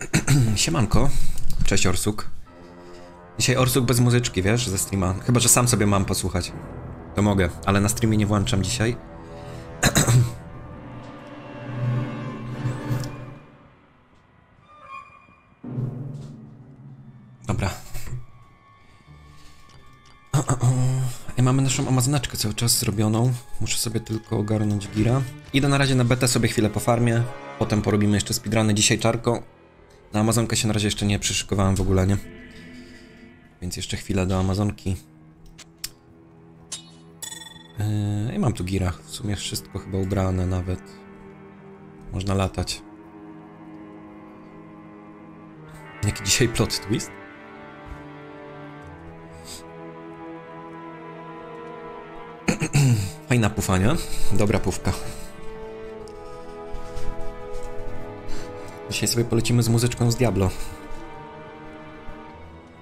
Siemanko. Cześć Orsuk. Dzisiaj Orsuk bez muzyczki, wiesz, ze streama. Chyba, że sam sobie mam posłuchać. To mogę, ale na streamie nie włączam dzisiaj. Dobra. O, o, o. I mamy naszą amazoneczkę cały czas zrobioną. Muszę sobie tylko ogarnąć gira. Idę na razie na betę sobie chwilę po farmie. Potem porobimy jeszcze speedruny dzisiaj czarko. Na Amazonkę się na razie jeszcze nie przyszykowałem w ogóle, nie? Więc jeszcze chwilę do Amazonki. Yy, I mam tu gira. W sumie wszystko chyba ubrane nawet. Można latać. Jaki dzisiaj plot twist? Fajna pufania. Dobra pufka. Dzisiaj sobie polecimy z muzyczką z Diablo.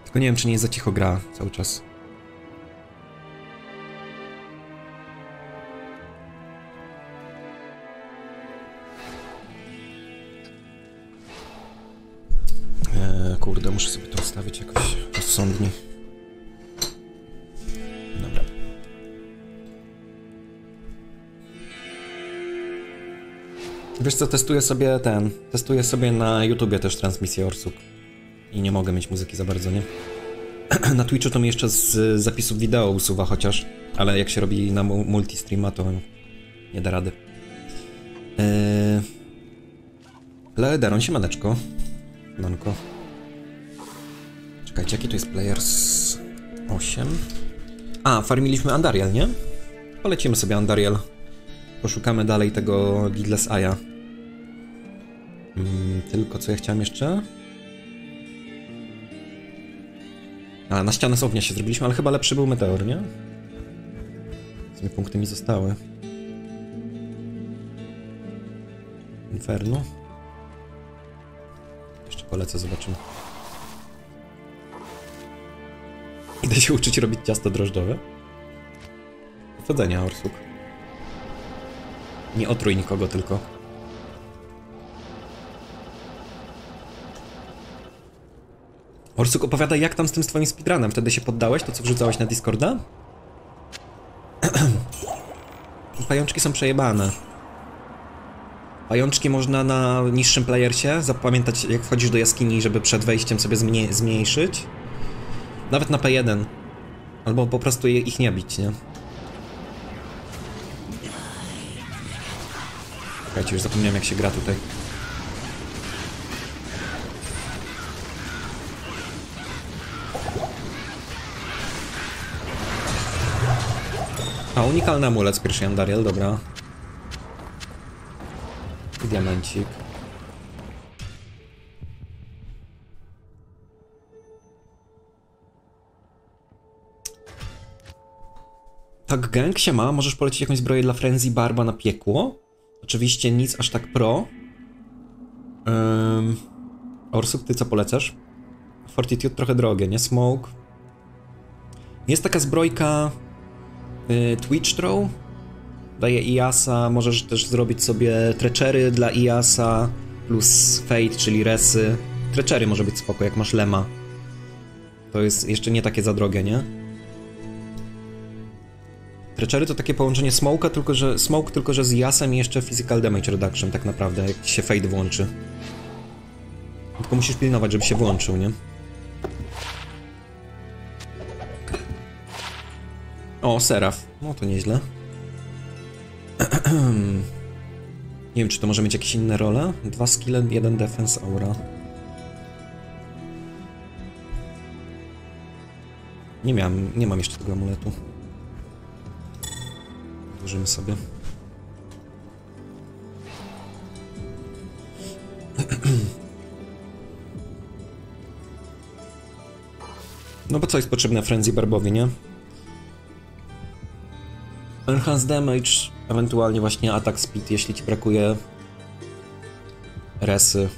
Tylko nie wiem, czy nie jest za cicho gra cały czas. Wiesz co, testuję sobie ten, testuję sobie na YouTubie też transmisję Orsuk. I nie mogę mieć muzyki za bardzo, nie? na Twitchu to mi jeszcze z zapisów wideo usuwa chociaż, ale jak się robi na mu- multistreama to nie da rady. Eee... Leederon, siemaneczko. Manko. Czekajcie, jaki to jest players 8? A, farmiliśmy Andariel, nie? Polecimy sobie Andariel. Poszukamy dalej tego Lidless Aya. Tylko co ja chciałem jeszcze? A, na ścianę z ognia się zrobiliśmy, ale chyba lepszy był meteor, nie? W punkty mi zostały. Inferno. Jeszcze polecę, zobaczymy. Idę się uczyć robić ciasto drożdżowe. Powodzenia, Orsuk. Nie otrój nikogo tylko. Orsuk opowiada jak tam z tym z twoim speedrunem. Wtedy się poddałeś, to co wrzucałeś na Discorda? Pajączki są przejebane. Pajączki można na niższym playersie zapamiętać jak wchodzisz do jaskini, żeby przed wejściem sobie zmniej zmniejszyć. Nawet na P1. Albo po prostu ich nie bić, nie? Czekajcie, już zapomniałem jak się gra tutaj. A, unikalny amulet z pierwszej Andariel, dobra. Diamencik. Tak, gang się ma. Możesz polecić jakąś zbroję dla Frenzy Barba na piekło. Oczywiście nic aż tak pro. Um, Orsuk, ty co polecasz? Fortitude trochę drogie, nie? Smoke. Jest taka zbrojka Twitch Throw. Daje Iasa, możesz też zrobić sobie trechery dla Iasa plus Fate, czyli resy. Trechery może być spoko, jak masz Lema. To jest jeszcze nie takie za drogie, nie? Trechery to takie połączenie smoke'a, tylko że smoke tylko że z jasem i jeszcze physical damage reduction tak naprawdę, jak się fade włączy. Tylko musisz pilnować, żeby się włączył, nie? O, Seraf. No to nieźle. Nie wiem, czy to może mieć jakieś inne role? Dwa skille, jeden defense, aura. Nie miałem, nie mam jeszcze tego amuletu. Włożymy sobie. No bo co jest potrzebne Frenzy Barbowi, nie? Enhanced damage, ewentualnie właśnie attack speed, jeśli ci brakuje resy.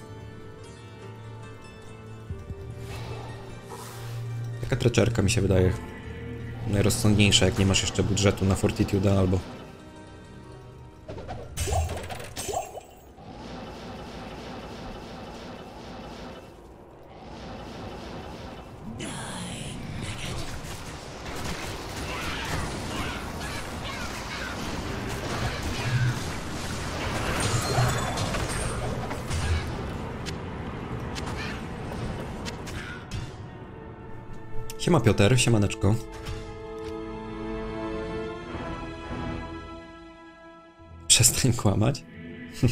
Taka treczerka mi się wydaje najrozsądniejsza, jak nie masz jeszcze budżetu na Fortitude albo... Siema Piotr, siemaneczko. Przestań kłamać.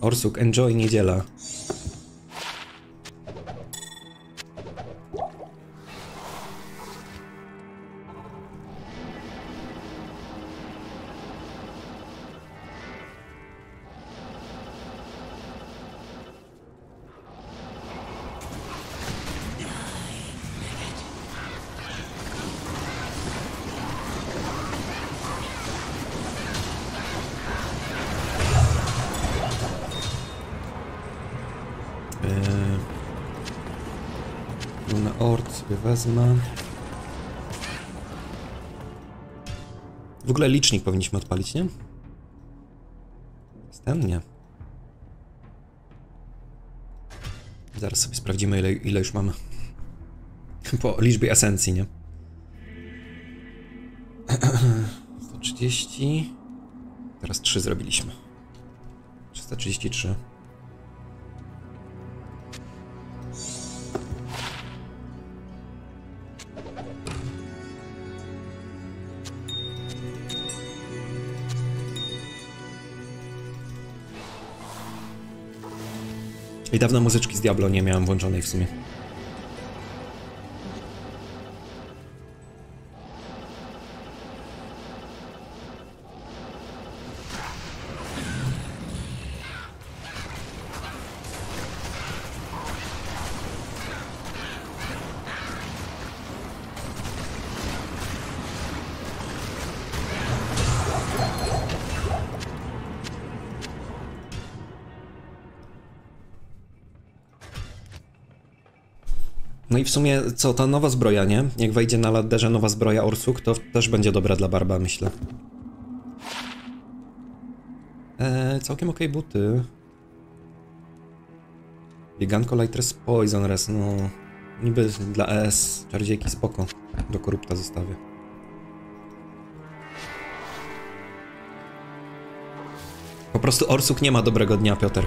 Orsuk, enjoy niedziela. Wezmę. W ogóle licznik powinniśmy odpalić, nie? Jest? Nie. Zaraz sobie sprawdzimy, ile, ile już mamy. Po liczbie esencji, nie? 130. Teraz 3 zrobiliśmy. 333. I dawno muzyczki z Diablo nie miałem włączonej w sumie. No i w sumie, co, ta nowa zbroja, nie? Jak wejdzie na ladderze nowa zbroja Orsuk, to też będzie dobra dla Barba, myślę. Eee, całkiem okej buty. Bieganko Lightress Poison Res, no... Niby dla ES, czardziejki spoko. Do korupta zostawię. Po prostu Orsuk nie ma dobrego dnia, Piotr.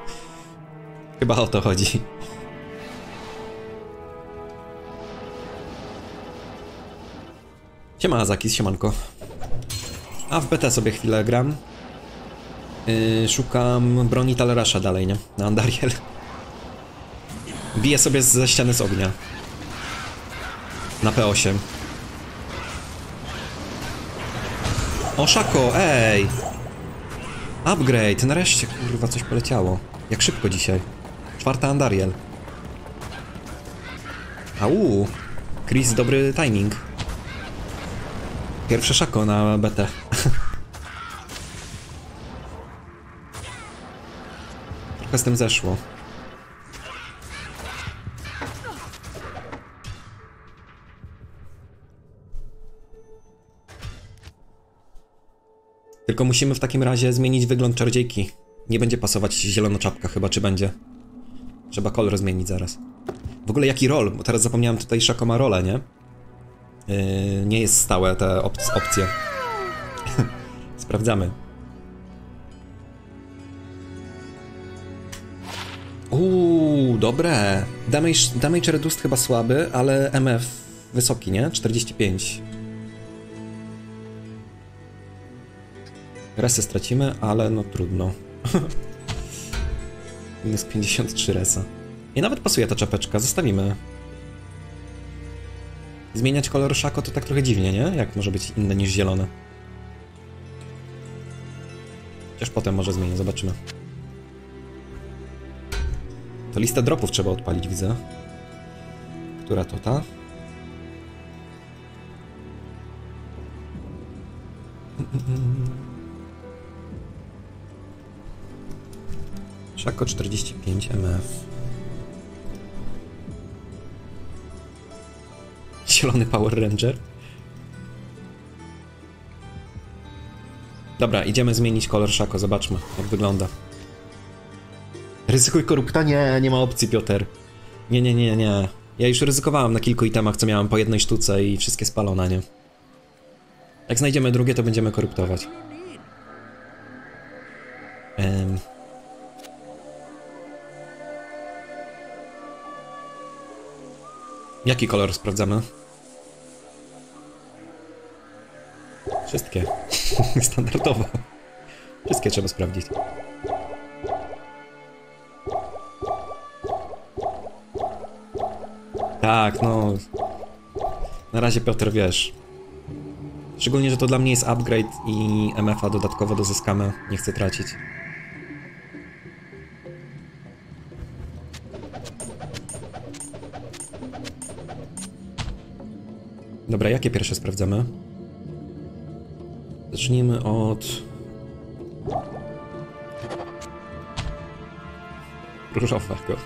Chyba o to chodzi. Siema Azakis, siemanko. A w BT sobie chwilę gram. Yy, szukam broni Talerasza dalej, nie? Na Andariel. Biję sobie ze ściany z ognia. Na P8. O, Szako, ej! Upgrade, nareszcie, kurwa, coś poleciało. Jak szybko dzisiaj. Czwarta Andariel. Au! Chris, dobry timing. Pierwsze szako na BT. Trochę z tym zeszło. Tylko musimy w takim razie zmienić wygląd czarodziejki. Nie będzie pasować zielona czapka chyba, czy będzie? Trzeba kolor zmienić zaraz. W ogóle jaki rol? Bo teraz zapomniałem tutaj Szako ma rolę, nie? Yy, nie jest stałe te op opcje. Sprawdzamy. Uuu, dobre. Damage, damage reduced chyba słaby, ale MF wysoki, nie? 45. Resy stracimy, ale no trudno. Minus 53 resa. I nawet pasuje ta czapeczka, zostawimy. Zmieniać kolor szako to tak trochę dziwnie, nie? Jak może być inne niż zielone? Chociaż potem może zmienię, zobaczymy. To listę dropów trzeba odpalić, widzę. Która to ta? Szako 45 MF. Zielony Power Ranger. Dobra, idziemy zmienić kolor szako, zobaczmy jak wygląda. Ryzykuj korupta? Nie, nie ma opcji, Piotr. Nie, nie, nie, nie. Ja już ryzykowałem na kilku itemach, co miałem po jednej sztuce i wszystkie spalone, nie? Jak znajdziemy drugie, to będziemy koruptować. Jaki kolor sprawdzamy? Wszystkie. Standardowo. Wszystkie trzeba sprawdzić. Tak, no. Na razie Piotr wiesz. Szczególnie, że to dla mnie jest upgrade i MF-a dodatkowo dozyskamy. Nie chcę tracić. Dobra, jakie pierwsze sprawdzamy? Zacznijmy od... Różowego.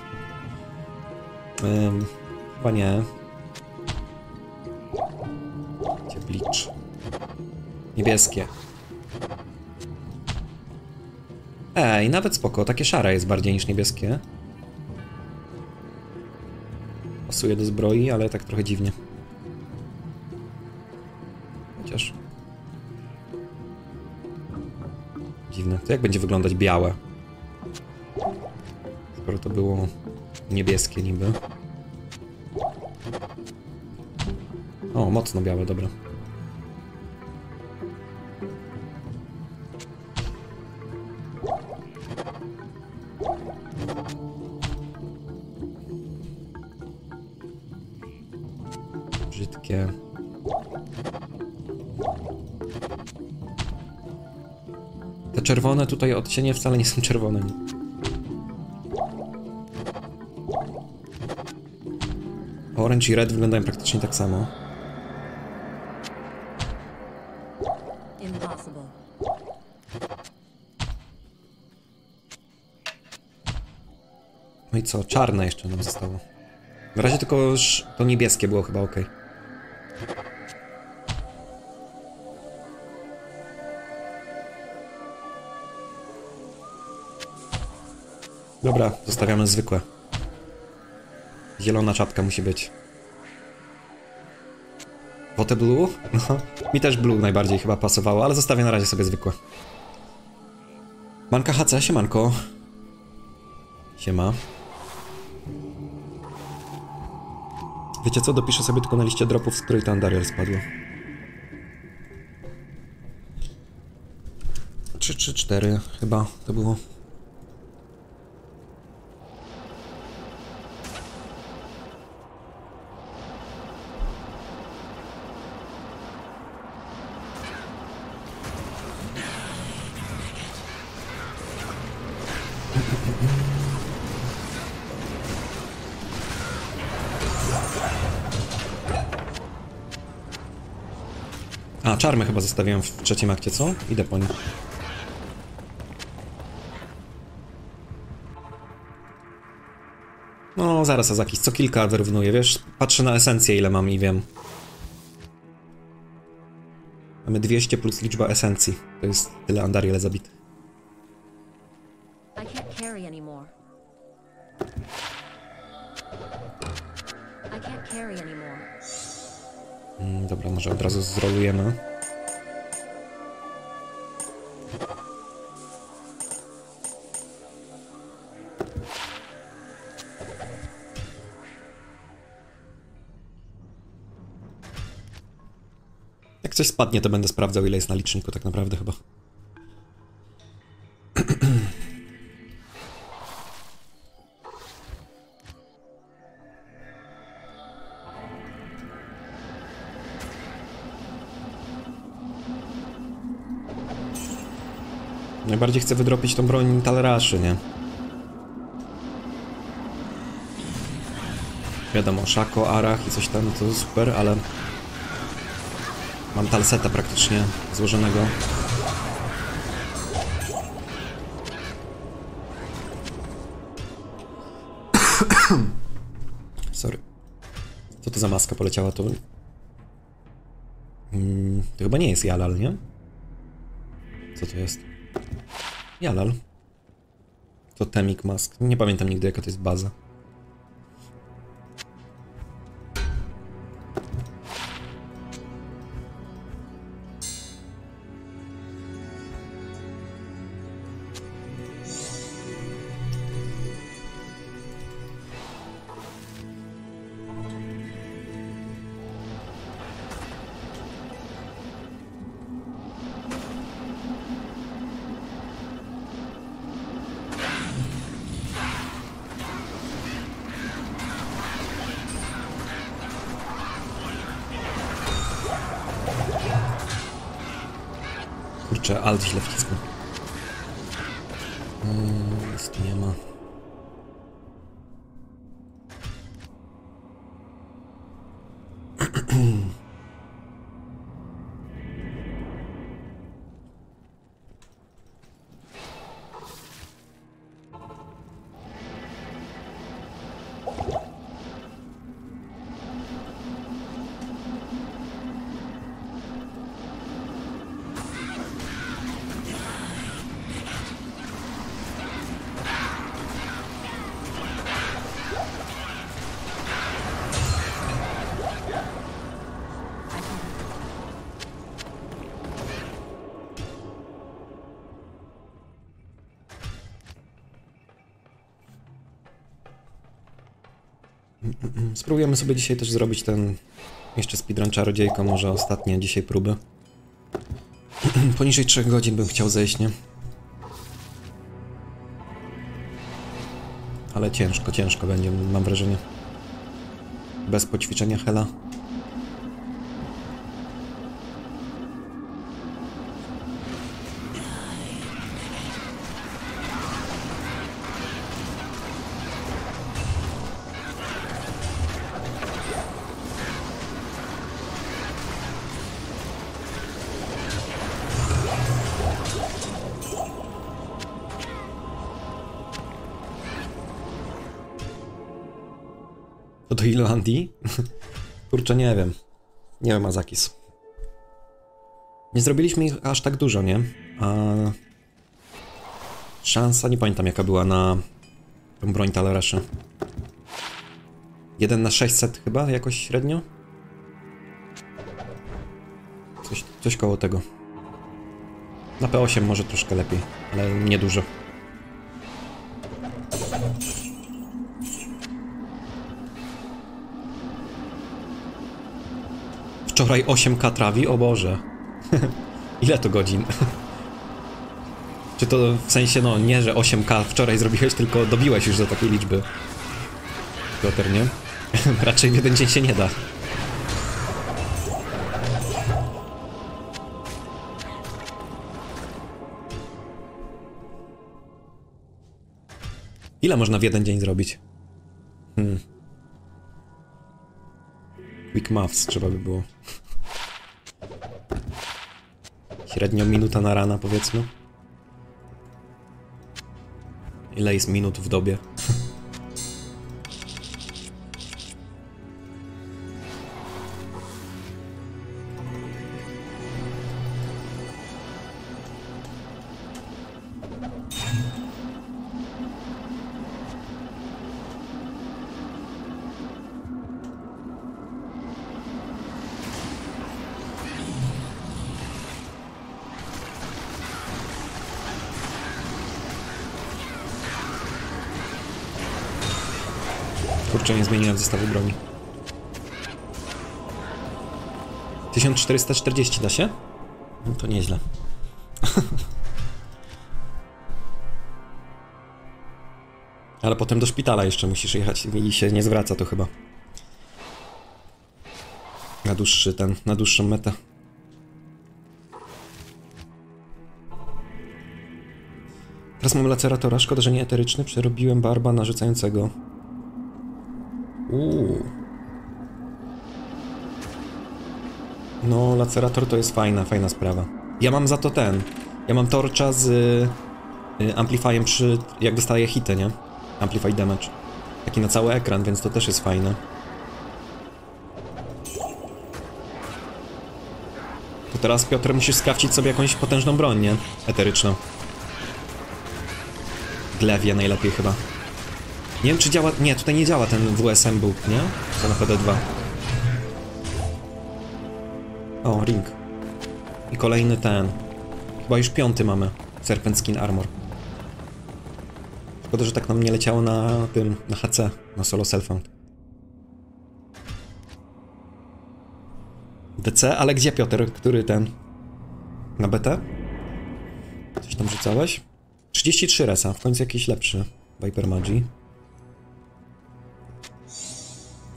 Ym, chyba nie. Gdzie blicz? Niebieskie. Ej, nawet spoko, takie szare jest bardziej niż niebieskie. Pasuje do zbroi, ale tak trochę dziwnie. Chociaż... Dziwne. To jak będzie wyglądać białe? Skoro to było niebieskie niby. O, mocno białe, dobra. Brzydkie. Czerwone tutaj odcienie wcale nie są czerwone. Orange i red wyglądają praktycznie tak samo. No i co? Czarne jeszcze nam zostało. Na razie tylko to niebieskie było chyba ok. Dobra, zostawiamy zwykłe. Zielona czapka musi być. Wote blue? No, mi też blue najbardziej chyba pasowało, ale zostawię na razie sobie zwykłe. Manka HC, siemanko. Siema. Wiecie co? Dopiszę sobie tylko na liście dropów, z której ta Andariel spadła. 3, 3, 4 chyba to było. A, czarmy chyba zostawiłem w trzecim akcie, co? Idę po nie. No, zaraz Azaki, co kilka wyrównuję, wiesz? Patrzę na esencję, ile mam i wiem. Mamy 200 plus liczba esencji. To jest tyle Andariele zabity. I can't carry anymore. I can't carry anymore. Mm, Dobra, może od razu zrolujemy. Coś spadnie, to będę sprawdzał, ile jest na liczniku tak naprawdę chyba. Najbardziej chcę wydropić tą broń Taleraszy, nie? Wiadomo, Szako, Arach i coś tam, to super, ale... Mam talseta praktycznie złożonego. Sorry. Co to za maska poleciała tu? Mm, to chyba nie jest Jalal, nie? Co to jest? Jalal. To Temik Mask. Nie pamiętam nigdy jaka to jest baza. Spróbujemy sobie dzisiaj też zrobić ten jeszcze speedrun czarodziejka, może ostatnie dzisiaj próby. Poniżej 3 godzin bym chciał zejść, nie? Ale ciężko, ciężko będzie, mam wrażenie. Bez poćwiczenia Hela. Irlandii? Kurczę, nie wiem. Nie wiem, Azakis. Nie zrobiliśmy ich aż tak dużo, nie? A... Szansa, nie pamiętam jaka była na tą broń Talereszy. 1 na 600 chyba, jakoś średnio? Coś, coś koło tego. Na P8 może troszkę lepiej, ale nie dużo. Wczoraj 8k trawi? O Boże. Ile to godzin? Czy to w sensie, no nie, że 8k wczoraj zrobiłeś, tylko dobiłeś już do takiej liczby? Piotr, nie? Raczej w jeden dzień się nie da. Ile można w jeden dzień zrobić? Hmm. Quick maths trzeba by było. Średnio minuta na rana, powiedzmy. Ile jest minut w dobie? Kurczę, nie zmieniłem zestawu broni. 1440 da się? No to nieźle. Ale potem do szpitala jeszcze musisz jechać i się nie zwraca to chyba. Na dłuższy ten, na dłuższą metę. Teraz mam laceratora, szkoda, że nie eteryczny. Przerobiłem barba narzucającego. Uuu. No, lacerator to jest fajna, fajna sprawa. Ja mam za to ten. Ja mam torcza z y, amplifyem przy. jak dostaję hity, nie? Amplify damage. Taki na cały ekran, więc to też jest fajne. To teraz Piotr musisz skrawcić sobie jakąś potężną broń, nie? Eteryczną. Glewie najlepiej chyba. Nie wiem czy działa... Nie, tutaj nie działa ten WSM book, nie? To na PD2. O, ring. I kolejny ten. Chyba już piąty mamy. Serpent Skin Armor. Szkoda, że tak nam nie leciało na tym, na HC, na solo self-found. DC, ale gdzie Piotr? Który ten? Na BT? Coś tam rzucałeś? 33 resa, w końcu jakiś lepszy. Viper Magi.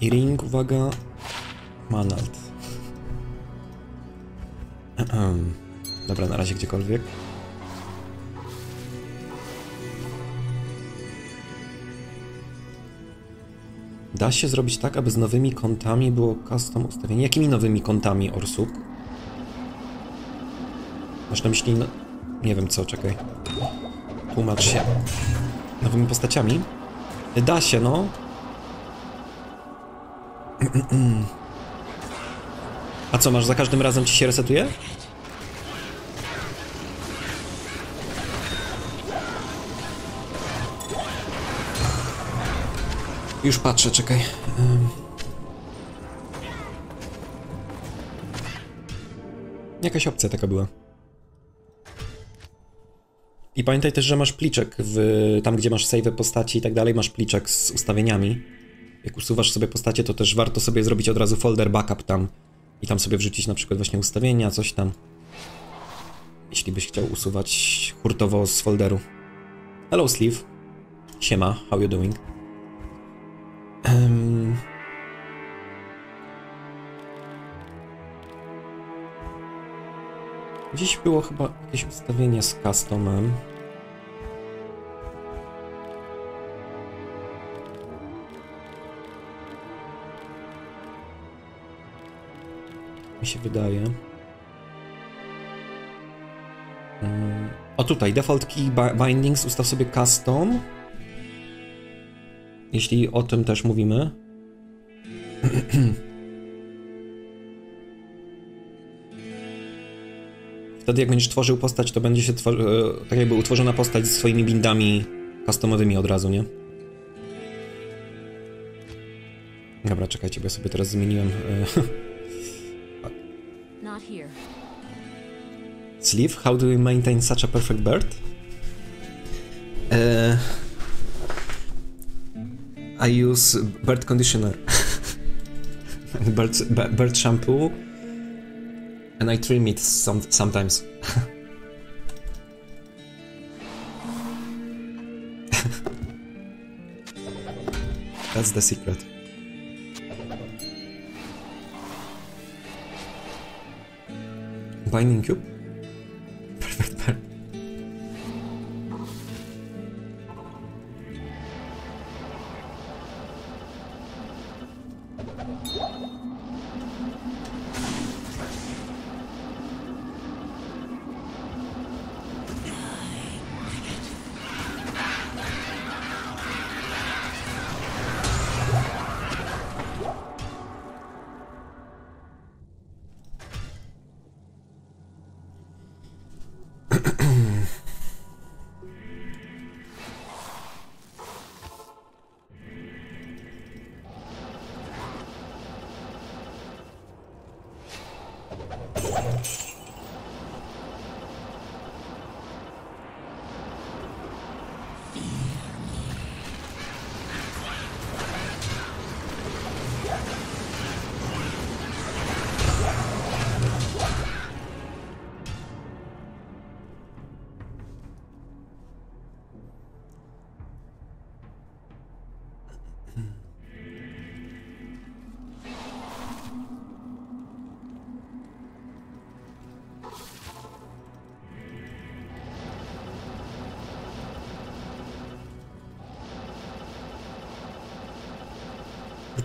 I ring, uwaga. Manalt. Dobra, na razie gdziekolwiek. Da się zrobić tak, aby z nowymi kontami było custom ustawienie. Jakimi nowymi kontami, Orsuk? Masz na myśli... No... Nie wiem co, czekaj. Tłumacz się. Nowymi postaciami? Da się, no. A co, masz za każdym razem ci się resetuje? Już patrzę, czekaj. Jakaś opcja taka była. I pamiętaj też, że masz pliczek w, tam, gdzie masz save postaci i tak dalej, masz pliczek z ustawieniami. Jak usuwasz sobie postacie, to też warto sobie zrobić od razu folder backup tam i tam sobie wrzucić na przykład właśnie ustawienia, coś tam. Jeśli byś chciał usuwać hurtowo z folderu. Hello, Sleeve. Siema, how you doing? Um... Dziś było chyba jakieś ustawienie z customem. Mi się wydaje. Um, o tutaj, default key bindings, ustaw sobie custom. Jeśli o tym też mówimy. Wtedy jak będziesz tworzył postać, to będzie się tak jakby utworzona postać ze swoimi bindami customowymi od razu, nie? Dobra, czekajcie, bo ja sobie teraz zmieniłem. Not here. Sleeve, how do you maintain such a perfect bird? Uh, I use bird conditioner. bird, bird shampoo and I trim it some, sometimes. That's the secret. Binding cube? Perfect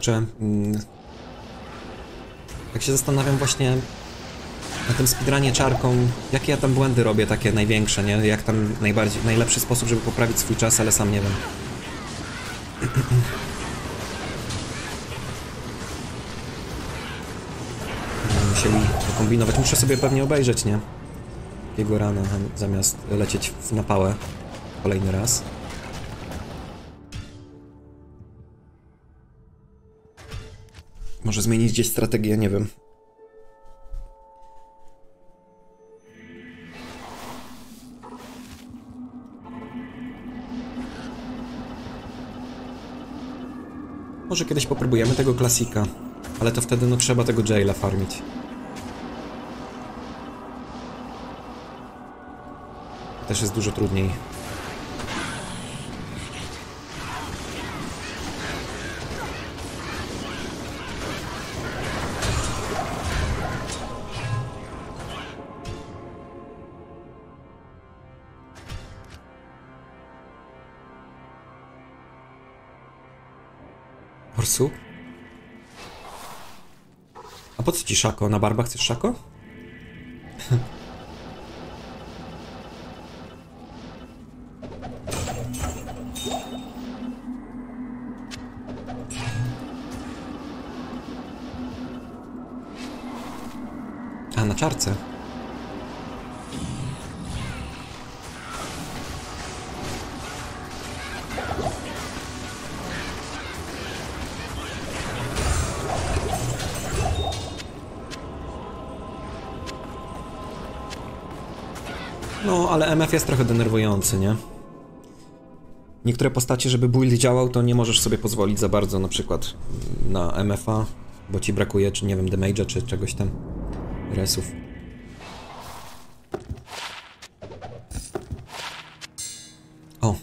Kurczę, mm, jak się zastanawiam właśnie na tym speedrunie czarką, jakie ja tam błędy robię takie największe, nie? Jak tam najbardziej, najlepszy sposób, żeby poprawić swój czas, ale sam nie wiem. Musieli kombinować. Muszę sobie pewnie obejrzeć, nie? Jego rana, zamiast lecieć w napałę kolejny raz. Może zmienić gdzieś strategię, nie wiem. Może kiedyś popróbujemy tego klasika, ale to wtedy no trzeba tego jaila farmić. Też jest dużo trudniej. Ci szako? Na barbach chcesz szako? Jest trochę denerwujący, nie? Niektóre postacie, żeby build działał, to nie możesz sobie pozwolić za bardzo na przykład na MF-a, bo ci brakuje, czy nie wiem, damage'a, czy czegoś tam, resów. O!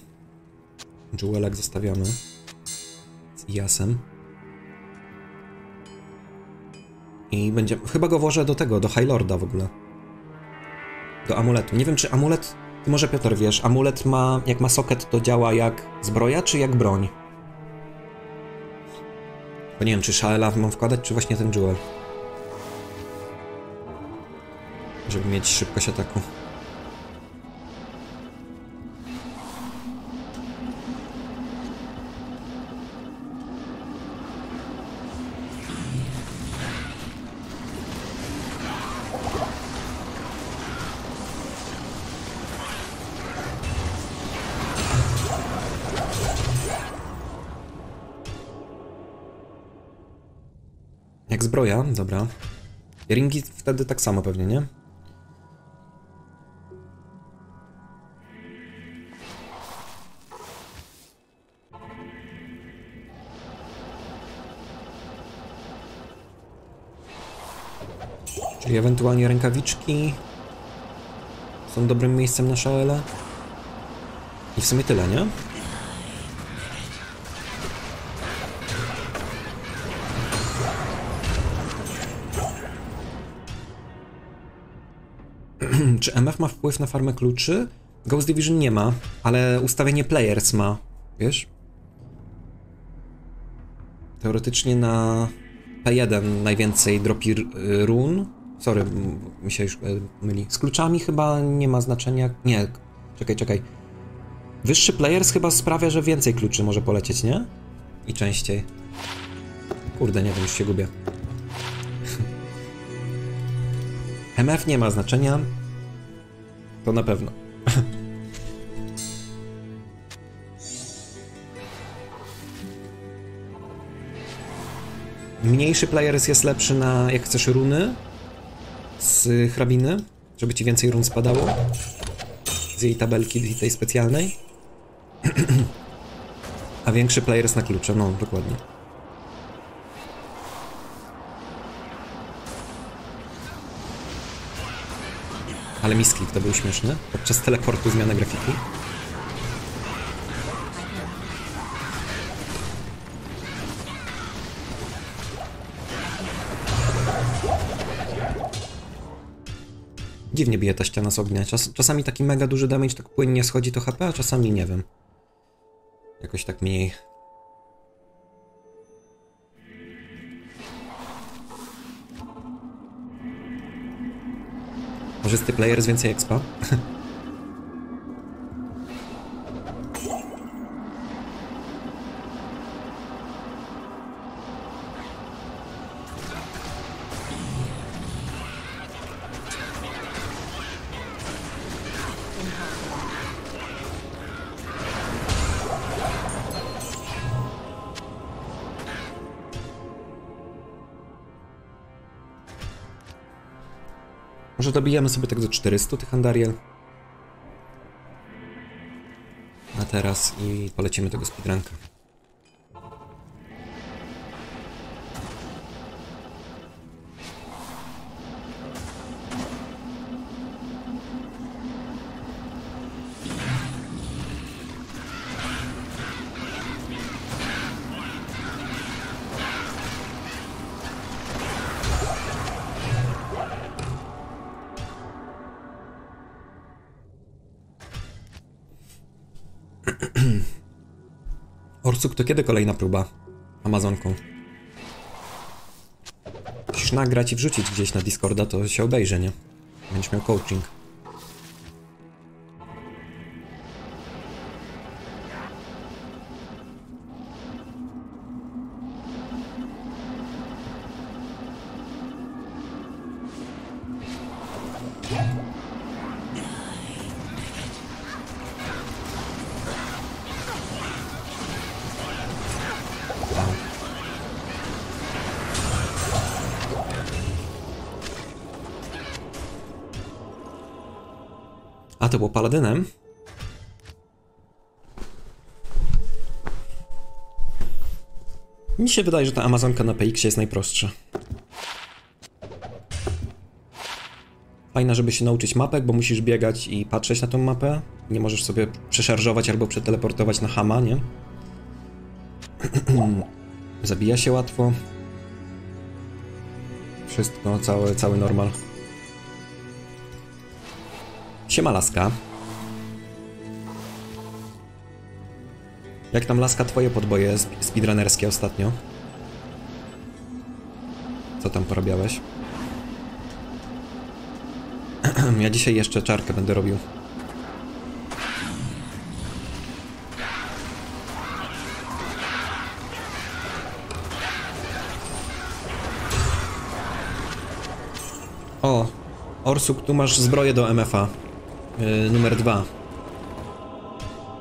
Jewelek zostawiamy. Z Iasem. I będzie... Chyba go włożę do tego, do High Lorda w ogóle. Do amuletu. Nie wiem, czy amulet... Ty może Piotr wiesz, amulet ma... Jak ma socket, to działa jak zbroja, czy jak broń? Bo nie wiem, czy Shaela mam wkładać, czy właśnie ten Jewel. Żeby mieć szybkość ataku. Dobra. Ringi wtedy tak samo pewnie, nie? Czyli ewentualnie rękawiczki są dobrym miejscem na szalele. I w sumie tyle, nie? Ma wpływ na farmę kluczy? Ghost Division nie ma, ale ustawienie players ma, wiesz? Teoretycznie na P1 najwięcej dropi run. Sorry, mi się już e, myli. Z kluczami chyba nie ma znaczenia. Nie, czekaj, czekaj. Wyższy players chyba sprawia, że więcej kluczy może polecieć, nie? I częściej. Kurde, nie wiem, już się gubię. MF nie ma znaczenia. To na pewno. Mniejszy players jest lepszy na jak chcesz runy z hrabiny, żeby ci więcej run spadało z jej tabelki tej specjalnej. A większy players na klucze, no dokładnie. Ale misklik to był śmieszny. Podczas teleportu zmiana grafiki. Dziwnie bije ta ściana z ognia. Czas, czasami taki mega duży damage tak płynnie schodzi to HP, a czasami nie wiem. Jakoś tak mniej. Korzysty player z więcej expa. Może dobijemy sobie tak do 400 tych Andariel. A teraz i polecimy tego speedranka. To kiedy kolejna próba? Amazonką. Musisz nagrać i wrzucić gdzieś na Discorda, to się obejrzy, nie? Będziesz miał coaching. Paladynem? Mi się wydaje, że ta Amazonka na PX jest najprostsza. Fajna, żeby się nauczyć mapek, bo musisz biegać i patrzeć na tą mapę. Nie możesz sobie przeszarżować albo przeteleportować na Hama, nie? Zabija się łatwo. Wszystko, cały, cały normal. Siema laska. Jak tam laska twoje podboje sp- speedrunnerskie ostatnio? Co tam porabiałeś? ja dzisiaj jeszcze czarkę będę robił. O, Orsuk, tu masz zbroję do MFA. Yy, numer dwa.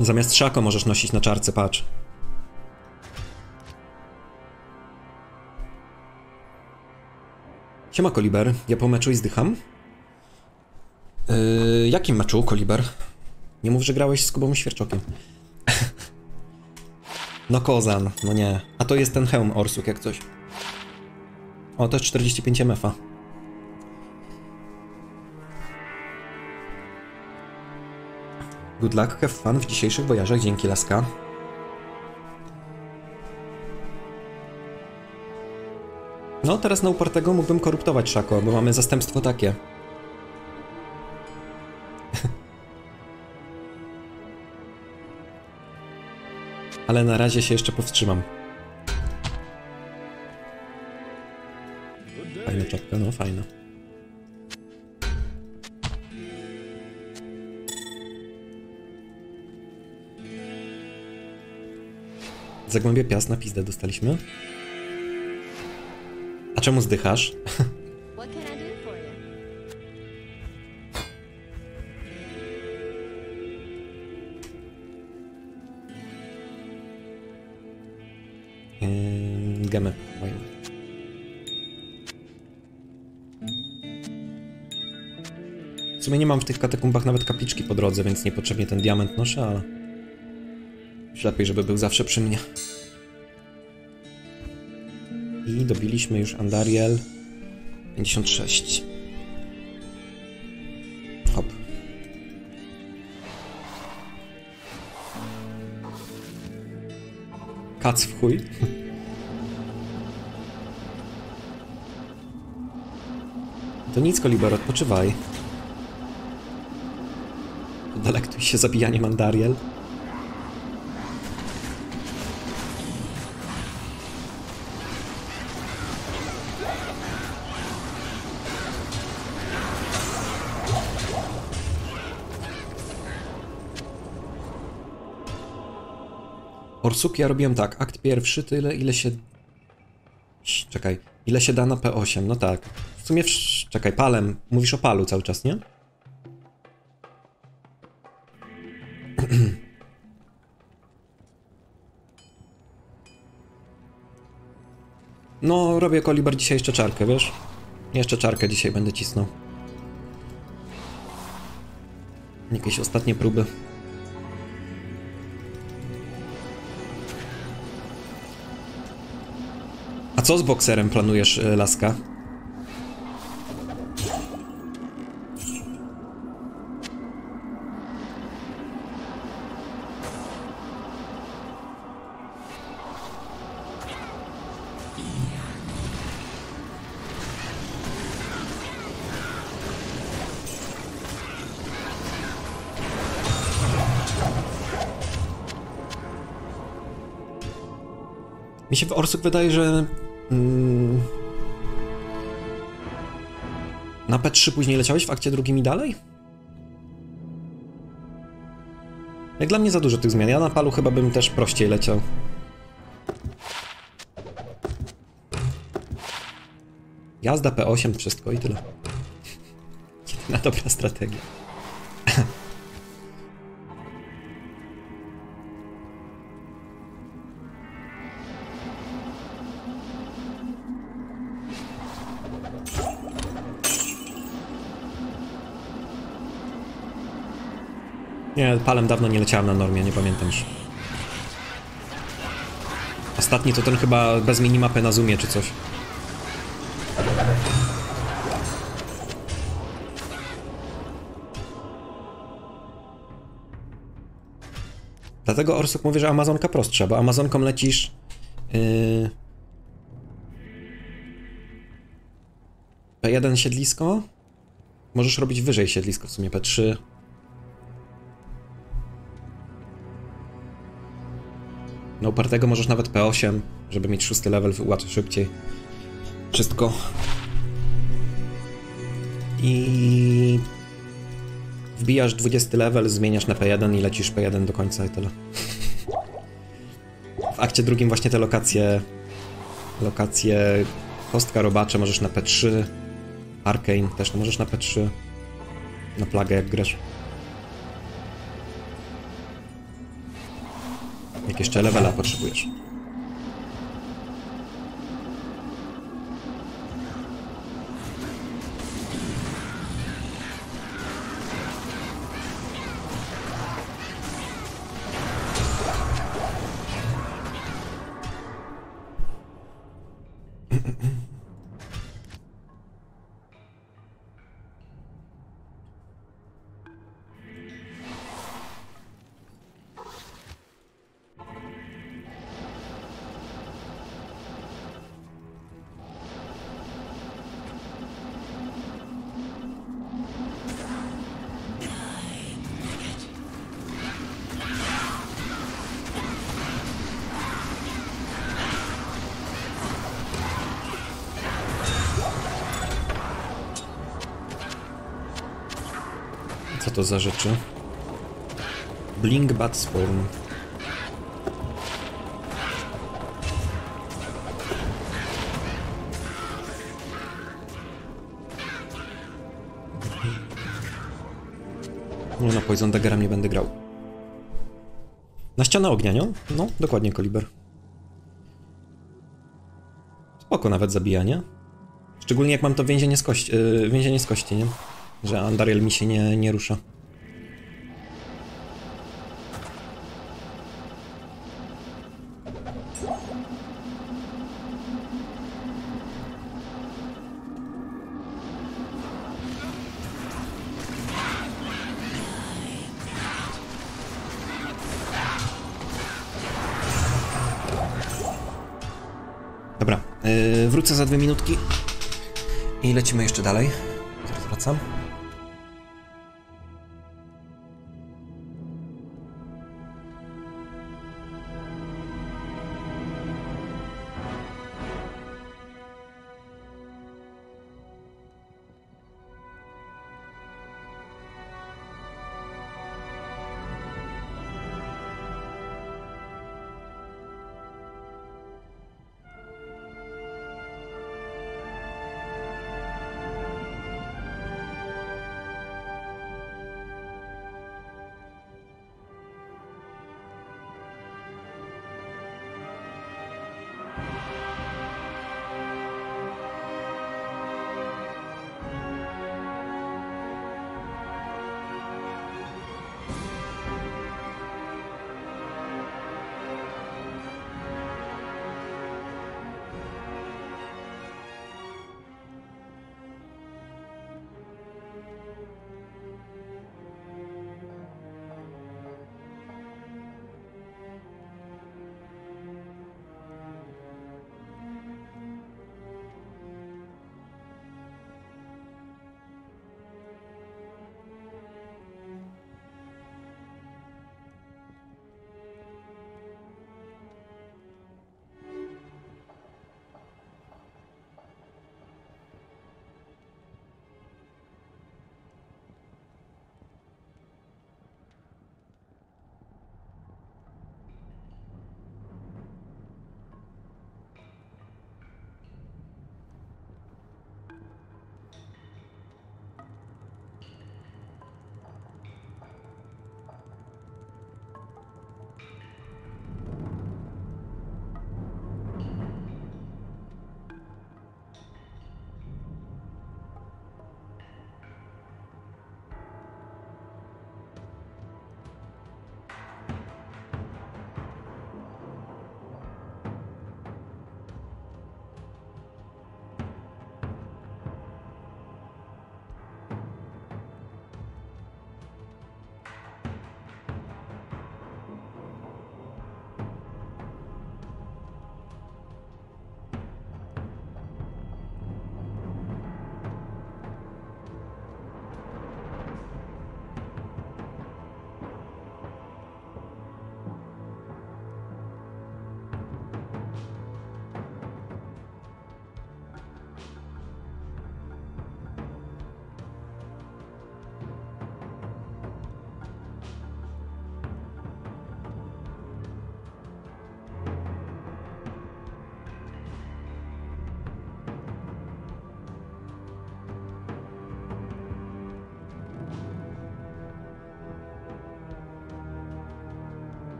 Zamiast szako możesz nosić na czarce, patrz. Siema Koliber, ja po meczu i zdycham. Yy, jakim meczu, Koliber? Nie mów, że grałeś z Kubą Świerczokiem. no Kozan, no nie. A to jest ten hełm Orsuk, jak coś. O, jest 45 MF-a. Good luck, have fun w dzisiejszych wojażach, dzięki laska. No, teraz na upartego mógłbym koruptować Szako, bo mamy zastępstwo takie. Ale na razie się jeszcze powstrzymam. Fajna czapka, no fajna. Zagłębie Piast na pizdę dostaliśmy. A czemu zdychasz? Gemy. W sumie nie mam w tych katakumbach nawet kapliczki po drodze, więc niepotrzebnie ten diament noszę, ale... Lepiej, żeby był zawsze przy mnie. I dobiliśmy już Andariel 56. Hop. Kac w chuj. To nic, Koliber, odpoczywaj. Delektuj się zabijaniem Andariel. Orsuk ja robiłem tak, akt pierwszy tyle, ile się... Czekaj, ile się da na P8, no tak. W sumie, wsz- czekaj, palem, mówisz o palu cały czas, nie? No, robię koliber dzisiaj jeszcze czarkę, wiesz? Jeszcze czarkę dzisiaj będę cisnął. Jakieś ostatnie próby. co z bokserem planujesz, e, Laska? Mi się w Orsuk wydaje, że na P3 później leciałeś w akcie drugim i dalej? Jak dla mnie za dużo tych zmian. Ja na palu chyba bym też prościej leciał. Jazda P8, wszystko i tyle. Jedyna dobra strategia. Nie, palem dawno nie leciałem na normie, nie pamiętam już. Ostatni to ten chyba bez minimapy na zoomie czy coś. Dlatego Orsuk mówi, że Amazonka prostsza, bo Amazonką lecisz... Yy... P1 siedlisko? Możesz robić wyżej siedlisko, w sumie P3. Na upartego możesz nawet P8, żeby mieć szósty level łatwiej szybciej. Wszystko. I wbijasz 20 level, zmieniasz na P1 i lecisz P1 do końca i tyle. W akcie drugim właśnie te lokacje lokacje kostka robacze możesz na P3 Arcane też możesz na P3 na plagę jak grasz. Jeszcze levela potrzebujesz. Za rzeczy? Blink Bat Swarm. Nie no, Poison Daggera nie będę grał. Na ścianę ognia, nie? No, dokładnie, Koliber. Spoko nawet zabijanie. Szczególnie jak mam to więzienie z kości, yy, więzienie z kości, nie? Że Andariel mi się nie, nie rusza. Wrócę za dwie minutki i lecimy jeszcze dalej. Zaraz wracam.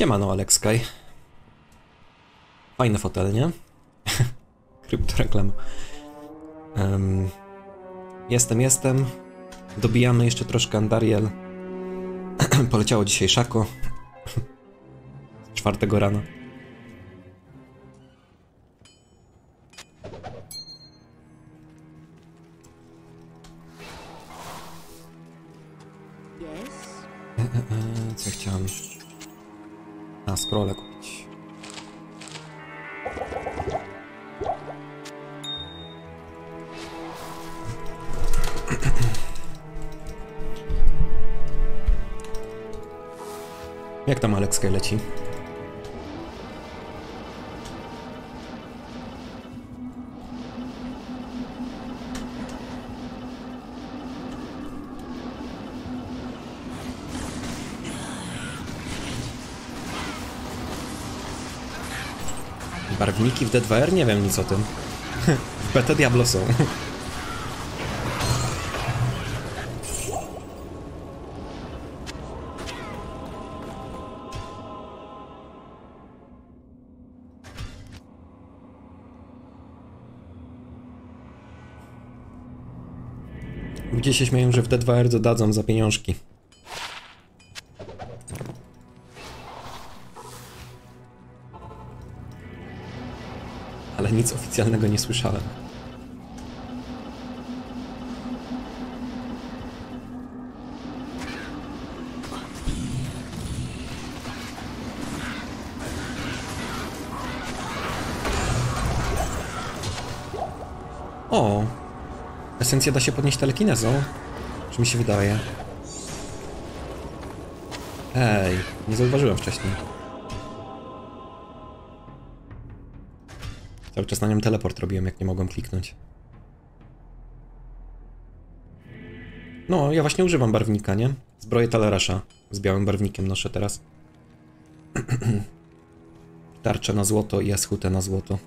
Siemano, Alex Sky. Fajny fotel, nie? Kryptoreklama. Um, jestem, jestem. Dobijamy jeszcze troszkę Andariel. Poleciało dzisiaj Szako. Czwartego rana. W D2R? Nie wiem nic o tym. w PT Diablo są. Ludzie się śmieją, że w D2R dodadzą za pieniążki. Oficjalnego nie słyszałem. O! Esencja da się podnieść telekinezą? Czy mi się wydaje? Ej, nie zauważyłem wcześniej. Cały czas na nią teleport robiłem, jak nie mogłem kliknąć. No, ja właśnie używam barwnika, nie? Zbroję Talerasza z białym barwnikiem noszę teraz. Tarczę na złoto i eschutę na złoto.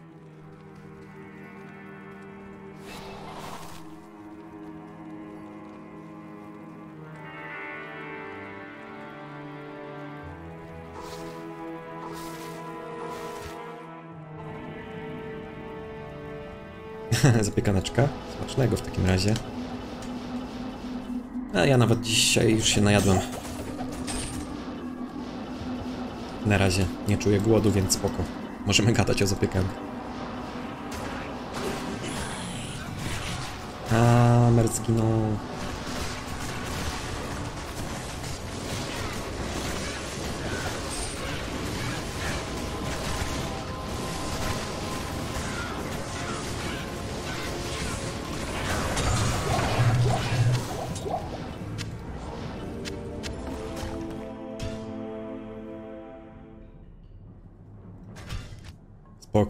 Zapiekaneczka. Smacznego w takim razie. A ja nawet dzisiaj już się najadłem. Na razie nie czuję głodu, więc spoko. Możemy gadać o zapiekanku. A, Merc zginął.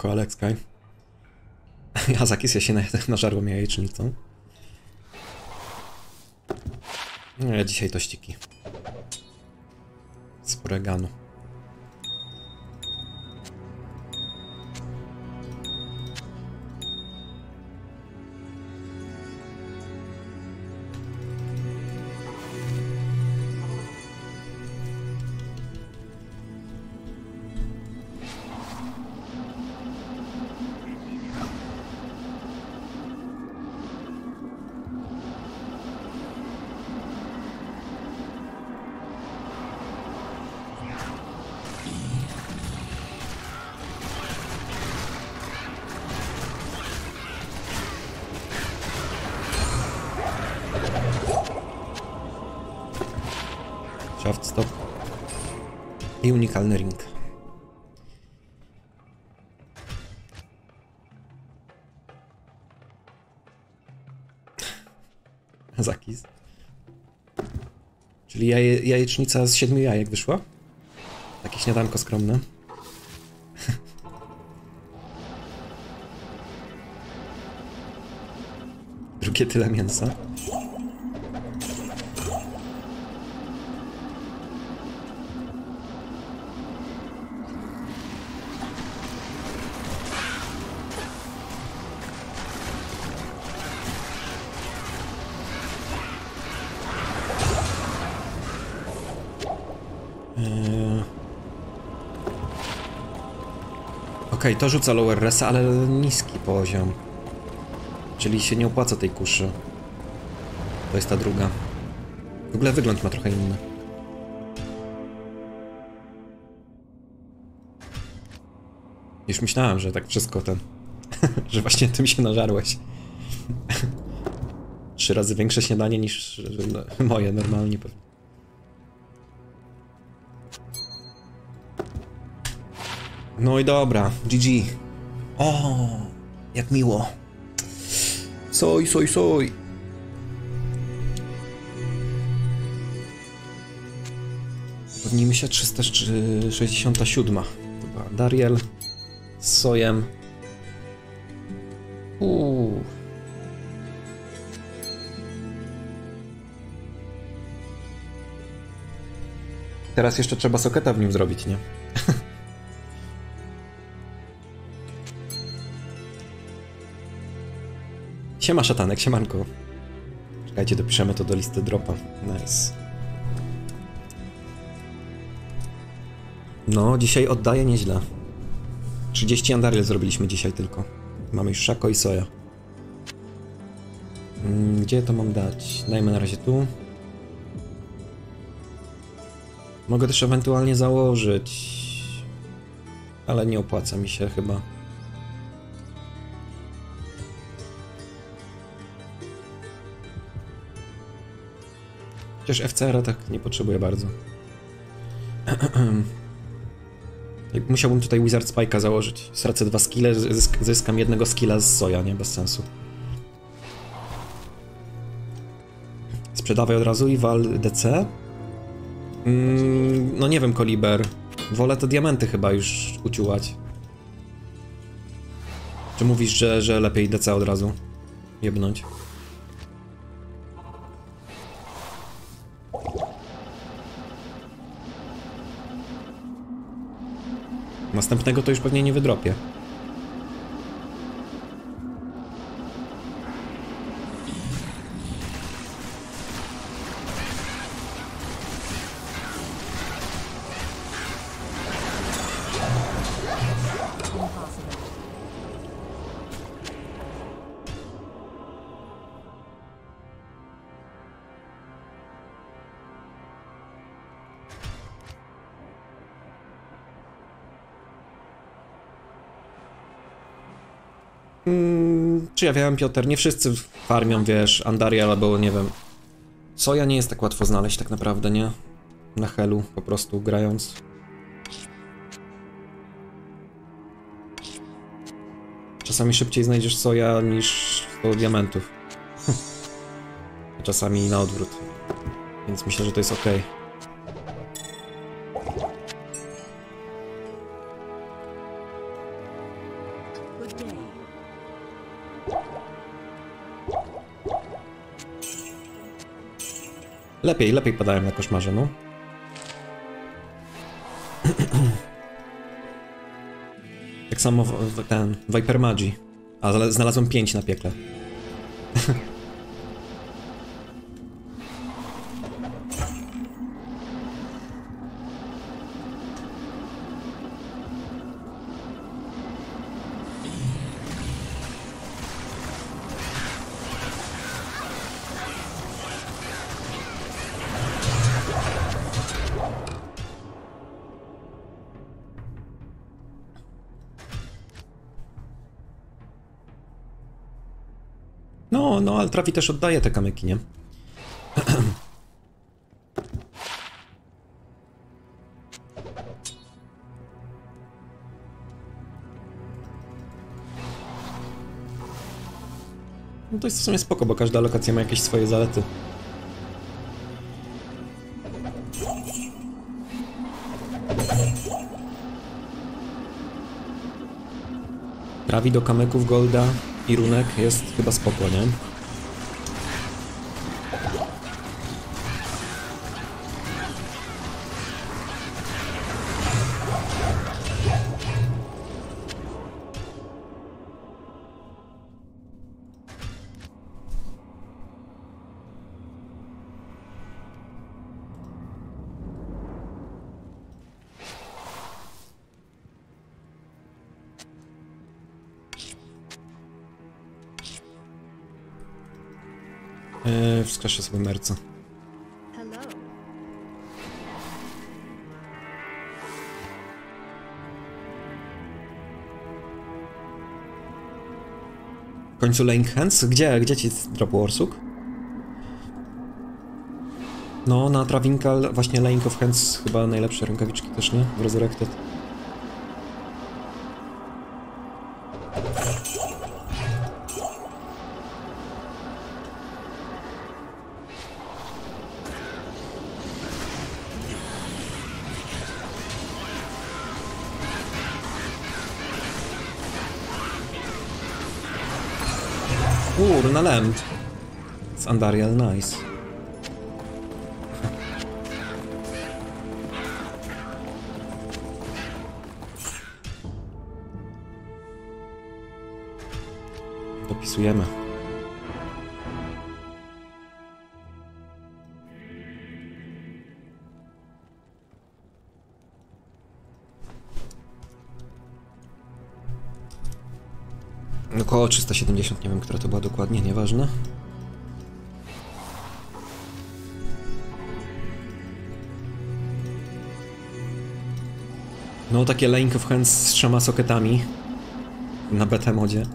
Spoko, Alex Kaj. Ja zakis ja się na, nażarłem jajecznicą. No ja dzisiaj tościki. Z oregano. I unikalny ring. Zakis. Czyli jaje, jajecznica z siedmiu jajek wyszła? Takie śniadanko skromne. Drugie tyle mięsa. Okej, to rzuca lower resa, ale niski poziom. Czyli się nie opłaca tej kuszy. To jest ta druga. W ogóle wygląd ma trochę inny. Już myślałem, że tak wszystko ten... że właśnie tym się nażarłeś. Trzy razy większe śniadanie niż moje normalnie pewnie. No i dobra, GG. O, jak miło. Soj, soj, soj. Podnijmy się 367. To była Dariel z sojem. Uuu. Teraz jeszcze trzeba soketa w nim zrobić, nie? Siema szatanek, siemanko. Czekajcie, dopiszemy to do listy dropa. Nice. No, dzisiaj oddaję nieźle. 30 andariel zrobiliśmy dzisiaj tylko. Mamy już szako i soja. Mm, Gdzie to mam dać? Dajmy na razie tu. Mogę też ewentualnie założyć. Ale nie opłaca mi się chyba. Chociaż FCR tak nie potrzebuję bardzo. Musiałbym tutaj Wizard Spike'a założyć. Stracę dwa skille, zysk zyskam jednego skilla z soja, nie? Bez sensu. Sprzedawaj od razu i wal DC? Mm, no nie wiem, Koliber. Wolę te diamenty chyba już uciułać. Czy mówisz, że, że lepiej DC od razu jebnąć? Następnego to już pewnie nie wydropię. Czy ja wiem, Piotr, nie wszyscy farmią, wiesz, Andariel albo nie wiem. Soja nie jest tak łatwo znaleźć tak naprawdę, nie? Na helu, po prostu grając. Czasami szybciej znajdziesz soja niż 100 diamentów. A Czasami na odwrót. Więc myślę, że to jest ok. Lepiej, lepiej padałem na koszmarze, no. tak samo w, w, ten Viper Magi. Ale znalazłem 5 na piekle. Trafi też oddaje te kamyki, nie? No to jest w sumie spoko, bo każda lokacja ma jakieś swoje zalety. Trawi do kamyków Golda i runek jest chyba spoko, nie? Końcu Link Hands? Gdzie, gdzie ci drop Warsuk? No, na Travinkal właśnie Link of Hands chyba najlepsze rękawiczki też, nie? W Resurrected. Lamp. Z Andariel, nice. Dopisujemy. Około 370, nie wiem, która to była dokładnie, nieważne. No, takie Link of Hands z trzema soketami na beta modzie.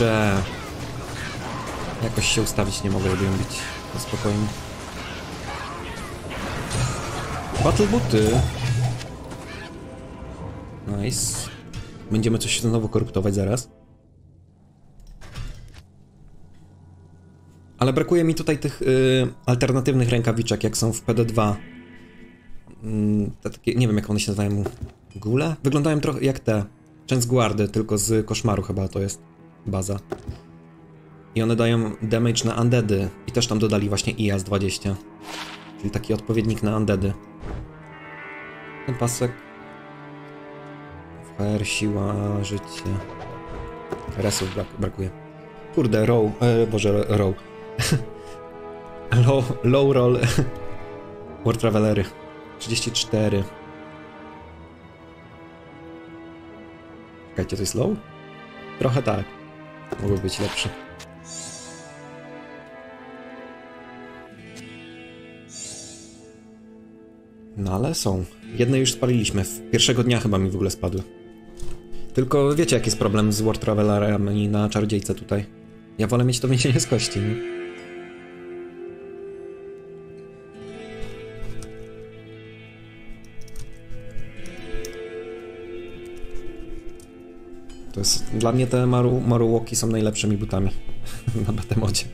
Kurczę. Jakoś się ustawić nie mogę, żeby ją bić. Spokojnie. Battle booty. Nice. Będziemy coś znowu koruptować zaraz. Ale brakuje mi tutaj tych y, alternatywnych rękawiczek, jak są w PD2. Mm, takie, nie wiem jak one się nazywają. Gule? Wyglądają trochę jak te. Część guardy, tylko z koszmaru chyba to jest baza. I one dają damage na undeady. I też tam dodali właśnie IAS 20. Czyli taki odpowiednik na undeady. Ten pasek. HR, siła, życie. Resów brak brakuje. Kurde, row, e, boże, row. low, low roll. War Travelery. 34. Czekajcie, to jest low? Trochę tak. Mogły być lepsze. No ale są. Jedne już spaliliśmy. W pierwszego dnia chyba mi w ogóle spadły. Tylko wiecie jaki jest problem z War Travelerami na czarodziejce tutaj. Ja wolę mieć to więzienie z kości, nie? Jest... Dla mnie te Maru, są najlepszymi butami na Betemodzie.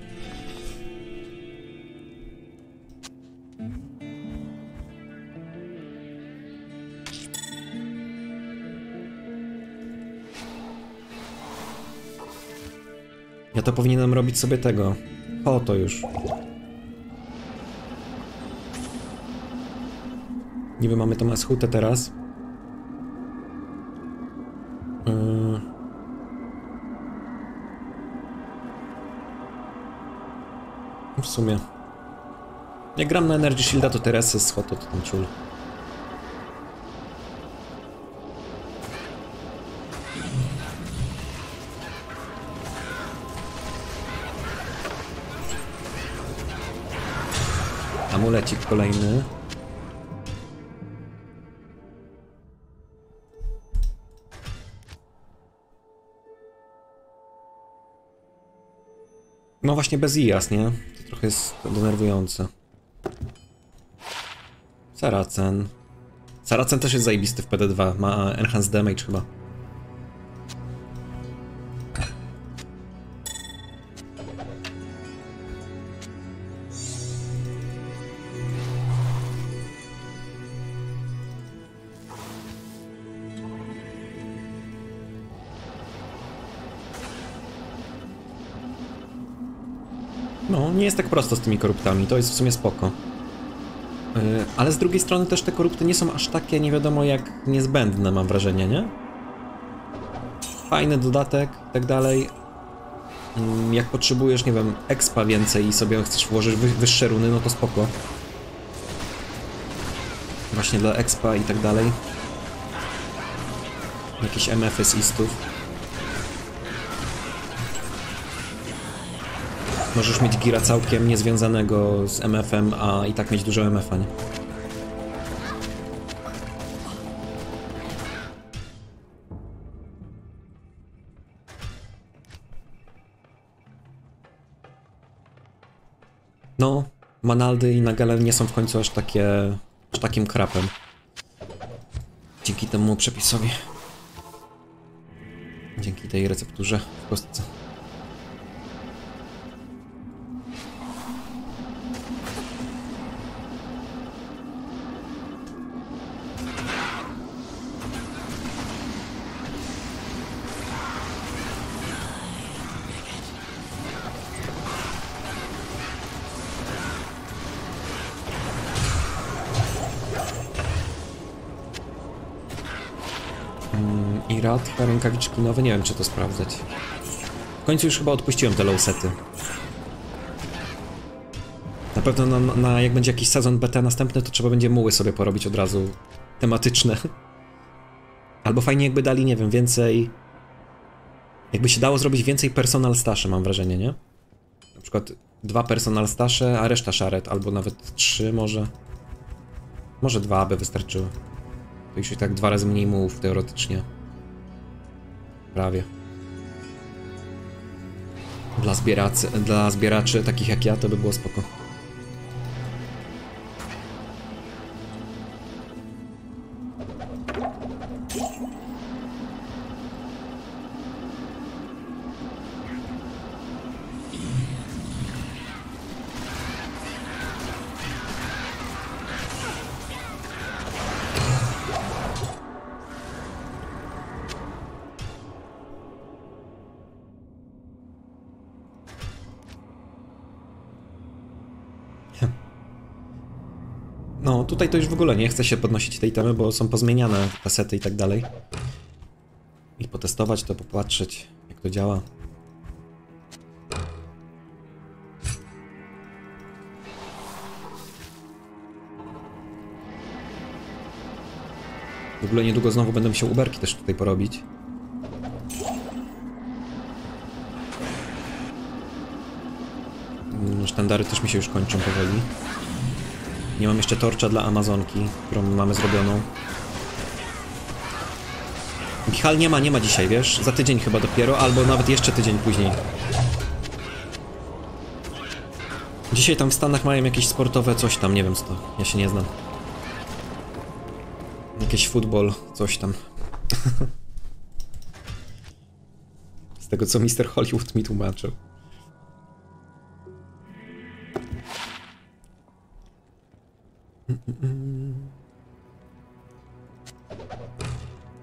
Ja to powinienem robić sobie tego. O, to już. Niby mamy tą eschutę teraz. Sumie. Jak gram na Energy Shielda, to teraz jest schod to ten ciul. Amulecik kolejny. No właśnie bez IAS, nie? To trochę jest denerwujące. Saracen. Saracen też jest zajebisty w PD2. Ma Enhanced Damage chyba. Jest tak prosto z tymi koruptami, to jest w sumie spoko. Yy, ale z drugiej strony też te korupty nie są aż takie nie wiadomo jak niezbędne, mam wrażenie, nie? Fajny dodatek i tak dalej. Mm, Jak potrzebujesz, nie wiem, expa więcej i sobie chcesz włożyć wy wyższe runy, no to spoko. Właśnie dla expa i tak dalej. Jakieś MFy z istów. Możesz mieć gira całkiem niezwiązanego z MF-em, a i tak mieć dużo MF-a, nie? No, Manaldy i Nagale nie są w końcu aż takie... aż takim krapem. Dzięki temu przepisowi. Dzięki tej recepturze w kostce. Radka, rękawiczki nowe, nie wiem czy to sprawdzać. W końcu już chyba odpuściłem te low sety. Na pewno na, na, jak będzie jakiś sezon BT następny, to trzeba będzie muły sobie porobić od razu tematyczne. Albo fajnie jakby dali, nie wiem, więcej... Jakby się dało zrobić więcej personal stasze, mam wrażenie, nie? Na przykład dwa personal stasze, a reszta szaret, albo nawet trzy może. Może dwa by wystarczyły. To już i tak dwa razy mniej mułów teoretycznie. Prawie. Dla, zbieracy, dla zbieraczy takich jak ja to by było spoko. Tutaj to już w ogóle nie chcę się podnosić tej temy, bo są pozmieniane kasety i tak dalej. I potestować to, popatrzeć, jak to działa. W ogóle niedługo znowu będę musiał uberki też tutaj porobić. Mm, Sztandary też mi się już kończą powoli. Nie mam jeszcze torcza dla Amazonki, którą mamy zrobioną. Michal nie ma, nie ma dzisiaj, wiesz? Za tydzień chyba dopiero, albo nawet jeszcze tydzień później. Dzisiaj tam w Stanach mają jakieś sportowe coś tam, nie wiem co to. Ja się nie znam. Jakiś futbol, coś tam. Z tego co Mr. Hollywood mi tłumaczył.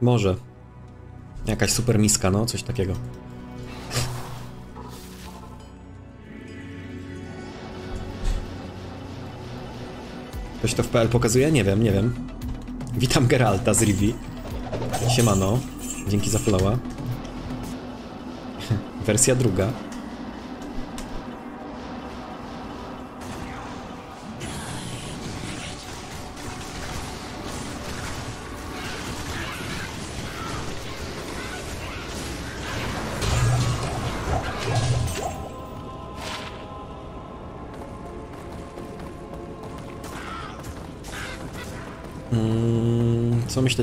Może. Jakaś super miska, no, coś takiego. Ktoś to w PL pokazuje? Nie wiem, nie wiem. Witam Geralta z Rivi. Siemano. Dzięki za followa. Wersja druga.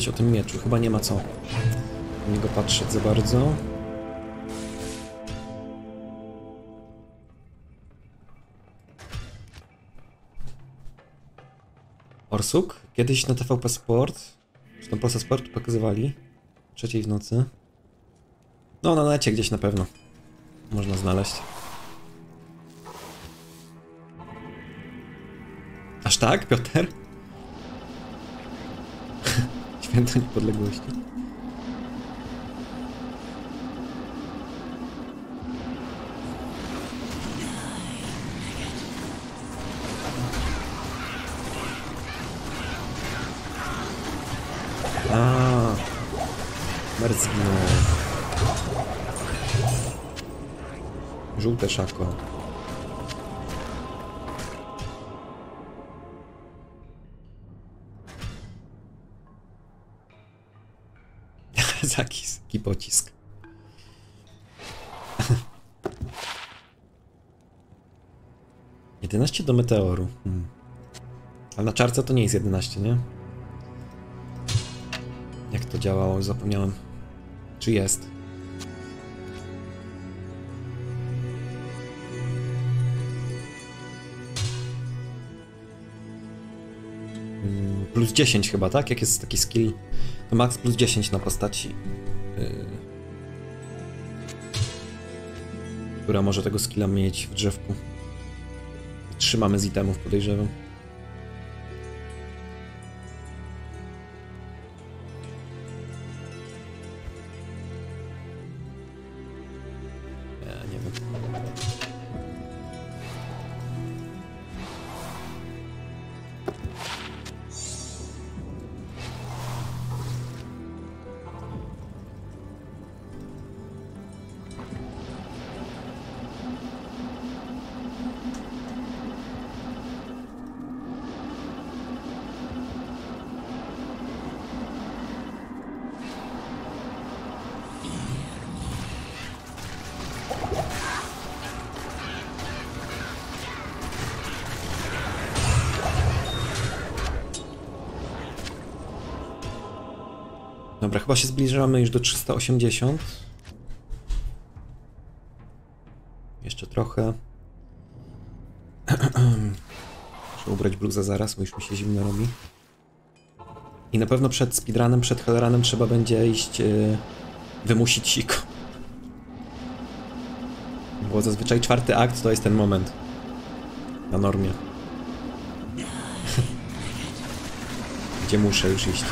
O tym mieczu? Chyba nie ma co na niego patrzeć za bardzo. Orsuk? Kiedyś na TVP Sport, czy tam Polsa Sport pokazywali. Trzeciej w nocy. No, na necie gdzieś na pewno. Można znaleźć. Aż tak, Piotr? Święto Niepodległości. A, Mer zginął. Żółte szako. Zakis i pocisk. Jedenaście do meteoru. Hmm. Ale na czarce to nie jest 11, nie? Jak to działało? Zapomniałem. Czy jest? Mm, Plus 10 chyba, tak? Jak jest taki skill, max plus 10 na postaci, yy, która może tego skilla mieć w drzewku. Trzymamy z itemów, podejrzewam. Chyba się zbliżamy już do 380. Jeszcze trochę. Muszę ubrać bluzę zaraz, bo już mi się zimno robi. I na pewno przed speedrunem, przed Hellrunem trzeba będzie iść yy, wymusić siko. Bo zazwyczaj czwarty akt to jest ten moment. Na normie. Gdzie muszę już iść.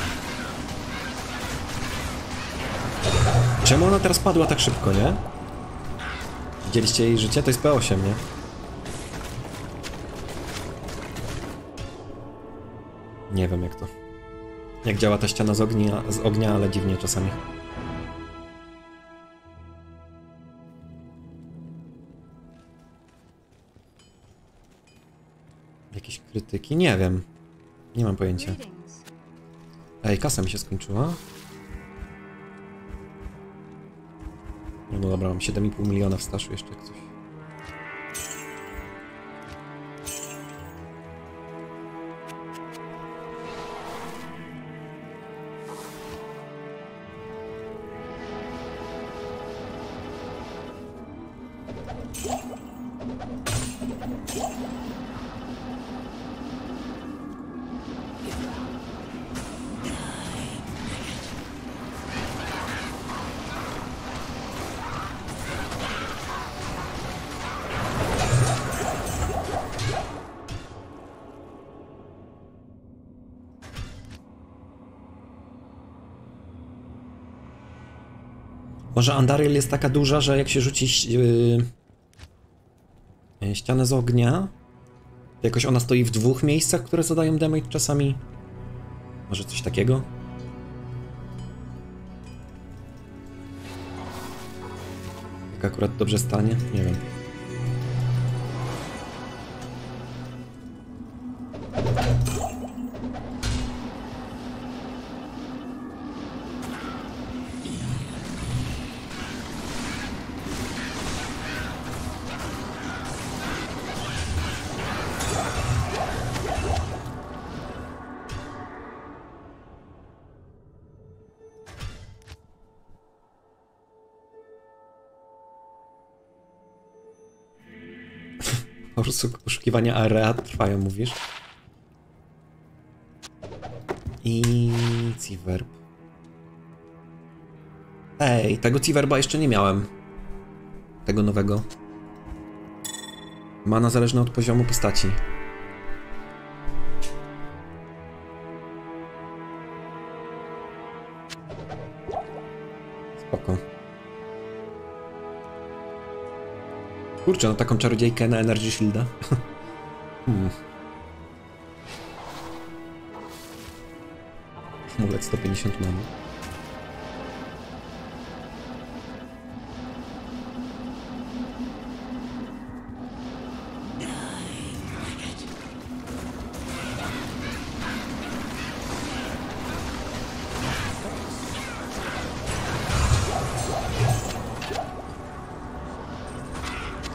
Czemu ona teraz padła tak szybko, nie? Widzieliście jej życie? To jest P8, nie? Nie wiem jak to. Jak działa ta ściana z ognia, z ognia ale dziwnie czasami. Jakieś krytyki? Nie wiem. Nie mam pojęcia. Ej, kasa mi się skończyła. No, dobra, mam 7,5 miliona w staszu jeszcze jak coś. Może Andariel jest taka duża, że jak się rzuci yy, yy, ścianę z ognia, to jakoś ona stoi w dwóch miejscach, które zadają damage czasami. Może coś takiego? Jak akurat dobrze stanie? Nie wiem. Poszukiwania area trwają, mówisz? I Civerb. Ej, tego Civerba jeszcze nie miałem. Tego nowego. Mana zależna od poziomu postaci. Spoko. Kurczę, no taką czarodziejkę na Energy Shielda. Hmm. Hamulec 150 mamy.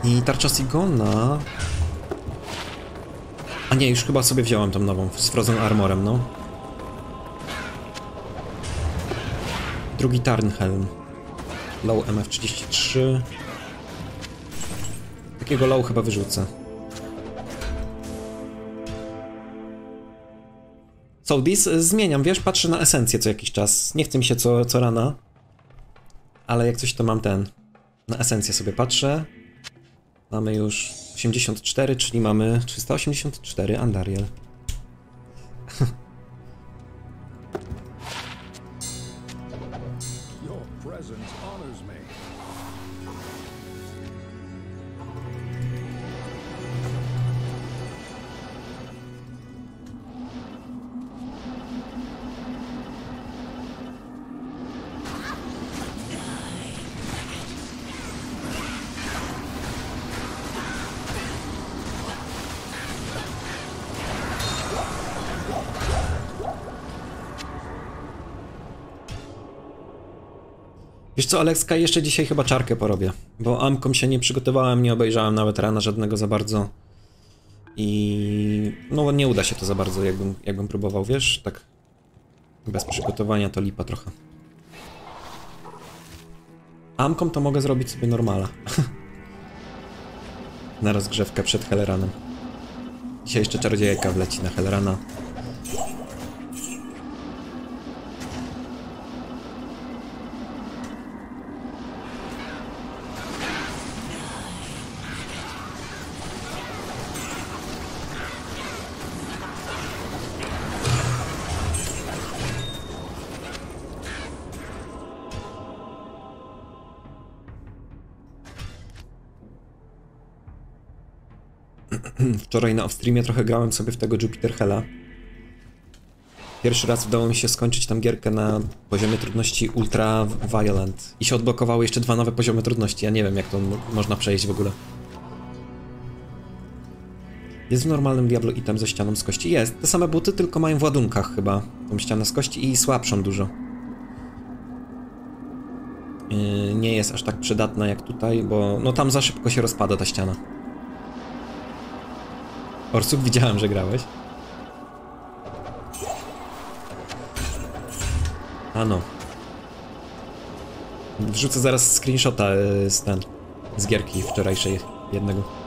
I tarcza Sigona a nie, już chyba sobie wziąłem tą nową, z Frozen Armorem, no. Drugi Tarnhelm. Low MF33. Takiego low chyba wyrzucę. So this y, zmieniam, wiesz, patrzę na esencję co jakiś czas. Nie chce mi się co, co rana. Ale jak coś to mam ten. Na esencję sobie patrzę. Mamy już 84, czyli mamy 384 Andariel. Co, Alekska, jeszcze dzisiaj chyba czarkę porobię. Bo Amkom się nie przygotowałem, nie obejrzałem nawet rana żadnego za bardzo. I no nie uda się to za bardzo, jakbym, jakbym próbował, wiesz, tak bez przygotowania to lipa trochę. Amkom to mogę zrobić sobie normala. na rozgrzewkę przed Heleranem. Dzisiaj jeszcze czarodziejka wleci na Helerana. Wczoraj na offstreamie trochę grałem sobie w tego Jupiter Hella. Pierwszy raz udało mi się skończyć tam gierkę na poziomie trudności Ultra Violent. I się odblokowały jeszcze dwa nowe poziomy trudności. Ja nie wiem, jak to mo- można przejść w ogóle. Jest w normalnym Diablo item ze ścianą z kości? Jest. Te same buty, tylko mają w ładunkach chyba tą ścianę z kości i słabszą dużo. Yy, nie jest aż tak przydatna jak tutaj, bo no tam za szybko się rozpada ta ściana. Orsuk, widziałem, że grałeś. Ano. Wrzucę zaraz screenshota y, z ten, z gierki wczorajszej jednego.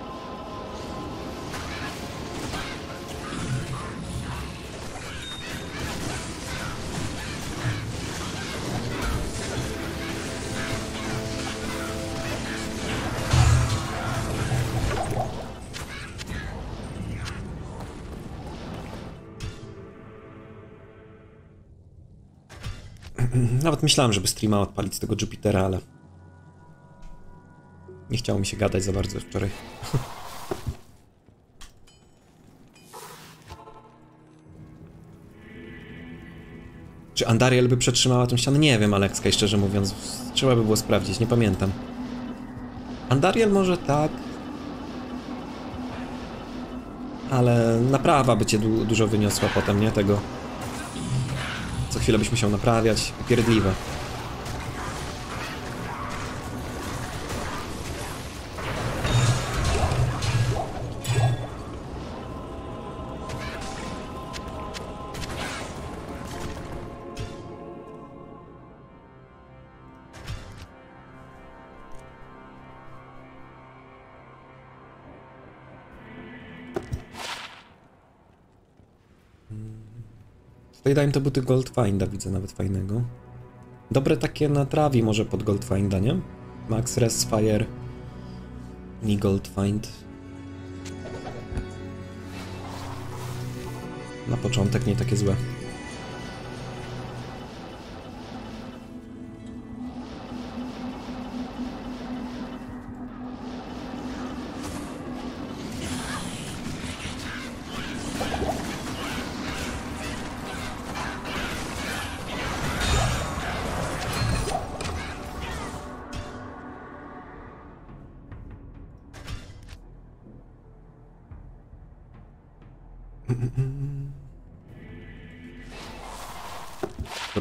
Myślałem, żeby streama odpalić z tego Jupitera, ale... Nie chciało mi się gadać za bardzo wczoraj. Czy Andariel by przetrzymała tą ścianę? Nie wiem, Alekska, szczerze mówiąc. Trzeba by było sprawdzić, nie pamiętam. Andariel może tak. Ale naprawa by cię du dużo wyniosła potem, nie? Tego. Co chwilę byś musiał naprawiać. Upierdliwe. Tutaj dałem te buty Goldfinda, widzę nawet fajnego. Dobre takie na trawi może pod Goldfinda, nie? Max Res Fire. Goldfind. Na początek nie takie złe.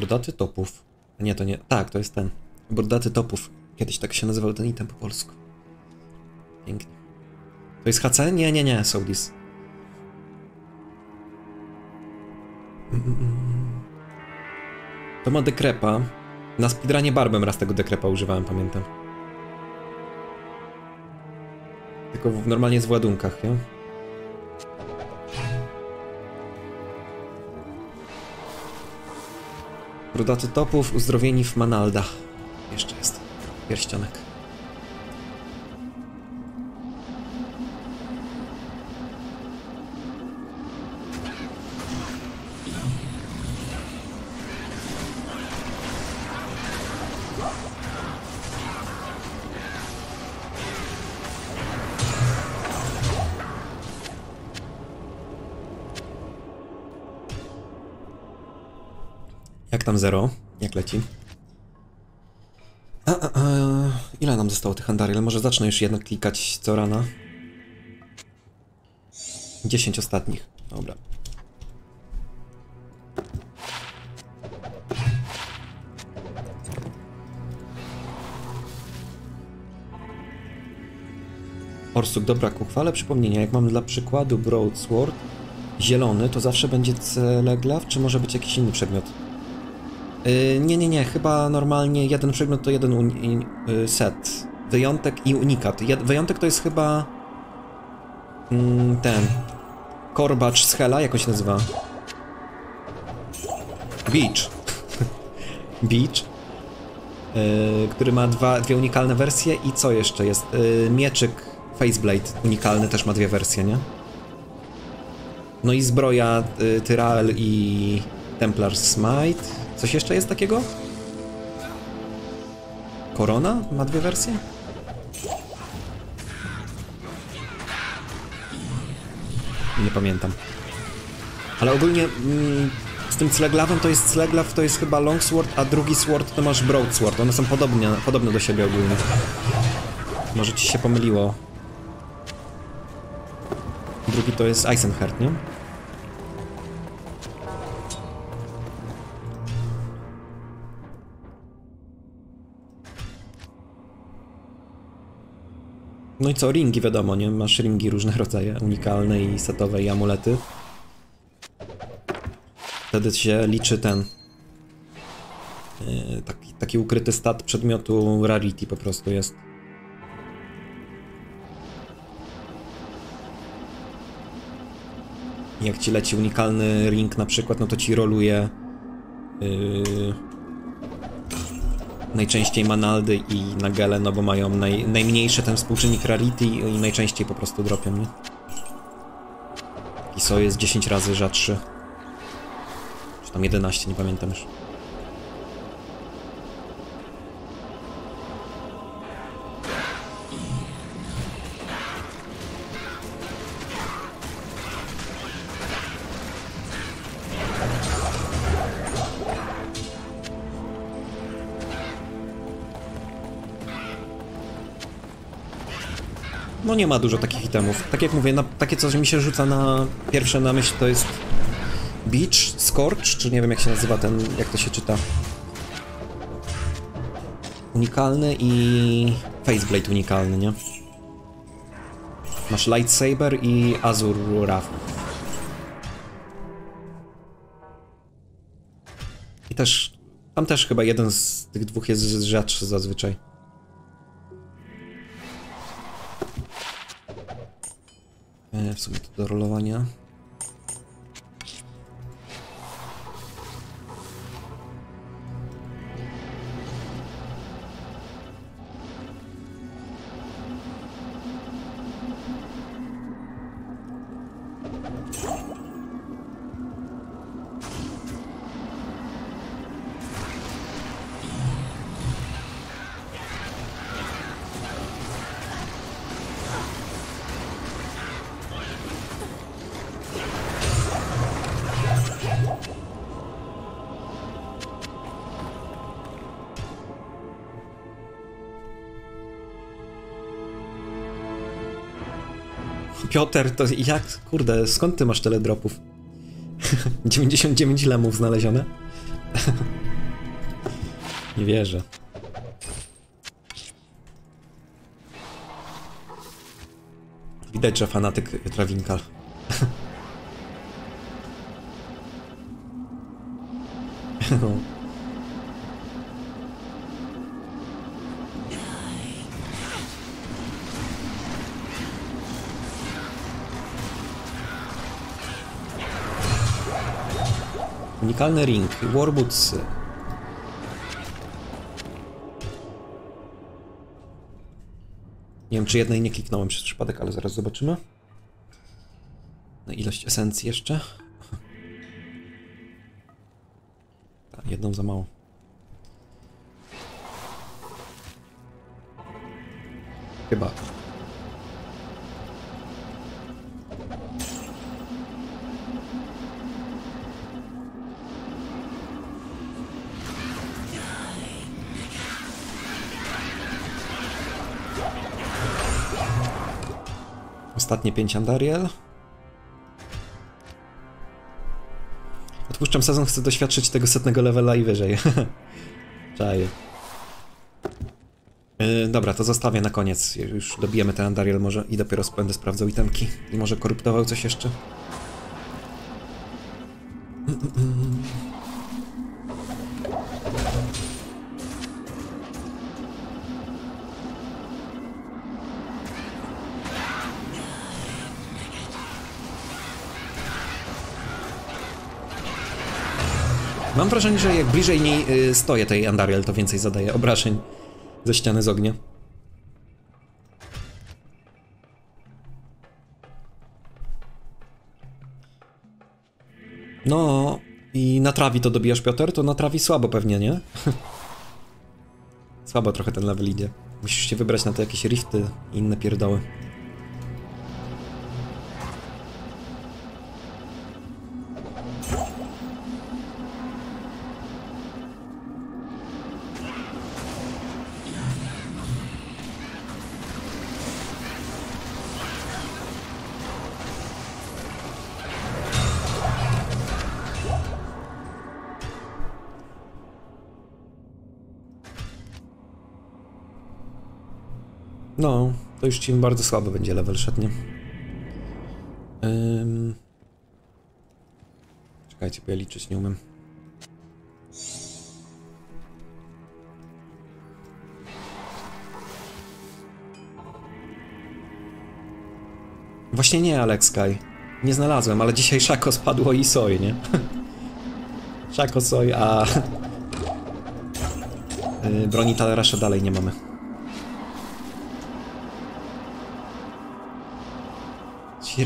Bordaty topów. Nie, to nie. Tak, to jest ten. Bordaty topów. Kiedyś tak się nazywał ten item po polsku. Pięknie. To jest HC? Nie, nie, nie, Saudis. To ma dekrepa. Na speedrunie barbem raz tego dekrepa używałem, pamiętam. Tylko w, normalnie z ładunkach, nie? Brudaty topów, uzdrowieni w Manalda. Jeszcze jest pierścionek. Tam zero? Jak leci? A, a, a, ile nam zostało tych handari? Ale może zacznę już jednak klikać co rana. 10 ostatnich. Dobra. Orsuk, dobra, ku chwale przypomnienia, jak mam dla przykładu Broadsword zielony, to zawsze będzie celeglaw, czy może być jakiś inny przedmiot? Yy, nie, nie, nie, chyba normalnie jeden przedmiot to jeden yy, set. Wyjątek i unikat. Jed- wyjątek to jest chyba mm, ten korbacz z Hela, jak on się nazywa? Beach. Beach. Yy, który ma dwa, dwie unikalne wersje i co jeszcze jest? Yy, mieczyk Faceblade unikalny też ma dwie wersje, nie? No i zbroja y, Tyrael i Templar Smite. Coś jeszcze jest takiego? Korona ma dwie wersje? Nie pamiętam. Ale ogólnie mm, z tym Cleglawem to jest Cleglaw to jest chyba Longsword, a drugi Sword to masz Broadsword. One są podobnie, podobne do siebie ogólnie. Może ci się pomyliło. Drugi to jest Eisenheart, nie? No i co, ringi wiadomo, nie? Masz ringi różne rodzaje, unikalne i setowe i amulety. Wtedy się liczy ten... Yy, taki, taki ukryty stat przedmiotu rarity po prostu jest. Jak ci leci unikalny ring na przykład, no to ci roluje... Yy, najczęściej Manaldy i Nagele, no bo mają naj, najmniejszy ten współczynnik rarity i najczęściej po prostu dropią, nie? ISO jest 10 razy rzadszy. Czy tam 11, nie pamiętam już. Nie ma dużo takich itemów. Tak jak mówię, na, takie co mi się rzuca na pierwsze na myśl to jest Beach, Scorch, czy nie wiem jak się nazywa ten, jak to się czyta. Unikalny i Faceblade unikalny, nie? Masz Lightsaber i Azur Wrath. I też, tam też chyba jeden z tych dwóch jest rzadszy zazwyczaj. W sumie to do rolowania. Piotr, to jak, kurde, skąd ty masz tyle dropów? 99 lemów znalezione? Nie wierzę. Widać, że fanatyk Trawinkal. No. Unikalny ring, Warbootsy. Nie wiem, czy jednej nie kliknąłem przez przypadek, ale zaraz zobaczymy. Na ilość esencji jeszcze. Tak, jedną za mało. Chyba. Ostatnie 5 Andariel. Odpuszczam sezon, chcę doświadczyć tego setnego levela i wyżej. Czaję. Yy, dobra, to zostawię na koniec. Już dobijemy ten Andariel może i dopiero będę sprawdzał itemki. I może koruptował coś jeszcze. Mam wrażenie, że jak bliżej niej y, stoję tej Andariel, to więcej zadaje obrażeń ze ściany z ognia. No i na trawi to dobijasz Piotr, to na trawi słabo pewnie, nie? słabo trochę ten level idzie. Musisz się wybrać na te jakieś rifty i inne pierdoły. No, to już ci bardzo słabo będzie level szedł. Czekajcie, bo ja liczyć nie umiem. Właśnie nie, Alex Sky. Nie znalazłem, ale dzisiaj Szako spadło i soj, nie? Szako, soj, a... Yy, broni Talerasza dalej nie mamy.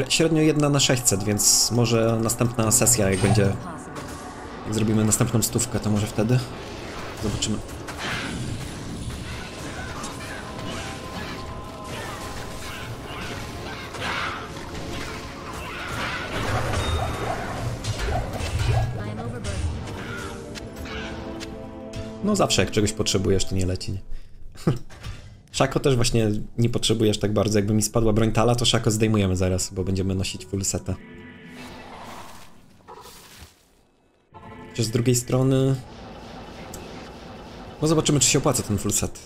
Średnio jedna na 600, więc może następna sesja, jak będzie, jak zrobimy następną stówkę, to może wtedy zobaczymy. No zawsze jak czegoś potrzebujesz, to nie leci. Nie? Szako też właśnie nie potrzebujesz tak bardzo. Jakby mi spadła broń Tala, to Szako zdejmujemy zaraz, bo będziemy nosić full seta. Chociaż z drugiej strony... No zobaczymy, czy się opłaca ten full set.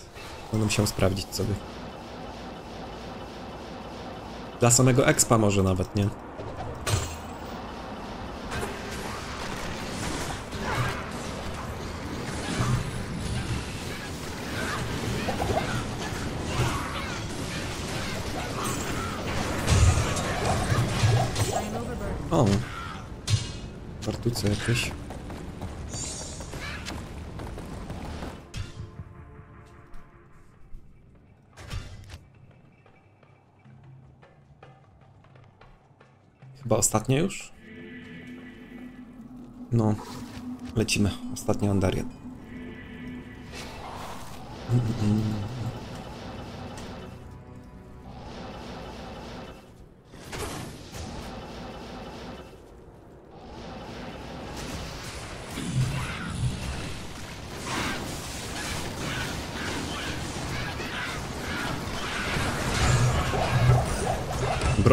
Będę musiał sprawdzić sobie. Dla samego expa może nawet, nie? Wartuce jakieś. Chyba ostatnia już? No, lecimy. Ostatnia Andarian.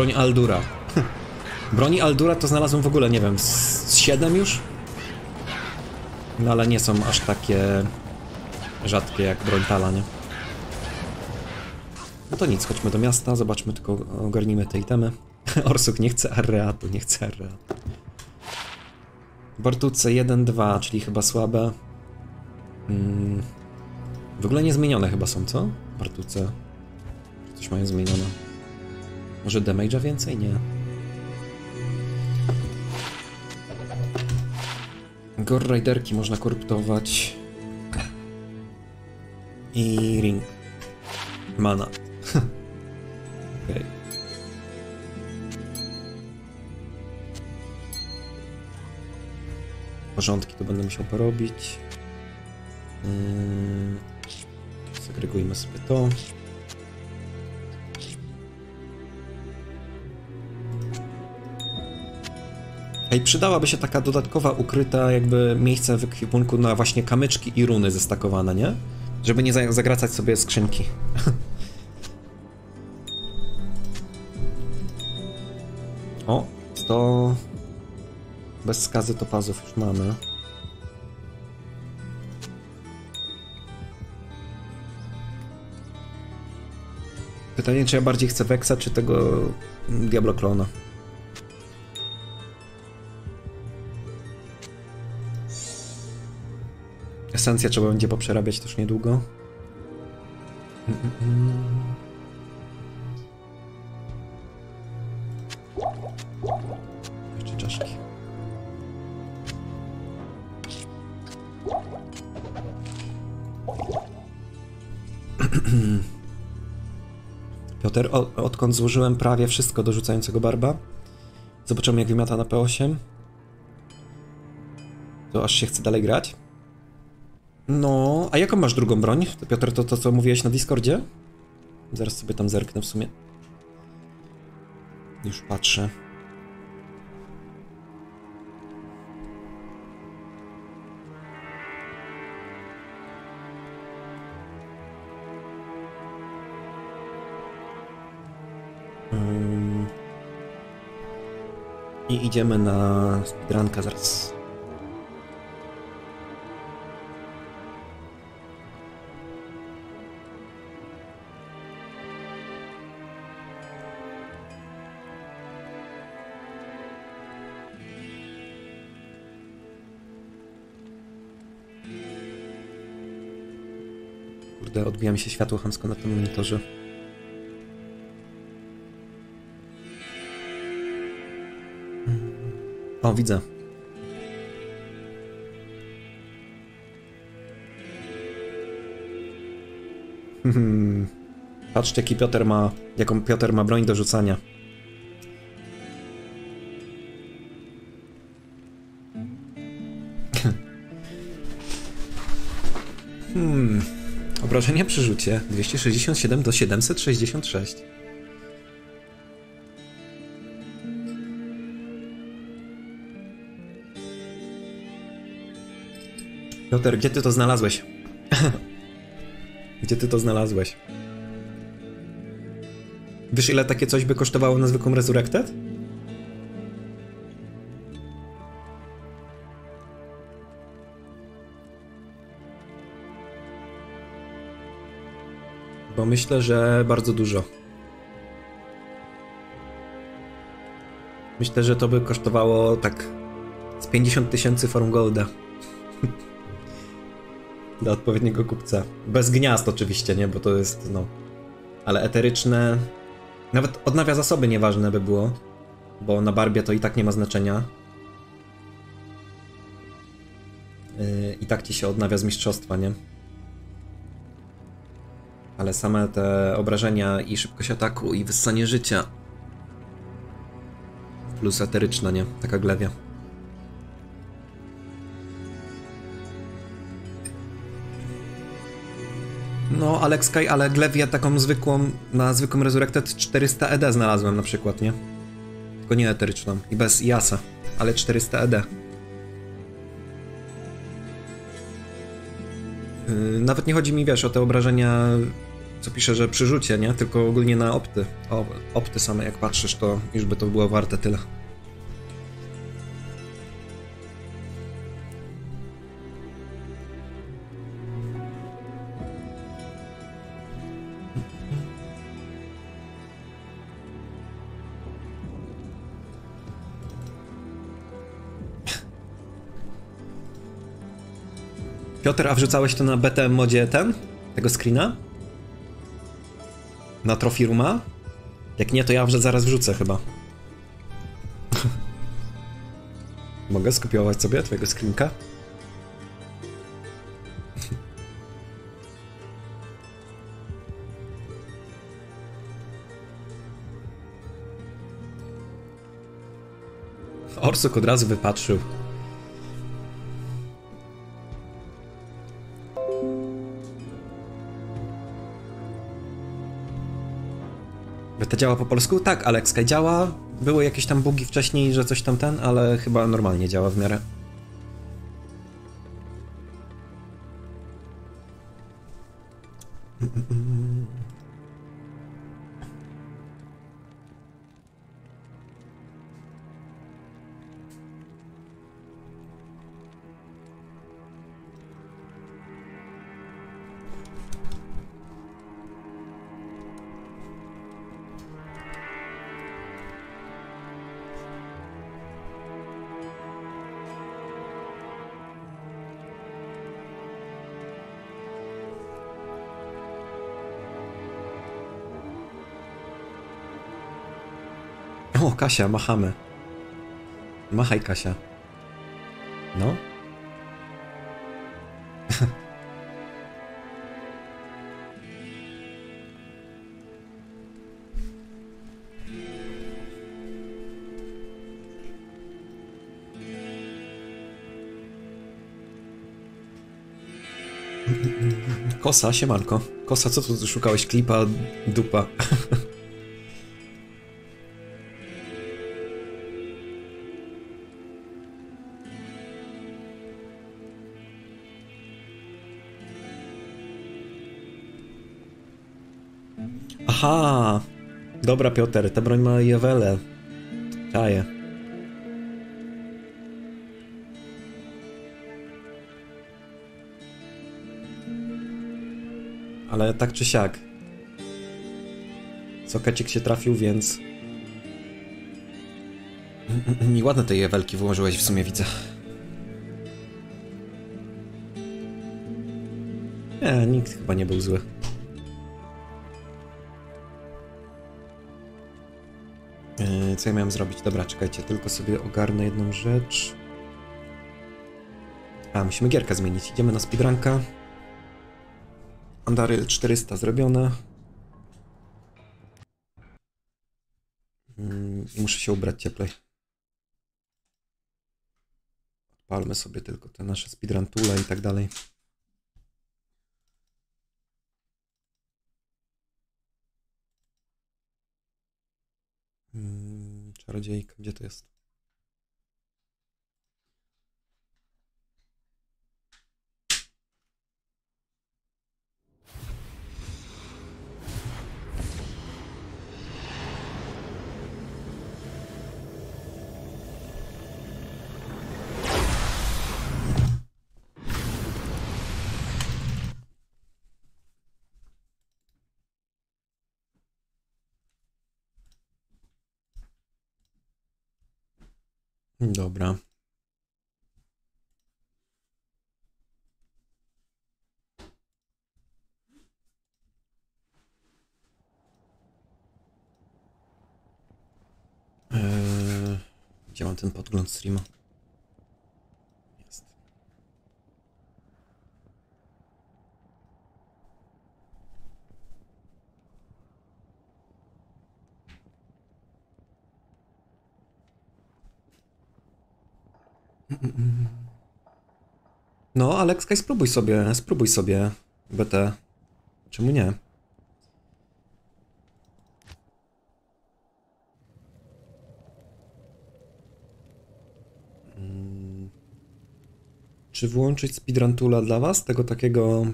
Broń Aldura. Broni Aldura to znalazłem w ogóle, nie wiem, z 7 już? No ale nie są aż takie rzadkie jak broń Tala, nie? No to nic, chodźmy do miasta, zobaczmy tylko, ogarnijmy te itemy. Orsuk nie chce arreatu, nie chce arreatu. Bartuce 1-2, czyli chyba słabe. Mm. W ogóle niezmienione chyba są, co? Bartuce. Coś mają zmienione. Może damage'a więcej? Nie. Gore Riderki można koruptować. I ring. Mana. Okej. Porządki to będę musiał porobić. Yy... Segregujmy sobie to. Ej, przydałaby się taka dodatkowa, ukryta jakby miejsce w na właśnie kamyczki i runy zestakowane, nie? Żeby nie za- zagracać sobie skrzynki. o, to... Bez skazy topazów już mamy. Pytanie, czy ja bardziej chcę Vexa, czy tego Diablo Klona. Esencja trzeba będzie poprzerabiać też niedługo. Jeszcze czaszki. Piotr, odkąd złożyłem prawie wszystko do rzucającego barba, zobaczymy jak wymiata na P8. To aż się chce dalej grać. No, a jaką masz drugą broń? To Piotr, to, to co mówiłeś na Discordzie? Zaraz sobie tam zerknę w sumie. Już patrzę. I idziemy na speedrunka zaraz. Kurde, odbija mi się światło chamsko na tym monitorze. O, widzę. Hmm. Patrzcie, jaki Piotr ma, jaką Piotr ma broń do rzucania. Obrażenia przy rzucie 267 do 766. Piotr, gdzie ty to znalazłeś? gdzie ty to znalazłeś? Wiesz ile takie coś by kosztowało na zwykłą Resurrected? Myślę, że bardzo dużo. Myślę, że to by kosztowało tak z 50 tysięcy form golda. Dla odpowiedniego kupca. Bez gniazd oczywiście, nie? Bo to jest, no... Ale eteryczne... Nawet odnawia zasoby nieważne by było. Bo na barbie to i tak nie ma znaczenia. Yy, I tak ci się odnawia z mistrzostwa, nie? Ale same te obrażenia i szybkość ataku i wyssanie życia. Plus eteryczna, nie? Taka glewia. No, Alex Sky, ale glewię taką zwykłą, na zwykłą Resurrected 400 ED znalazłem na przykład, nie? Tylko nie eteryczną i bez Jasa, ale 400 ED. Yy, nawet nie chodzi mi, wiesz, o te obrażenia, co pisze, że przy rzucie, nie? Tylko ogólnie na opty. O, opty same jak patrzysz, to już by to było warte tyle. Piotr, a wrzucałeś to na BTM modzie ten? Tego screena? Na Trophy Rooma? Jak nie, to ja zaraz wrzucę chyba. Mogę skopiować sobie twojego screenka? Orsuk od razu wypatrzył. Działa po polsku? Tak, Alekska działa. Były jakieś tam bugi wcześniej, że coś tam ten, ale chyba normalnie działa w miarę. Kasia, machamy. Machaj, Kasia. No. Kosa, siemanko. Kosa, co tu szukałeś? Klipa, dupa. Dobra, Piotr, ta broń ma Jewelę. Czaję. Ale tak czy siak. Sokecik się trafił, więc... I ładne te Jewelki wyłożyłeś w sumie, widzę. Nie, nikt chyba nie był zły. Co ja miałem zrobić? Dobra, czekajcie, tylko sobie ogarnę jedną rzecz. A, musimy gierkę zmienić. Idziemy na speedrunka. Andary 400 zrobione. Mm, i Muszę się ubrać cieplej. Odpalmy sobie tylko te nasze speedrun toole i tak dalej. Czarodziejka, gdzie to jest? Dobra. Eee, gdzie mam ten podgląd streama? Jest. No, Alekskaj, spróbuj sobie, spróbuj sobie BT. Czemu nie? Mm. Czy włączyć speedrun toola dla was? Tego takiego,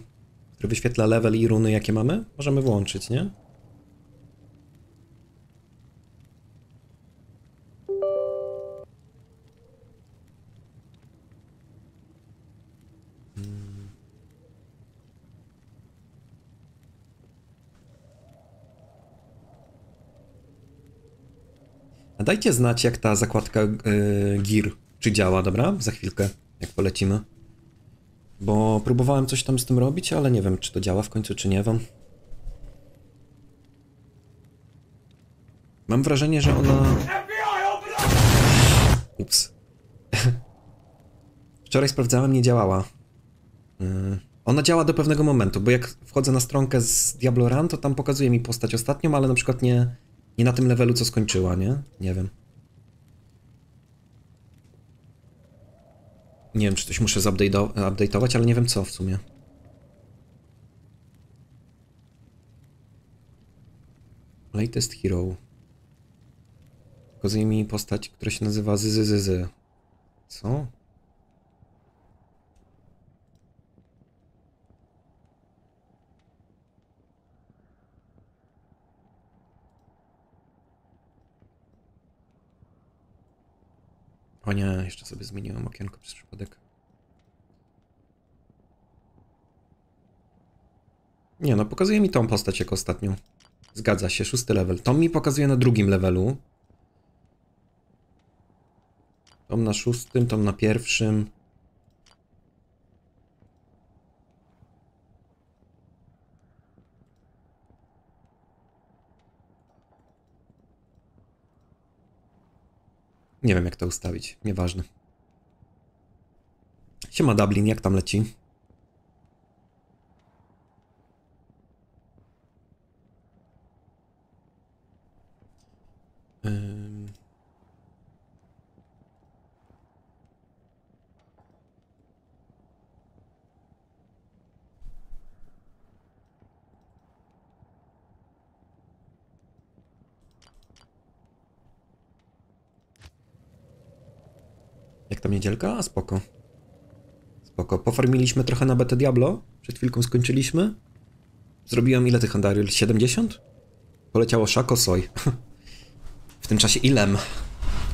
który wyświetla level i runy, jakie mamy? Możemy włączyć, nie? Dajcie znać, jak ta zakładka y, gear, czy działa, dobra? Za chwilkę, jak polecimy. Bo próbowałem coś tam z tym robić, ale nie wiem, czy to działa w końcu, czy nie wam. Mam wrażenie, że ona... Ups. Wczoraj sprawdzałem, nie działała. Yy, Ona działa do pewnego momentu, bo jak wchodzę na stronkę z Diablo Run, to tam pokazuje mi postać ostatnią, ale na przykład nie, nie na tym levelu, co skończyła, nie? Nie wiem. Nie wiem, czy coś muszę zupdate'ować, ale nie wiem co w sumie. Latest Hero. Pokazuje mi postać, która się nazywa Zyzyzyzy. Co? O nie, jeszcze sobie zmieniłem okienko przez przypadek. Nie no, pokazuje mi tą postać jako ostatnią. Zgadza się, szósty level. Tom mi pokazuje na drugim levelu. Tom na szóstym, Tom na pierwszym. Nie wiem jak to ustawić, nieważne. Siema Dublin, jak tam leci? Jak tam niedzielka? A spoko. Spoko. Pofarmiliśmy trochę na betę Diablo. Przed chwilką skończyliśmy. Zrobiłem ile tych Andariel? 70? Poleciało Szako Soj. w tym czasie Ilem.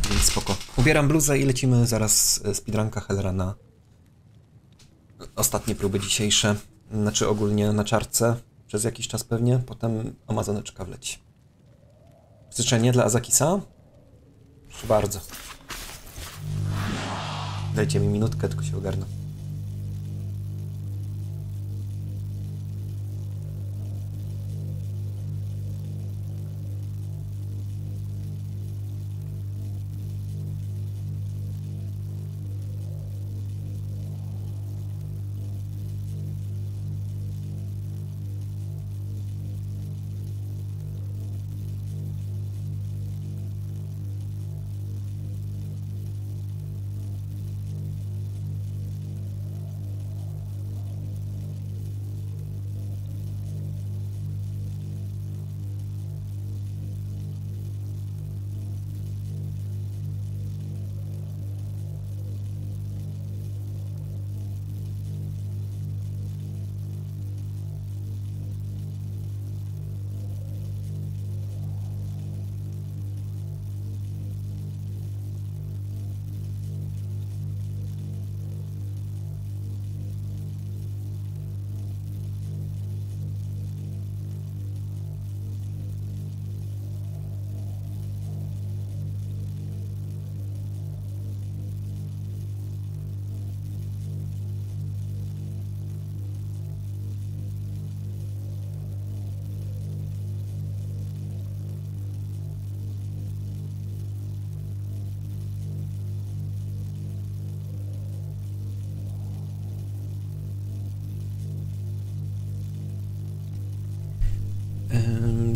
Więc spoko. Ubieram bluzę i lecimy zaraz speedranka Hellrana. Ostatnie próby dzisiejsze. Znaczy ogólnie na czarce. Przez jakiś czas pewnie. Potem Amazoneczka wleci. Życzenie dla Azakisa? Proszę bardzo. Dajcie mi minutkę, tylko się ogarnę.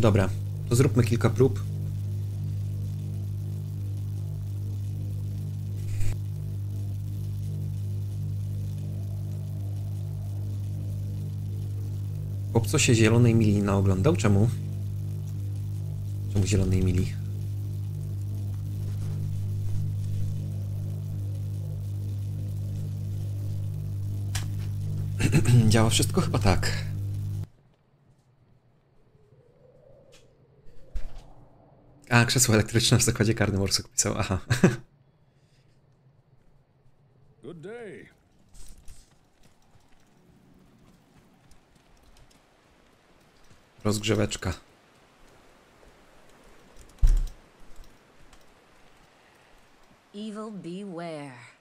Dobra, to zróbmy kilka prób. Chłopco się zielonej mili naoglądał. Czemu? Czemu zielonej mili? Działa wszystko? Chyba tak. A, krzesło elektryczne w zakładzie karnym Orsuk pisał, aha. Good day. Rozgrzeweczka. Evil beware.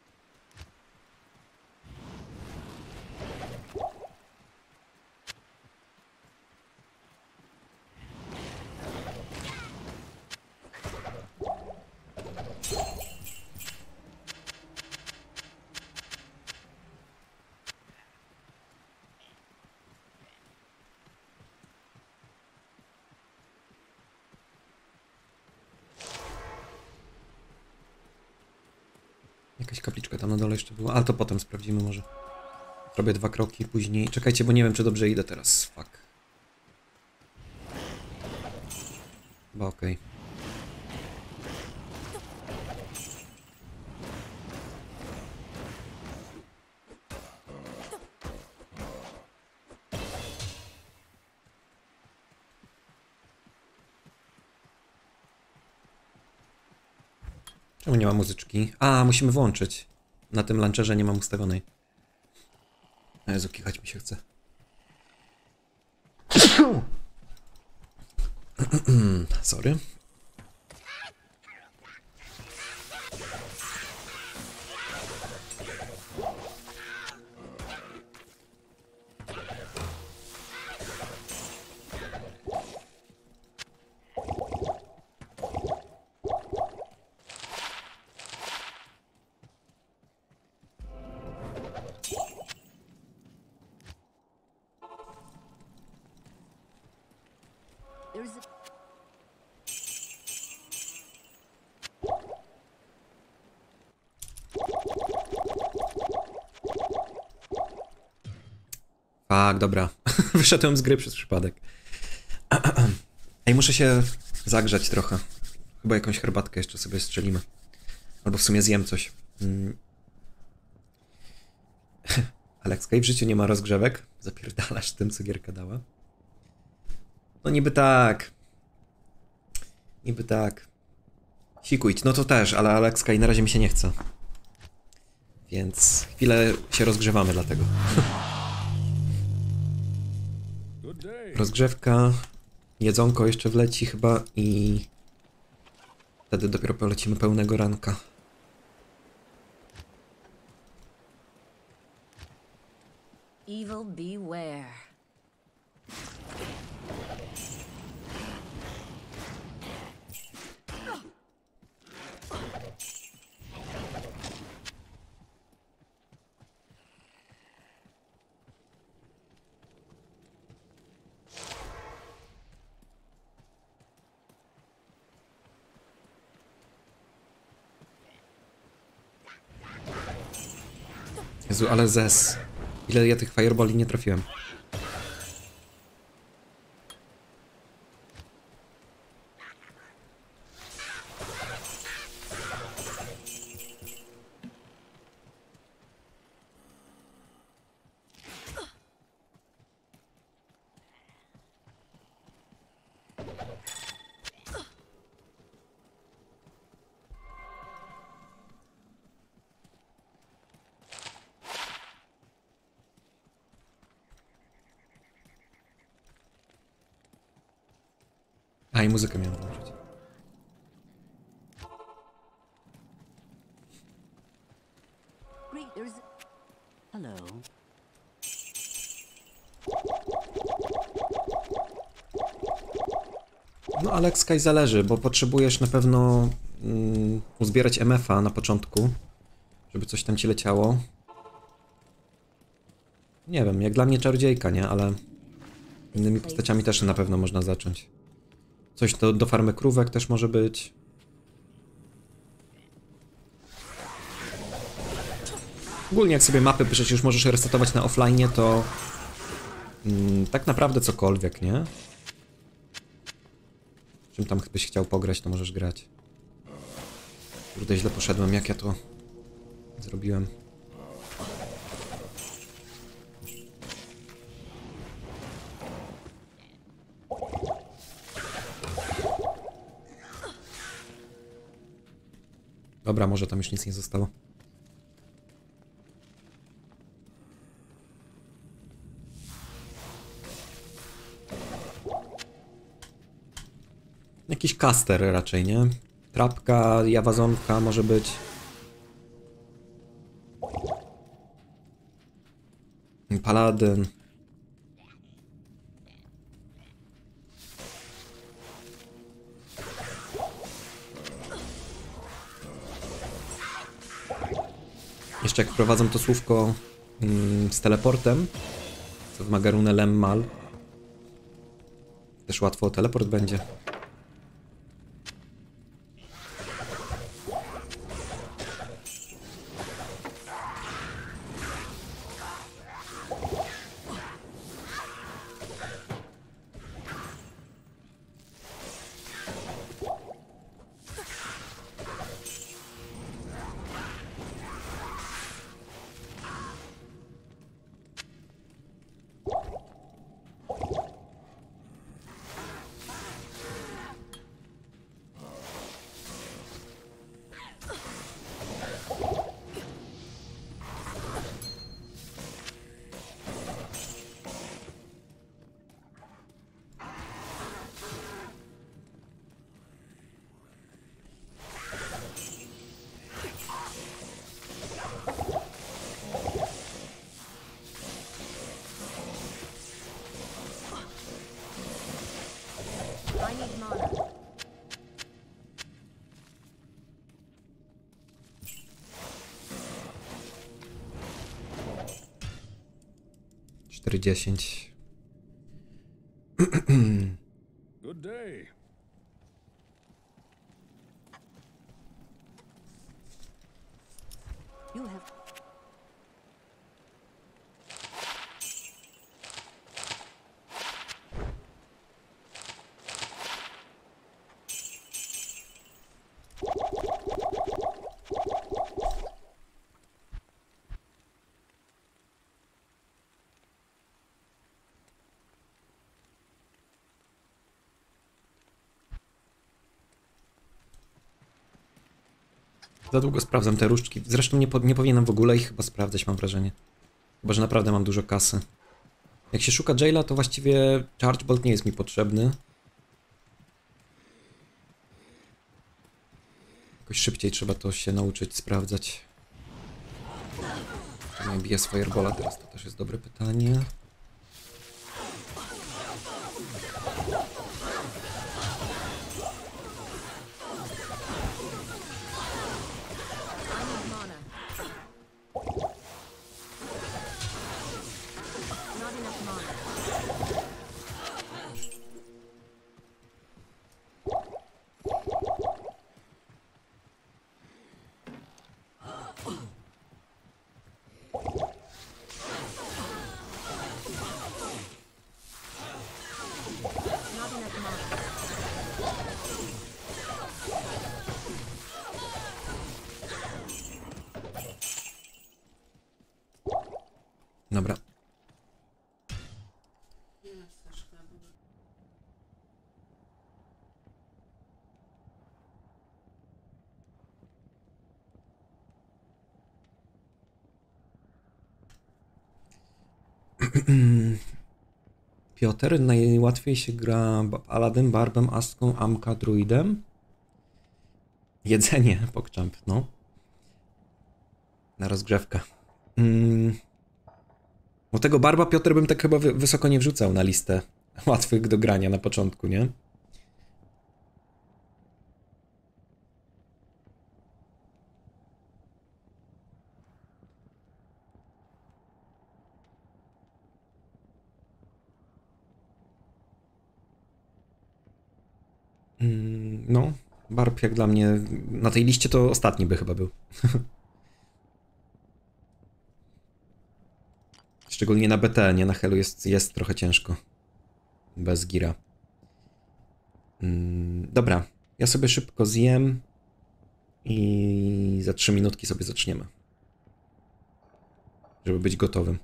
Jakaś kapliczka tam na dole jeszcze była, ale to potem sprawdzimy może. Robię dwa kroki później. Czekajcie, bo nie wiem, czy dobrze idę teraz. Fuck. Chyba okej. Czemu nie ma muzyczki? A, musimy włączyć. Na tym launcherze nie mam ustawionej. Jezu, kichać mi się chce. Sorry. Tak, dobra. Wyszedłem z gry przez przypadek. Ej, muszę się zagrzać trochę. Chyba jakąś herbatkę jeszcze sobie strzelimy. Albo w sumie zjem coś. Mm. Alex, w życiu nie ma rozgrzewek? Zapierdalasz tym, co gierka dała? No niby tak. Niby tak. Sikuć, no to też, ale Alex Kay na razie mi się nie chce. Więc chwilę się rozgrzewamy dlatego. Rozgrzewka, jedzonko jeszcze wleci chyba i wtedy dopiero polecimy pełnego ranka. evil beware. Jezu, ale zes. Ile ja tych fireballi nie trafiłem. A i muzykę miałem włączyć. Great, there's a... Hello. Alex Sky zależy, bo potrzebujesz na pewno mm, uzbierać MF-a na początku, żeby coś tam ci leciało. Nie wiem, jak dla mnie czarodziejka, nie? Ale innymi postaciami też na pewno można zacząć. Coś do, do farmy krówek też może być. Ogólnie jak sobie mapy przecież możesz resetować na offline, to mm, tak naprawdę cokolwiek, nie? Czym tam byś chciał pograć, to możesz grać. Kurde, źle poszedłem, jak ja to zrobiłem. Dobra, może tam już nic nie zostało. Caster raczej, nie? Trapka, jawazonka może być. Paladyn. Jeszcze jak wprowadzą to słówko mm, z teleportem, co wymaga runę Lemmal, też łatwo teleport będzie. 410. Good day. You have. Za długo sprawdzam te różdżki. Zresztą nie, po, nie powinienem w ogóle ich chyba sprawdzać, mam wrażenie. Chyba, że naprawdę mam dużo kasy. Jak się szuka Jaila, to właściwie Charge Bolt nie jest mi potrzebny. Jakoś szybciej trzeba to się nauczyć sprawdzać. Czy mnie bije z Firebola teraz? To też jest dobre pytanie. Piotr, najłatwiej się gra Aladem, Barbem, Astką, Amka, Druidem. Jedzenie, pokczamp, no. Na rozgrzewkę. Mm. Bo tego Barba Piotr bym tak chyba wy- wysoko nie wrzucał na listę łatwych do grania na początku, nie? Mm, No, Jak dla mnie na tej liście to ostatni by chyba był. Szczególnie na BT, nie na Helu jest, jest trochę ciężko. Bez gira. Mm, dobra, ja sobie szybko zjem i za 3 minutki sobie zaczniemy. Żeby być gotowym.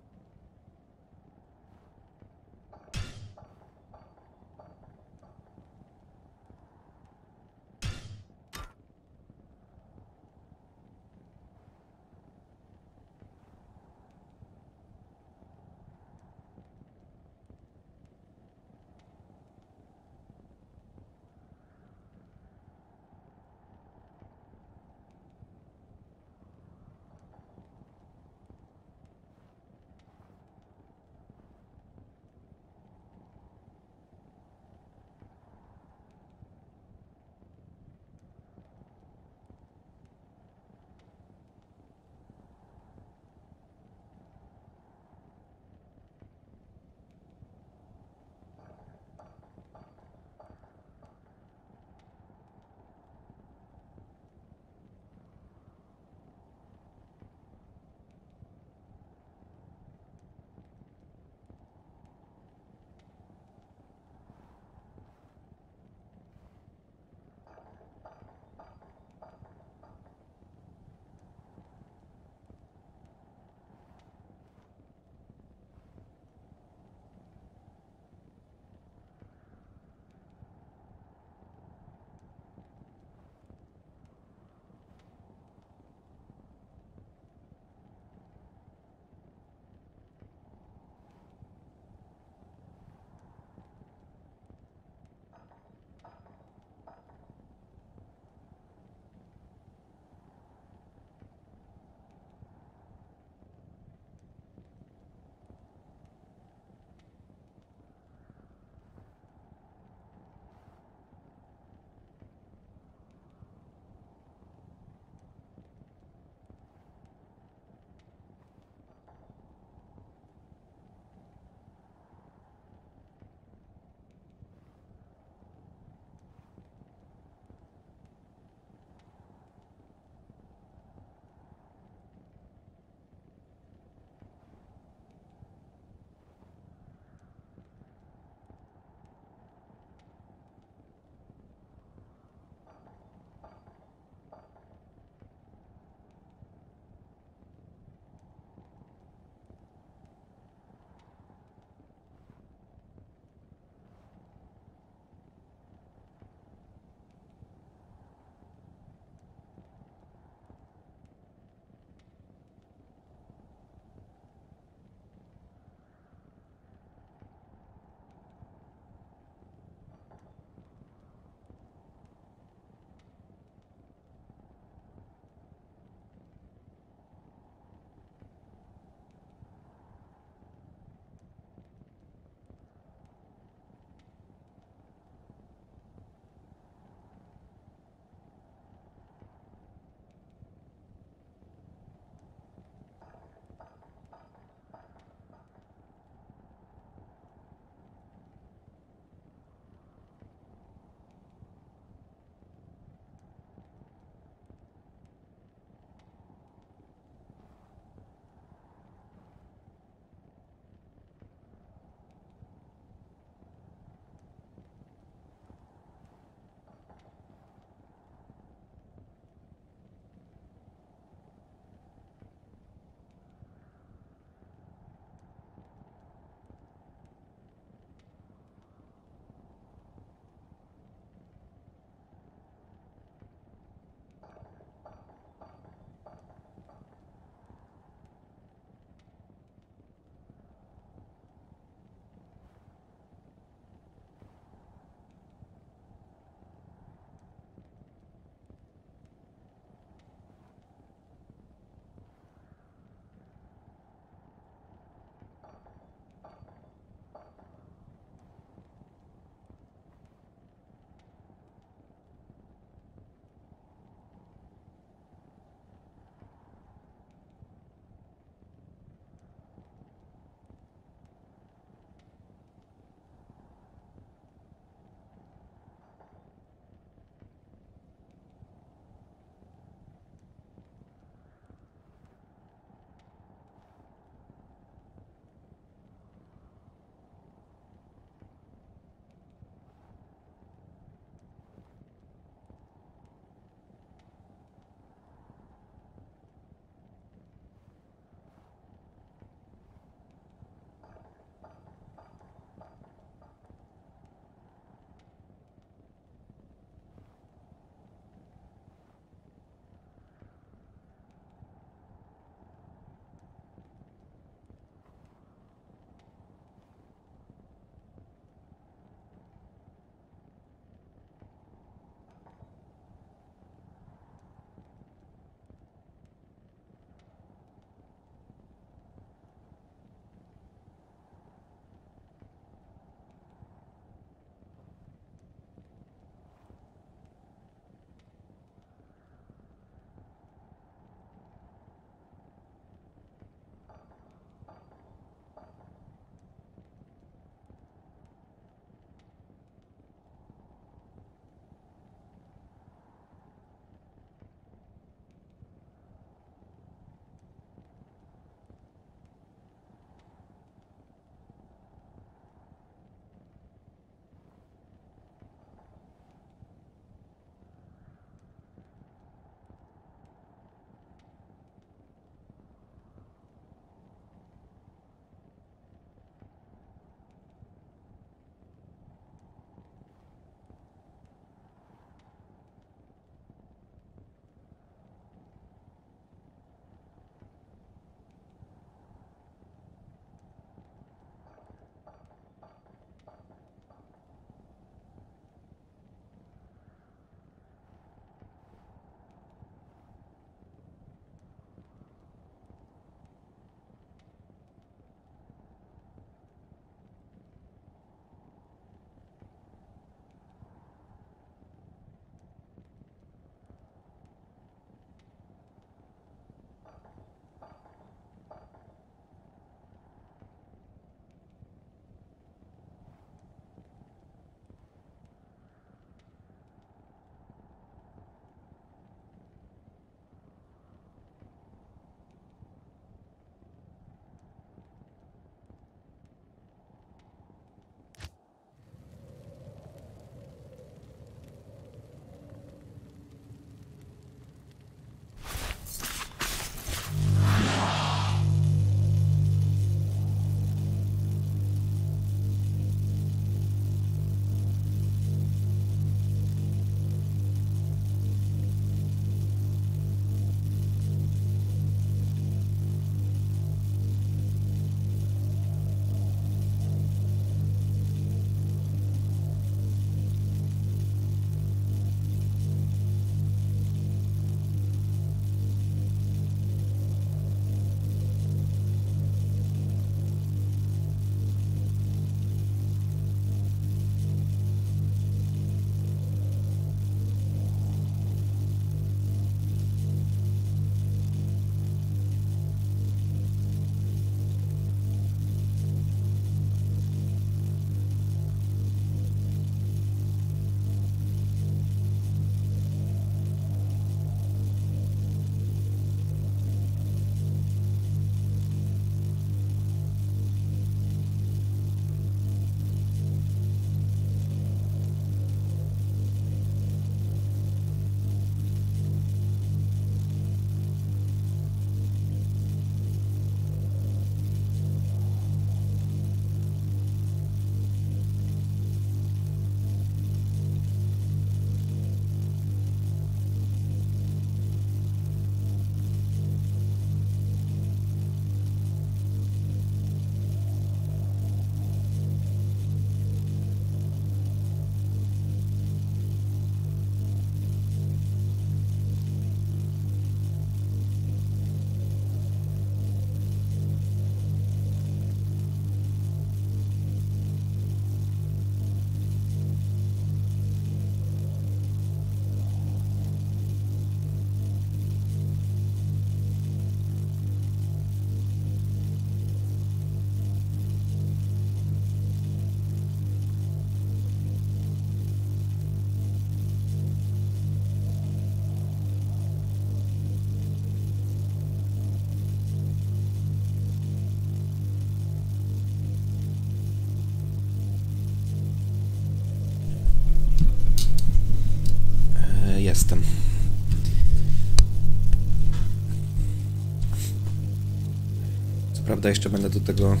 Prawda jeszcze będę do tego mm,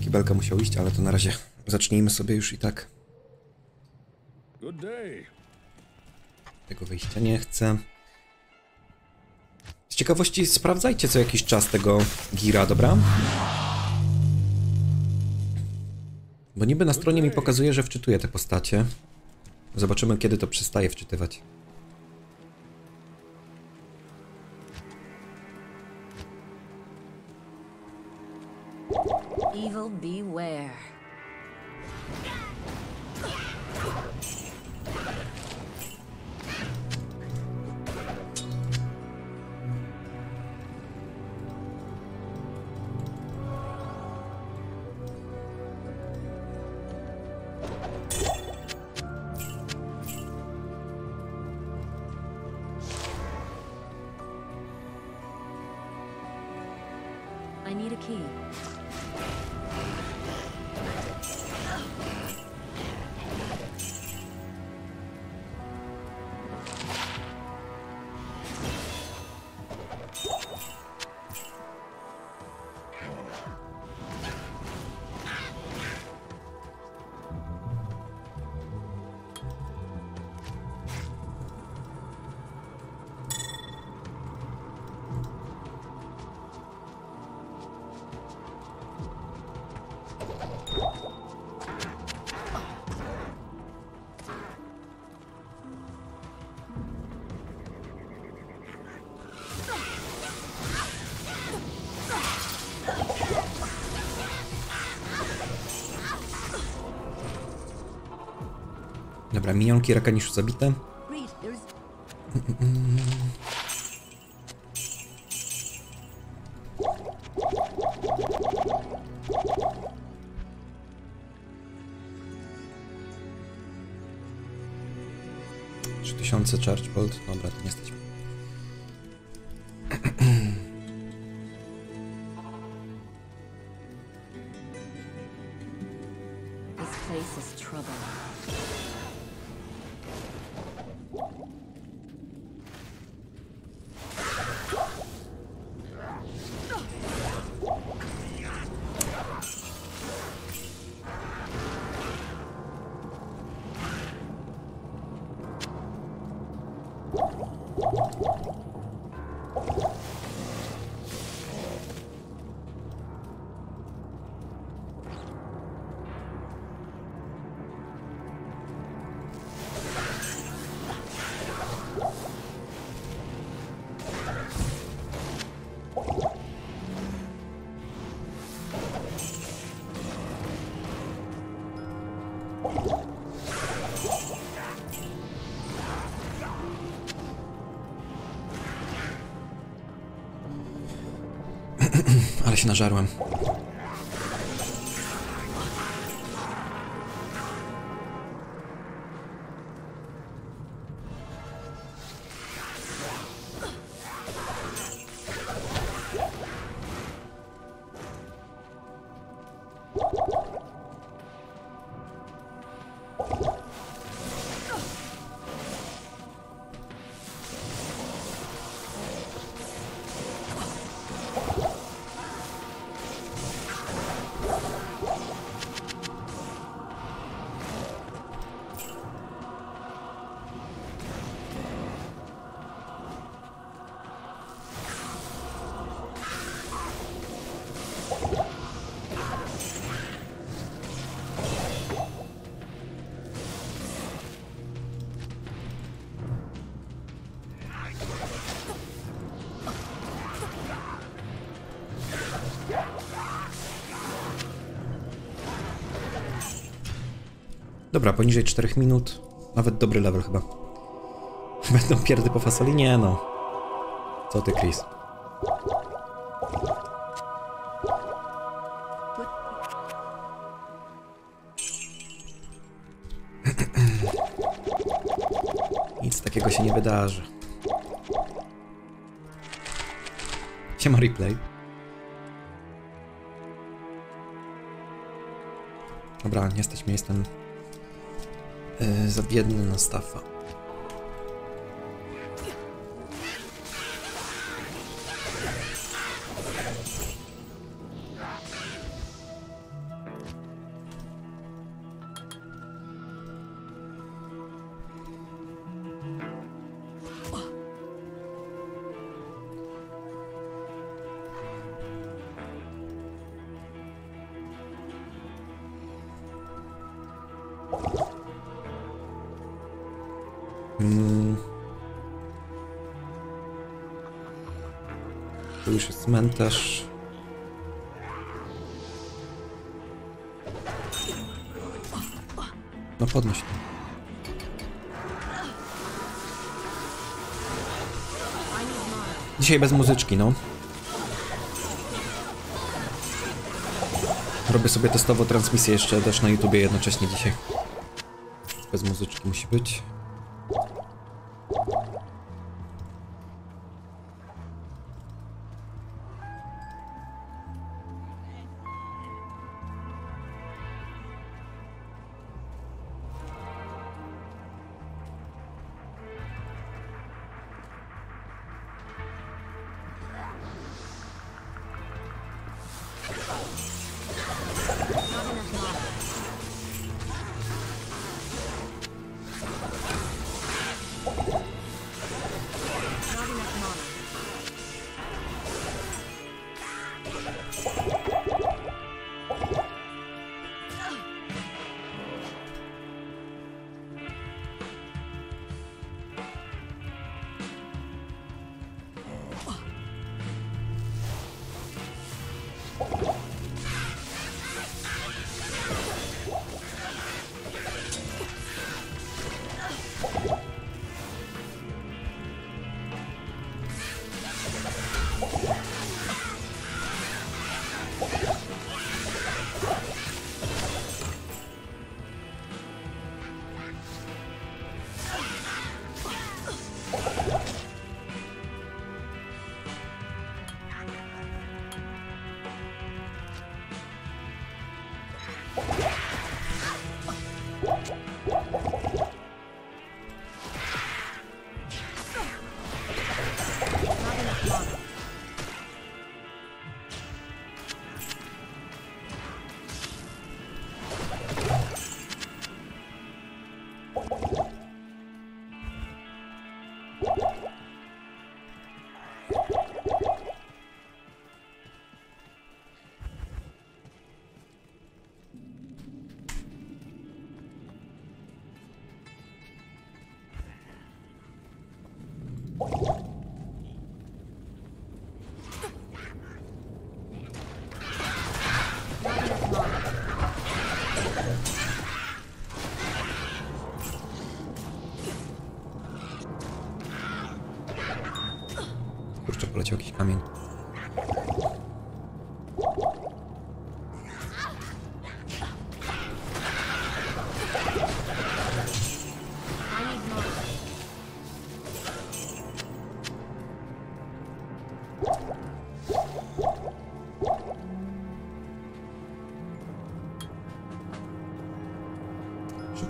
kibelka musiał iść, ale to na razie zacznijmy sobie już i tak. Tego wyjścia nie chcę. Z ciekawości sprawdzajcie co jakiś czas tego gira, dobra? Bo niby na stronie mi pokazuje, że wczytuje te postacie. Zobaczymy kiedy to przestaje wczytywać. Evil beware. Minionki Rakanisz zabite. Się nażarłem. Dobra, poniżej 4 minut. Nawet dobry level chyba. Będą pierdy po fasoli? Nie no. Co ty, Chris? Nic takiego się nie wydarzy. Siema replay. Dobra, mnie, jestem za biedny na. Cmentarz. No podnoś to. Dzisiaj bez muzyczki, no. Robię sobie testowo transmisję jeszcze też na YouTubie jednocześnie dzisiaj. Bez muzyczki musi być.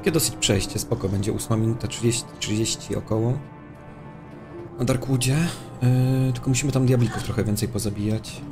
Szybkie dosyć przejście, spoko, będzie 8 minuta 30, 30 około. Na Darkwoodzie, yy, tylko musimy tam diablików trochę więcej pozabijać.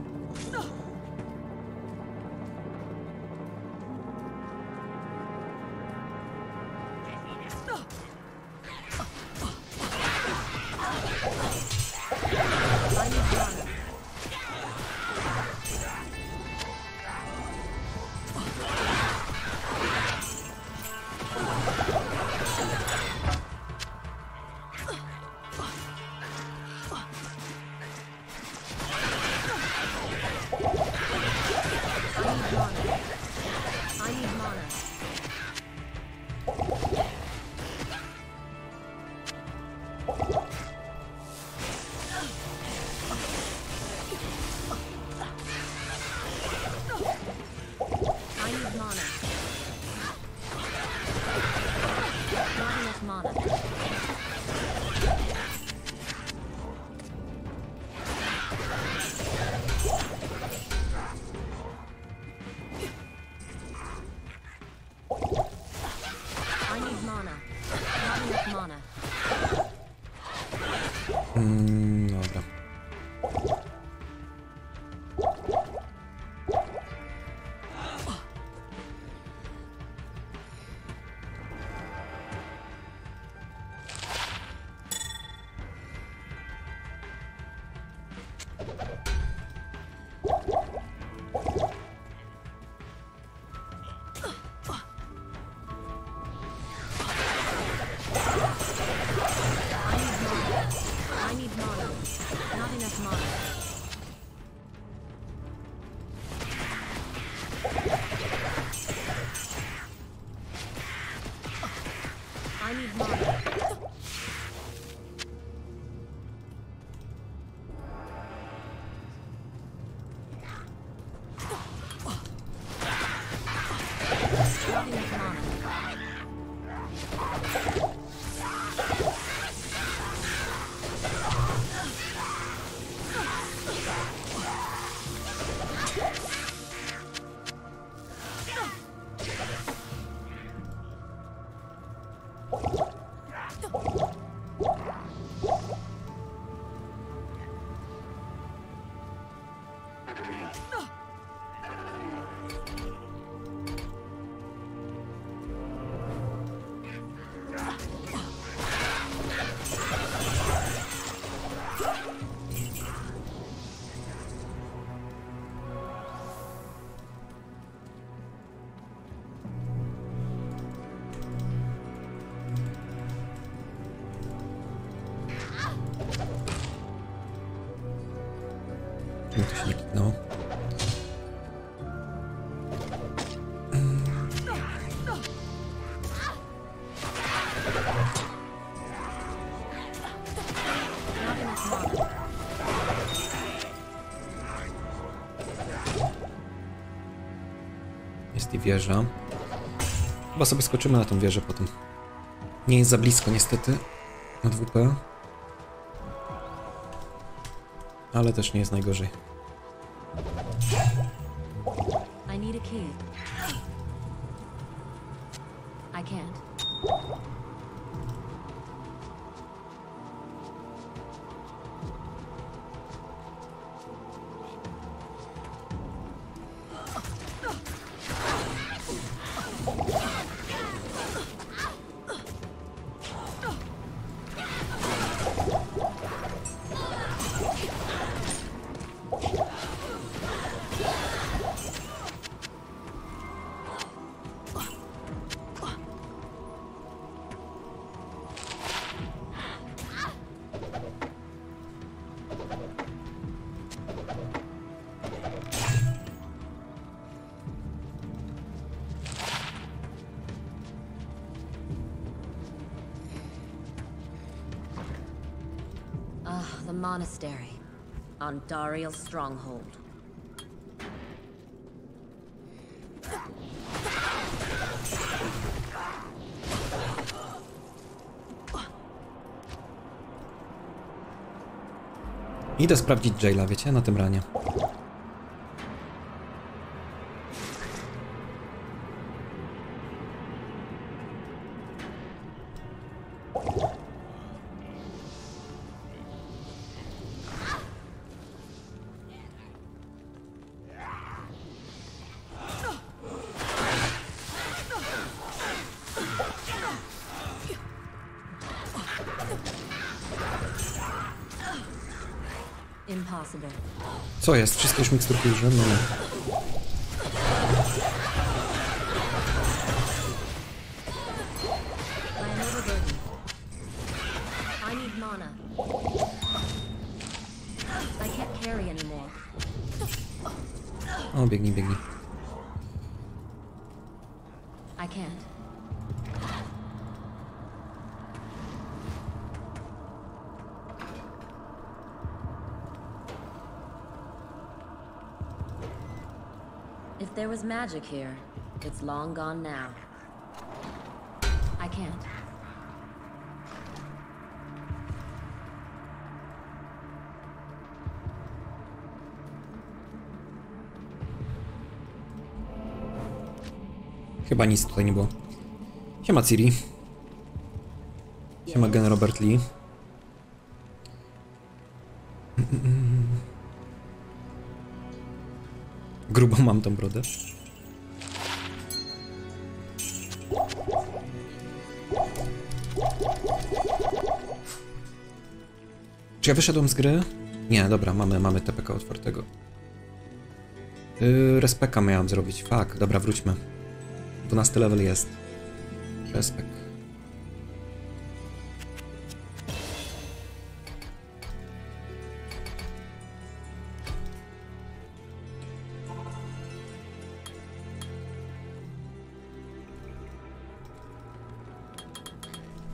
Wieża. Chyba sobie skoczymy na tą wieżę potem. Nie jest za blisko niestety. Od WP. Ale też nie jest najgorzej. On Dariel's stronghold. Idę sprawdzić Jaila, wiecie, na tym ranie. Co jest? Wszystkie już miksturki użyłem? No nie. Was magic here, it's long gone now. I can't. Chyba nic tutaj nie było. Siema Ciri. Siema Gen Robert Lee. Grubo mam tą brodę. Czy ja wyszedłem z gry? Nie, dobra, mamy, mamy TPK otwartego. Yy, respeka miałem zrobić. Fuck, dobra, wróćmy. 12 level jest. Respek.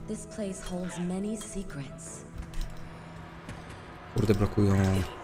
This place holds many secrets. Kurde.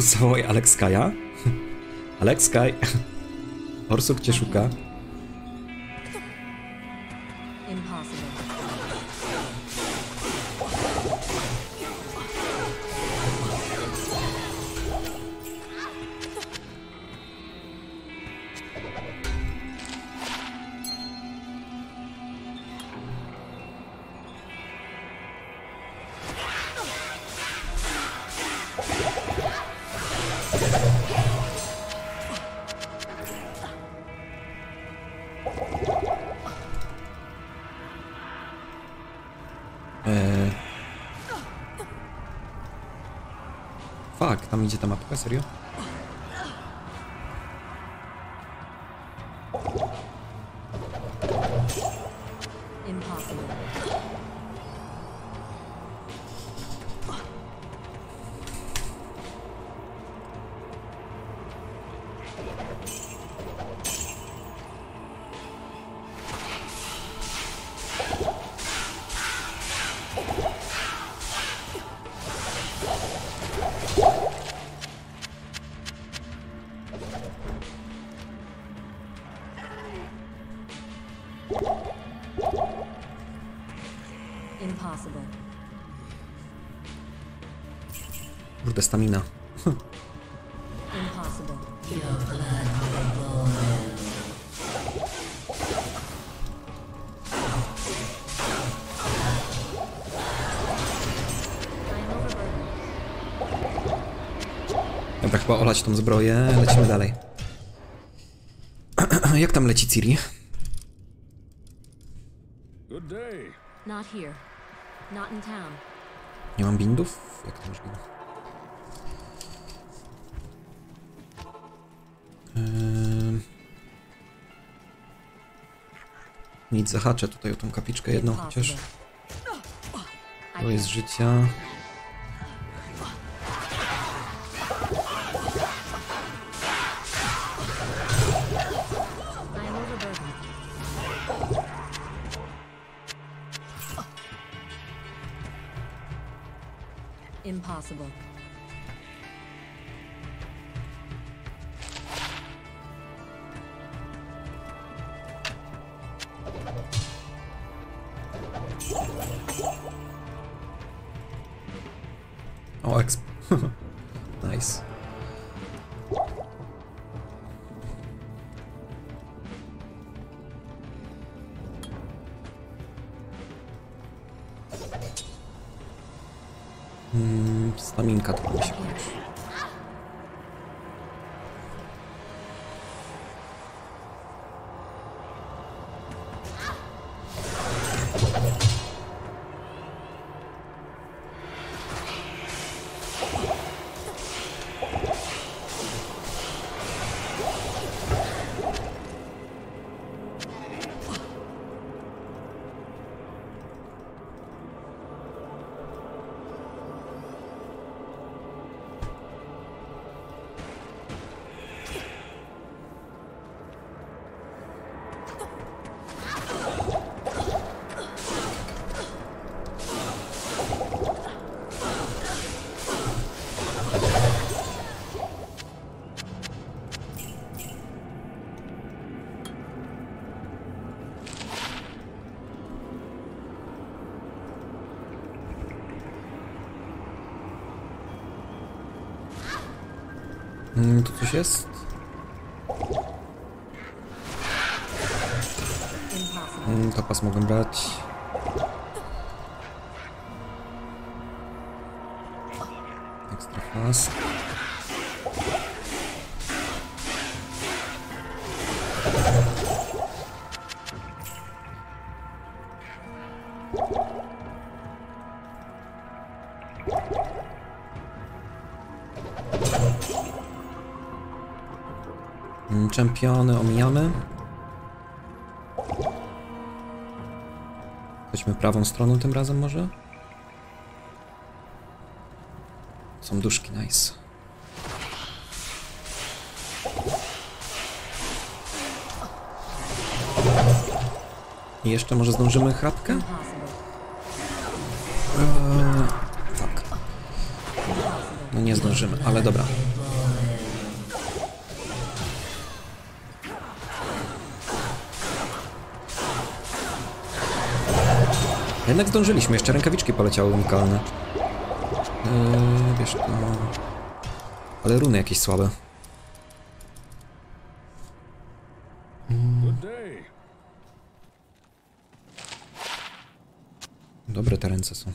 Zawołaj Alex Kaja. Alex Kaj. Orsuk cię szuka. Idzie olać tą zbroję, lecimy dalej. Jak tam leci Ciri? Nie mam bindów? Jak to możliwe? Ehm. Nic, zahaczę tutaj o tą kapliczkę jedną chociaż. To jest życia. Jest? Mm, topas mogę brać. Czempiony omijamy. Chodźmy prawą stroną tym razem może? Są duszki, nice. I jeszcze może zdążymy? Impossible. Eee, fuck. No nie zdążymy, ale dobra. Jednak zdążyliśmy, jeszcze rękawiczki poleciały unikalne. Eee, wiesz to... Ale runy jakieś słabe. Day. Dobre te ręce są.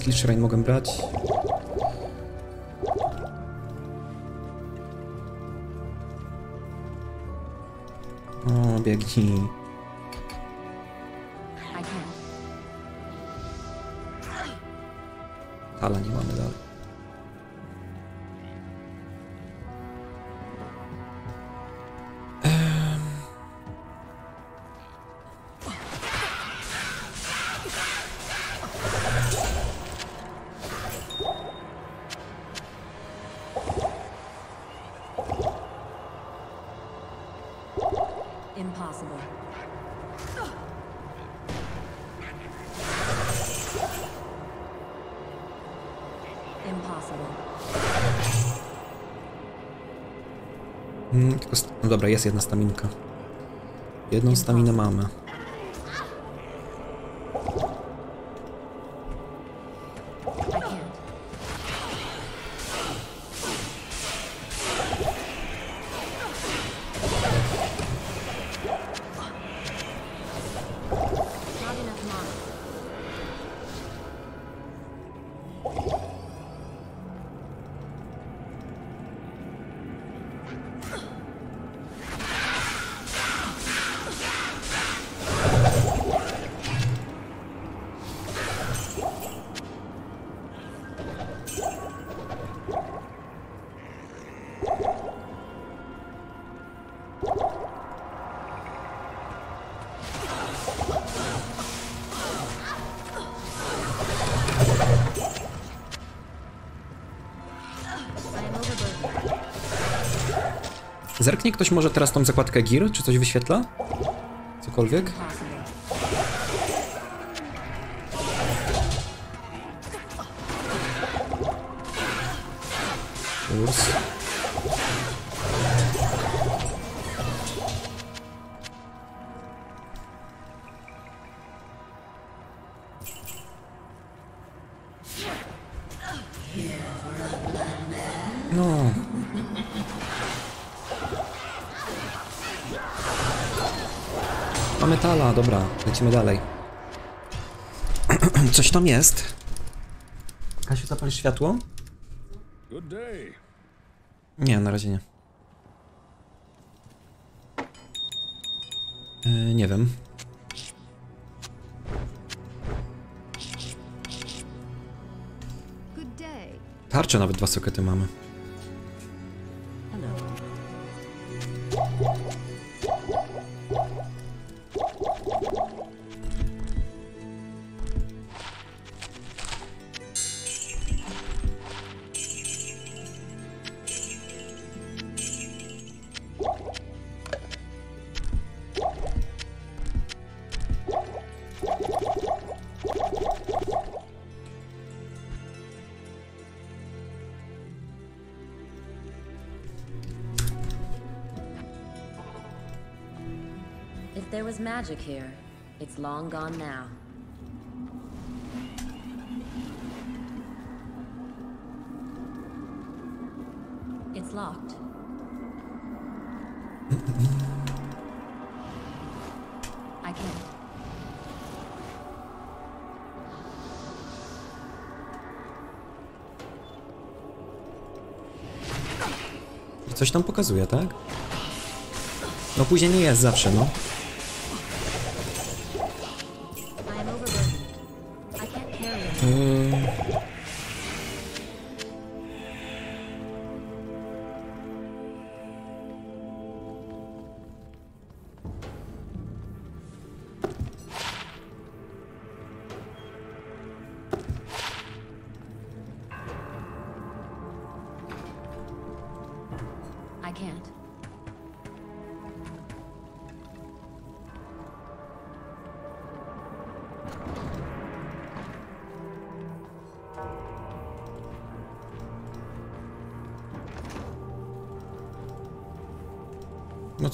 Skill shrine mogę brać. O, biegnij. Can't. Ale nie mamy dalej. Jest jedna staminka. Jedną staminę mamy. Ktoś może teraz tą zakładkę gear? Czy coś wyświetla? Cokolwiek? Lecimy dalej. Coś tam jest. Kasiu, zapalisz światło? Nie, na razie nie. Yy, nie wiem. Tarcze nawet dwa sokety mamy. Magic here, it's long gone now. It's locked. I can't. Coś tam pokazuje, tak? No później nie jest zawsze, no.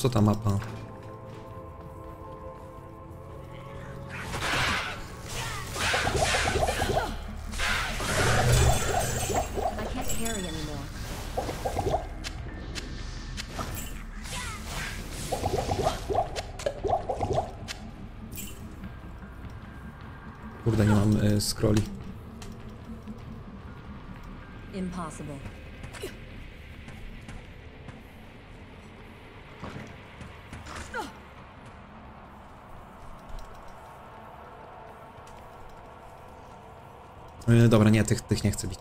Co ta mapa? Kurde, nie mam y, scrolli. Dobra, nie, tych, tych nie chcę bić.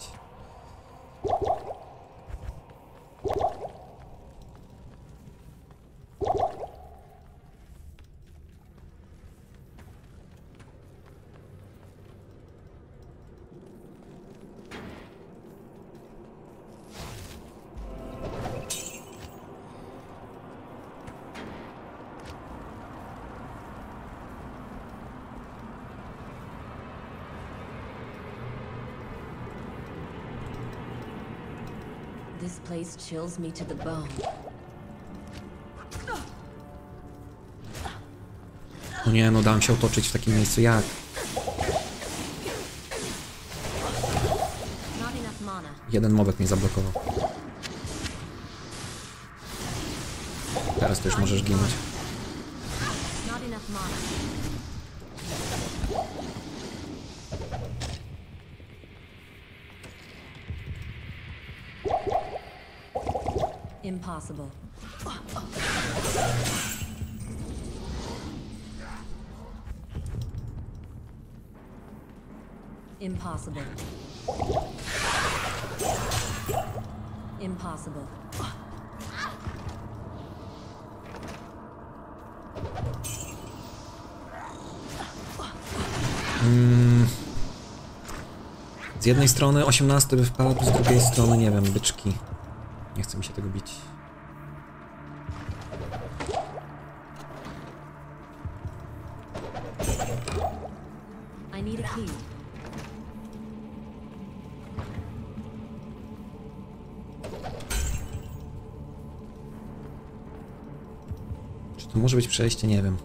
Place chills me to the bone. No nie, no dałem się otoczyć w takim miejscu, jak? Jeden mobek mnie zablokował. Teraz to już możesz ginąć. Impossible. Impossible. Z jednej strony 18 by wpadł, z drugiej strony, nie wiem, byczki. Nie chce mi się tego bić. Może być przejście? Nie wiem.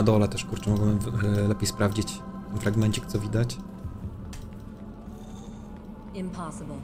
Na dole też, kurczę, mogłem e, lepiej sprawdzić ten fragmencik, co widać. Impossible.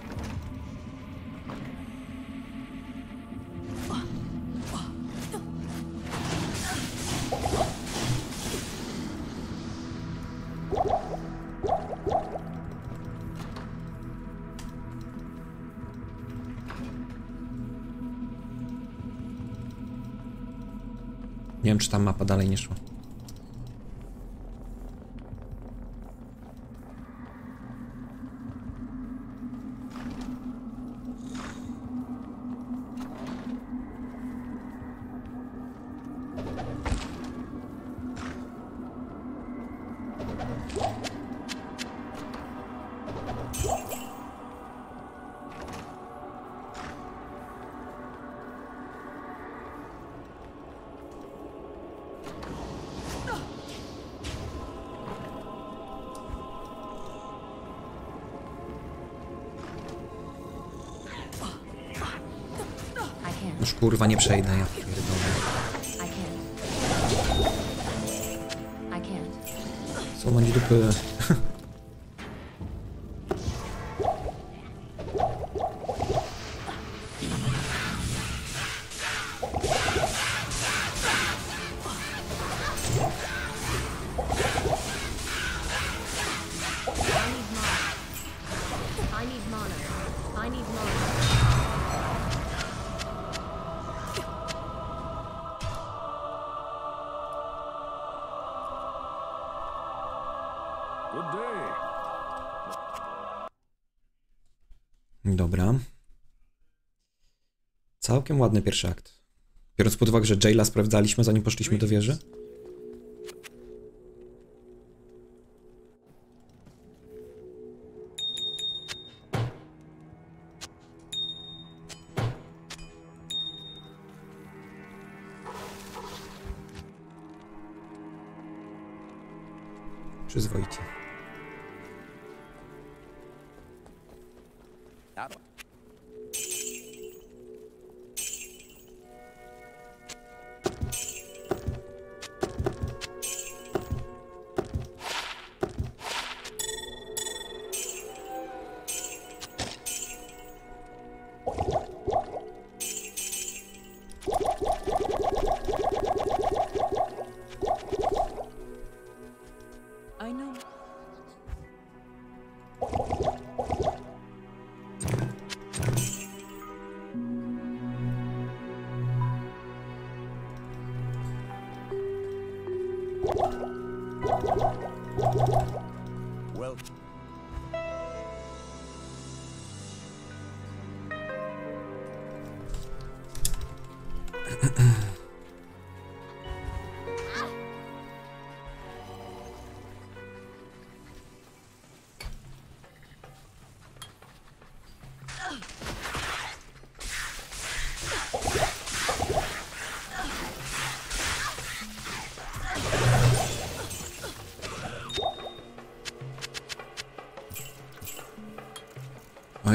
kurwa nie przejdę, ja pierdolę. Co będzie dupy? całkiem ładny pierwszy akt. Biorąc pod uwagę, że Jaila sprawdzaliśmy zanim poszliśmy do wieży.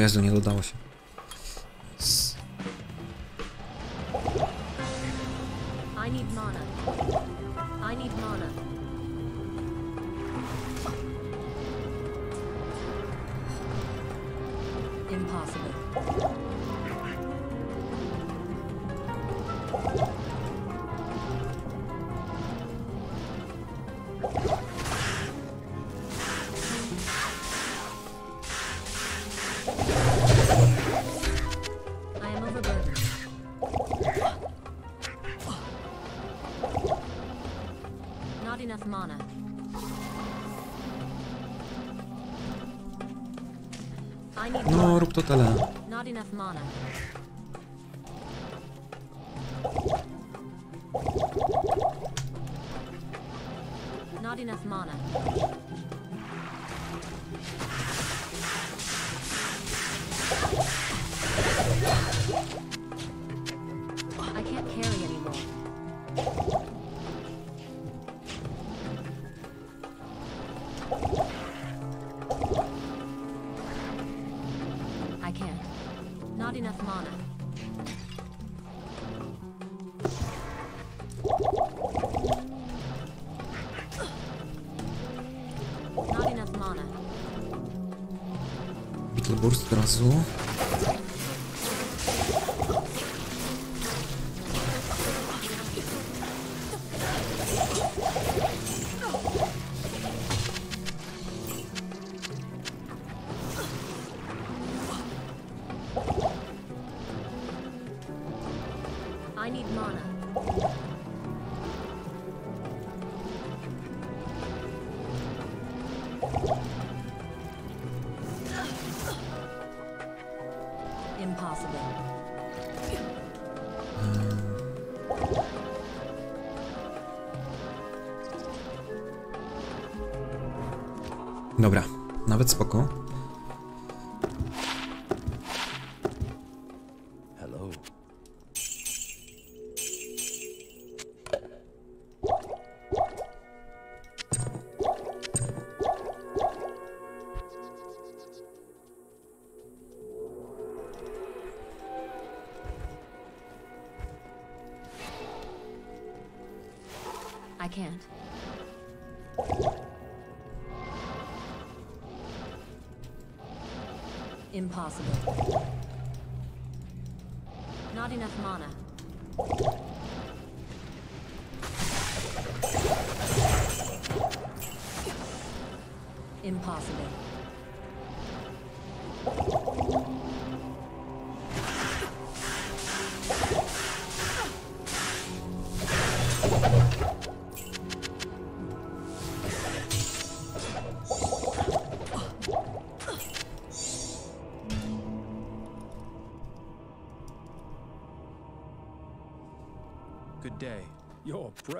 O Jezu, nie dodało się. Baksana. possible. Not enough mana. Impossible.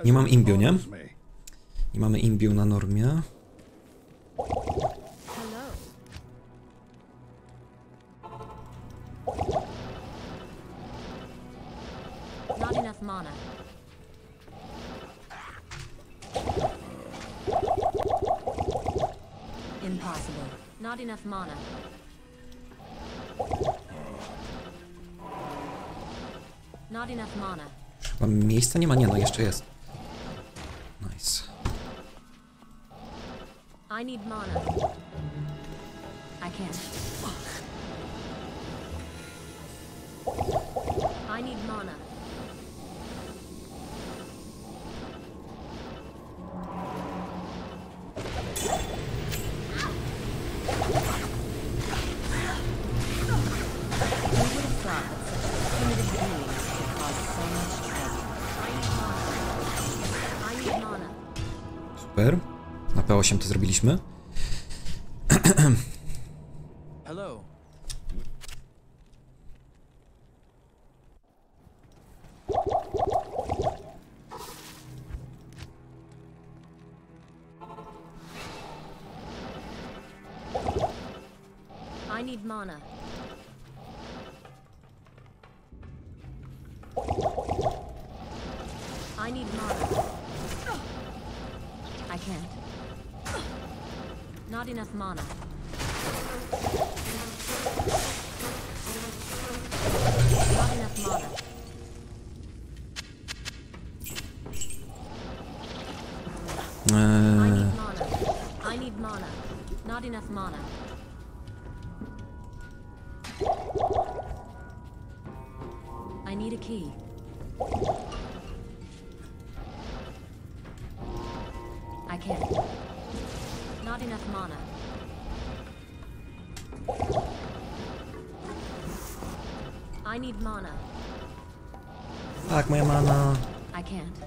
Nie mam imbiu, nie? Nie mamy imbiu na normie. Chyba miejsca nie ma, nie stehst. się to zrobiliśmy. need mana. Fuck my mana. I can't.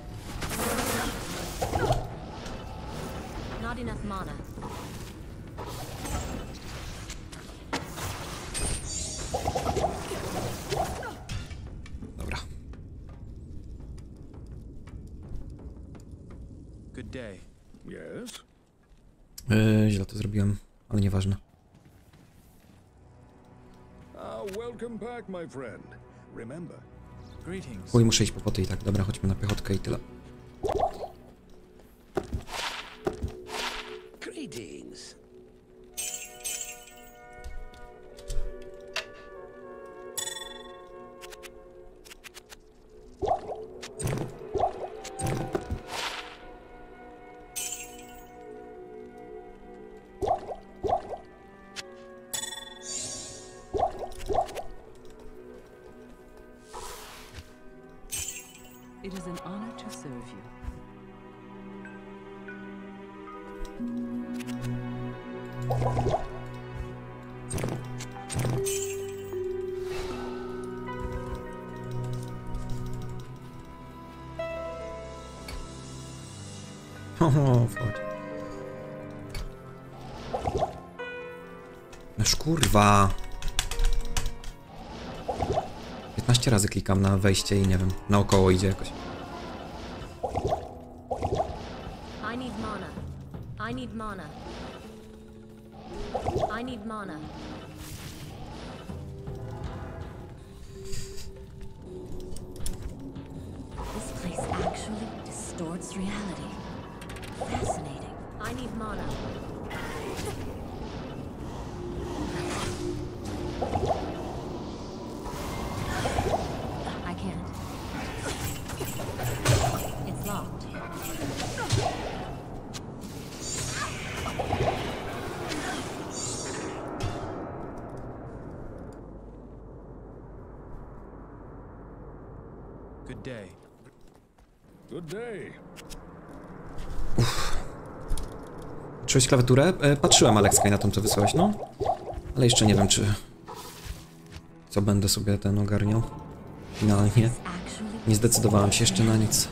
Oj, muszę iść po poty i tak. Dobra, chodźmy na piechotkę i tyle. Wejście i nie wiem, naokoło idzie jakoś. Czułeś klawiaturę? E, patrzyłem, Alekskaj, na tą, co wysłałeś, no. Ale jeszcze nie wiem, czy... Co będę sobie ten ogarniał. Finalnie. Nie zdecydowałem się jeszcze na nic.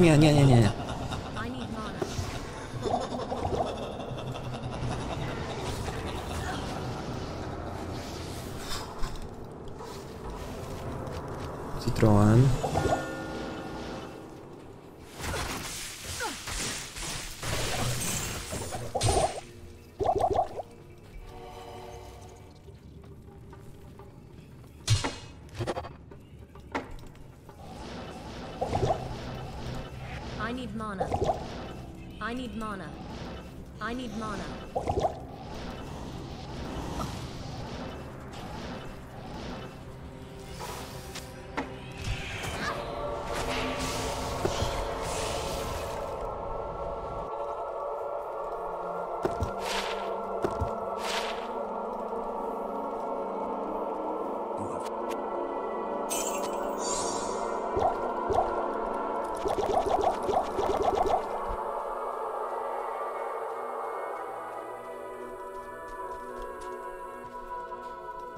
Nie, nie, nie, nie,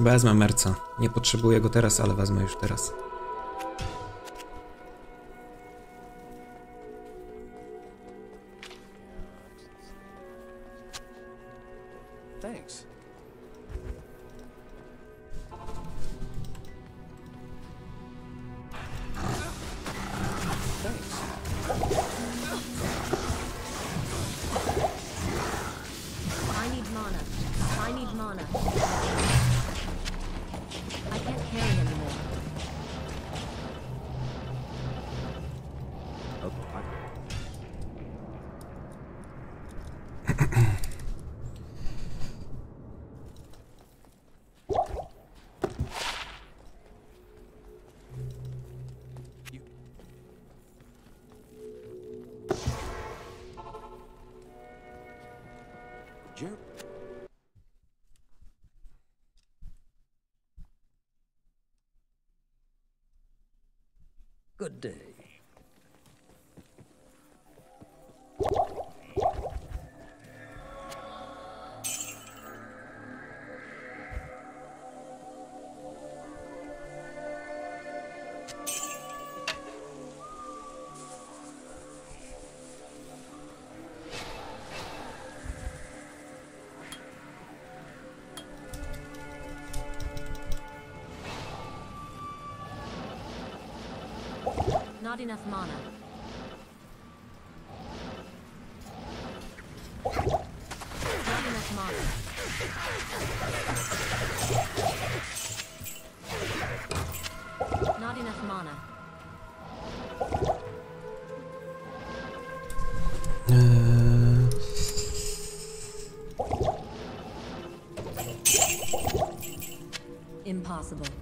Wezmę merca. Nie potrzebuję go teraz, ale wezmę już teraz. Not enough mana. Not enough mana. Not enough mana. Eee, Impossible.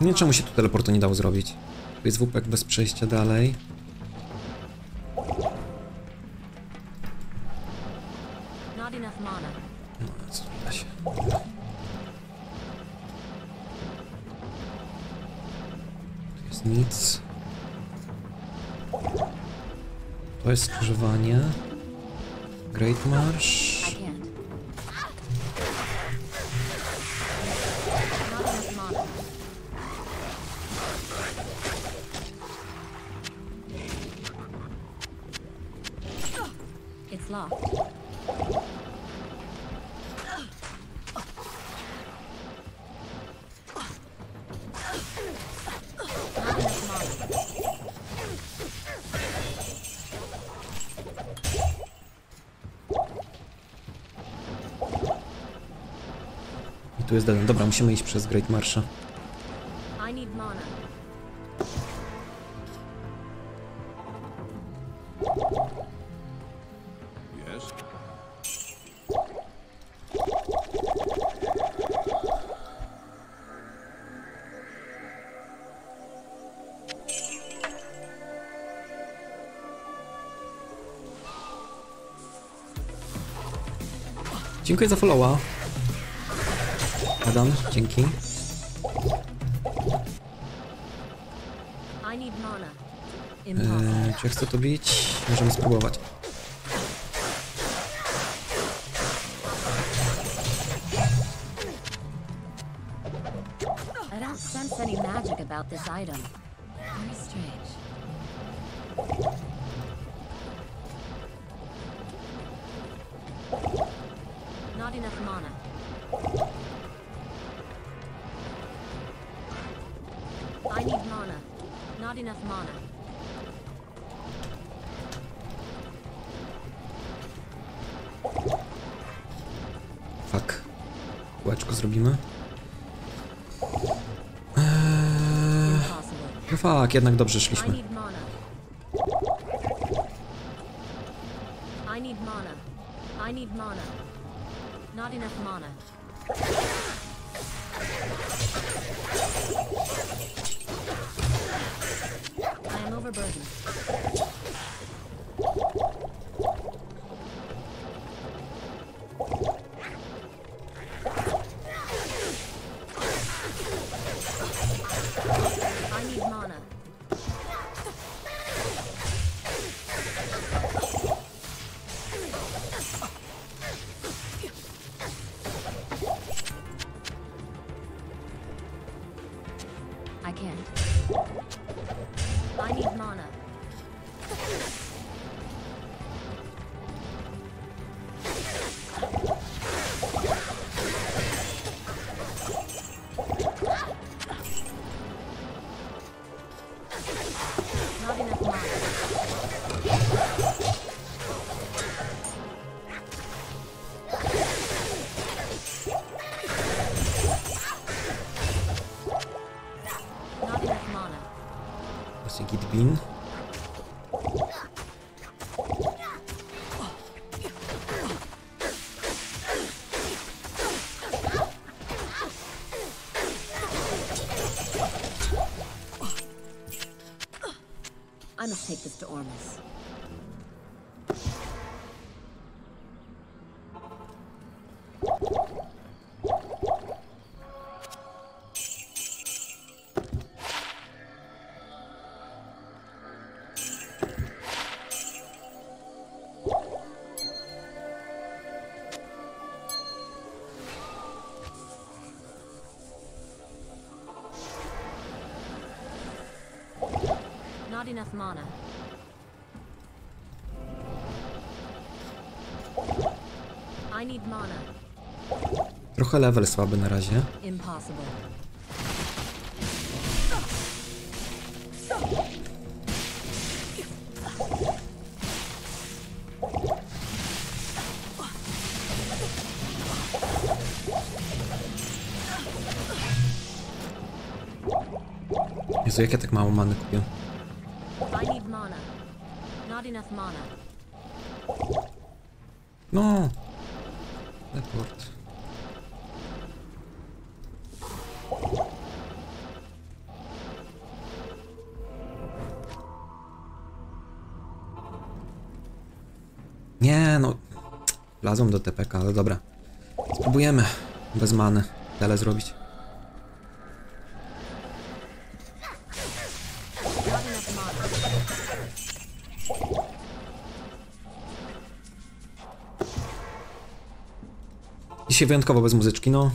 Nie wiem, czemu się tu teleportu nie dało zrobić. Tu jest łupek bez przejścia dalej. No, co da się. Tu jest nic. To jest skrzyżowanie. Great Marsh. It's locked. I tu jest. Dobra, musimy iść przez Great Marsha. Dziękuję za followa. Adam, dzięki. Eee, czy ja chcę to bić? Możemy spróbować. Fuck, jednak dobrze szliśmy. Mana. I need mana. Trochę level słaby na razie. Impossible. Jezu, jak ja tak mało many kupię. Plazą do TPK, ale dobra. Spróbujemy bez many tyle zrobić. Dzisiaj wyjątkowo bez muzyczki, no.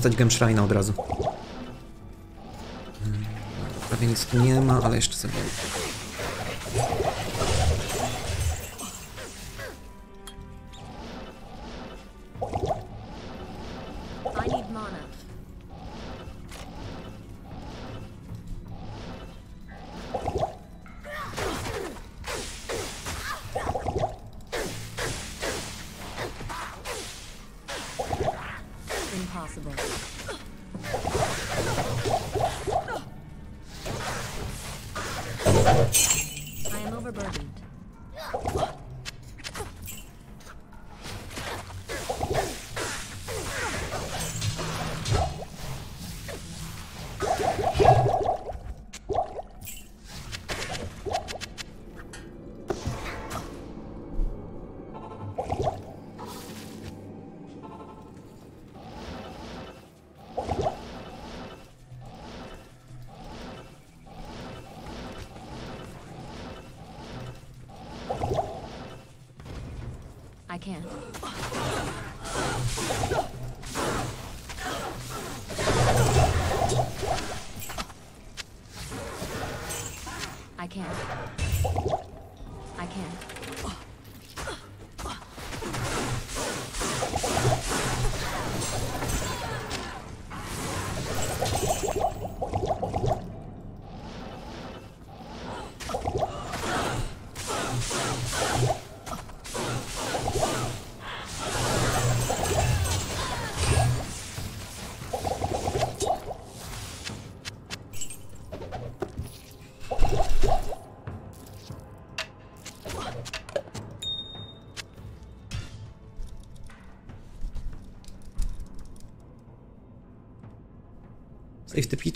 Wykorzystać Gemshrine'a od razu. Hmm, Prawie nic tu nie ma, ale jeszcze sobie...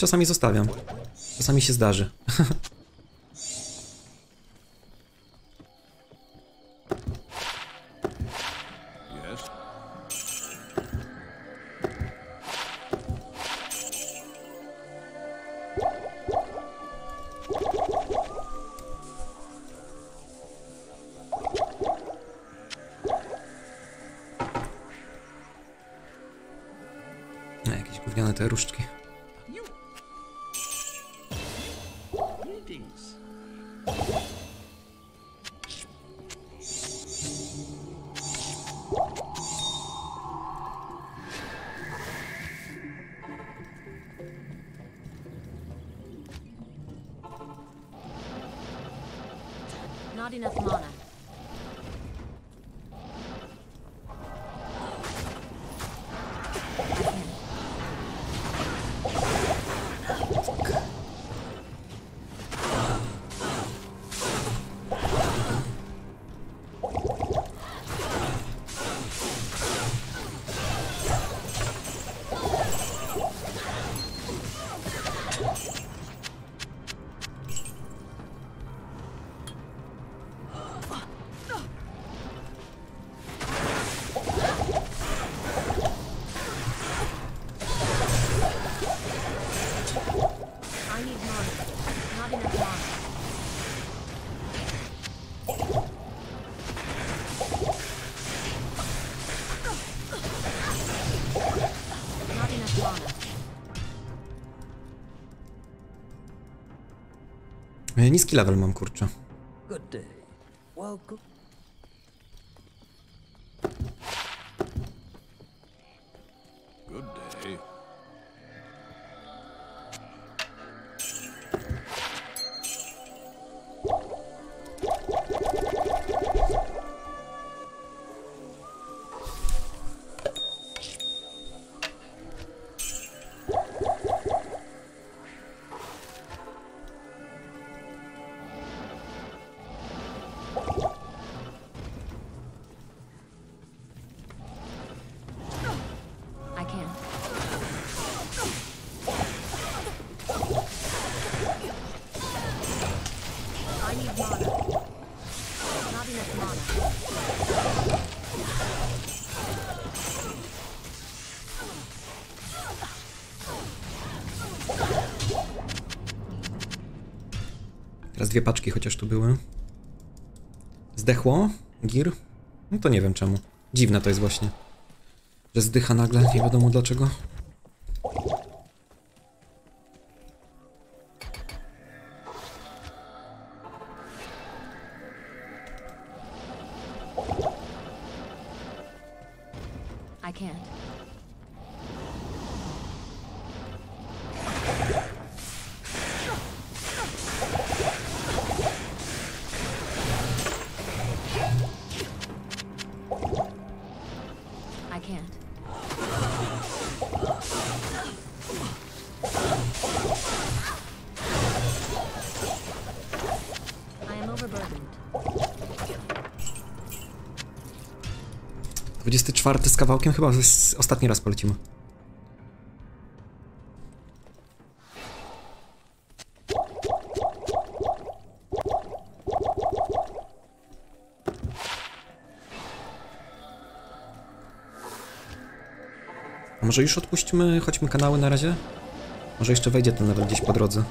czasami zostawiam. Czasami się zdarzy. Niski level mam, kurczę. Dwie paczki chociaż tu były. Zdechło? Gir? No to nie wiem czemu. Dziwne to jest właśnie. Że zdycha nagle, nie wiadomo dlaczego. 24 z kawałkiem chyba ostatni raz polecimy. A może już odpuśćmy, chodźmy kanały na razie? Może jeszcze wejdzie ten nawet gdzieś po drodze.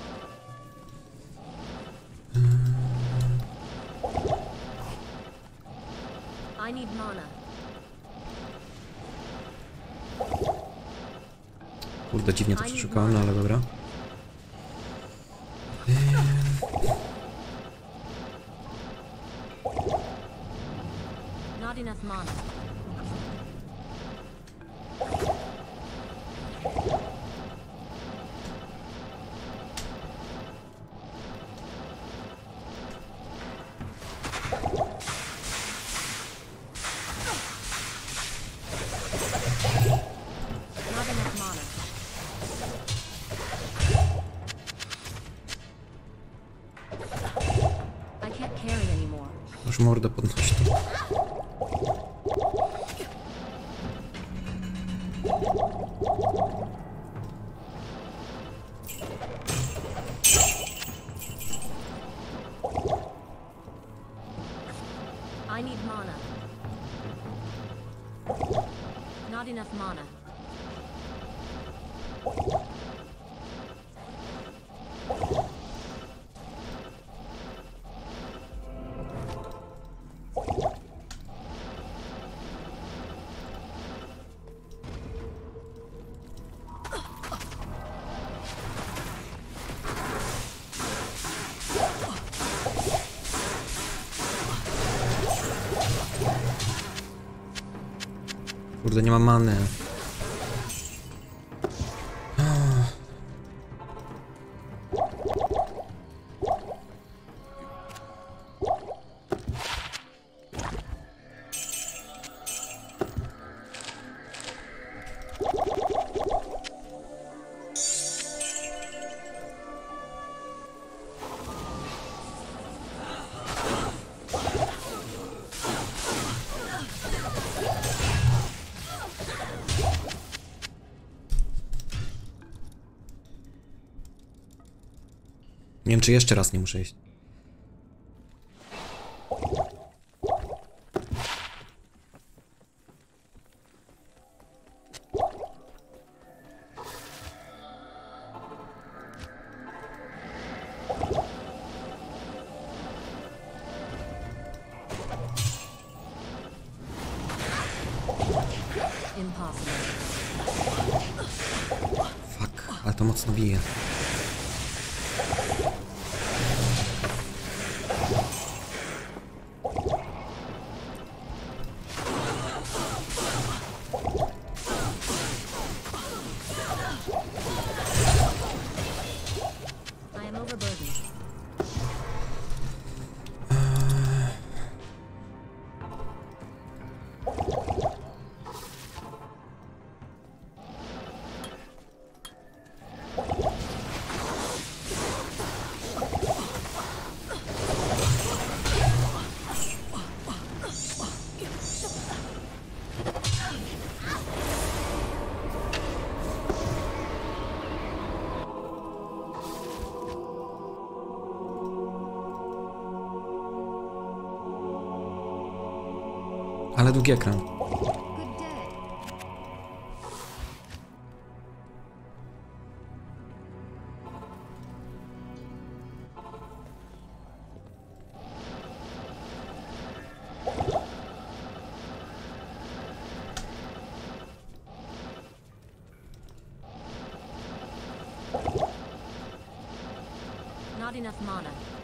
Ma many. Czy jeszcze raz nie muszę iść. drugi ekran. Not enough mana.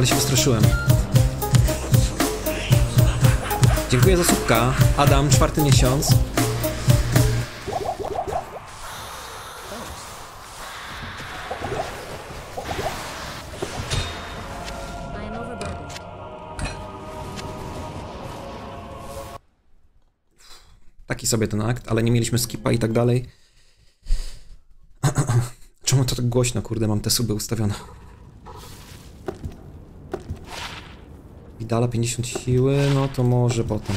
Ale się wystraszyłem. Dziękuję za słupka. Adam, czwarty miesiąc. Taki sobie ten akt, ale nie mieliśmy skipa i tak dalej. Czemu to tak głośno, kurde, mam te suby ustawione. Widala 50 siły, no to może potem.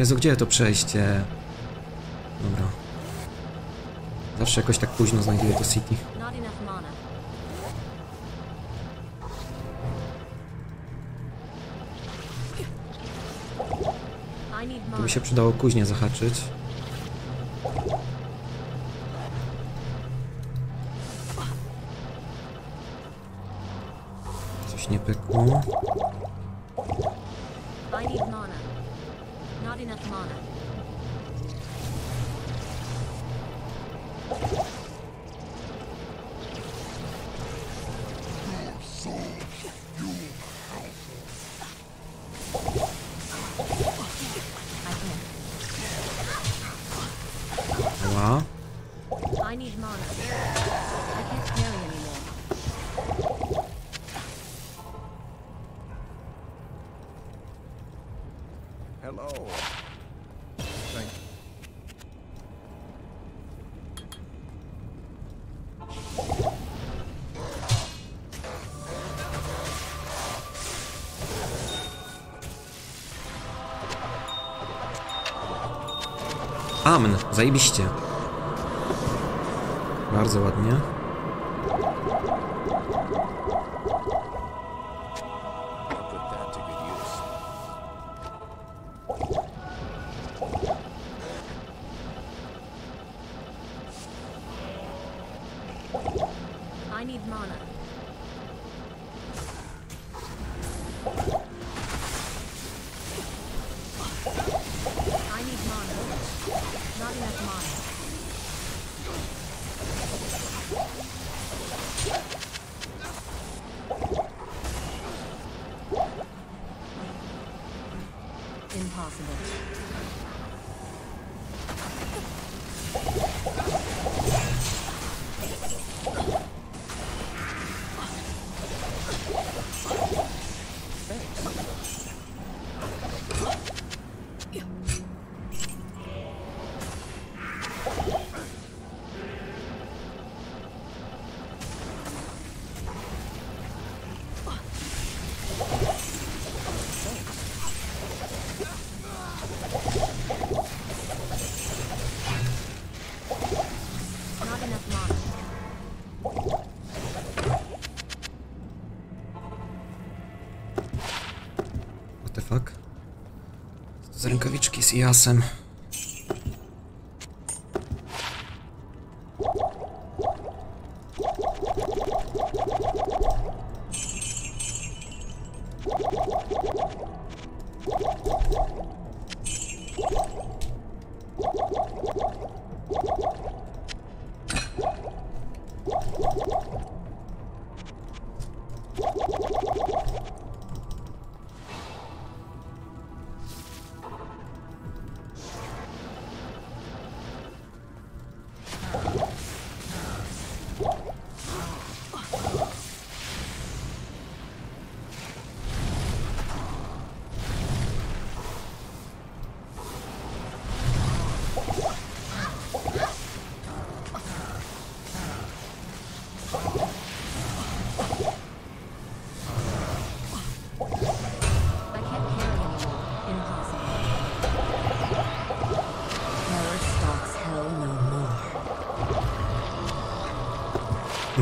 Jezu, gdzie to przejście? Dobra. Zawsze jakoś tak późno znajduję to City. Mana. by się przydało kuźnie zahaczyć. Coś nie pykło. Zajebiście. Bardzo ładnie. Rękawiczki z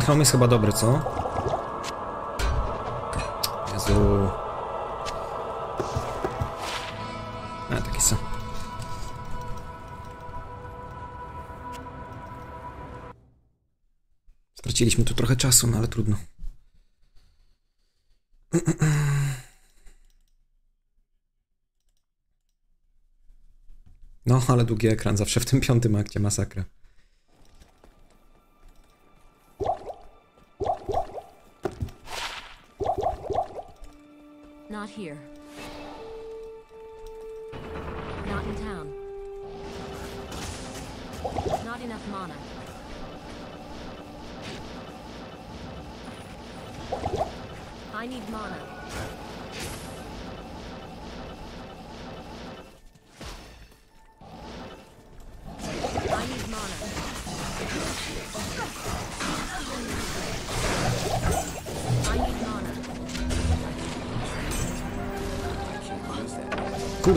hełm jest chyba dobry, co? Jezu. A, taki sam. Straciliśmy tu trochę czasu, no ale trudno. No, ale długi ekran, zawsze w tym piątym akcie masakra.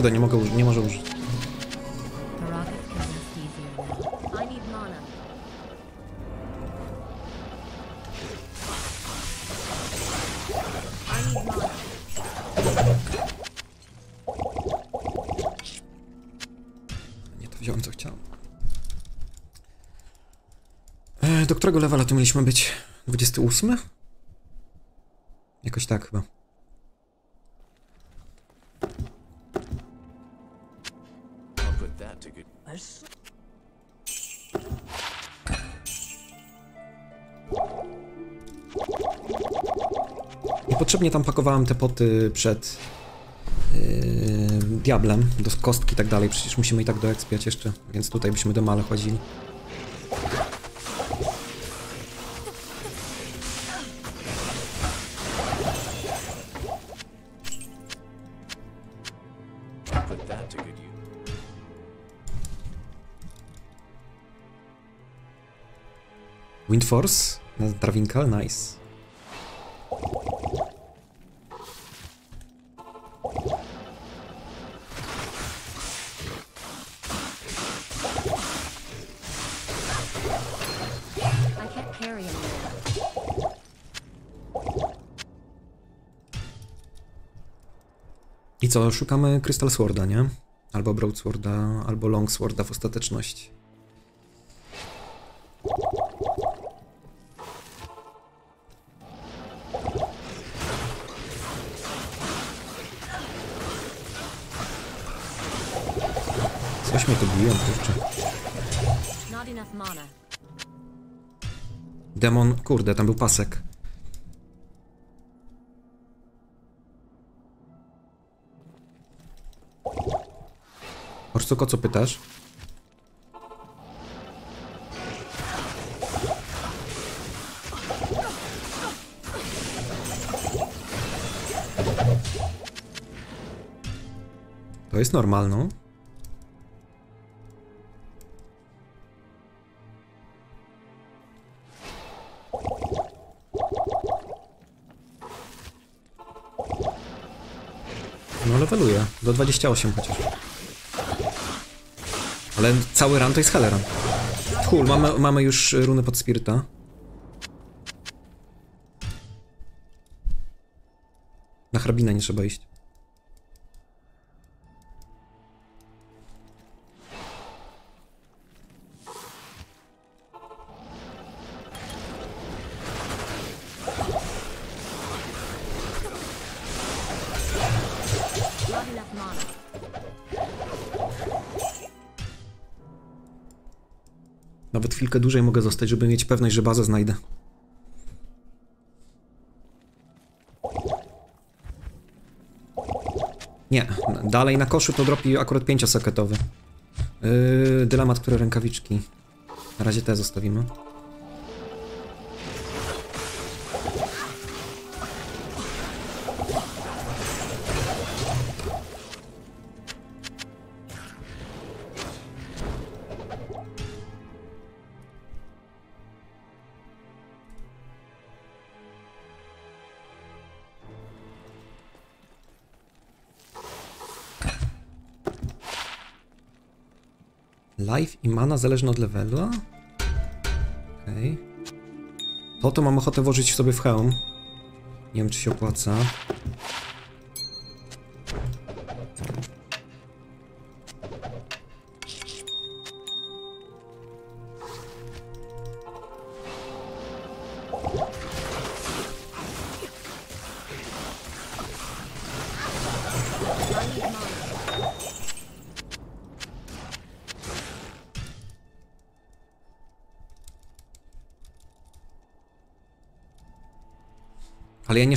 Kurde, nie mogę nie może użyć. Nie to wziąłem, co chciałem. E, do którego levela tu mieliśmy być? 28? Jakoś tak chyba. Niepotrzebnie tam pakowałem te poty przed yy, diablem, do kostki i tak dalej. Przecież musimy i tak doekspiać jeszcze, więc tutaj byśmy do male chodzili. Windforce na Darwinka, nice. Co, szukamy Crystal Sworda, nie? Albo Broadsworda, albo Longsworda w ostateczności. Coś mnie tu biją, kurczę. Demon, kurde, tam był pasek. Orsuko, co pytasz? To jest normalną. No leveluje, do 28 chociaż. Ale cały run to jest Helleran. Cool, mamy, mamy już runy pod Spirita. Na hrabinę nie trzeba iść. Chwilkę dłużej mogę zostać, żeby mieć pewność, że bazę znajdę. Nie, dalej na koszu to dropi akurat 5-soketowy. Yy, dylemat, które rękawiczki. Na razie te zostawimy. I mana zależne od levela? Okej. To to mam ochotę włożyć sobie w hełm. Nie wiem, czy się opłaca.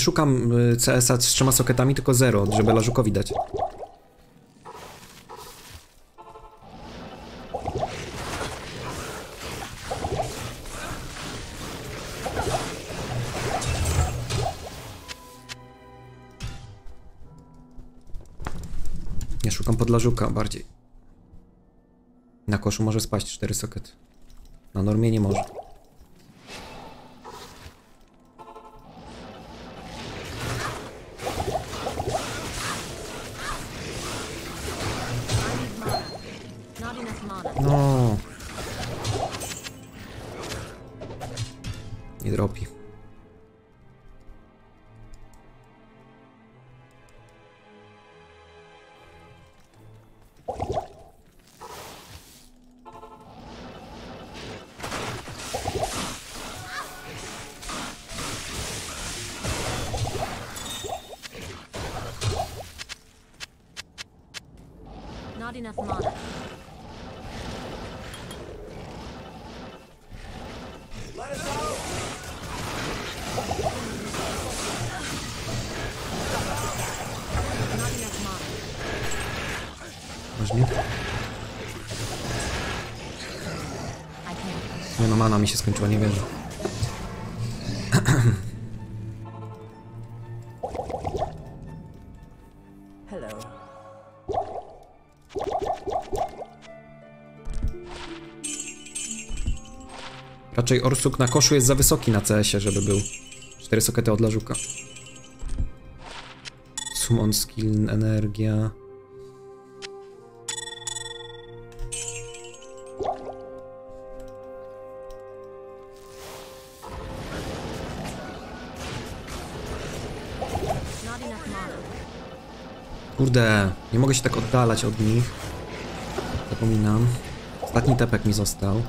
Szukam y, CS-a z trzema soketami, tylko zero, żeby lażukowi dać. Nie szukam podlażuka bardziej. Na koszu może spaść cztery sokety. Na normie nie może. Mana mi się skończyła, nie wierzę. Hello. Raczej Orsuk na koszu jest za wysoki na CS-ie, żeby był. Cztery sokety od lażuka. Summon skill, energia. Kurde, nie mogę się tak oddalać od nich. Zapominam. Ostatni tepek mi został.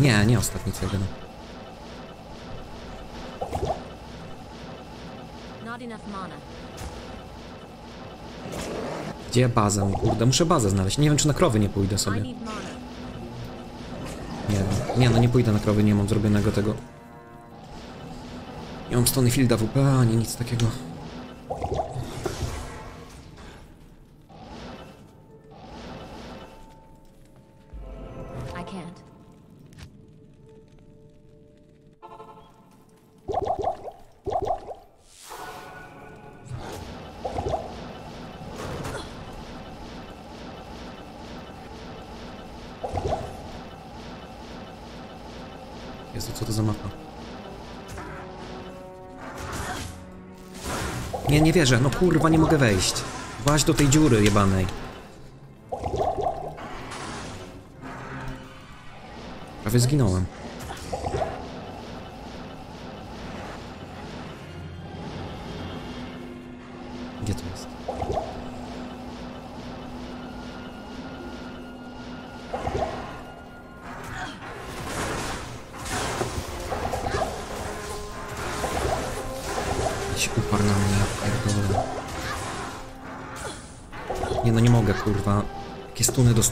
Nie, nie ostatni co. Gdzie bazę? Kurde, muszę bazę znaleźć. Nie wiem, czy na krowy nie pójdę sobie. Nie no nie pójdę na krowy, nie mam zrobionego tego. Nie mam Stonyfielda WP, ani nic takiego. No kurwa, nie mogę wejść. Właź do tej dziury jebanej. Prawie zginąłem.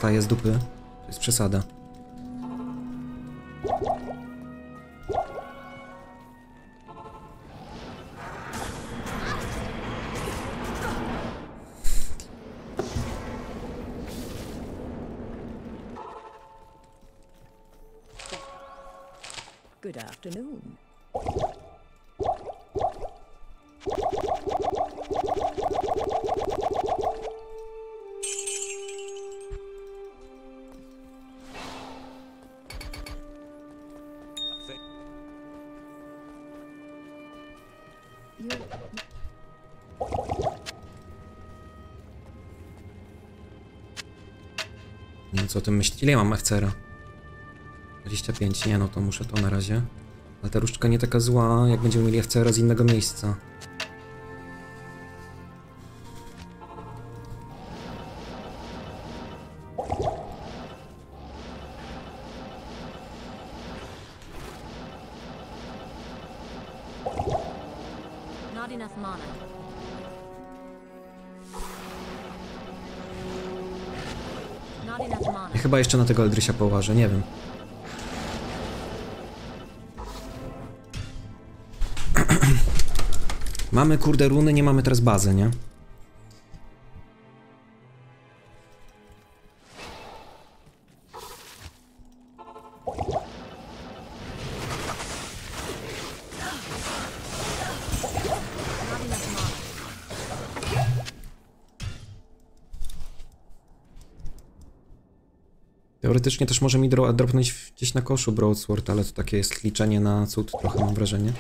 Stuny dostaję z dupy. To jest przesada. Good afternoon. Tym myślić. Ile ja mam FCR-a? 25, nie no to muszę to na razie. Ale ta różdżka nie taka zła, jak będziemy mieli FCR-a z innego miejsca. Chyba jeszcze na tego Eldrysia położę, nie wiem. mamy kurde runy, nie mamy teraz bazy, nie? Teoretycznie też może mi dro dropnąć gdzieś na koszu Broadsword, ale to takie jest liczenie na cud trochę mam wrażenie.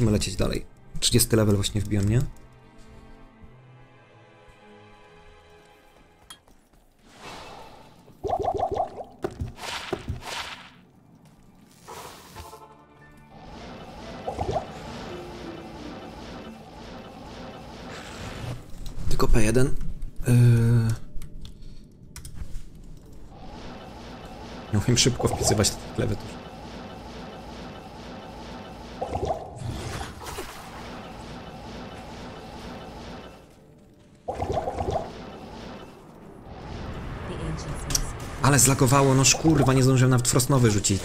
Musimy lecieć dalej. 30 level właśnie wbiłem, nie? Tylko P1. Yy... Nie umiem szybko wpisywać na klawiaturze. Zlagowało, no kurwa, nie zdążyłem nawet frostnowy rzucić.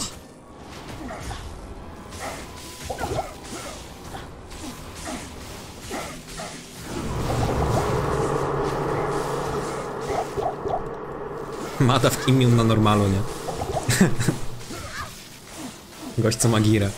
Mada w imię na normalu, nie? Gość co ma girę.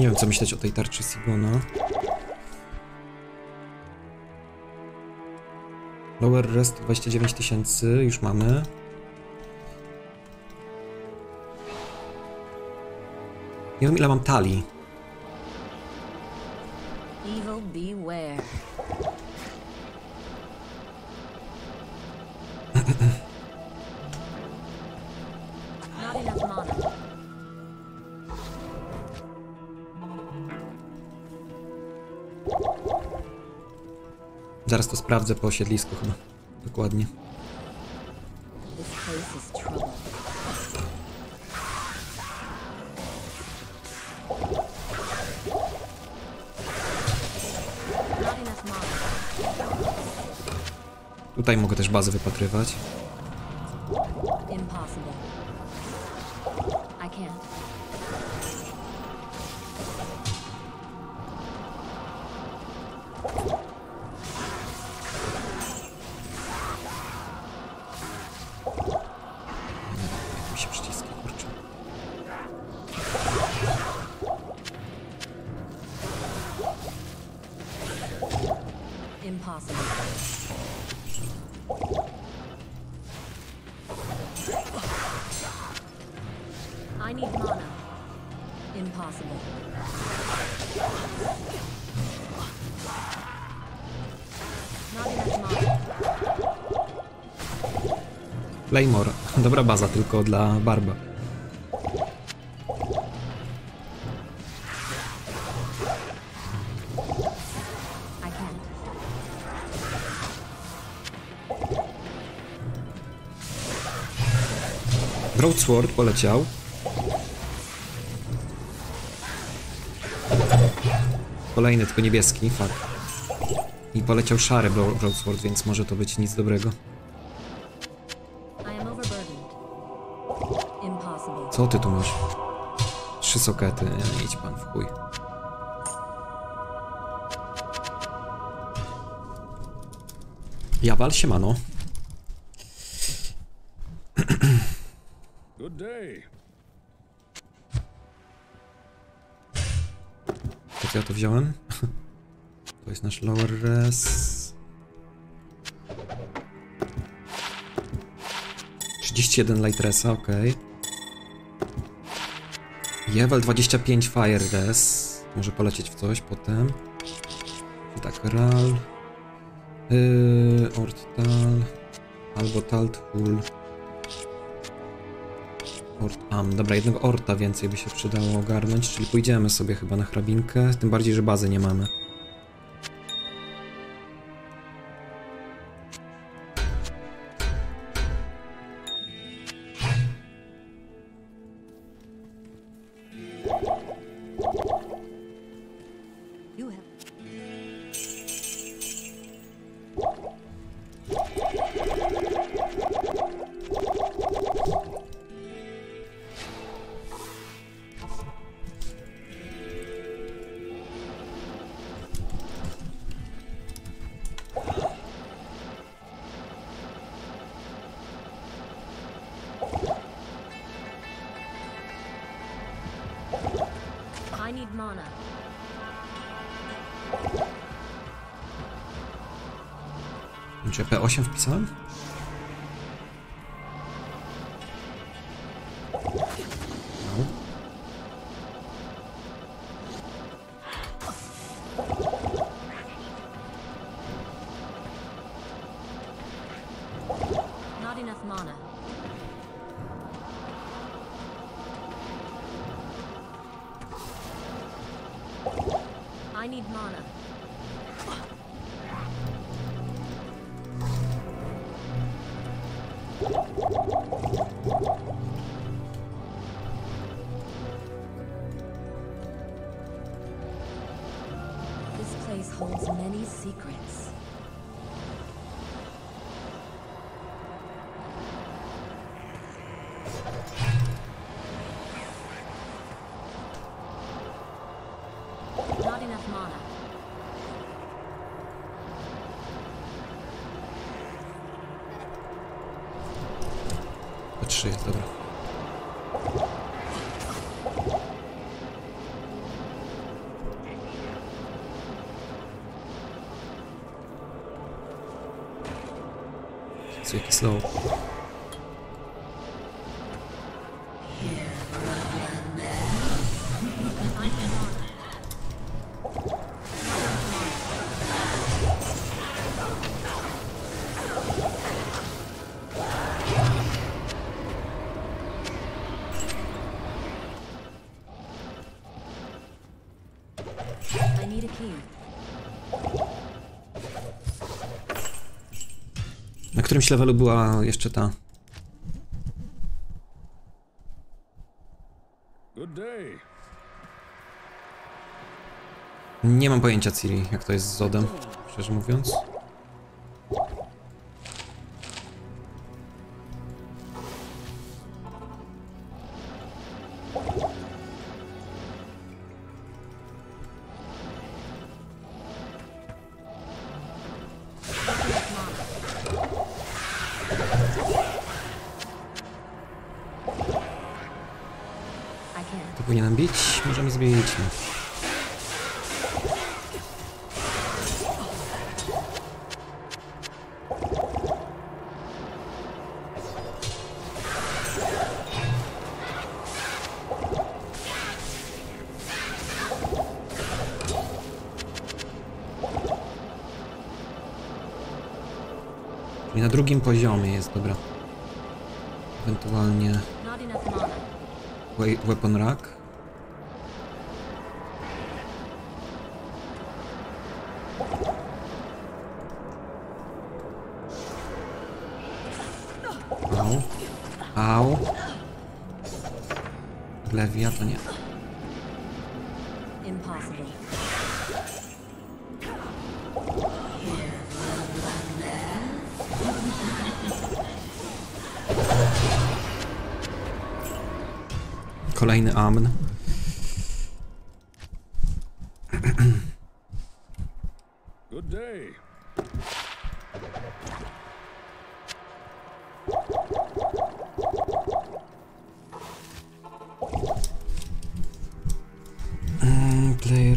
Nie wiem, co myśleć o tej tarczy Sigona. Lower rest 29 tysięcy, już mamy. Nie wiem, ile mam talii. Sprawdzę po osiedlisku chyba. Dokładnie. Tutaj mogę też bazę wypatrywać. Dobra baza tylko dla Barba. Broadsword poleciał. Kolejny, tylko niebieski, fuck. I poleciał szary Bro- Broadsword, więc może to być nic dobrego. Co ty tu masz? Trzy sokety, nie, idź pan w chuj. Jawal, siemano. Good day. Co ja to wziąłem? To jest nasz lower res. 31 light resa, ok. Jewel 25 fire res. Może polecieć w coś potem. I tak, ral. Yy, ortal. Albo talthul. Ort, am, dobra, jednego orta więcej by się przydało ogarnąć, czyli pójdziemy sobie chyba na hrabinkę, tym bardziej, że bazy nie mamy. 8 wpisałem? Którymś levelu była jeszcze ta... Nie mam pojęcia, Ciri, jak to jest z Zodem, szczerze mówiąc. Drugim poziomie jest, dobra. Ewentualnie we- weapon rack.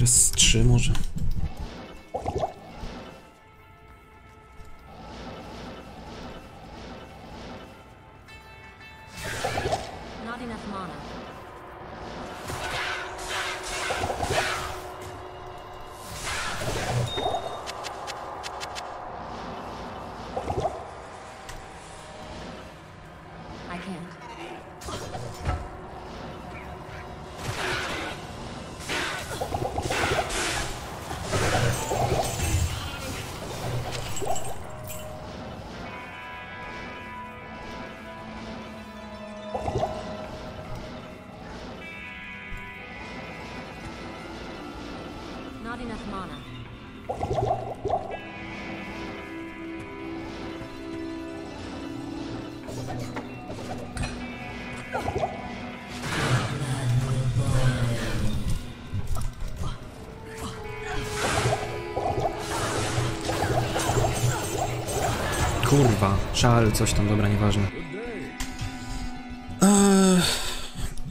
Players 3 może. Szal, coś tam, dobra, nieważne. Eee,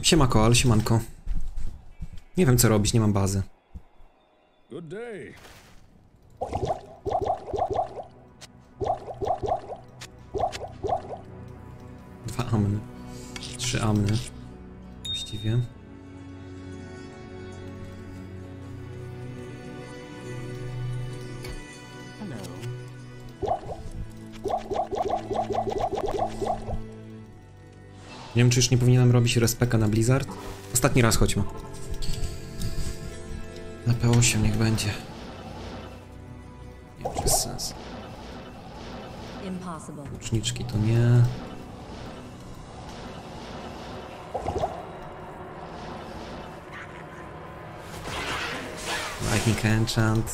siema koal, siemanko. Nie wiem co robić, nie mam bazy. Czy już nie powinienem robić respeka na Blizzard. Ostatni raz chodźmy. Na P8 niech będzie. Nie wiem, czy jest sens. Impossible. Łuczniczki to nie. Lightning Enchant.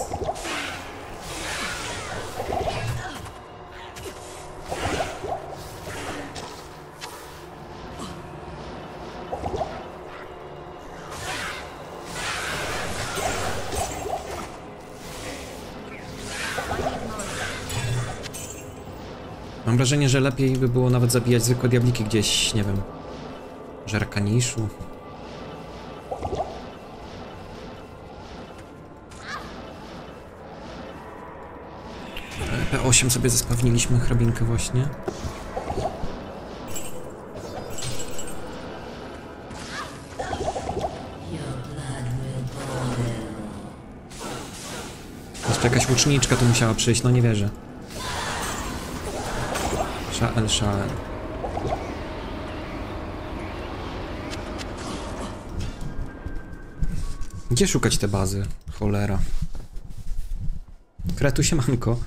Wrażenie, że lepiej by było nawet zabijać zwykłe diabliki gdzieś, nie wiem, żerkaniszu. E, P8 sobie zespawniliśmy hrabinkę właśnie. Jeszcze jakaś łuczniczka tu musiała przyjść, no nie wierzę. Szael, szael. Gdzie szukać te bazy? Cholera. Kretu się manko.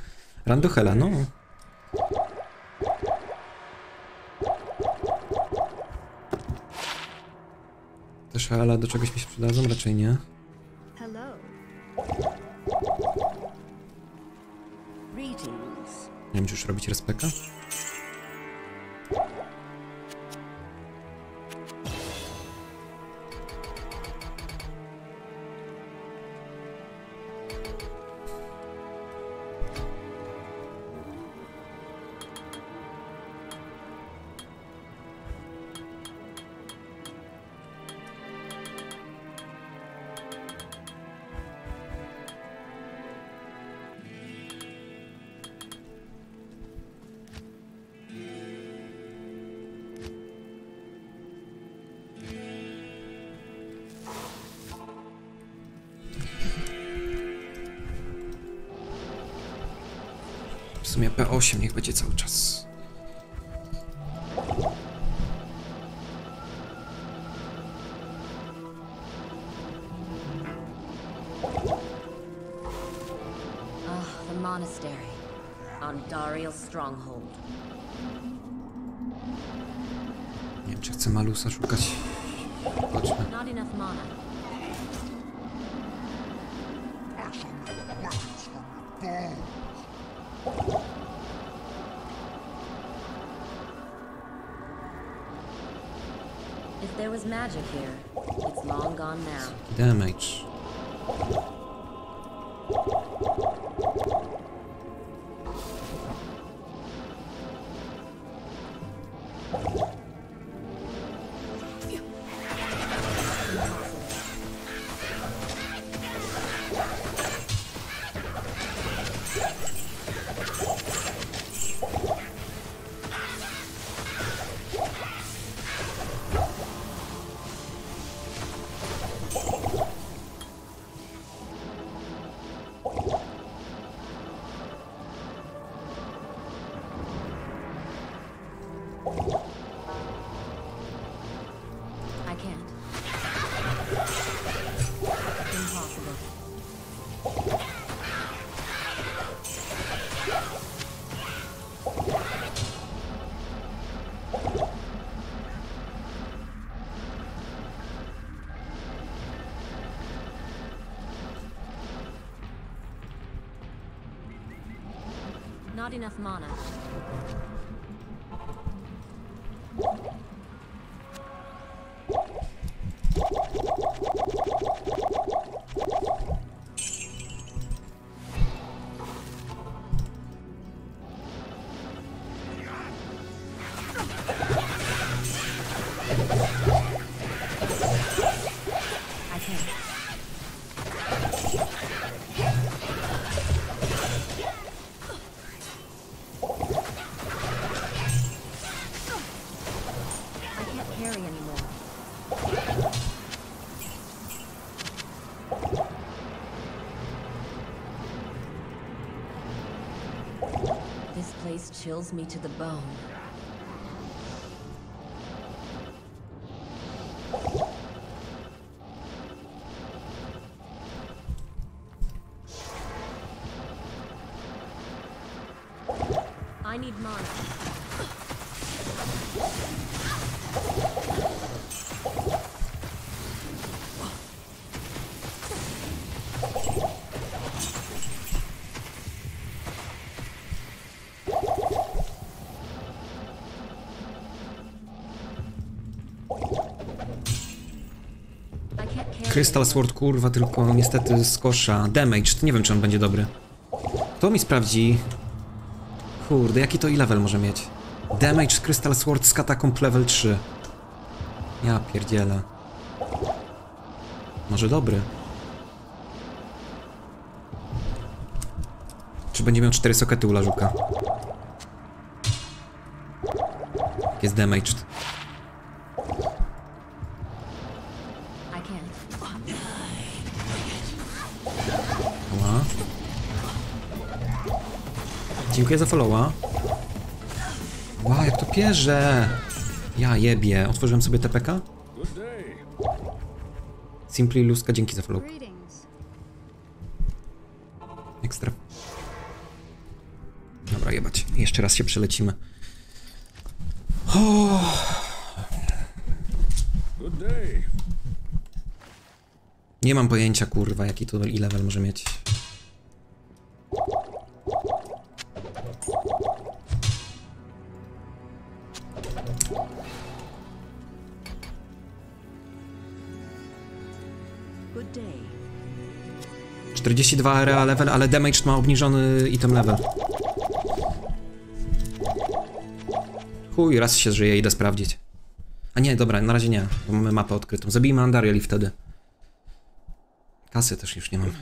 Randuchela, no. Te szaela do czegoś mi się przydadzą? Raczej nie. Nie wiem, czy już robić respeka? P8 niech będzie there was magic here, it's long gone now. Damage. Enough mana. Chills me to the bone. Crystal. Sword, kurwa, tylko niestety z kosza. Damage, nie wiem, czy on będzie dobry. To mi sprawdzi. Kurde, jaki to i level może mieć? Damage Crystal Sword z Catacomb level 3. Ja pierdzielę. Może dobry. Czy będzie miał 4 sokety u Larzuka? Jest damaged. Dziękuję za followa. Ła, jak to pierze! Ja jebie. Otworzyłem sobie TPK? Simply Luska, dzięki za follow. Ekstra. Dobra, jebać. Jeszcze raz się przelecimy. Nie mam pojęcia, kurwa, jaki to i level może mieć. 42 area level, ale damage ma obniżony item level. Chuj, raz się żyje, idę sprawdzić. A nie, dobra, na razie nie, bo mamy mapę odkrytą. Zabijmy Andariel i wtedy. Kasy też już nie mam.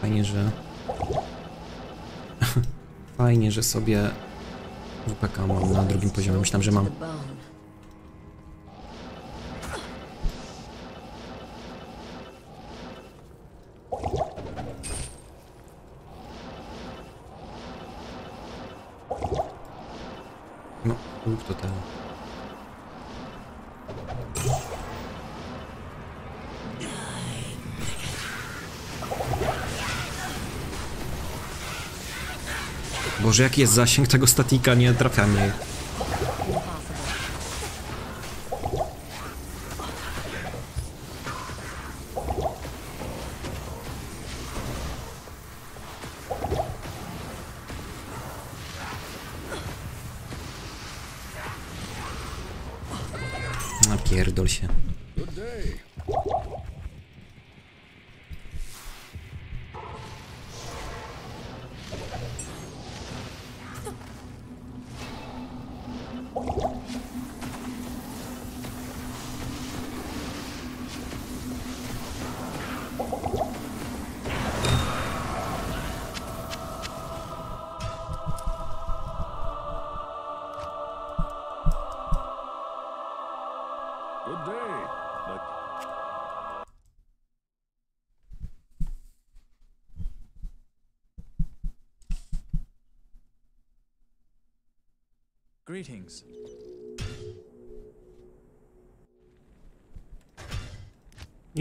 Fajnie, że... Fajnie, że sobie WPK mam na drugim poziomie. Myślałem, że mam. Boże, jaki jest zasięg tego statika, nie trafiam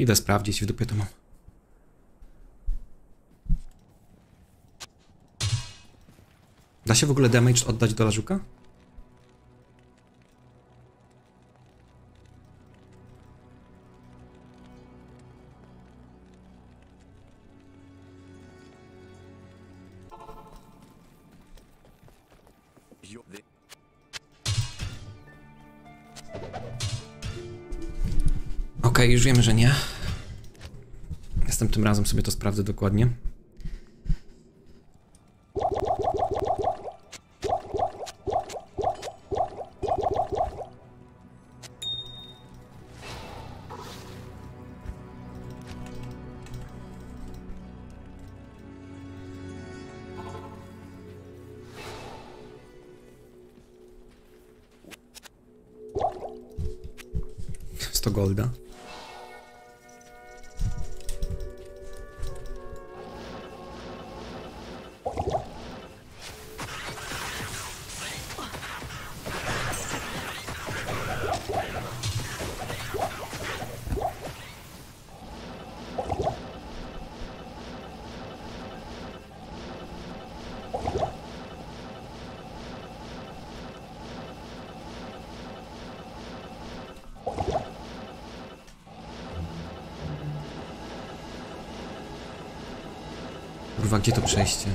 Idę sprawdzić, w dupie to mam. Da się w ogóle damage oddać do Larzuka? Okej, już wiemy, że nie. Następnym razem sobie to sprawdzę dokładnie. przejście.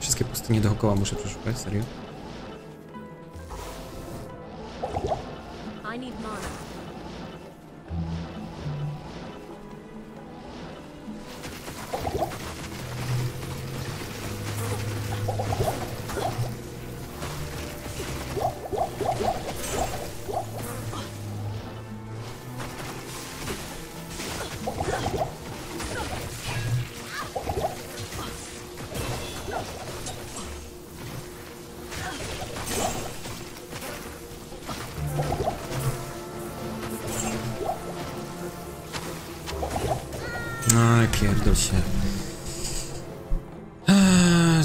Wszystkie pustynie dookoła muszę przeszukać, serio?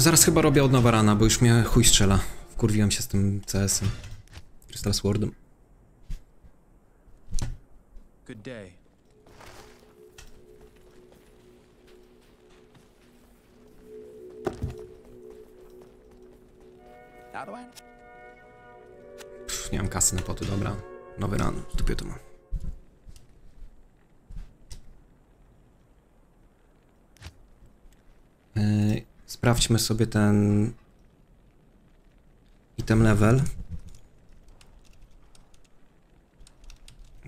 Zaraz chyba robię od nowa rana, bo już mnie chuj strzela. Wkurwiłem się z tym CS-em. Crystal Swordem. Sobie ten item level.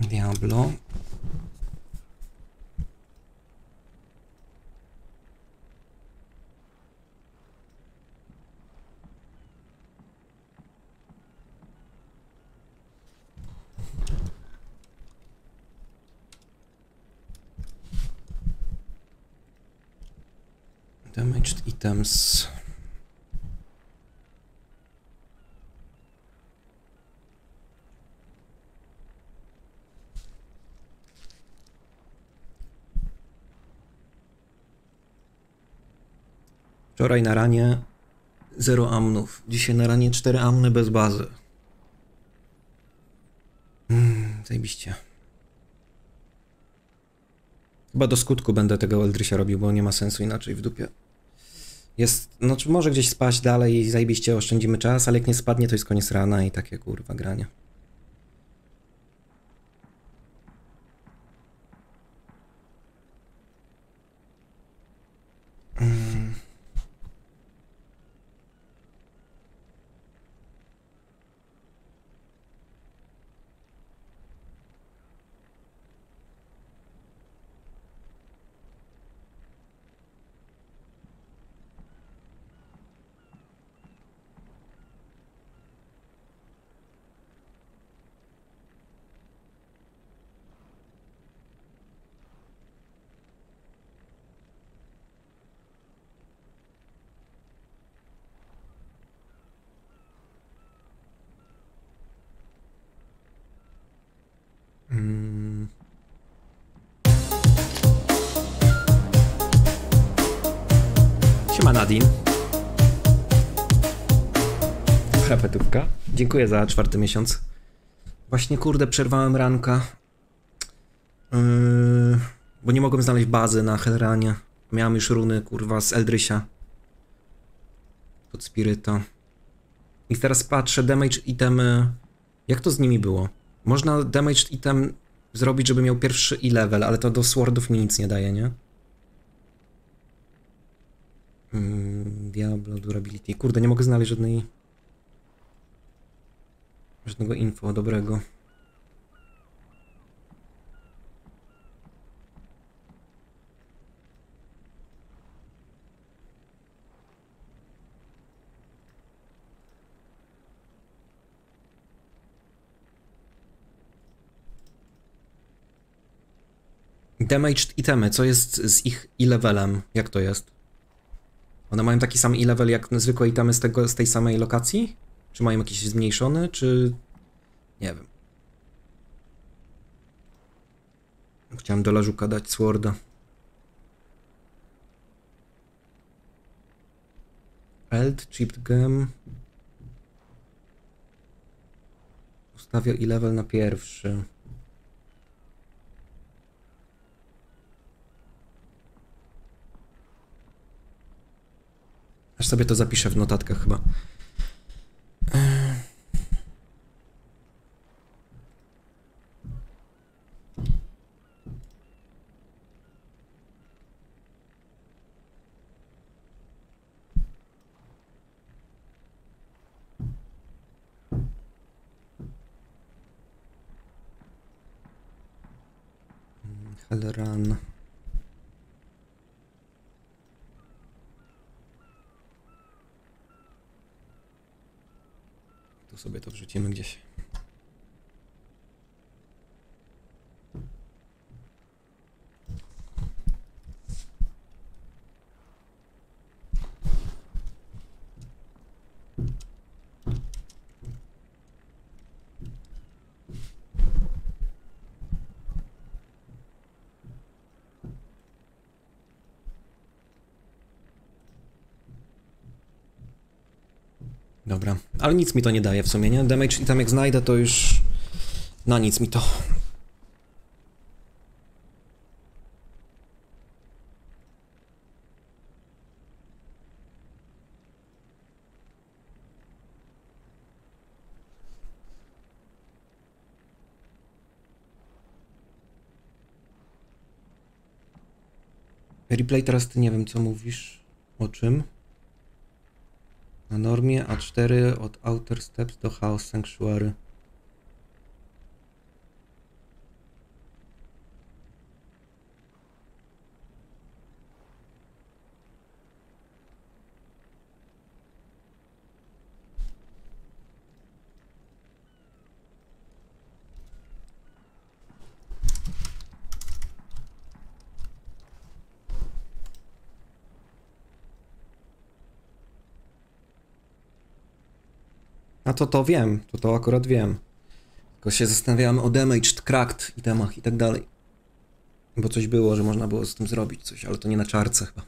Diablo. Damaged items. Wczoraj na ranie 0 amnów. Dzisiaj na ranie 4 amny bez bazy. Mm, zajebiście. Chyba do skutku będę tego Eldrysia robił, bo nie ma sensu inaczej w dupie. Jest, no czy może gdzieś spać dalej i zajebiście oszczędzimy czas, ale jak nie spadnie, to jest koniec rana i takie kurwa granie. Siema Nadine. Rapetówka. Dziękuję za czwarty miesiąc. Właśnie kurde przerwałem ranka. Yy, bo nie mogłem znaleźć bazy na Helranie. Miałem już runy kurwa z Eldrysia. Pod Spiryta. I teraz patrzę, damage itemy. Jak to z nimi było? Można damaged item zrobić, żeby miał pierwszy i level, ale to do swordów mi nic nie daje, nie? Mm, Diablo durability. Kurde, nie mogę znaleźć żadnej... Żadnego info dobrego. Damaged itemy, co jest z ich e-levelem? Jak to jest? One mają taki sam e-level jak zwykłe itemy z, tego, z tej samej lokacji? Czy mają jakiś zmniejszony, czy... Nie wiem. Chciałem do Lażuka dać Sworda. Eld, Chipped Gem. Ustawia e-level na pierwszy. Aż sobie to zapiszę w notatkach chyba. Helleran. Sobie to wrzucimy gdzieś. Dobra, ale nic mi to nie daje w sumie, nie? Damage i tam jak znajdę, to już na nic mi to. Replay teraz ty nie wiem co mówisz. O czym? Na normie A4 od Outer Steps do Chaos Sanctuary. To to wiem, to to akurat wiem. Tylko się zastanawiałem o damaged, cracked itemach i tak dalej. Bo coś było, że można było z tym zrobić coś, ale to nie na czarce chyba.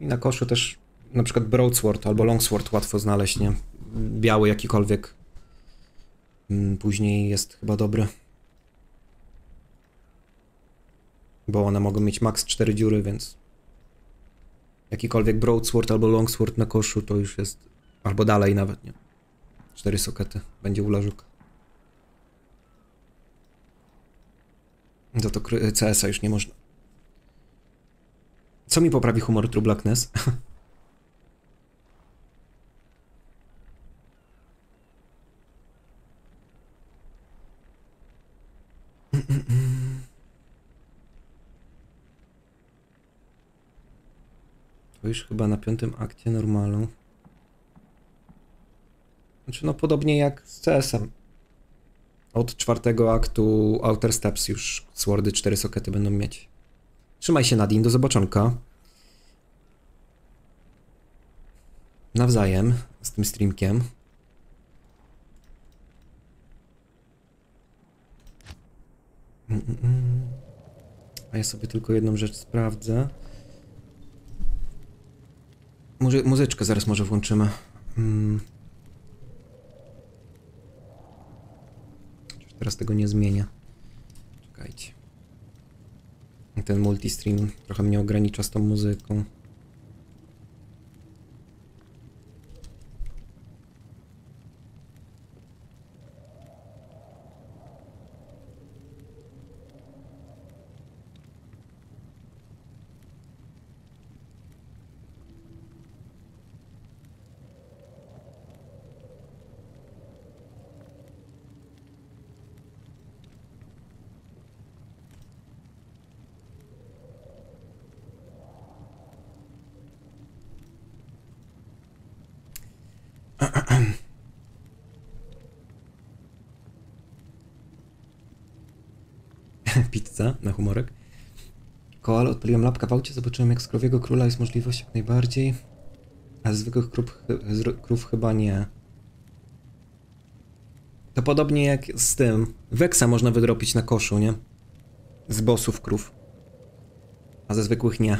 I na koszu też na przykład broadsword albo longsword łatwo znaleźć, nie? Biały jakikolwiek. Mm, Później jest chyba dobry. Bo one mogą mieć max 4 dziury, więc jakikolwiek broadsword albo longsword na koszu to już jest albo dalej nawet, nie? 4 sokety będzie u Larzuka. Za to kry- CS-a już nie można. Co mi poprawi humor True Blackness? To już chyba na piątym akcie normalu. Znaczy no podobnie jak z CS-em. Od czwartego aktu Outer Steps już Swordy 4 sokety będą mieć. Trzymaj się Nadine, do zobaczonka. Nawzajem z tym streamkiem. A ja sobie tylko jedną rzecz sprawdzę. Muzy muzyczkę zaraz może włączymy. Mm. Chociaż Teraz tego nie zmienię. Czekajcie. Ten multistream trochę mnie ogranicza z tą muzyką. Lapka w aucie, zobaczyłem jak z krowiego króla jest możliwość jak najbardziej. A z zwykłych krów, z krów chyba nie. To podobnie jak z tym. Weksa można wydropić na koszu, nie? Z bossów krów. A ze zwykłych nie.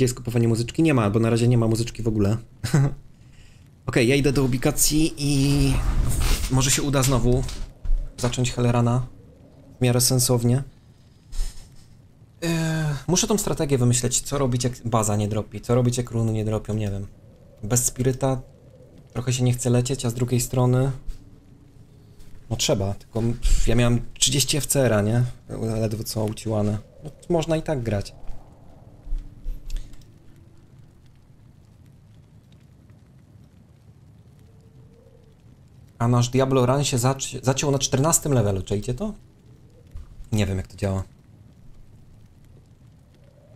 Gdzie jest kupowanie muzyczki? Nie ma, bo na razie nie ma muzyczki w ogóle. Okej, ja idę do ubikacji i może się uda znowu zacząć Hellerana w miarę sensownie. Eee, muszę tą strategię wymyśleć, co robić jak baza nie dropi, co robić jak runy nie dropią, nie wiem. Bez spiryta trochę się nie chce lecieć, a z drugiej strony no trzeba, tylko ja miałem 30 FCR-a, nie? Ledwo co uciłane. No, można i tak grać. A nasz Diablo Run się zaci zaciął na 14 levelu, czajcie to? Nie wiem jak to działa.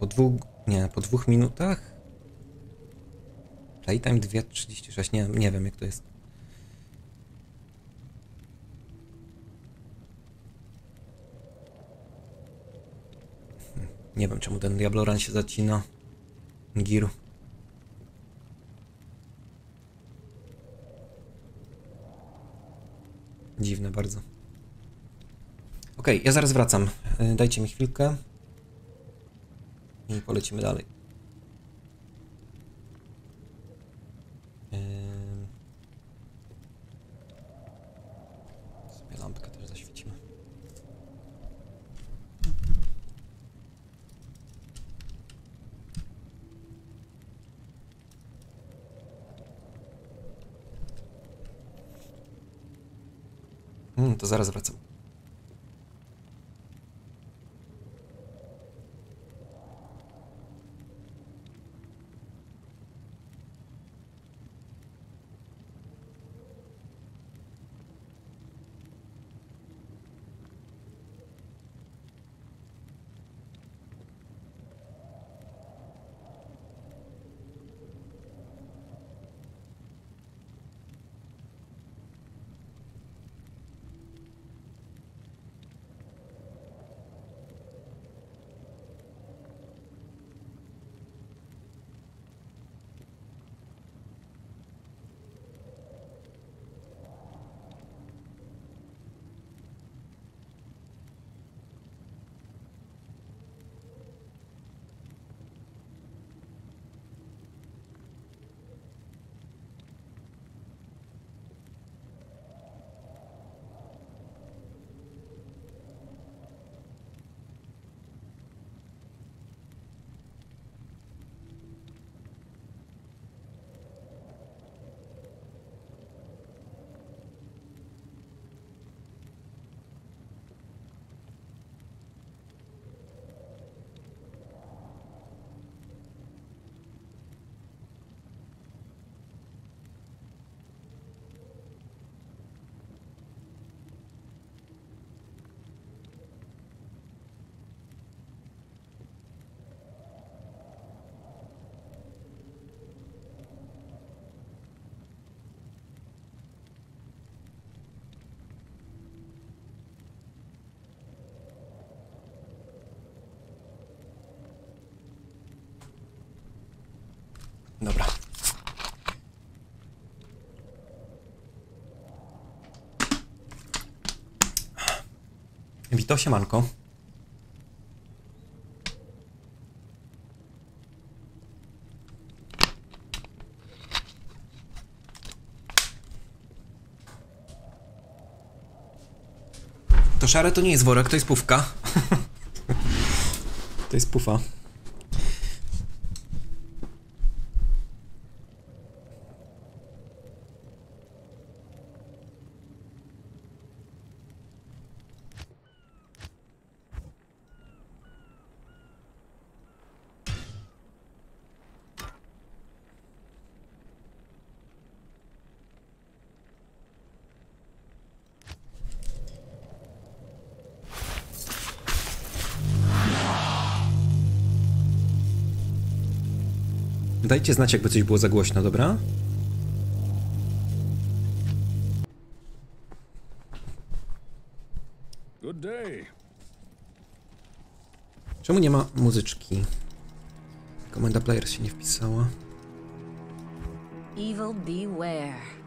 Po dwóch... nie, po dwóch minutach? Playtime 2.36, nie, nie wiem jak to jest. Hmm, Nie wiem czemu ten Diablo Run się zacina. Giru. Dziwne bardzo. Okej, ja zaraz wracam. Y, Dajcie mi chwilkę. I polecimy dalej. Ym. Sobie lampkę też zaświecimy. Mm, to zaraz Wito, siemanko. To szare to nie jest worek, to jest pufka. to jest pufa. Dajcie znać, jakby coś było za głośno, dobra? Good day. Czemu nie ma muzyczki? Komenda Players się nie wpisała. Evil beware.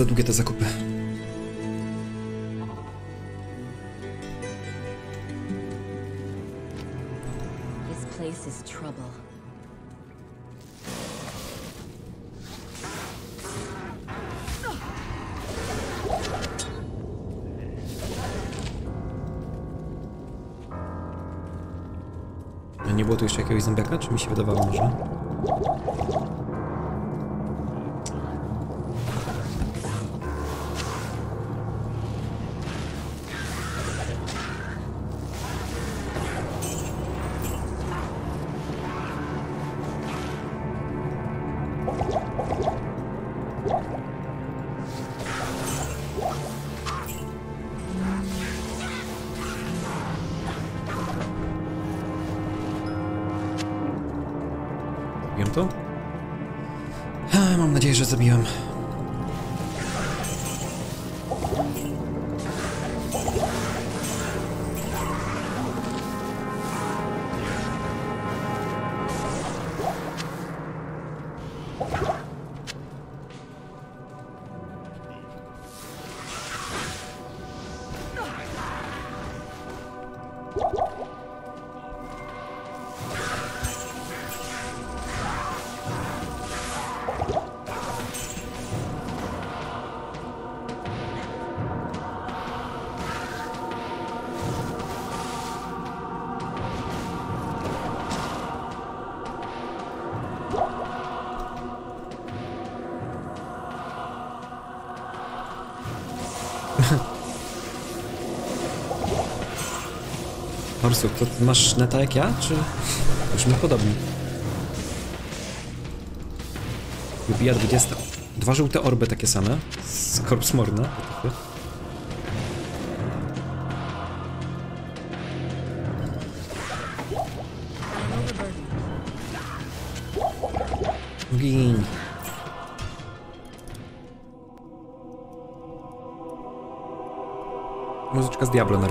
Za długie te zakupy. Nie było tu jeszcze jakiegoś zombiaka, czy mi się wydawało może? you Orsu, to masz neta jak ja, czy... Brzmi podobnie. Wybija 20. Dwa żółte orby takie same. Z Corpse Morna. Gin. Muzyczka z Diablo na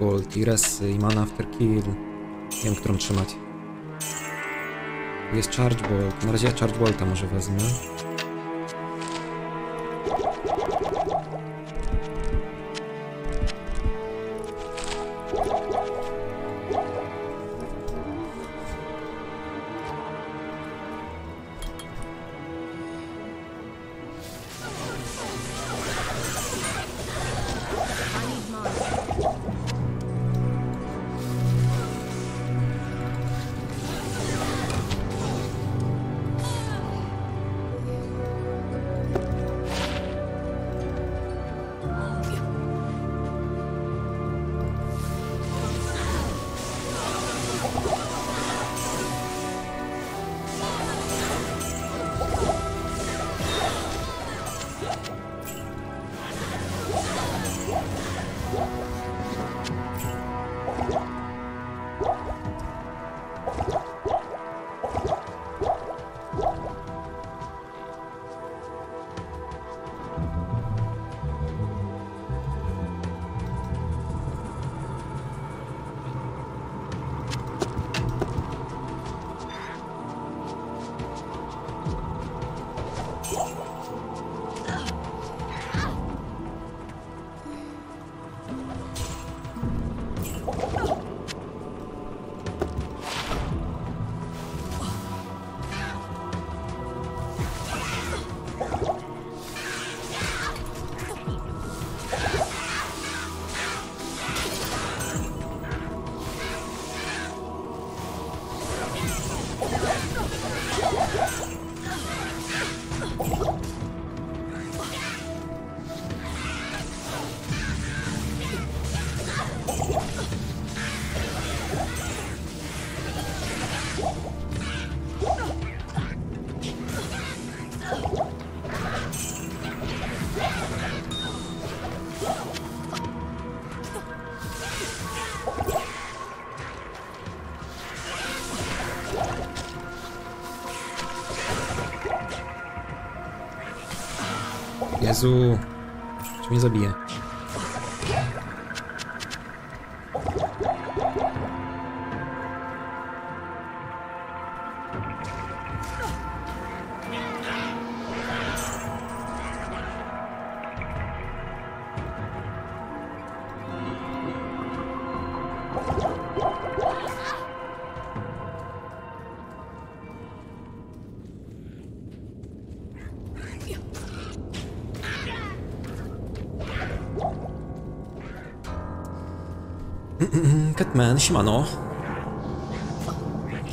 FCR i i Mana After Kill. Nie wiem, którą trzymać. Jest Charge Bolt. Na razie Charge Bolta może wezmę. Jezu. Czy mnie zabije? Catman, siemano.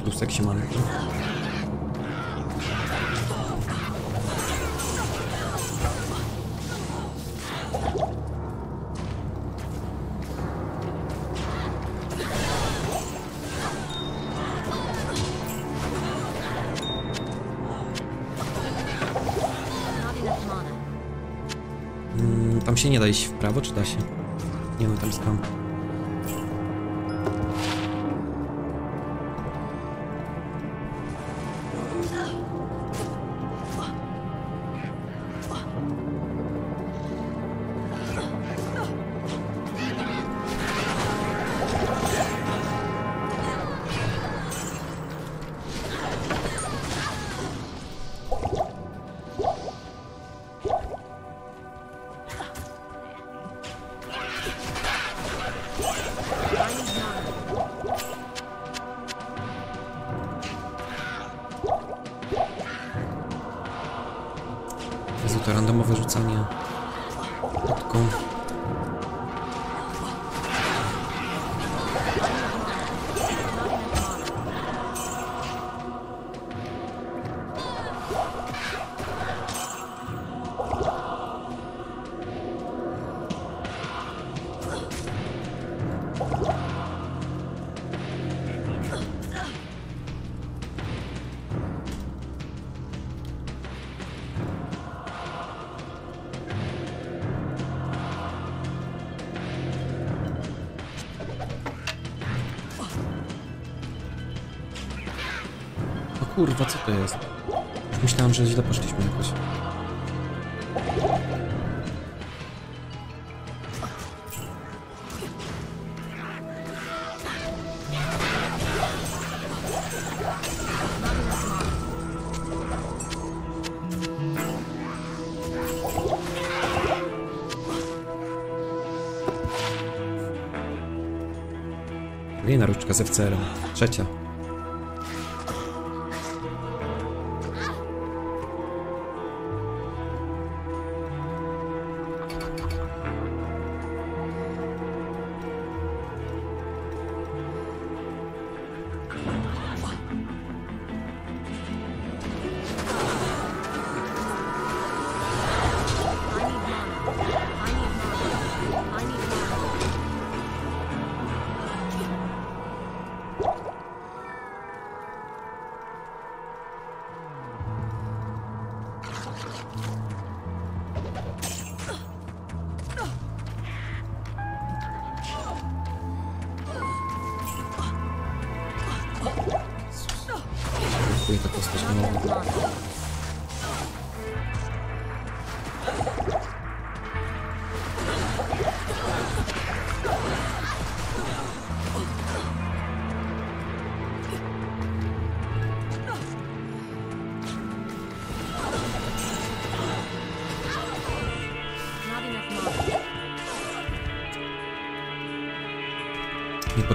Lusek, siemano. Mm, Tam się nie da iść w prawo, czy da się? Nie no, tam jest to jest? Myślałem, że źle poszliśmy jakoś. Kolejna różdżka z FCR-em. Trzecia.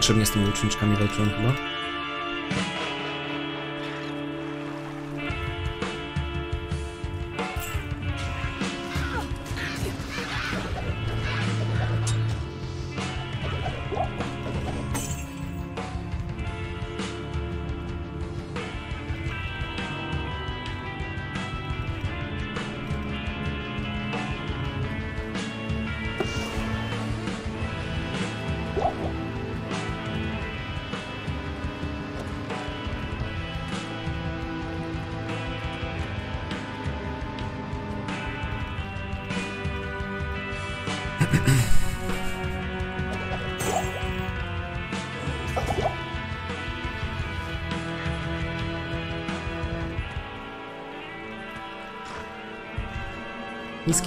Niepotrzebnie z tymi uczniczkami walczyłem chyba.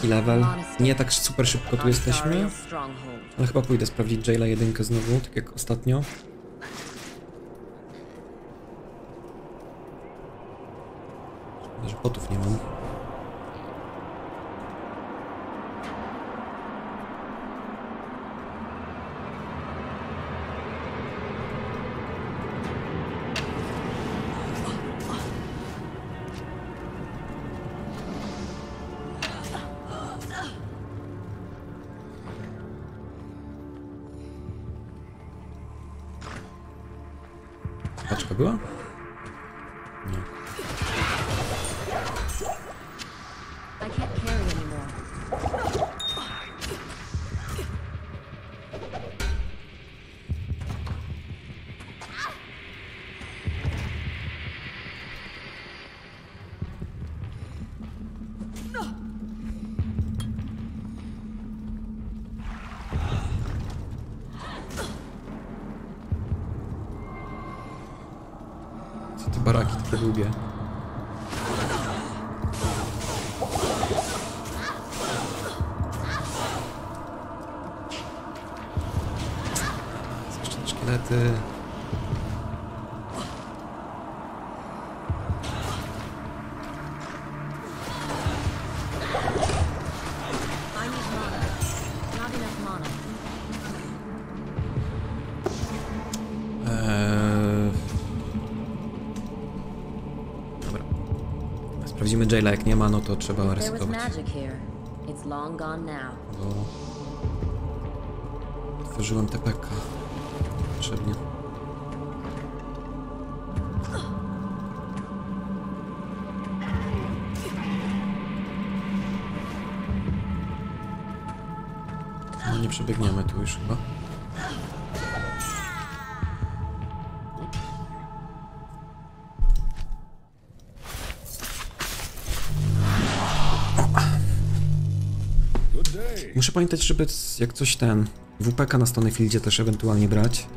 Niski level. Nie tak super szybko tu jesteśmy. Ale chyba pójdę sprawdzić Jaila jedynkę znowu, tak jak ostatnio. Jaila, jak nie ma, no to trzeba resetować. Bo... Otworzyłem TPK. Potrzebnie. No nie przebiegniemy tu już chyba. Pamiętać, żeby jak coś ten WPK na Stonefieldzie też ewentualnie brać.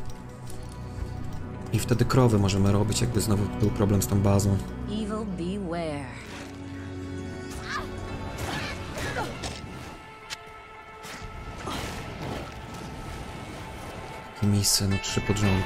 I wtedy krowy możemy robić, jakby znowu był problem z tą bazą. Misy, no trzy pod rząd.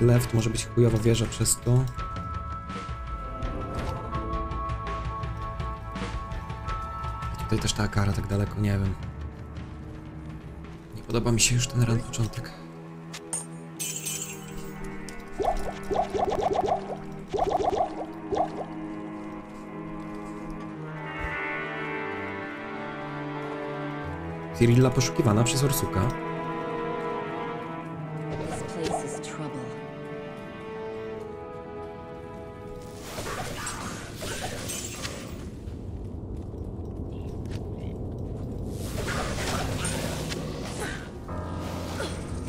Left, może być chujowa wieża przez to. Tutaj też ta kara tak daleko, nie wiem. Nie podoba mi się już ten ran początek. Cyrilla poszukiwana przez Orsuka.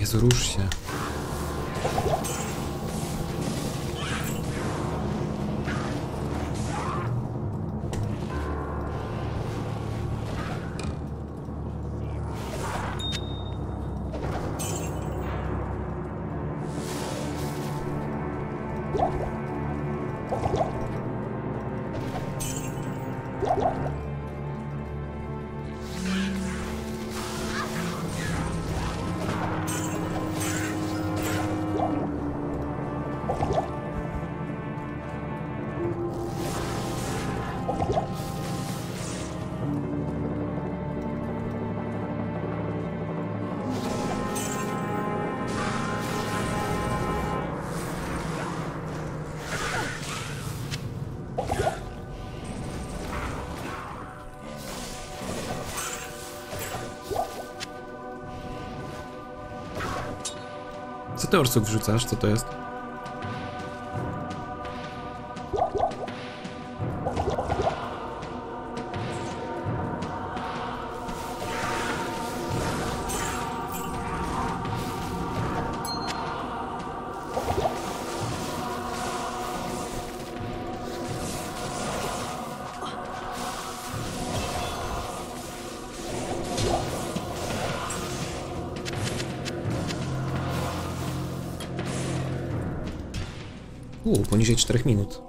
Jezu, ty orsuk wrzucasz? Co to jest? Uuu, poniżej 4 minut.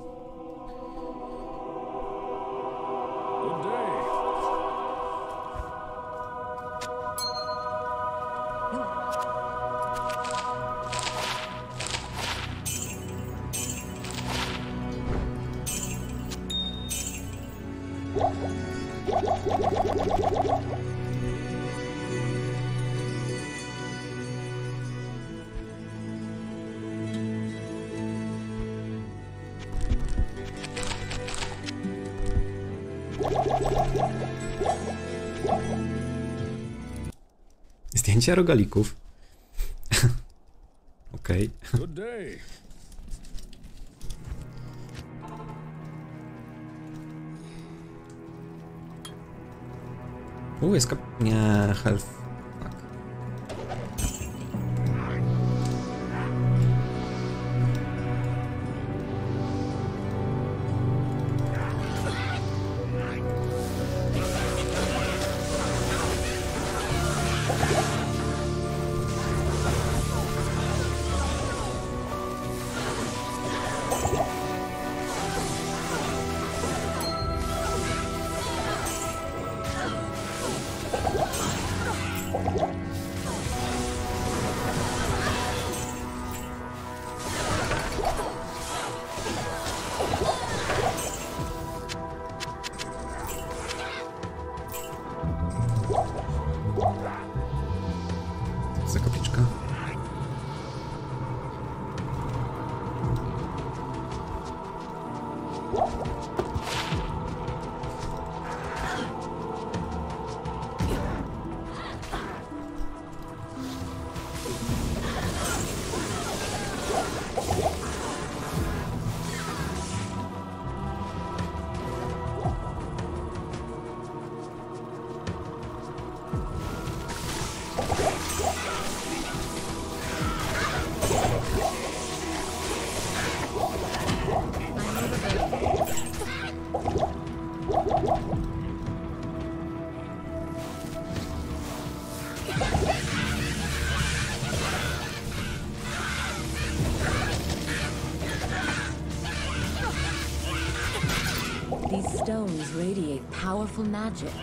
Zdjęcia rogalików. Okej. Day. U, jest kap... Nie, health. Magic.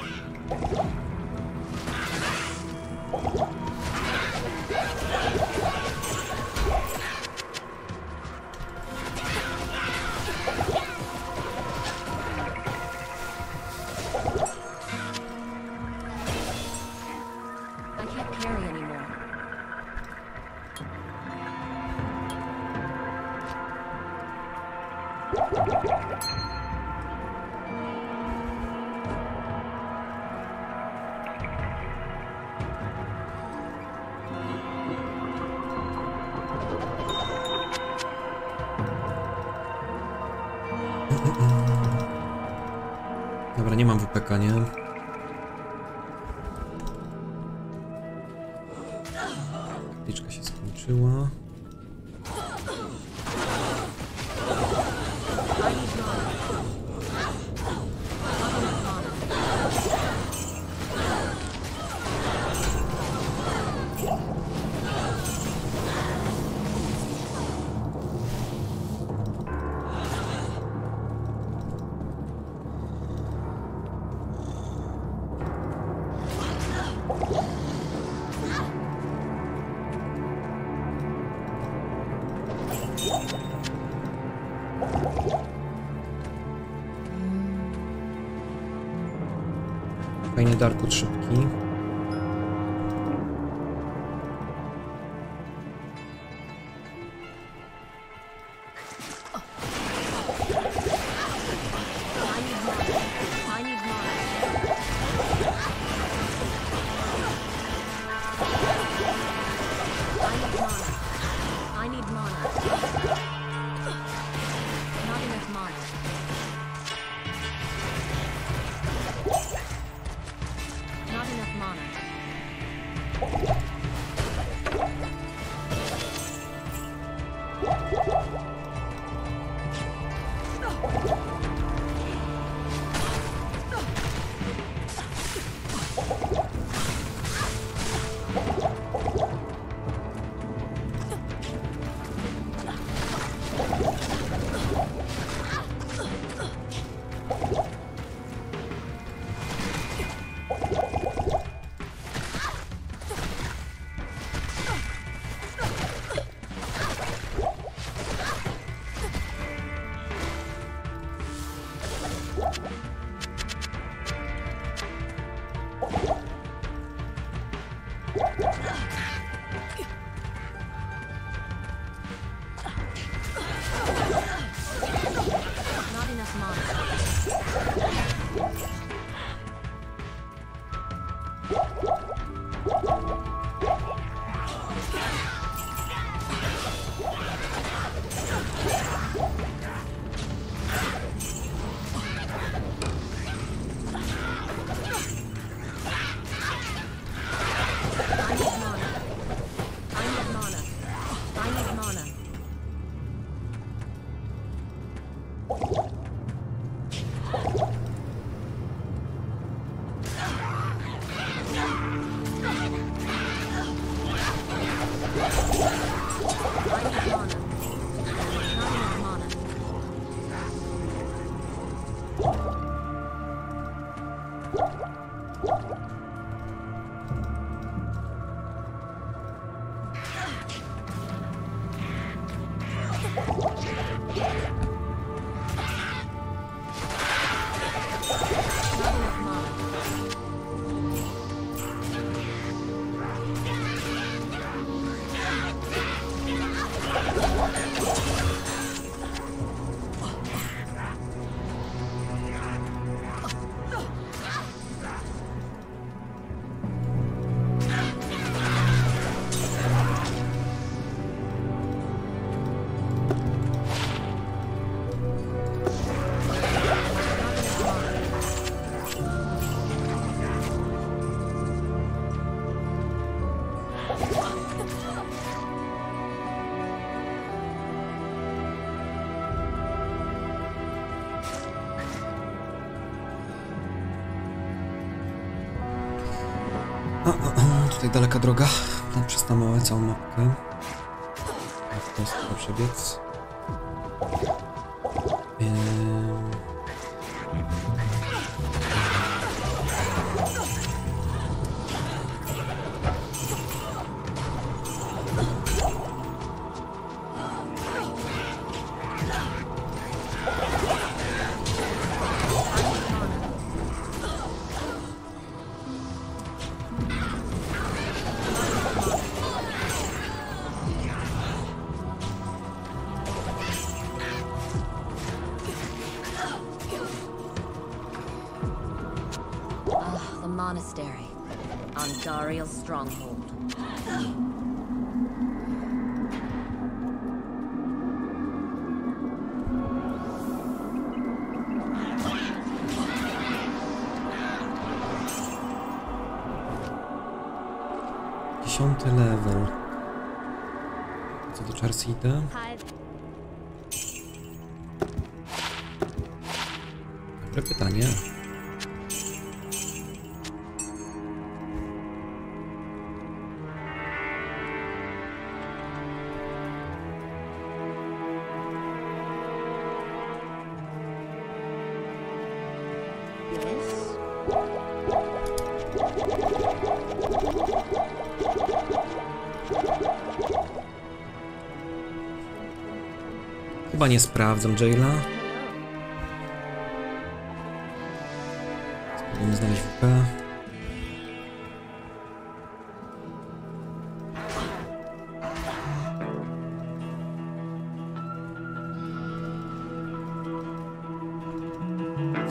Daleka droga. Tam przez tą małą całą mapkę. Jak to jest trzeba przebiec. Dziesiąty level. Co do Charcy Nie sprawdzam Jaila. Spróbujmy znaleźć WP.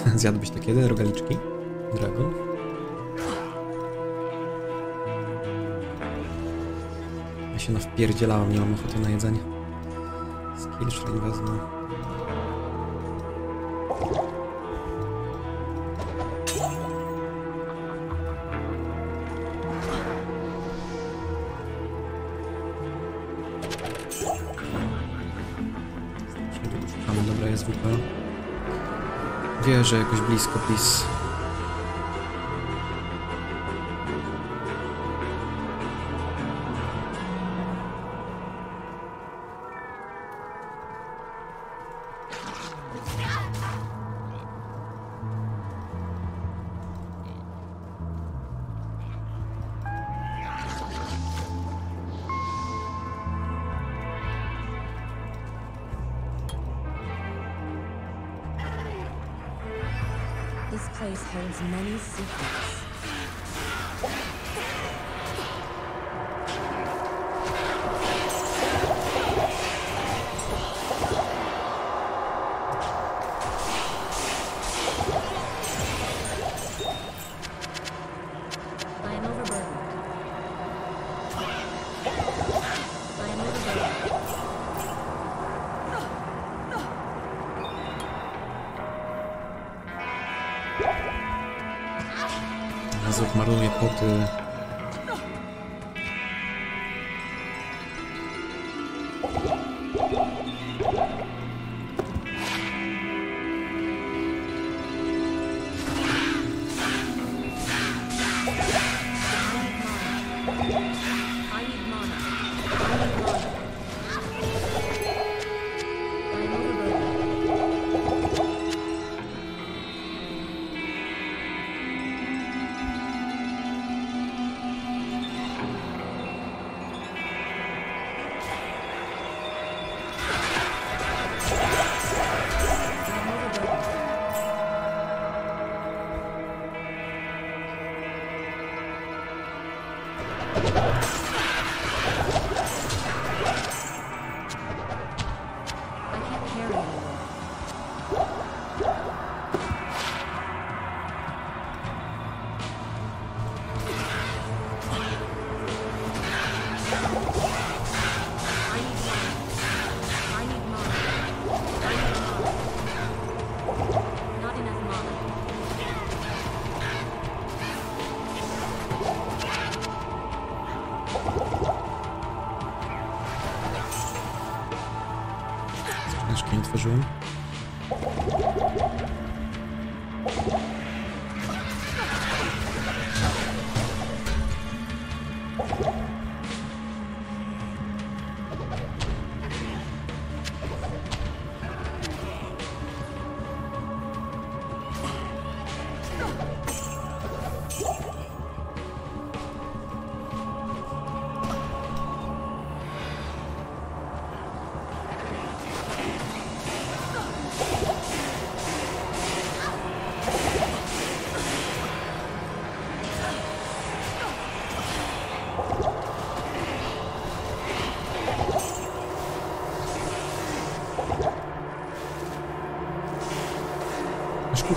Zjadłbyś to kiedy? Rogaliczki? Dragon? Ja się nawpierdzielałem, nie mam ochoty na jedzenie czyli wezmę. No. Dobra, jest WP. Wierzę jakoś blisko, please.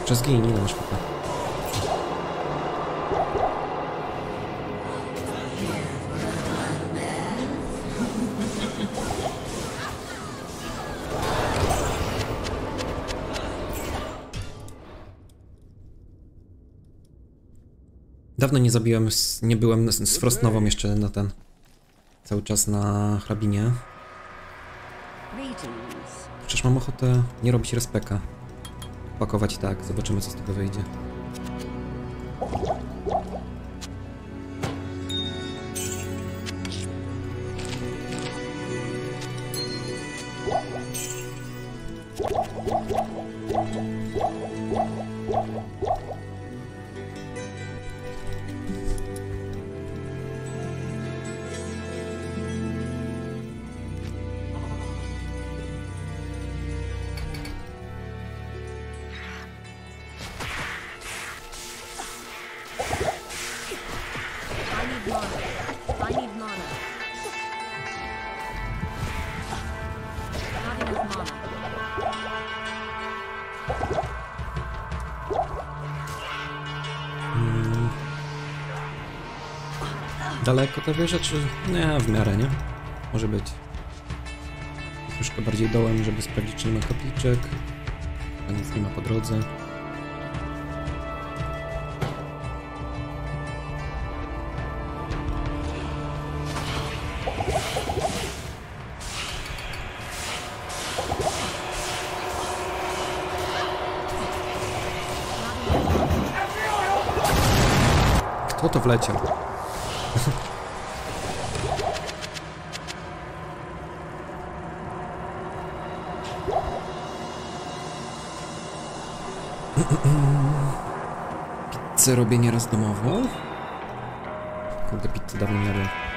Ile masz poty? Dawno nie zabiłem, nie byłem z, z Frostnową jeszcze na ten. Cały czas na hrabinie. Przecież mam ochotę nie robić respeka. Pakować tak, zobaczymy co z tego wyjdzie. Daleko ta wieża, czy... Nie, w miarę, nie? Może być. Troszkę bardziej dołem, żeby sprawdzić, czy nie ma kapliczek. A nic nie ma po drodze. domową? Kurde, pizzę dawno nie jadłem.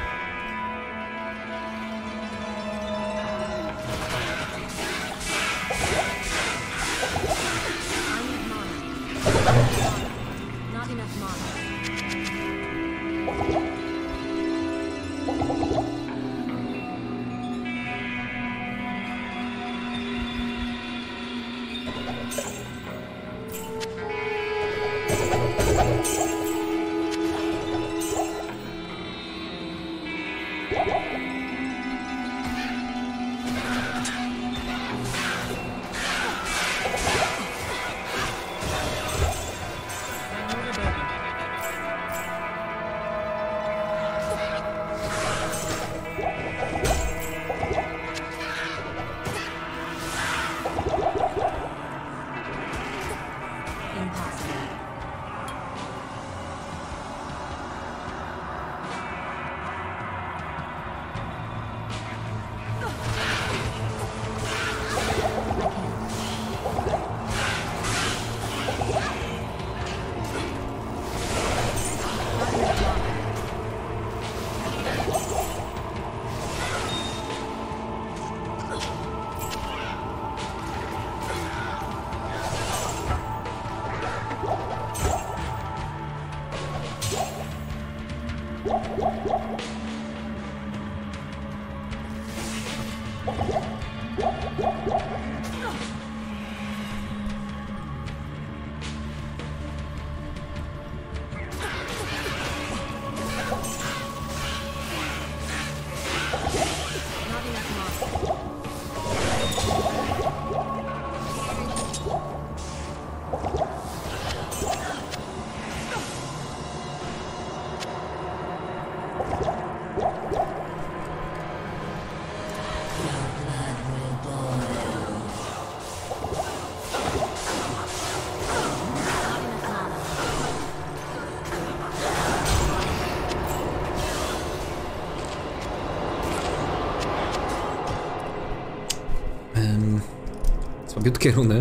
Biutkie runy.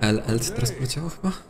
LL teraz poleciało chyba?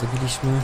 zabiliśmy.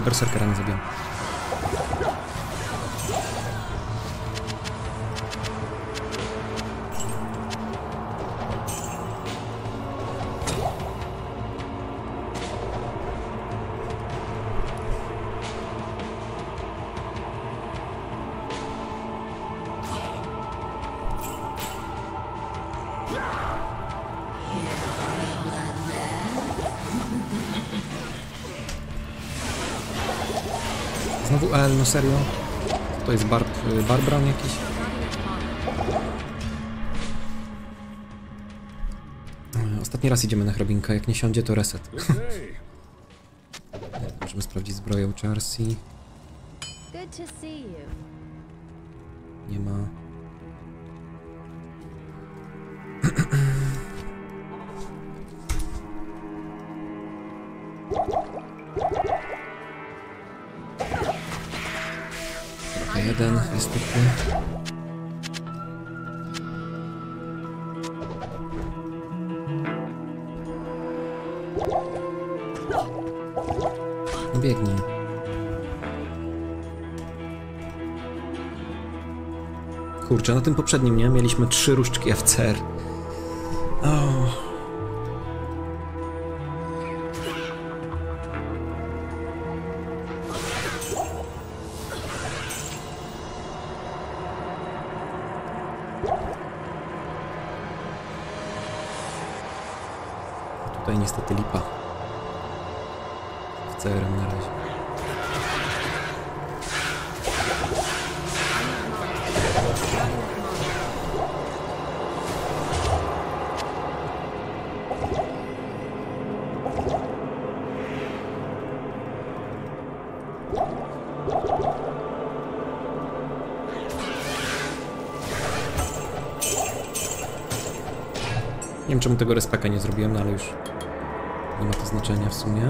Do no serio? To jest Barb, Barbran jakiś? Y, Ostatni raz idziemy na hrabinkę, jak nie siądzie to reset. Możemy sprawdzić zbroję u Chelsea. Good to see you. Kurczę, na tym poprzednim, nie? Mieliśmy trzy różdżki FCR. Wiem czemu tego respeka nie zrobiłem, no ale już nie ma to znaczenia w sumie.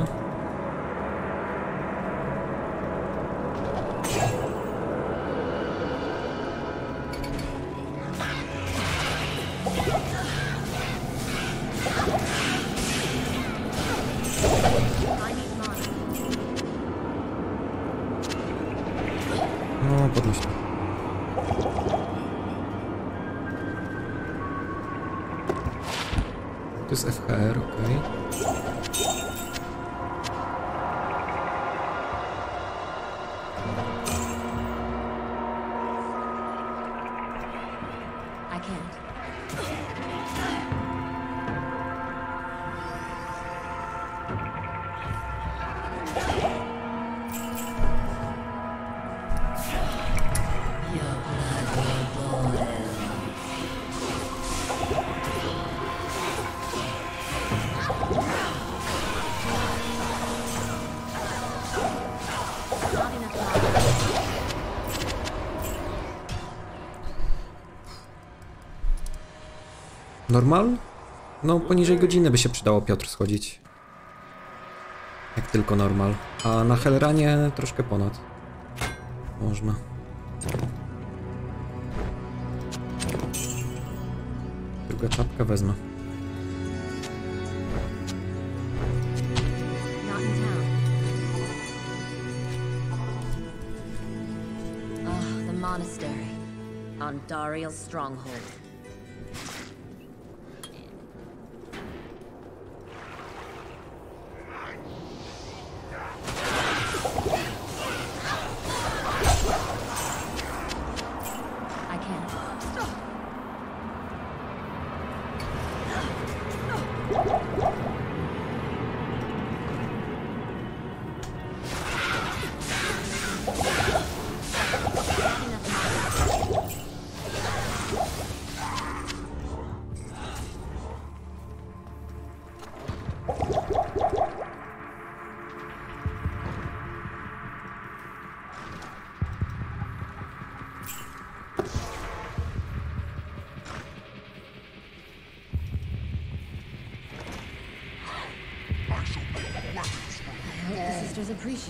Normal? No, poniżej godziny by się przydało Piotr schodzić. Jak tylko normal. A na Hellranie troszkę ponad. Można. Druga czapka wezmę. Ah, monastery. On Dariel's stronghold.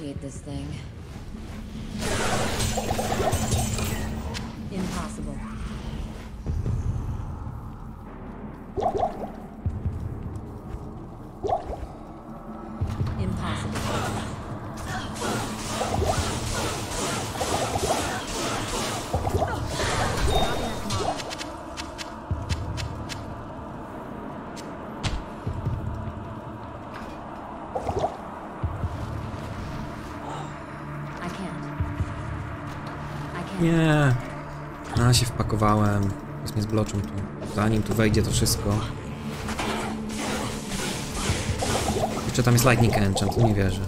Appreciate this Wpakowałem. Teraz mnie zbloczą tu. Zanim tu wejdzie to wszystko. Jeszcze tam jest Lightning Enchant, tu nie wierzę.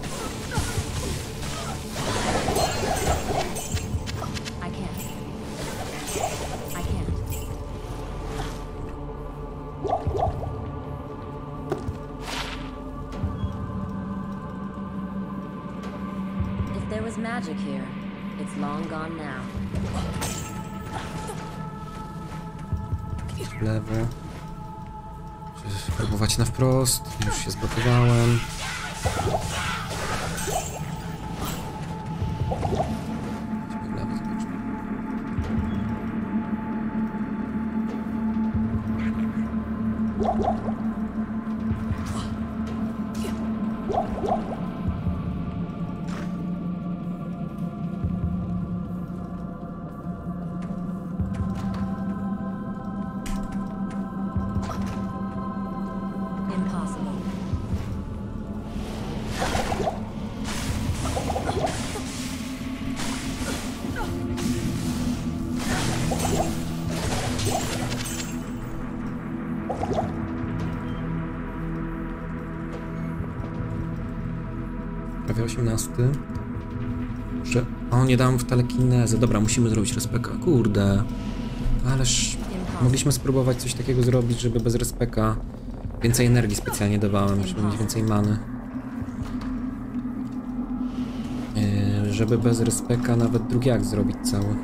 13. Że... O, nie dam w telekinezę. Dobra, musimy zrobić respeka. Kurde. Ależ mogliśmy spróbować coś takiego zrobić, żeby bez respeka więcej energii specjalnie dawałem, żeby mieć więcej many. Yy, żeby bez respeka nawet drugi jak zrobić cały.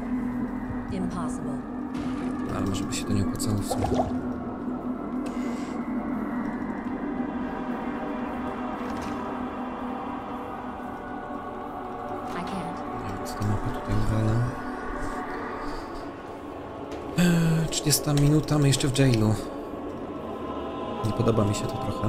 Ale żeby się to nie opłacało w sumie. 40 minuta, my jeszcze w jailu. Nie podoba mi się to trochę.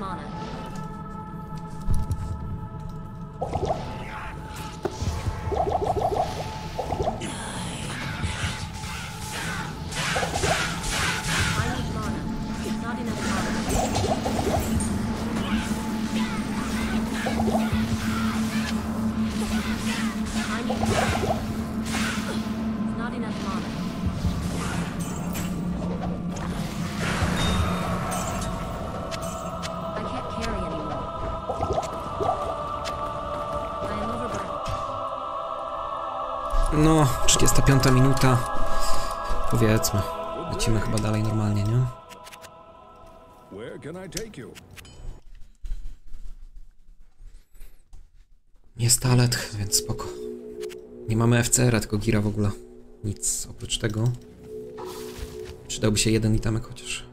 Come on. 35 minuta. Powiedzmy. Lecimy chyba dalej normalnie, nie? Jest talet, więc spoko. Nie mamy FCR-a, tylko gira w ogóle. Nic oprócz tego. Przydałby się jeden itamek chociaż.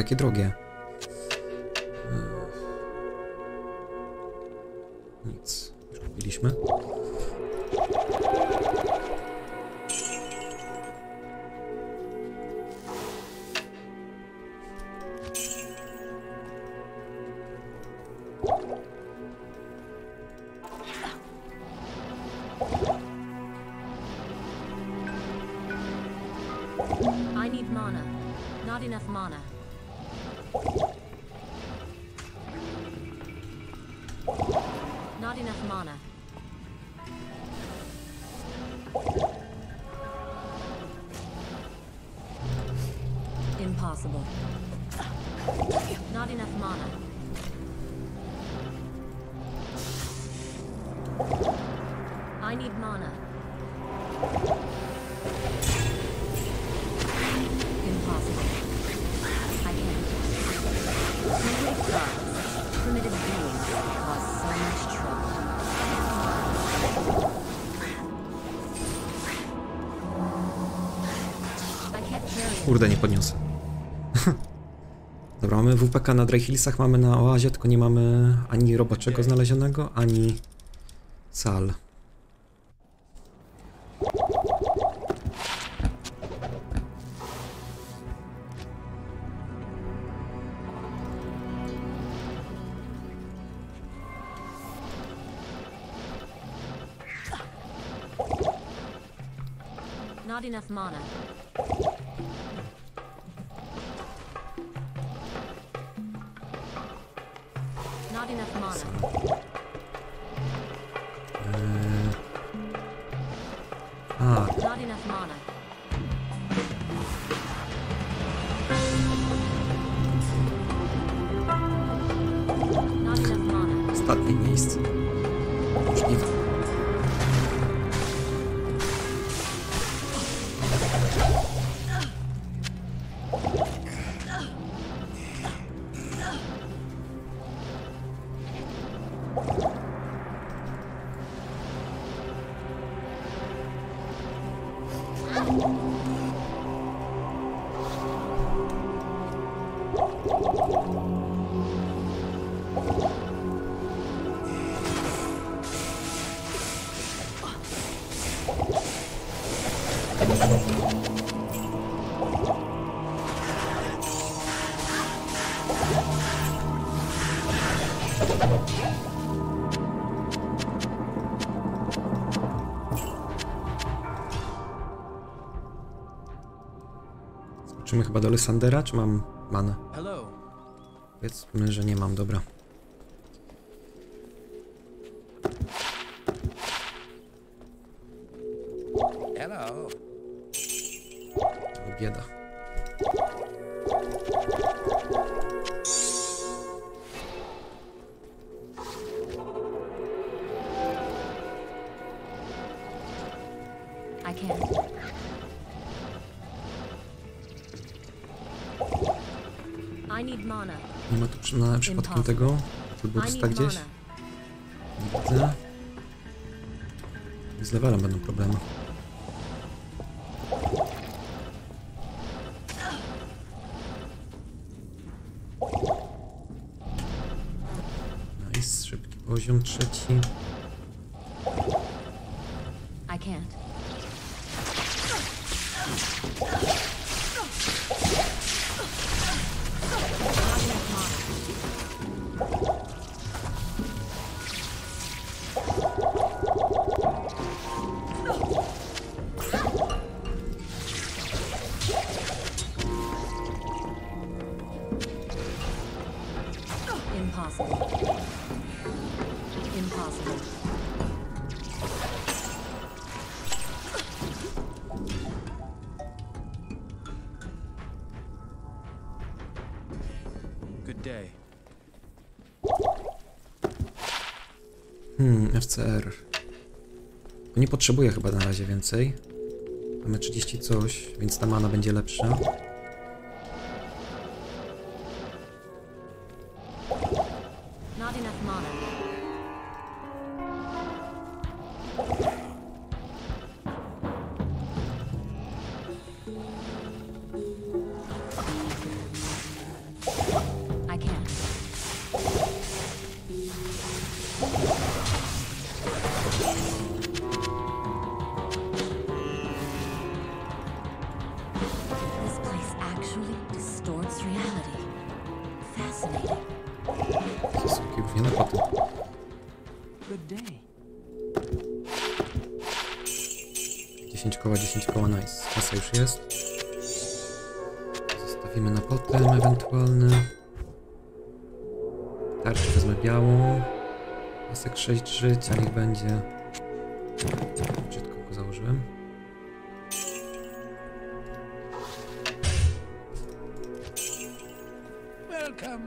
так и другие. kurde, nie podniosę. Dobra, mamy WPK na Dry mamy na oazie, tylko nie mamy ani roboczego znalezionego, ani sal. Not enough mana. Lysandera, czy mam manę? Powiedzmy, że nie mam, dobra. Ты будешь так здесь? potrzebuję chyba na razie więcej. Mamy 30 coś, więc ta mana będzie lepsza.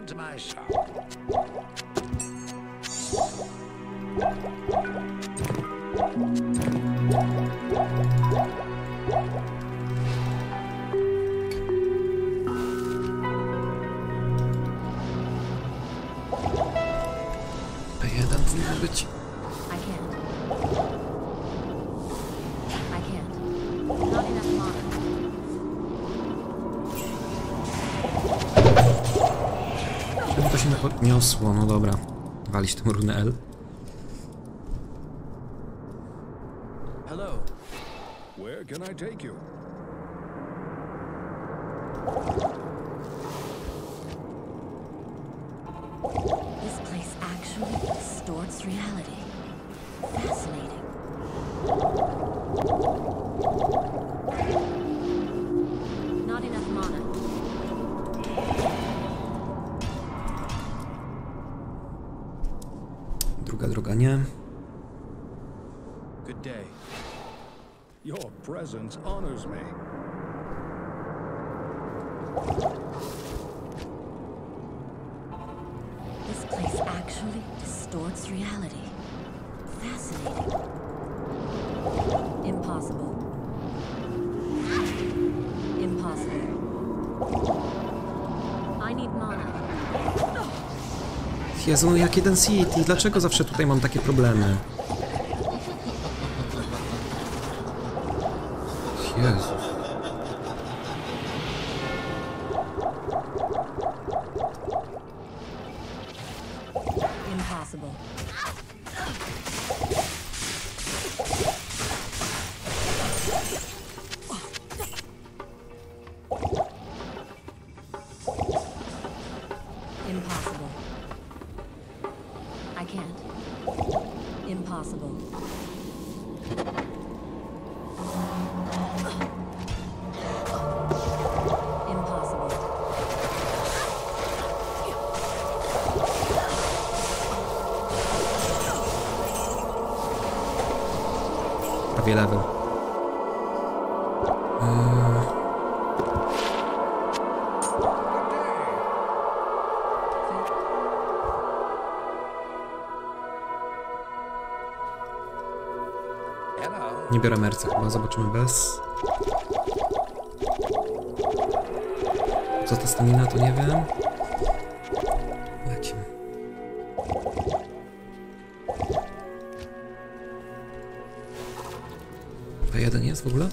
Welcome to my shop. P1 powinien być. Podniosło, no dobra. Walić tą runę L. Hello. Where can I take you? This place actually distorts reality. Presence honors me. This place actually distorts reality. Fascinating. Impossible. Impossible. I need mana. Jezu, jak jeden City, dlaczego zawsze tutaj mam takie problemy? Biorę merca chyba, zobaczymy bez. Co to stamina, to nie wiem. Lecimy. P1 jest w ogóle?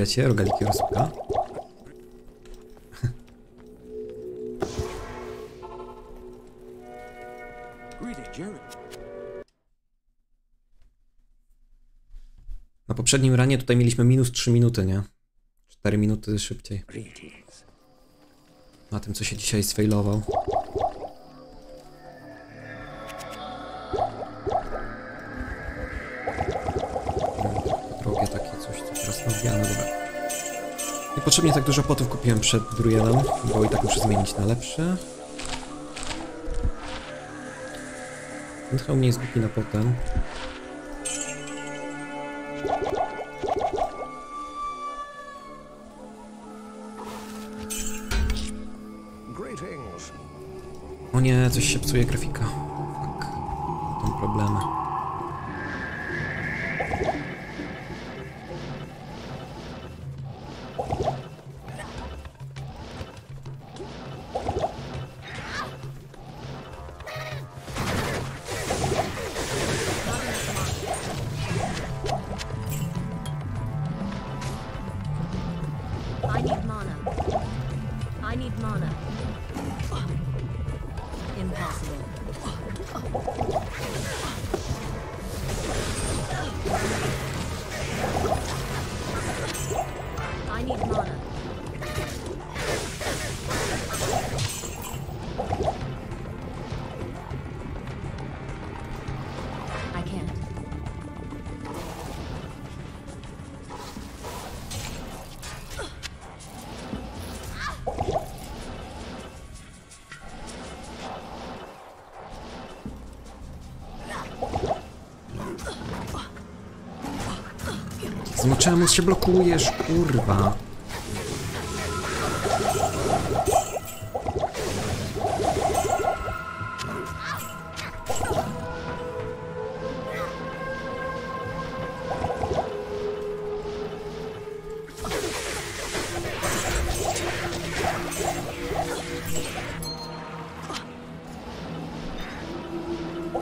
Podziwiacie rogaliki rozpuka? Na poprzednim ranie tutaj mieliśmy minus 3 minuty, nie? 4 minuty szybciej. Na tym, co się dzisiaj sfailował. Niepotrzebnie tak dużo potów kupiłem przed Drujenem, bo i tak muszę zmienić na lepsze. Ten hełm nie jest na potem. O nie, coś się psuje grafika. Czemu się blokujesz, kurwa?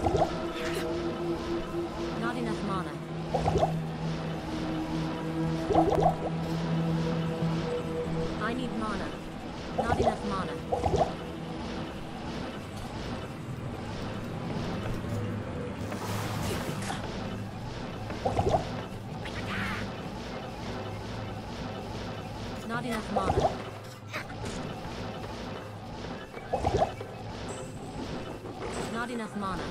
you of mana.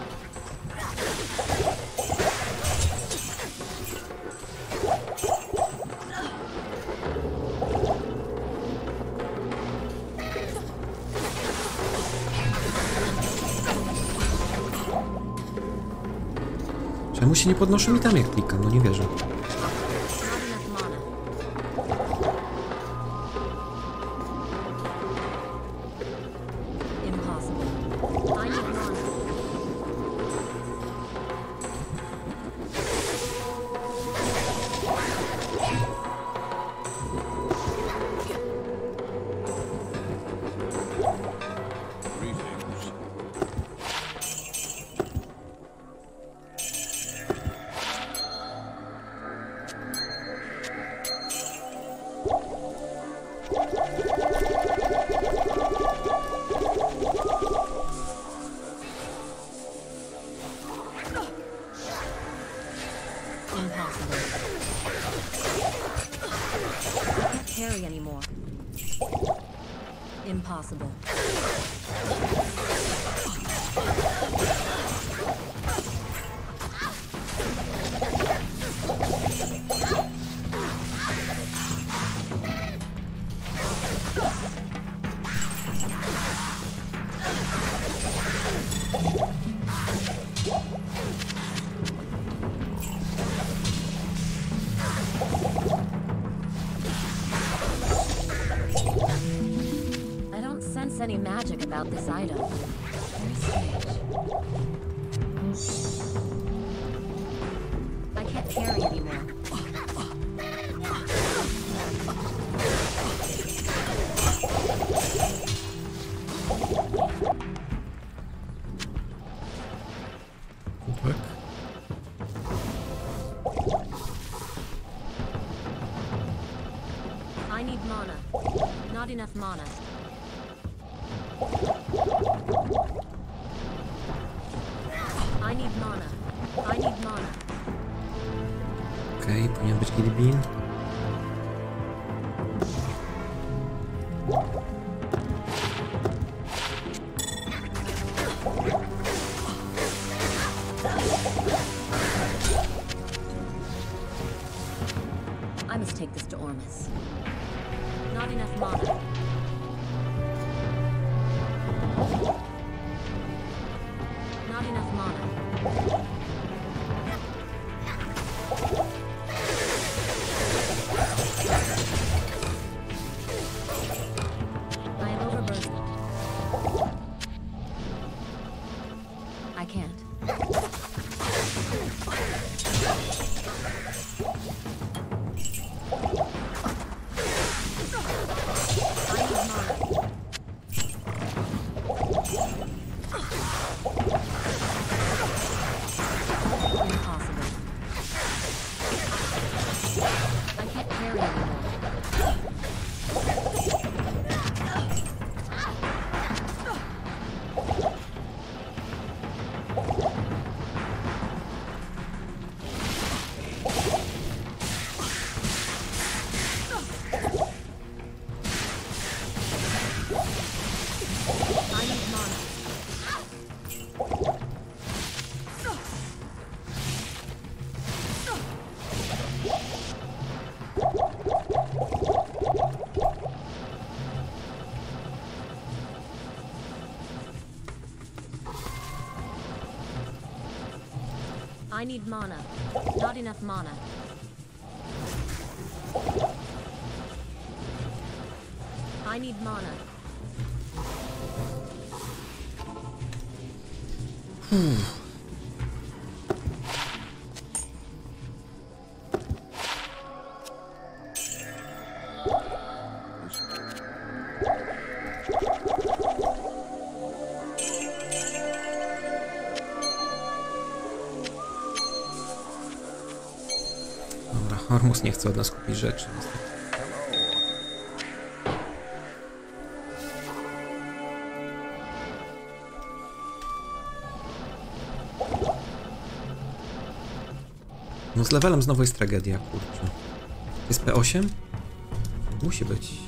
Czemu się nie podnoszą mi tam jak klikam? No nie wierzę. Need mana. Not enough Hormus nie chce od nas kupić rzeczy. No z levelem znowu jest tragedia, kurczę. Jest P8? Musi być.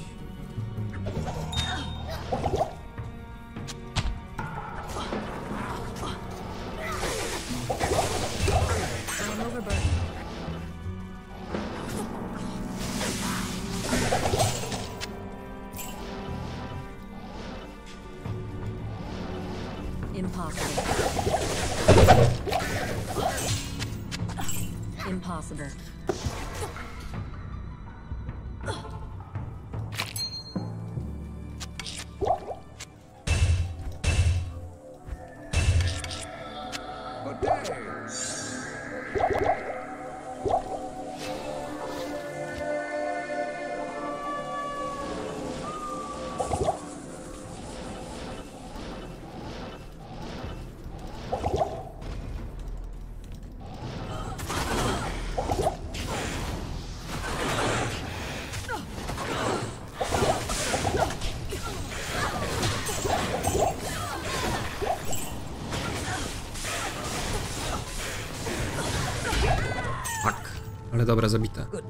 Dobra,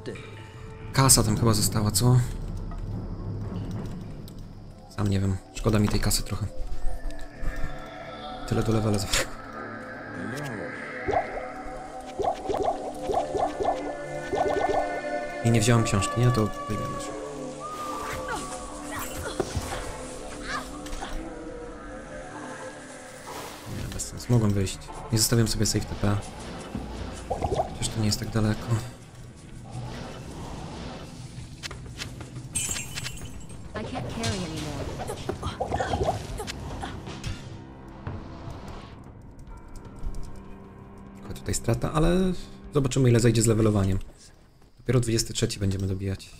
day. Kasa tam chyba została, co? Sam nie wiem. Szkoda mi tej kasy trochę. Tyle do levela zabrakło. I nie wziąłem książki, nie? To wyjmiemy. Nie, bez sensu. Mogłem wyjść. Nie zostawiam sobie save TP. Przecież to nie jest tak daleko. Zobaczymy ile zajdzie z levelowaniem. Dopiero 23 będziemy dobijać.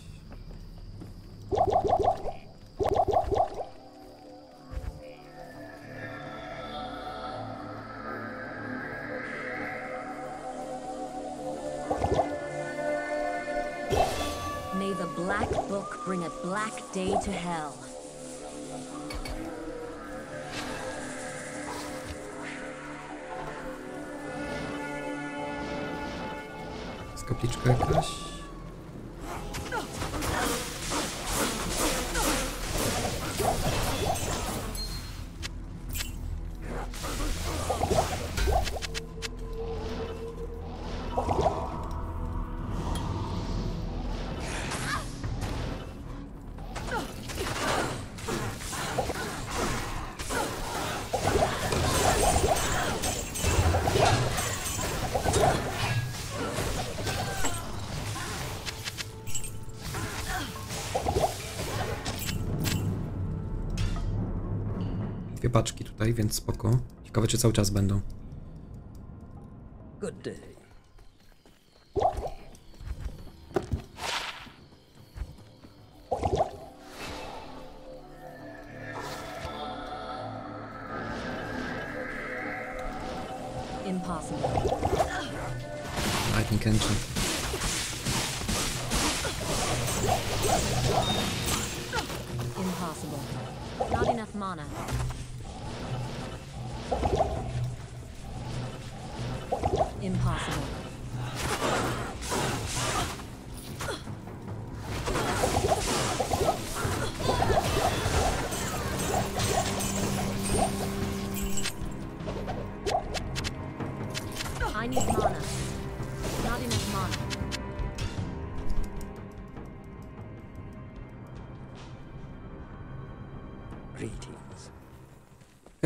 Cały czas będą.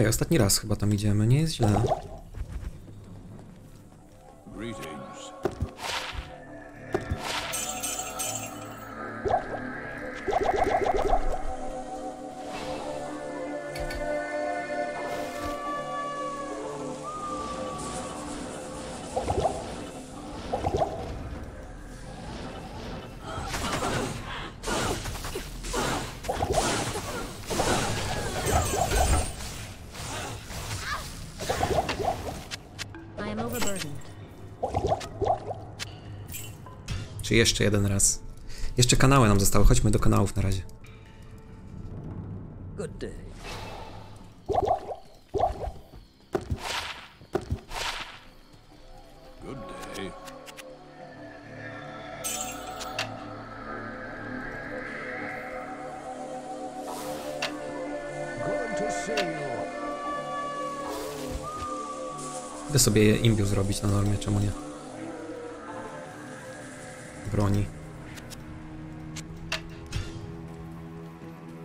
Ostatni raz chyba tam idziemy, nie jest źle. Czy jeszcze jeden raz? Jeszcze kanały nam zostały, chodźmy do kanałów na razie. Good day. Good day. Good to see you. Idę sobie imbiu zrobić na normie, czemu nie?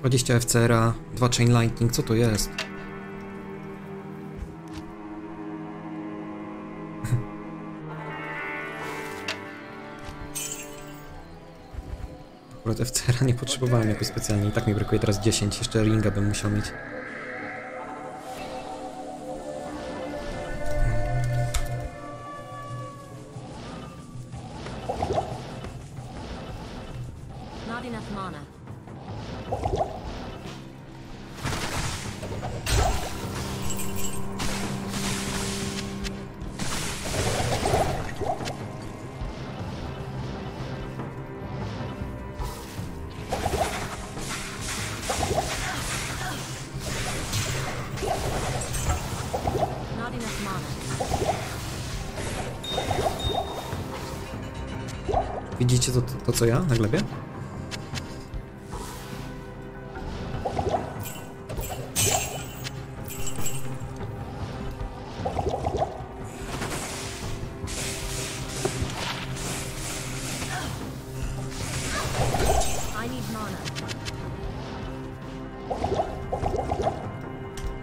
20 FCR-a, 2 Chain Lightning, co to jest? Akurat FCR-a nie potrzebowałem jakoś specjalnie, i tak mi brakuje teraz 10, jeszcze ringa bym musiał mieć. Co ja na glebie?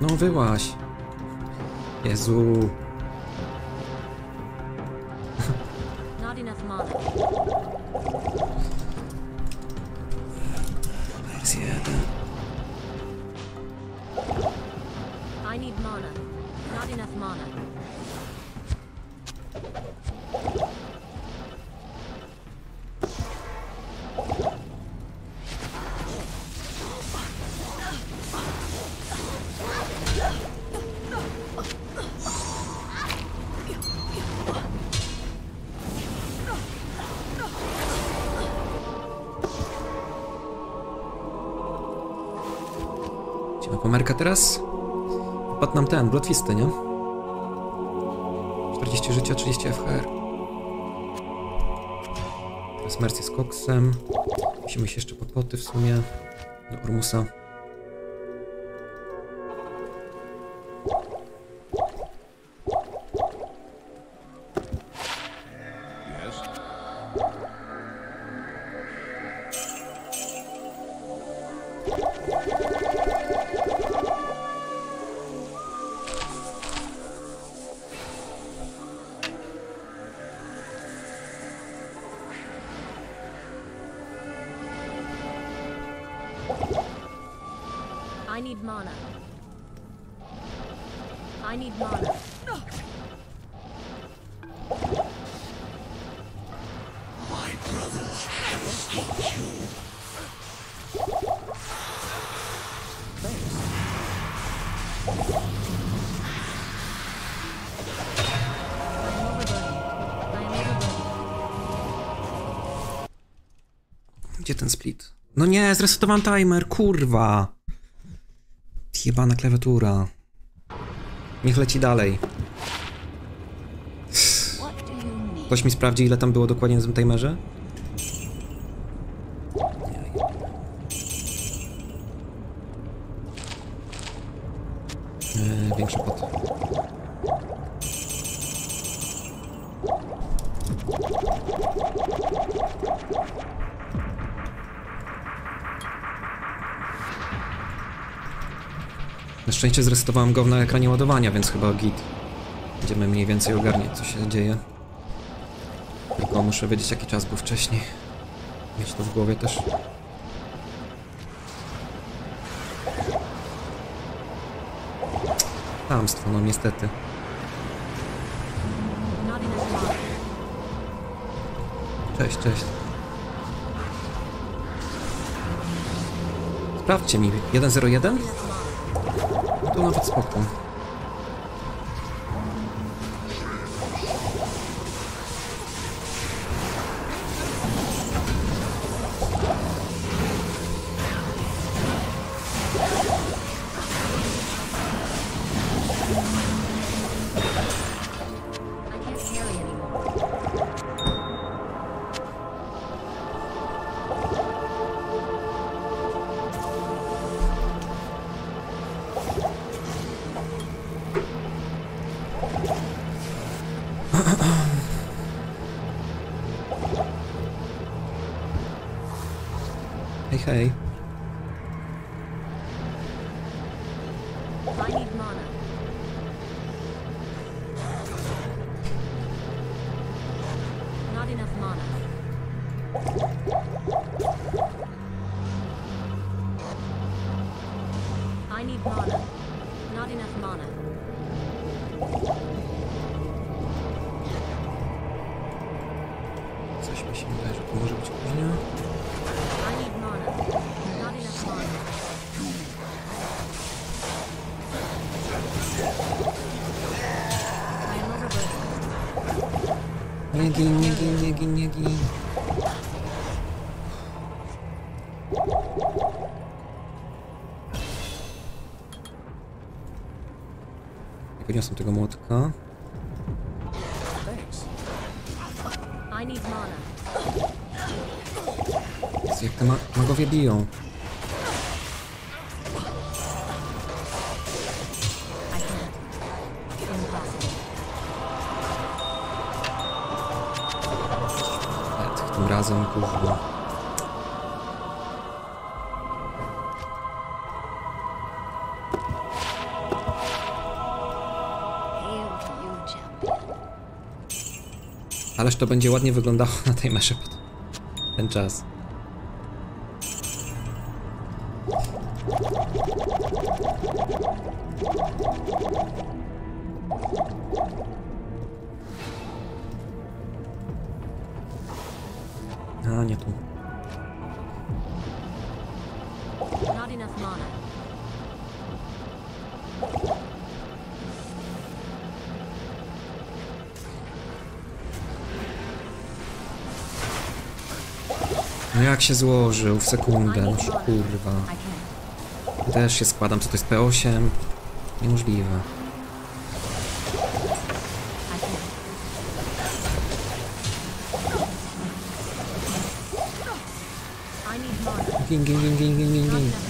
No wyłaś. Jezu. Teraz. Wpadł nam ten, blotwisty, nie? 40 życia, 30 FHR. Teraz Mercy z koksem. Musimy się jeszcze po poty w sumie. Do Ormusa. Zresetowałem timer, kurwa. Jebana klawiatura. Niech leci dalej. Ktoś mi sprawdzi, ile tam było dokładnie na tym timerze? Eee, większy pot. Na szczęście zresetowałem go na ekranie ładowania, więc chyba git. Będziemy mniej więcej ogarniać, co się dzieje. Tylko muszę wiedzieć, jaki czas był wcześniej. Mieć to w głowie też. Tamstwo, no niestety. Cześć, cześć. Sprawdźcie mi. 101? To nawet spoko. okay. Podniosłem tego młotka. Jezu, Jak te ma magowie biją. Tym razem, kurwa. Ależ to będzie ładnie wyglądało na tej mesze pod ten czas. Się złożył w sekundę, no kurwa. Też się składam, co to jest P8? Niemożliwe. Gin, gin, gin, gin, gin, gin.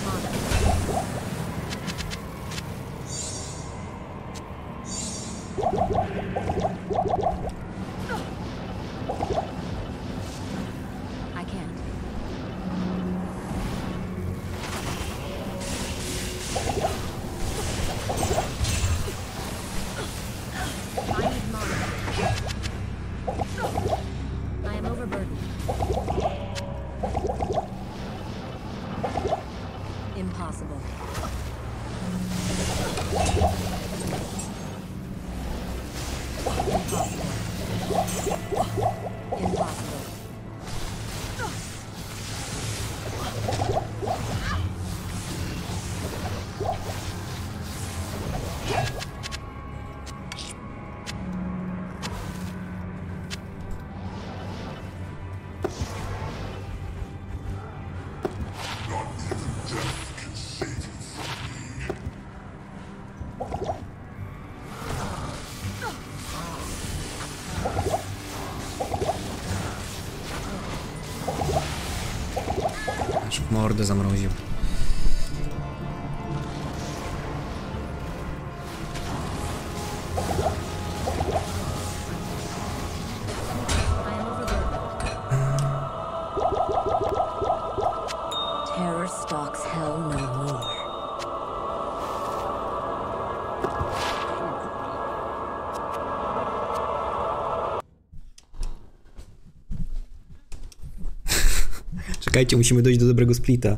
Czekajcie, musimy dojść do dobrego splita.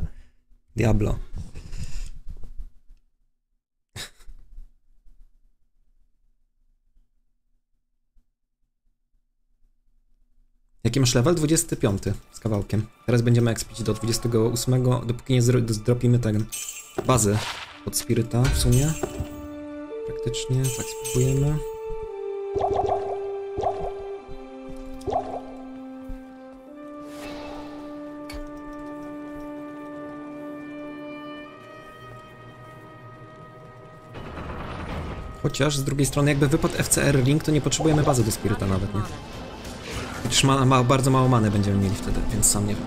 Diablo. Jaki masz level? 25 z kawałkiem. Teraz będziemy expić do 28, dopóki nie zdropimy ten bazę pod spiryta w sumie. Praktycznie, tak spróbujemy. Chociaż z drugiej strony jakby wypadł FCR Ring, to nie potrzebujemy bazy do spiryta nawet, nie? Chociaż ma, ma, bardzo mało many będziemy mieli wtedy, więc sam nie wiem.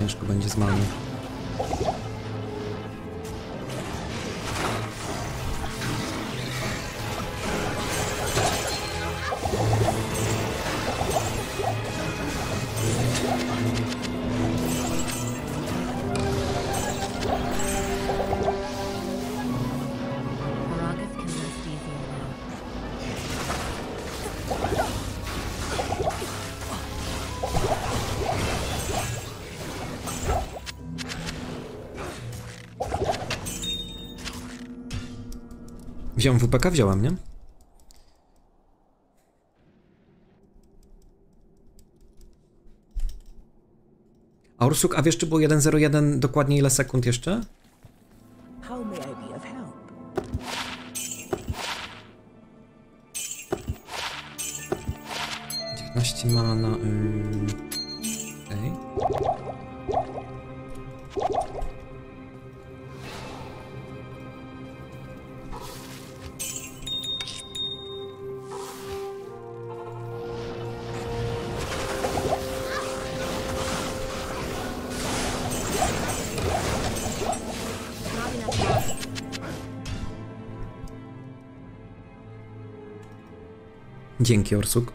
Ciężko będzie z many. WPK, wziąłem, nie? A Ursuk, a wiesz, czy było 1.01 dokładnie ile sekund jeszcze? Dzięki, Orsuk.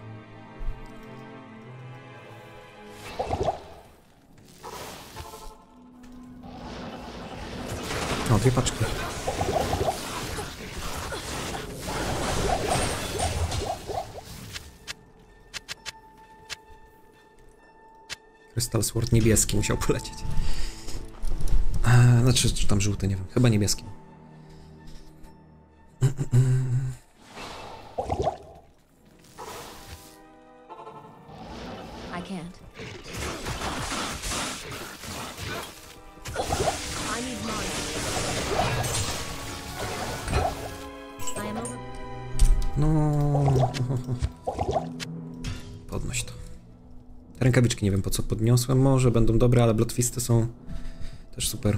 O, dwie paczki. Crystal Sword niebieski musiał polecieć. Eee, znaczy, czy tam żółty, nie wiem. Chyba niebieski. Podniosłem. Może będą dobre, ale blotwisty są też super.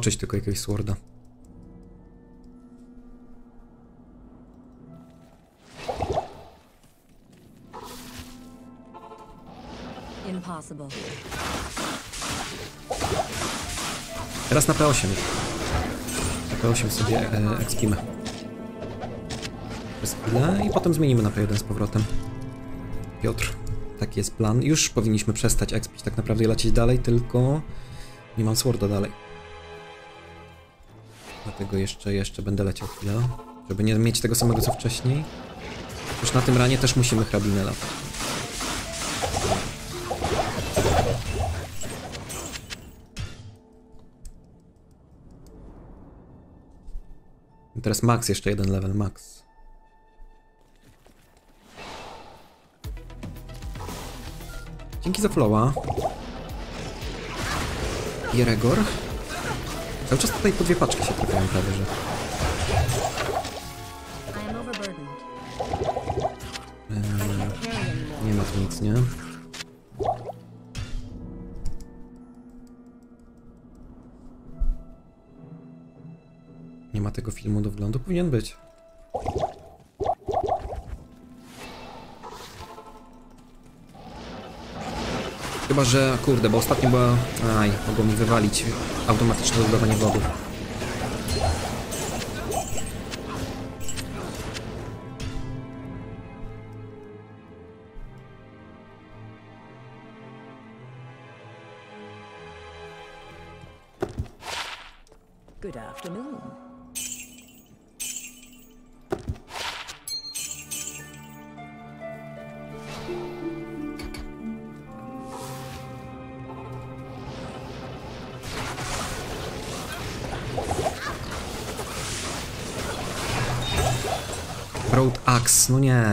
Przeoczyć tylko jakiegoś sworda. Impossible. Teraz na P8. Na P8 sobie e, ekspimy. Przez chwilę i potem zmienimy na P1 z powrotem. Piotr, taki jest plan. Już powinniśmy przestać expić tak naprawdę i lecieć dalej, tylko nie mam sworda dalej. Dlatego jeszcze, jeszcze będę leciał chwilę, żeby nie mieć tego samego co wcześniej. Już na tym ranie też musimy hrabinę latać. Teraz max, jeszcze jeden level, max. Dzięki za flowa. Jeregor. Cały czas tutaj po dwie paczki się trafiają prawie, że. Anymore. Nie ma tu nic, nie? Nie ma tego filmu do wglądu? Powinien być. Chyba, że kurde, bo ostatnio była... Aj, mogło mi wywalić automatyczne dodawanie wody.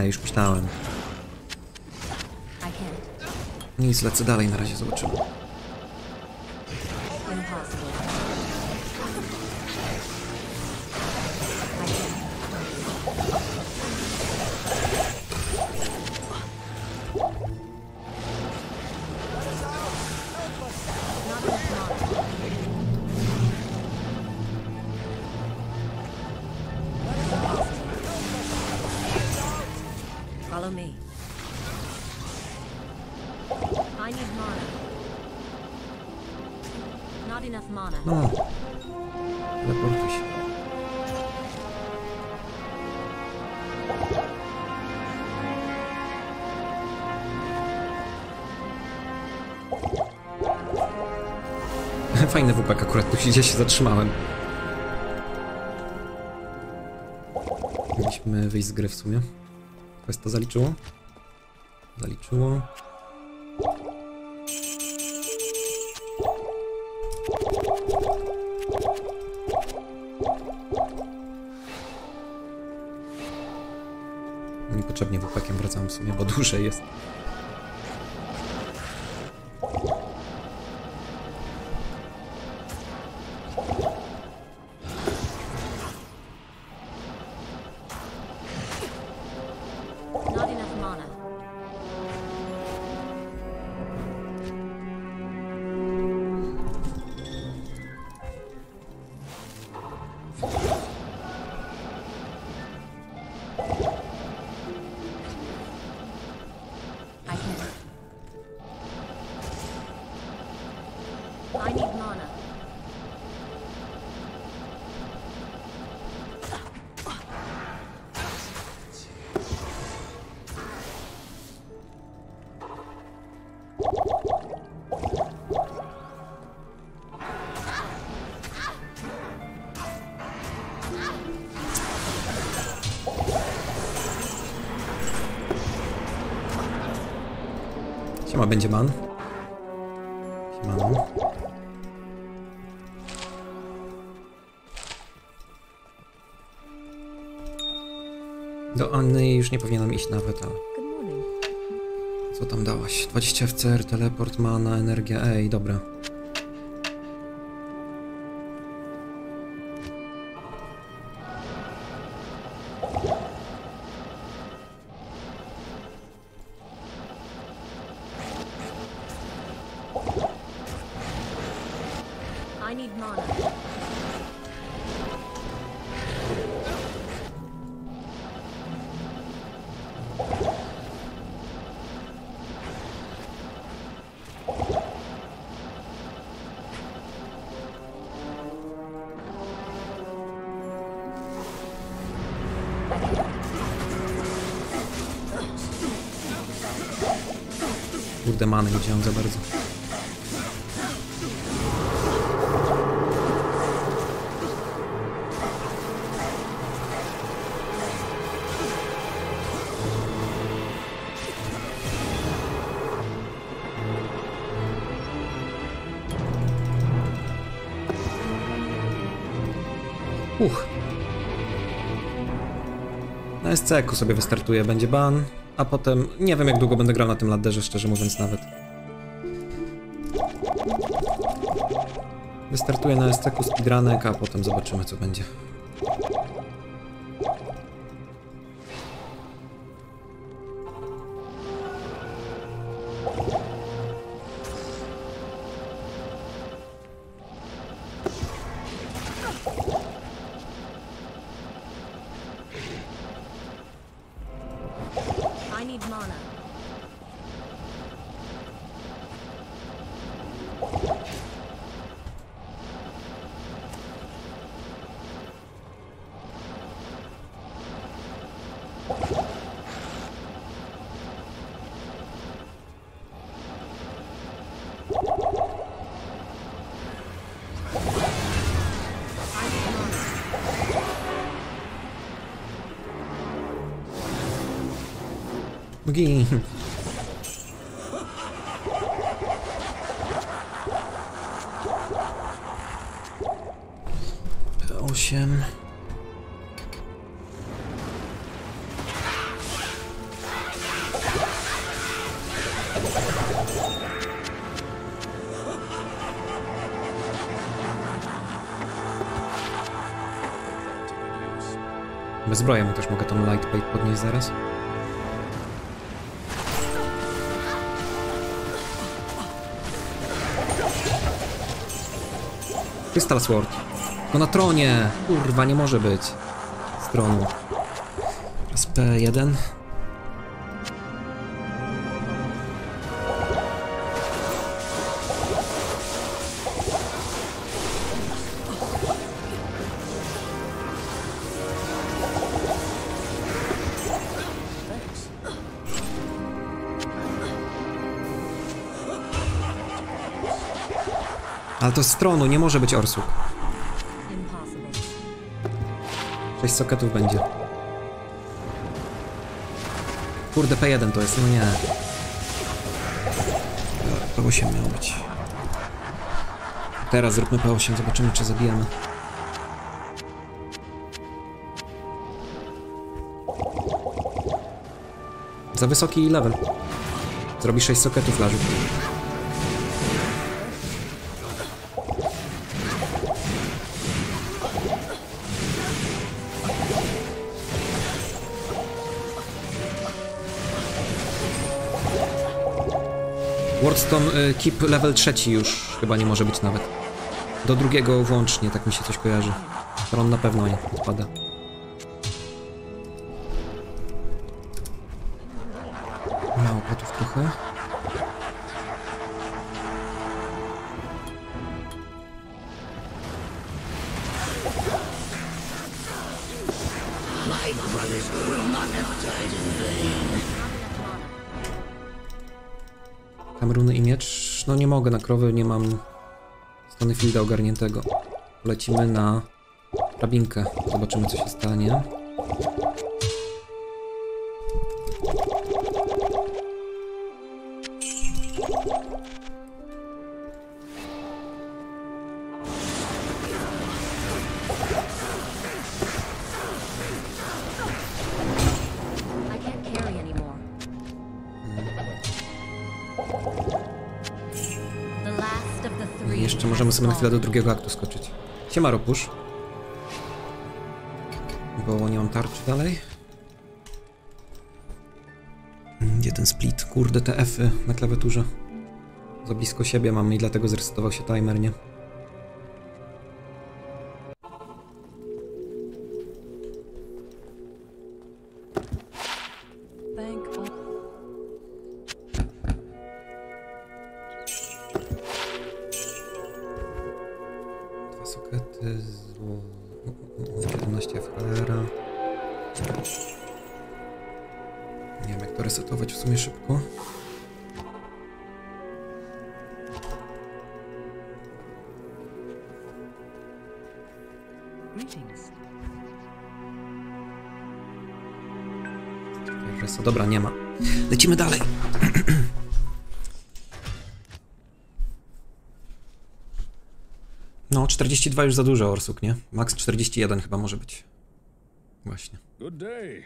Już myślałem. Nic, lecę dalej, na razie zobaczymy. Gdzie się zatrzymałem. Mieliśmy wyjść z gry w sumie. Quest to zaliczyło? Zaliczyło. Niepotrzebnie wupakiem wracałem w sumie, bo dłużej jest. Będzie man. Siemano. Do Anny już nie powinienem iść nawet, ale... Co tam dałaś? 20 FCR, teleport, mana, energia, ej, dobra. Nie wziąłem za bardzo. Uch. Na SC-ku sobie wystartuje, będzie ban, a potem nie wiem jak długo będę grał na tym ladderze, szczerze mówiąc nawet. Wystartuję na SC-ku speedrunek, a potem zobaczymy co będzie. Gin. Osiem. Bezbroję mu też mogę tą lightweight podnieść zaraz. Crystal Sword. No na tronie! Kurwa, nie może być. Z tronu. Teraz P1. To z tronu, nie może być Orsuk. 6 soketów będzie. Kurde, P1 to jest, no nie. P8 miał być. Teraz zróbmy P8, zobaczymy czy zabijemy. Za wysoki level. Zrobi 6 soketów lażu. Wardstone y, Keep level trzeci już chyba nie może być nawet. Do drugiego włącznie, tak mi się coś kojarzy. Tron na pewno nie odpada. Krowy, nie mam strony fielda ogarniętego. Lecimy na drabinkę. Zobaczymy co się stanie. Możemy sobie na chwilę do drugiego aktu skoczyć. Siema Ropusz. Bo nie mam tarczy dalej. Mm, Gdzie ten split? Kurde, te F-y na klawiaturze. Za blisko siebie mam i dlatego zresetował się timer, nie? 32 już za dużo, Orsuk, nie? Max 41 chyba może być. Właśnie. Good day.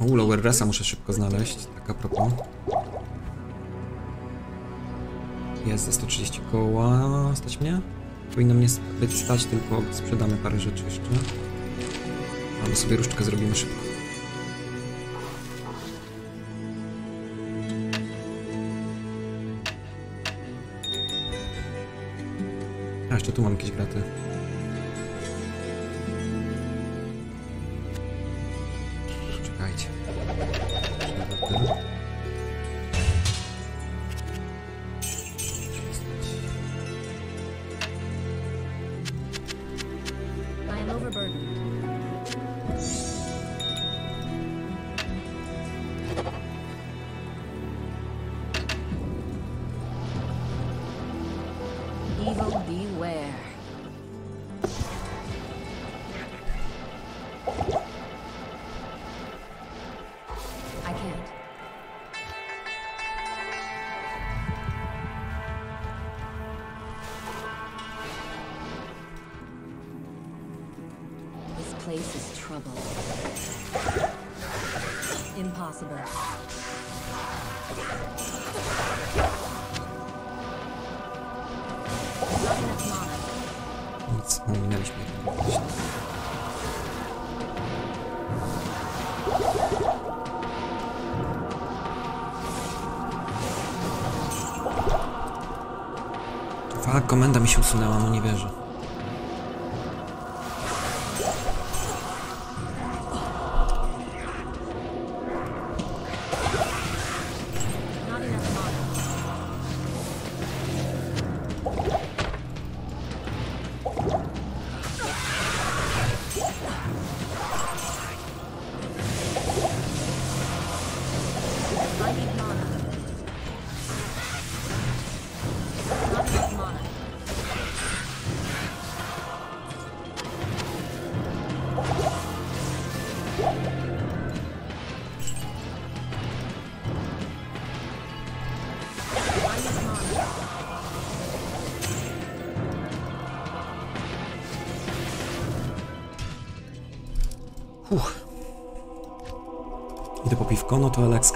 U, Lower Resa muszę szybko znaleźć, tak a propos. Jest za 130 koła. Stać mnie? Powinno mnie być stać, tylko sprzedamy parę rzeczy jeszcze. Albo sobie różdżkę zrobimy szybko. Jeszcze tu mam jakieś graty.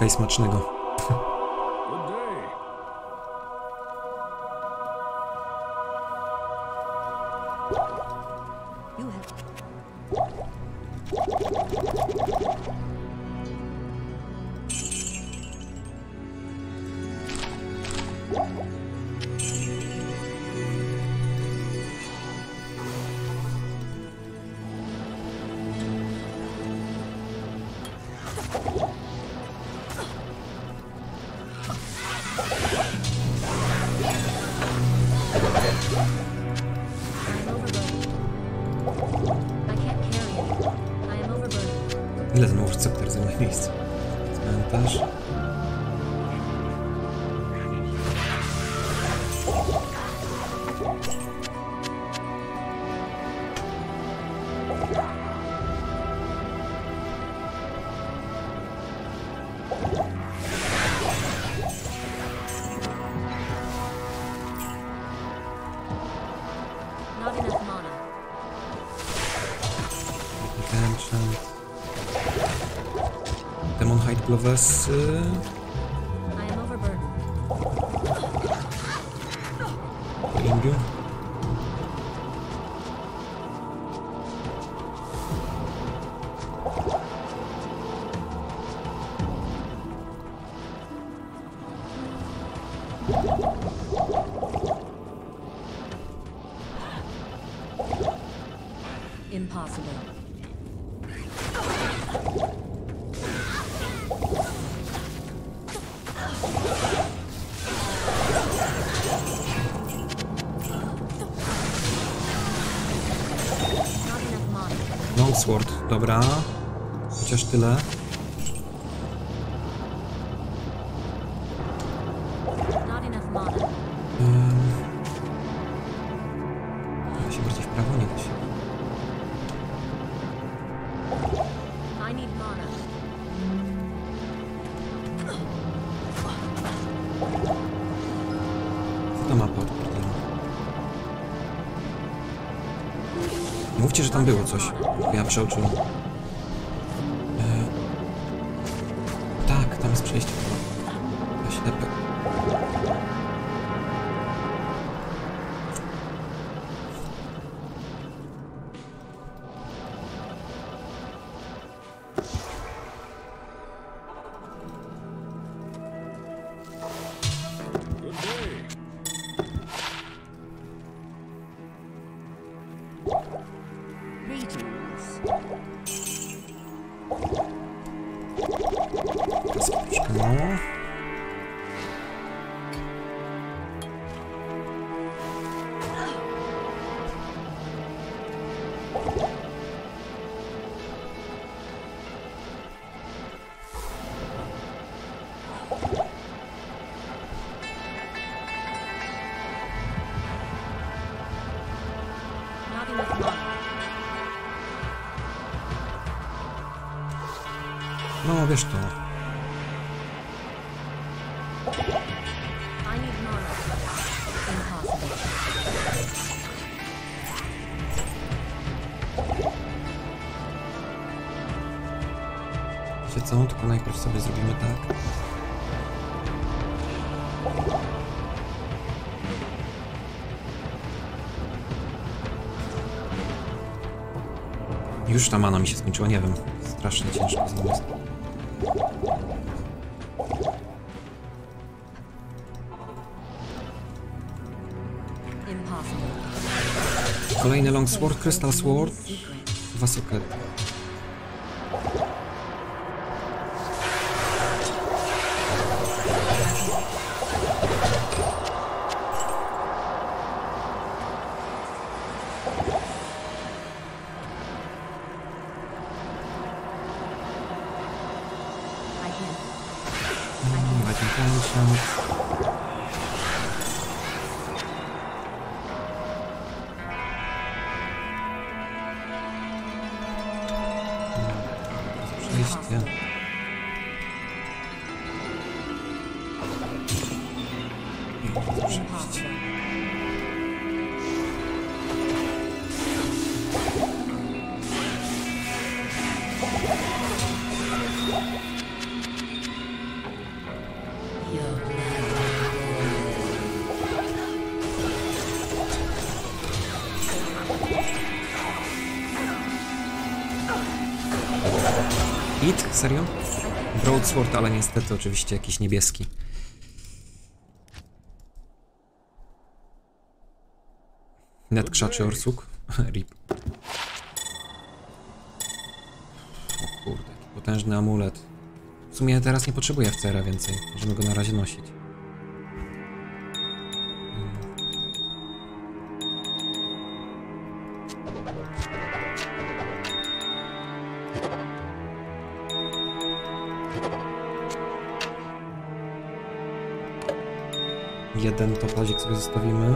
i smacznego. salva-se. Dobra. Chociaż tyle. Ehm. Mówcie, że tam było coś. Ja przeoczyłem. już sobie zrobimy tak. Już ta mana mi się skończyła, nie wiem. Strasznie ciężko znowu jest. Kolejny Longsword, Crystal Sword, dwa sokety. Niestety oczywiście jakiś niebieski. Net krzaczy orsuk. Rip. O kurde, potężny amulet. W sumie teraz nie potrzebuję FCR-a więcej. Możemy go na razie nosić. Zostawimy.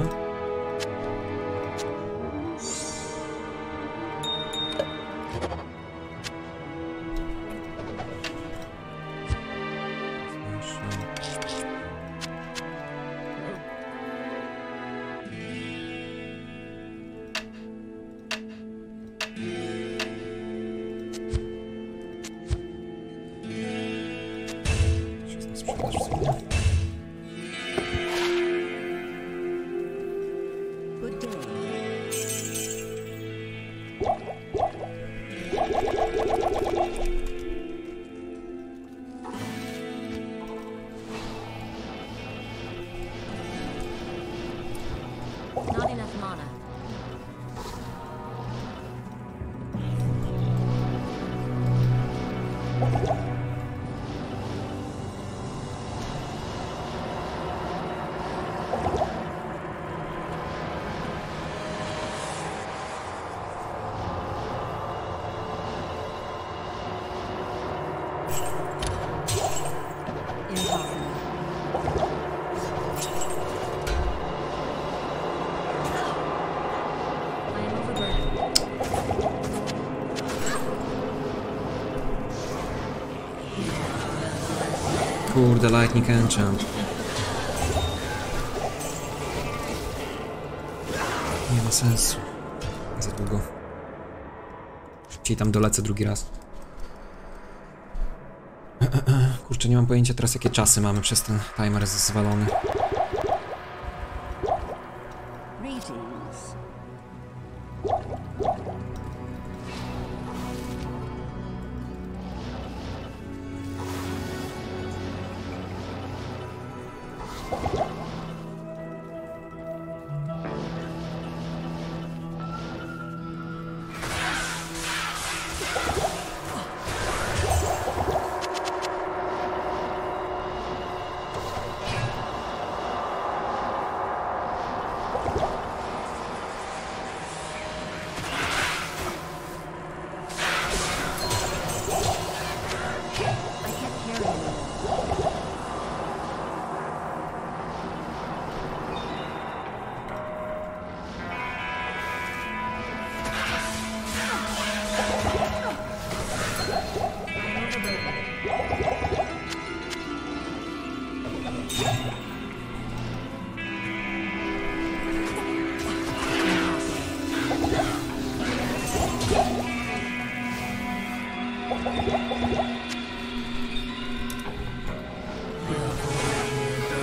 Kurde, Lightning Enchant. Nie ma sensu. Za długo. Szybciej tam dolecę drugi raz. Kurczę, nie mam pojęcia teraz jakie czasy mamy przez ten timer zwalony.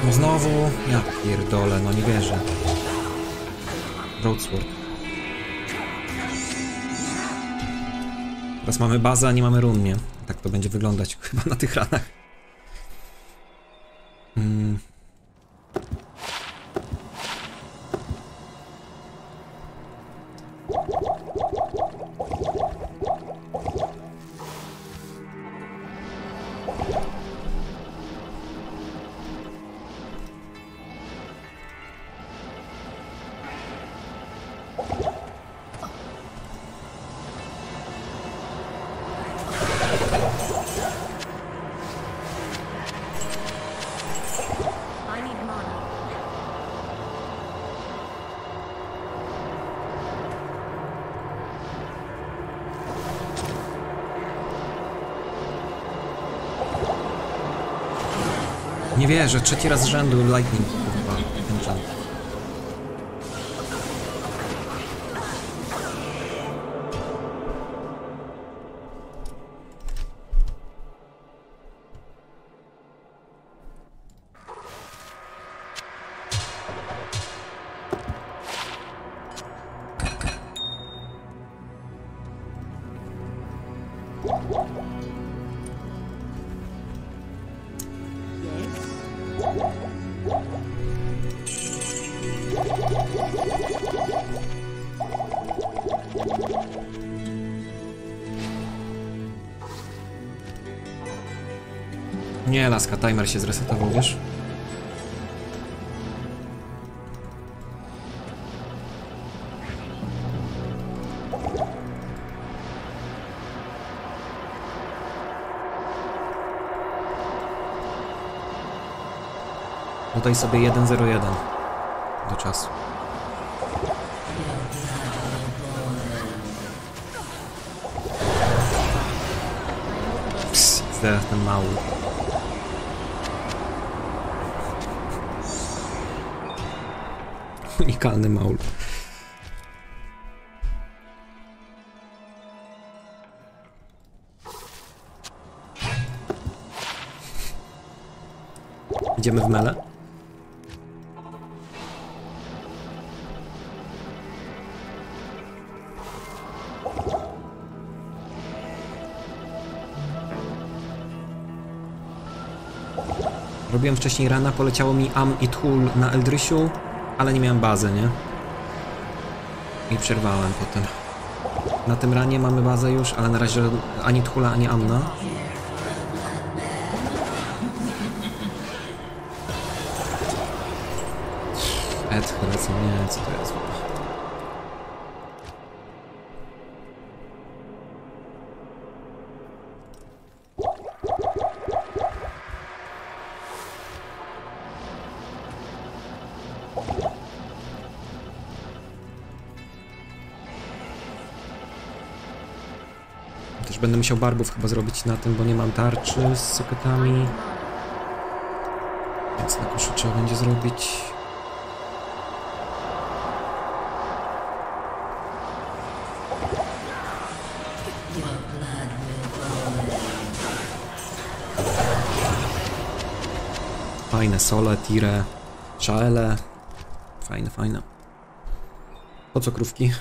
No znowu? Ja pierdolę, no nie wierzę. Broadsword. Teraz mamy bazę, a nie mamy run, nie? Tak to będzie wyglądać chyba na tych ranach. Wierzę, trzeci raz z rzędu Lightning timer się zresetował, wiesz? Dodaj sobie 101 do czasu. Ps, zdech ten mały. Unikalny maul. Idziemy w mele? Robiłem wcześniej rana, poleciało mi Am i Tchul na Eldrysiu, ale nie miałem bazy, nie? I przerwałem potem. Na tym ranie mamy bazę już, ale na razie ani Tchula, ani Amna. Ed, co nie, co to jest? Musiał barbów chyba zrobić na tym, bo nie mam tarczy z soketami. Więc na koszu trzeba będzie zrobić. Fajne sole, tire, szaele. Fajne, fajne. Po co krówki?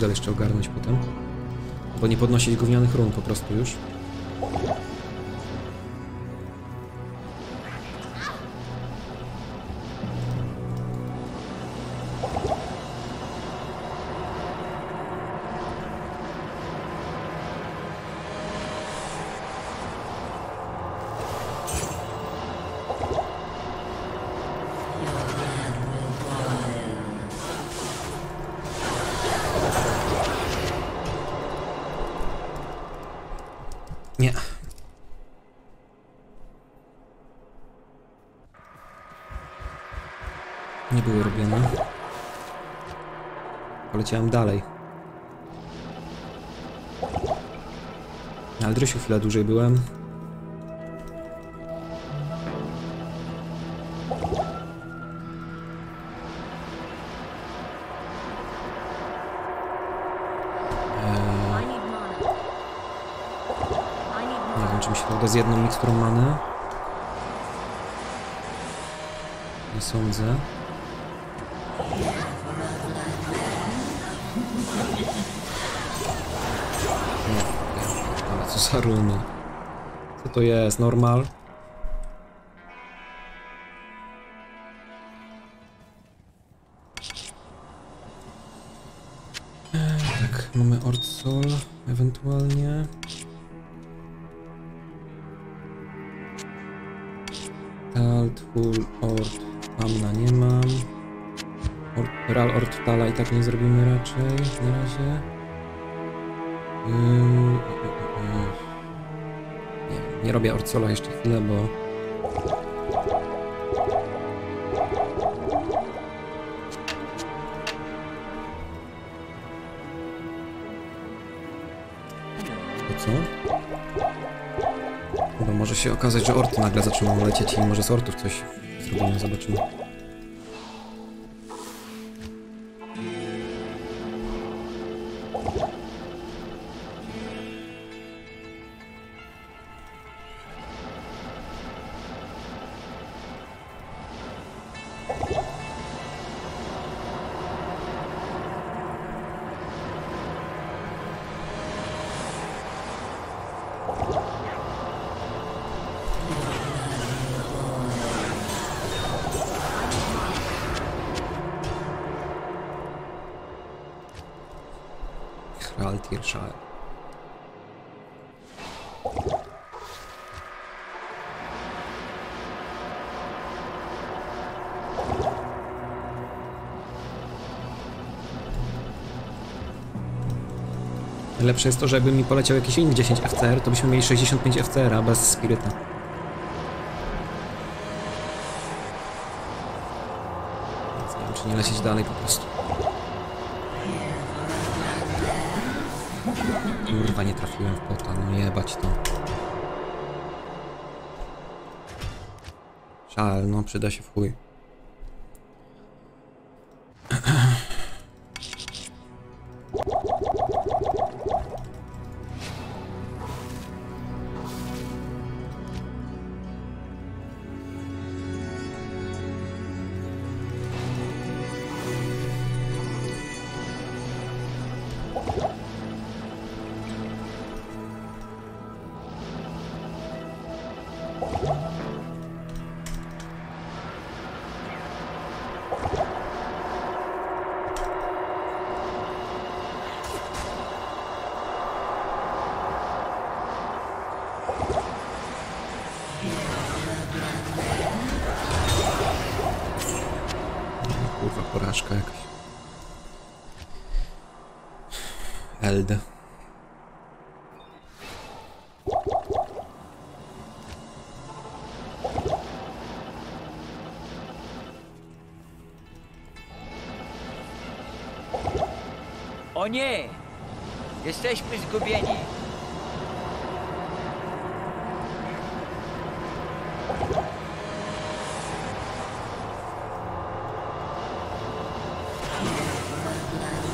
Burdel jeszcze ogarnąć potem. Bo nie podnosić gównianych run po prostu już. Poleciałem dalej. Na Aldrysiu chwilę dłużej byłem. Z jedną miksturą many. Nie sądzę. Ale co to jest? Normal? Tak, mamy Ordsol ewentualnie. Talt, Hull, Ort, Amna nie mam. Ort, Ral Ortala i tak nie zrobimy raczej na razie. Ym, y, y, y. Nie, robię Orcola jeszcze chwilę, bo Po co? Bo może się okazać, że orty nagle zaczną lecieć i może z ortów coś zrobimy, zobaczymy. Jest to, że jakby mi poleciał jakiś inny 10 FCR, to byśmy mieli 65 FCR-a bez spiryta. Więc nie wiem, czy nie lecieć dalej po prostu. Kurwa, nie trafiłem w pota, no jebać to. Żal, no przyda się w chuj. Nie! Jesteśmy zgubieni.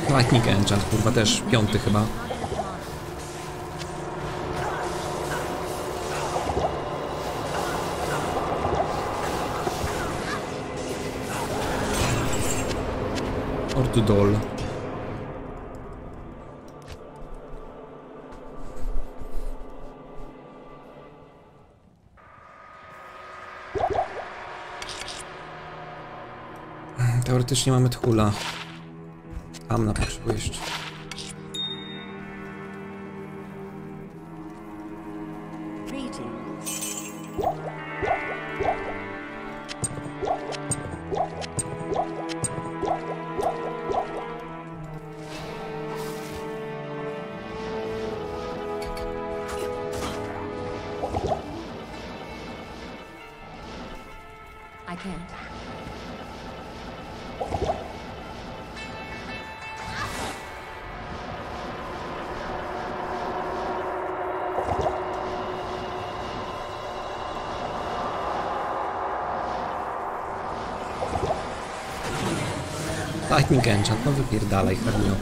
Lightning Enchant, kurwa, też piąty chyba. Ordudol. Teoretycznie mamy Tchula. Amna potrzebuje jeszcze. ostatni gęczat, no wypierdalaj Hermio.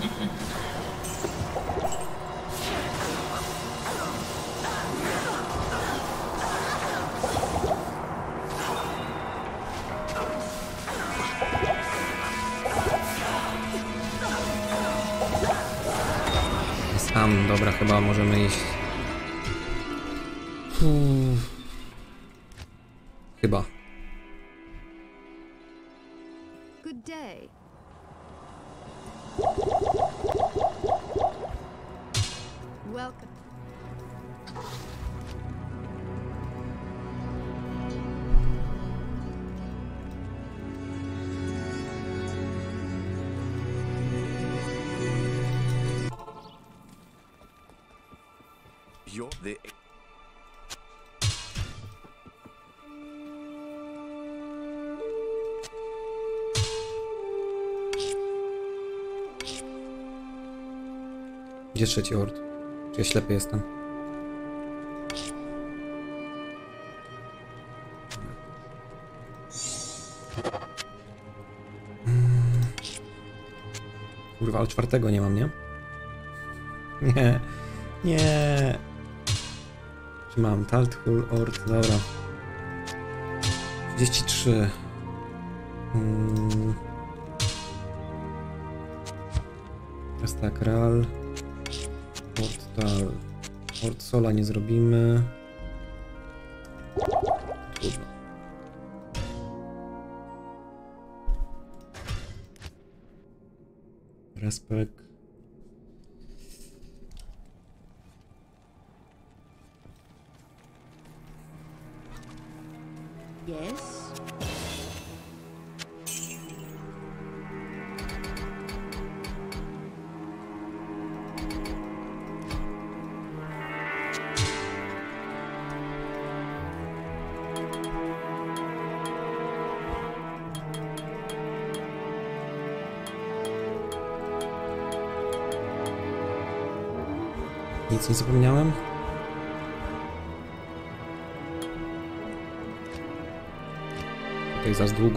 Sam, dobra, chyba możemy iść trzeci ord? Czy ja ślepy jestem? Mm. Kurwa, ale czwartego nie mam, nie? Nie, nie. Czy mam? Talthul, Ord, dobra. 33. Mm. Teraz tak, Ral. Sola nie zrobimy.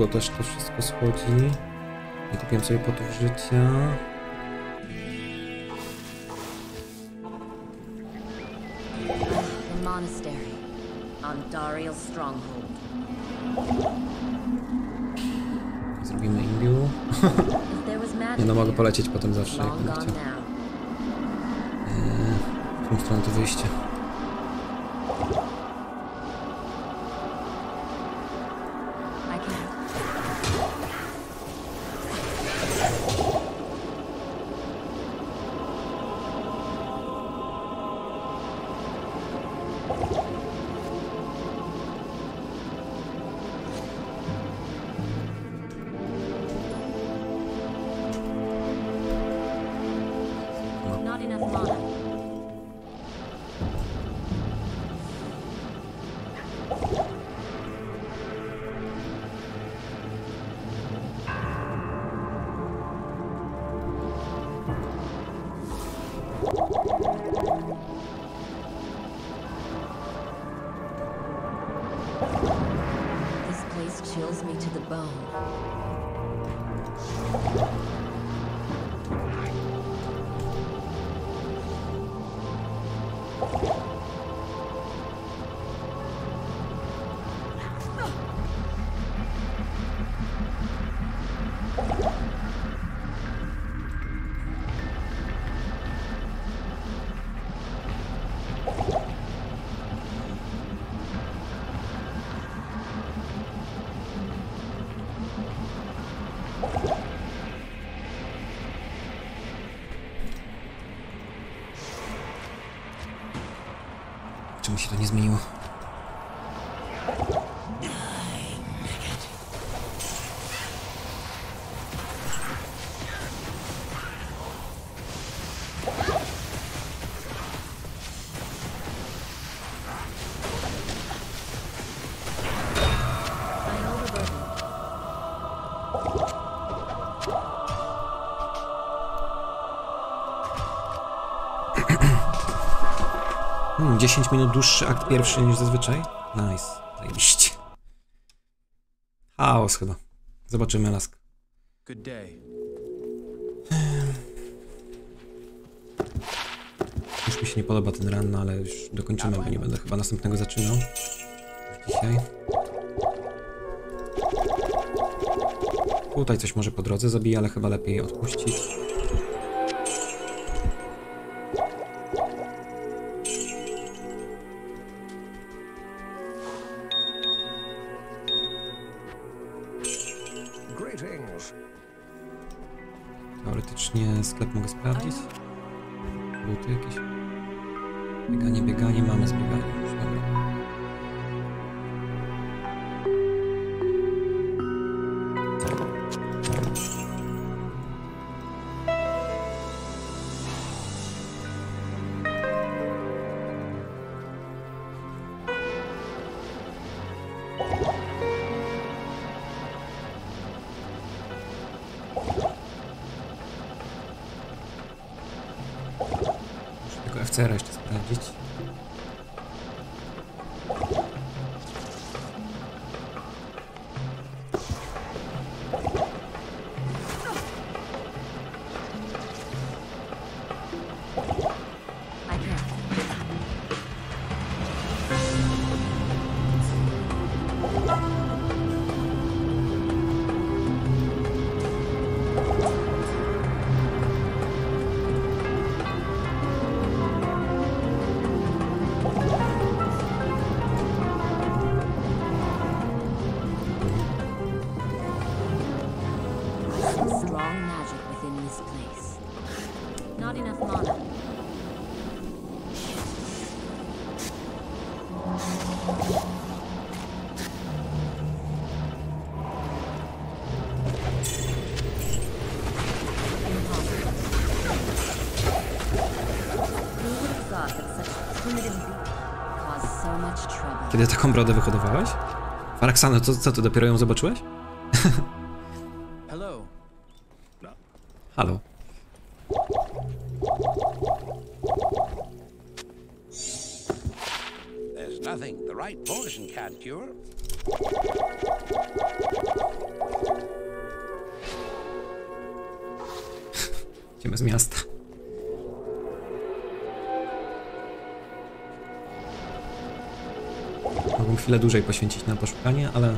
Długo też to wszystko schodzi. Nie kupiłem sobie potów życia. Monastery on Dariel's stronghold. Zrobimy imbiu. Nie no, mogę polecieć potem zawsze, jak będę chciał. now. W którą stronę to wyjście? Hmm, 10 minut dłuższy akt pierwszy niż zazwyczaj. Nice. Zajebiście. Chaos chyba. Zobaczymy lask. Good day. Już mi się nie podoba ten run, no ale już dokończymy, bo nie będę chyba następnego zaczynał. Dzisiaj. Tutaj coś może po drodze zabije, ale chyba lepiej odpuścić. Sklep mogę sprawdzić. Luty jakieś. Bieganie, bieganie, mamy zbieganie Kiedy taką brodę wyhodowałeś? Faraksano, to co, ty dopiero ją zobaczyłeś? dłużej poświęcić na poszukanie, ale...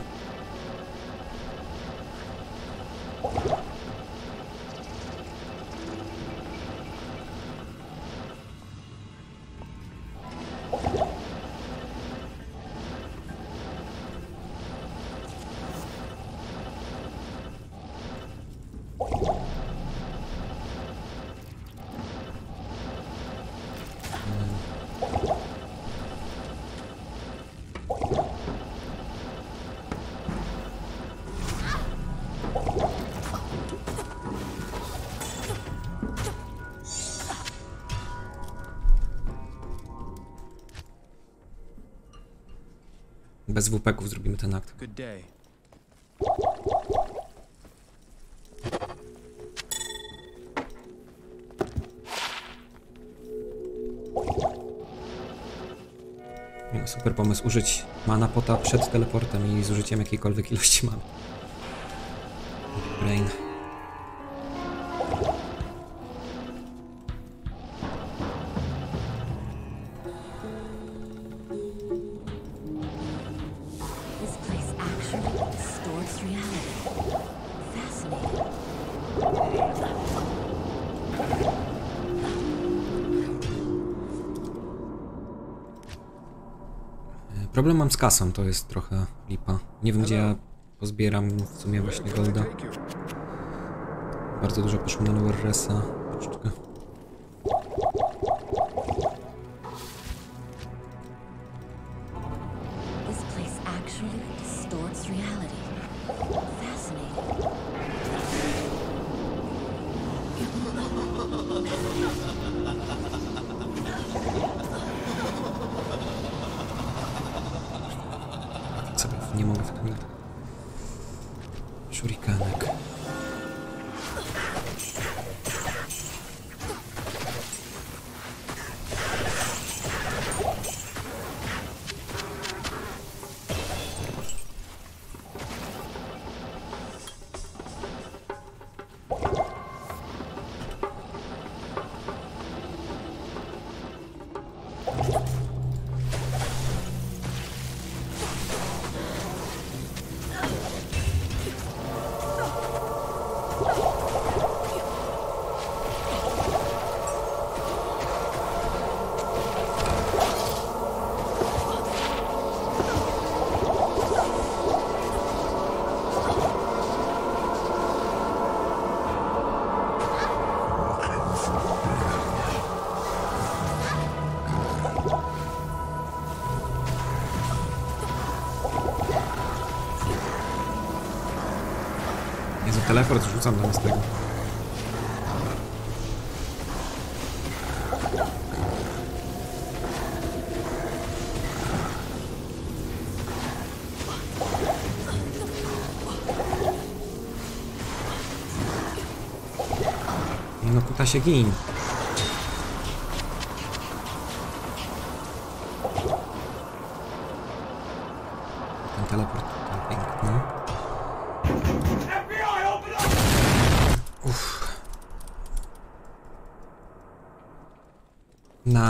Bez WP-ków zrobimy ten akt. Super pomysł, użyć mana pota przed teleportem i z użyciem jakiejkolwiek ilości mana. Problem mam z kasą, to jest trochę lipa. Nie wiem, gdzie ja pozbieram w sumie właśnie golda. Bardzo dużo poszło na Lower Resa. Troszeczkę. Teleport rzucam zamiast tego. Nie No kuta się gin.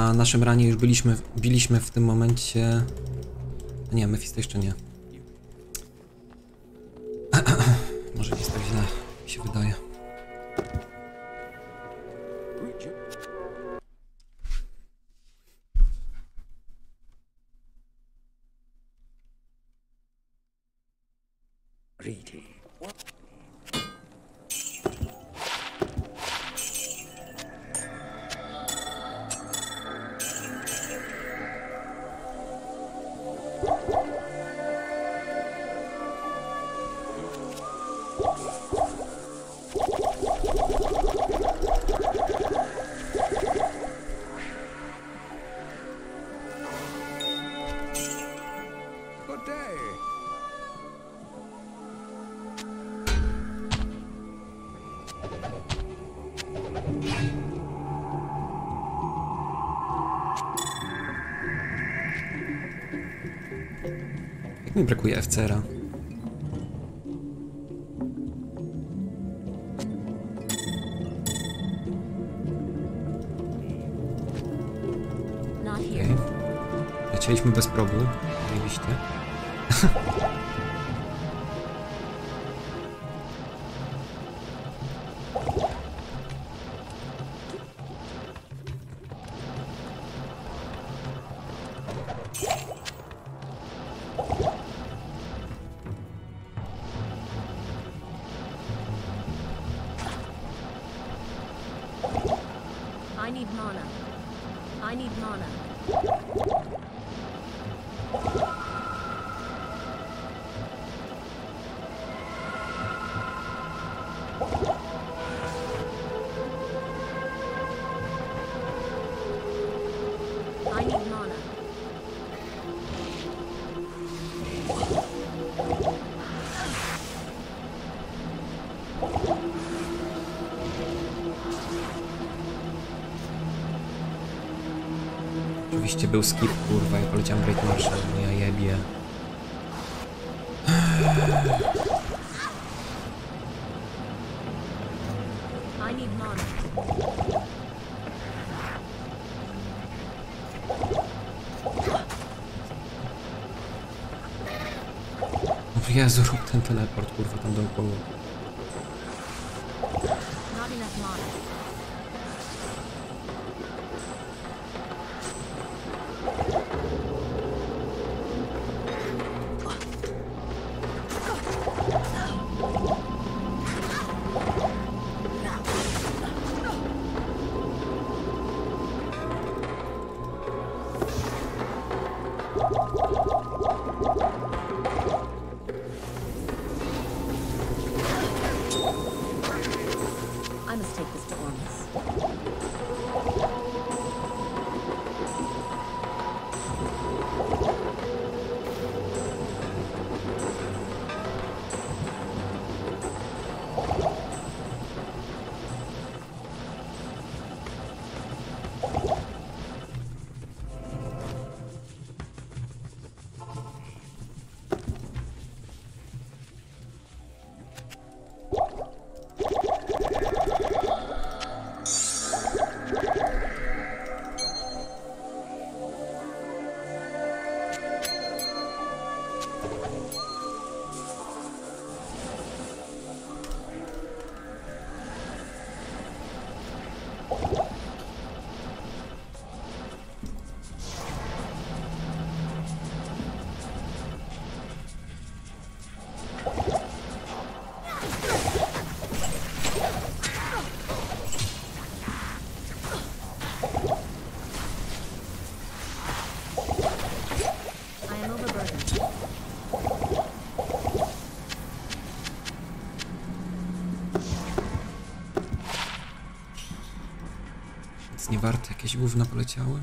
Na naszym ranie już byliśmy, biliśmy w tym momencie... Nie, Mephisto jeszcze nie. Oczywiście był skip, kurwa, ja poleciałem Great Marshall, no ja jebie. Jezu, rób ten teleport, kurwa, tam dookoła. Jakieś gówna poleciały.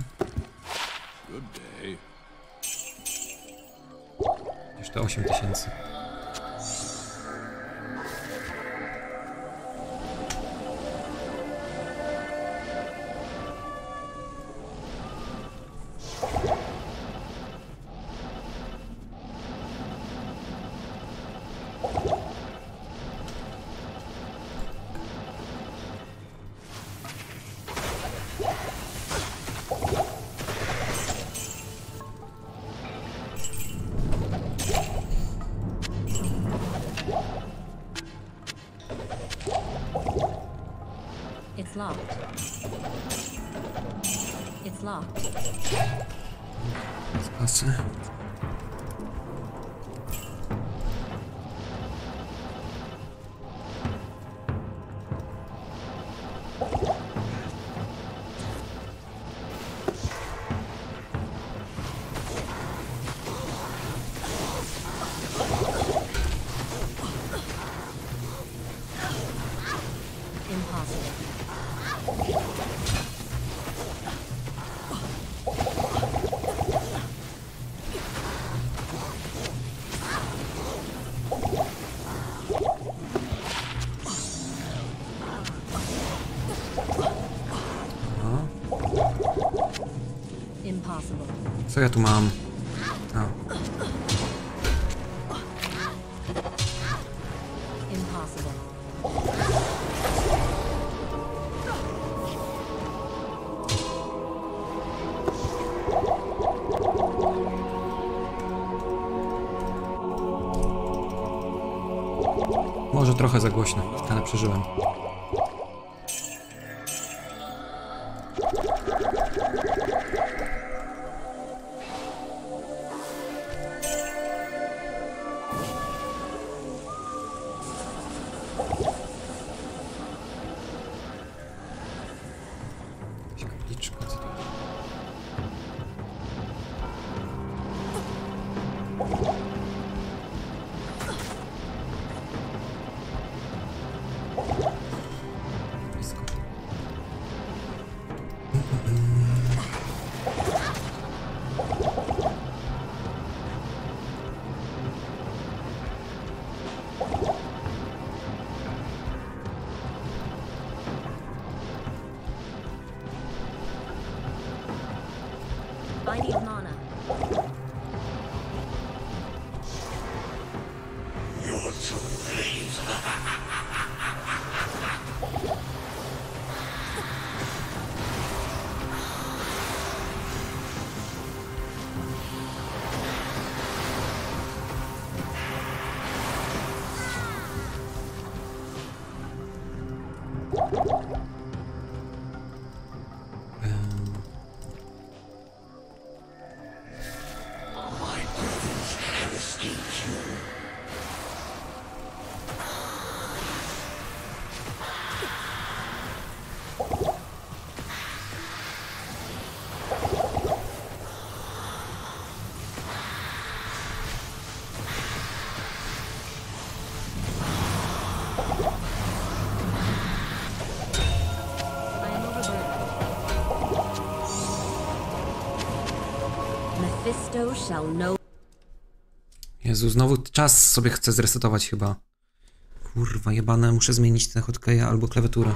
It's Co ja tu mam? A, może trochę za głośno, ale przeżyłem. Jezu, znowu czas sobie chcę zresetować chyba. Kurwa, jebane, muszę zmienić ten hotkeya albo klawiaturę.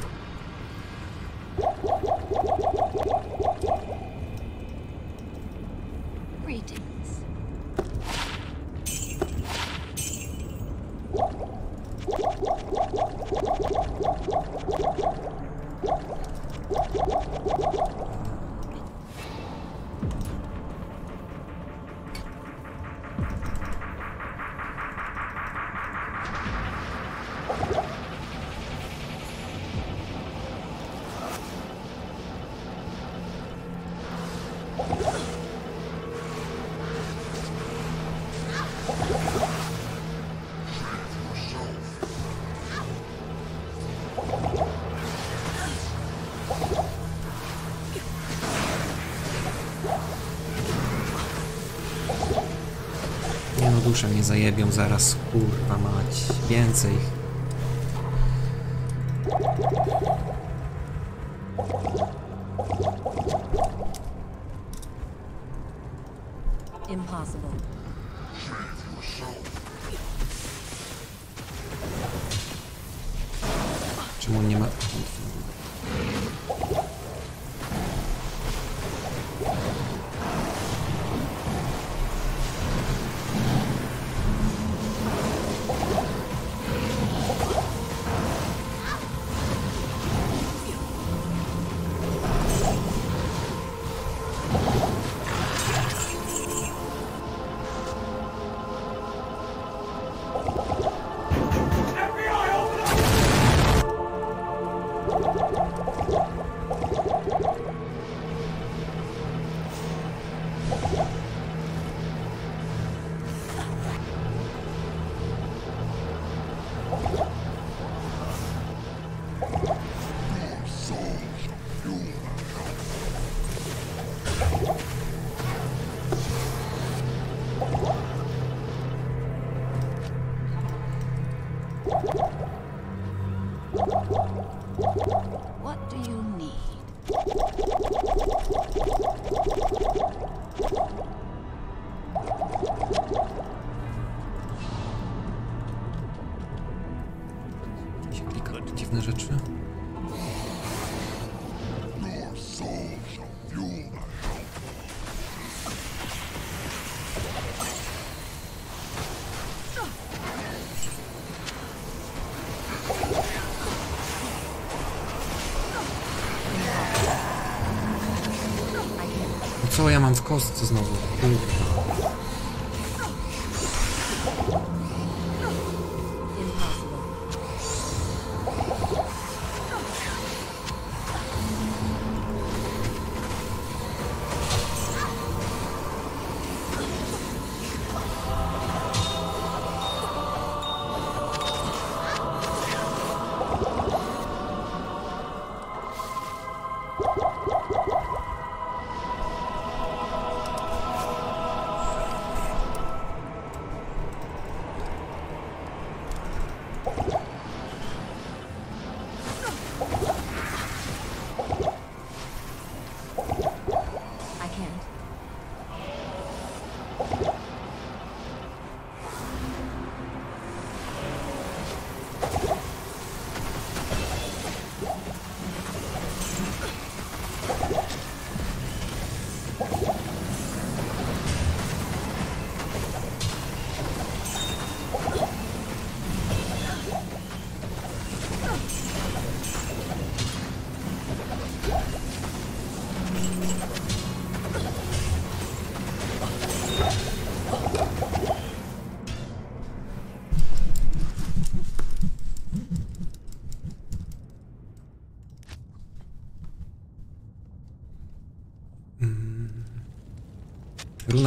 że mnie zajebią zaraz, kurwa mać. Więcej. Impossible. просто знал.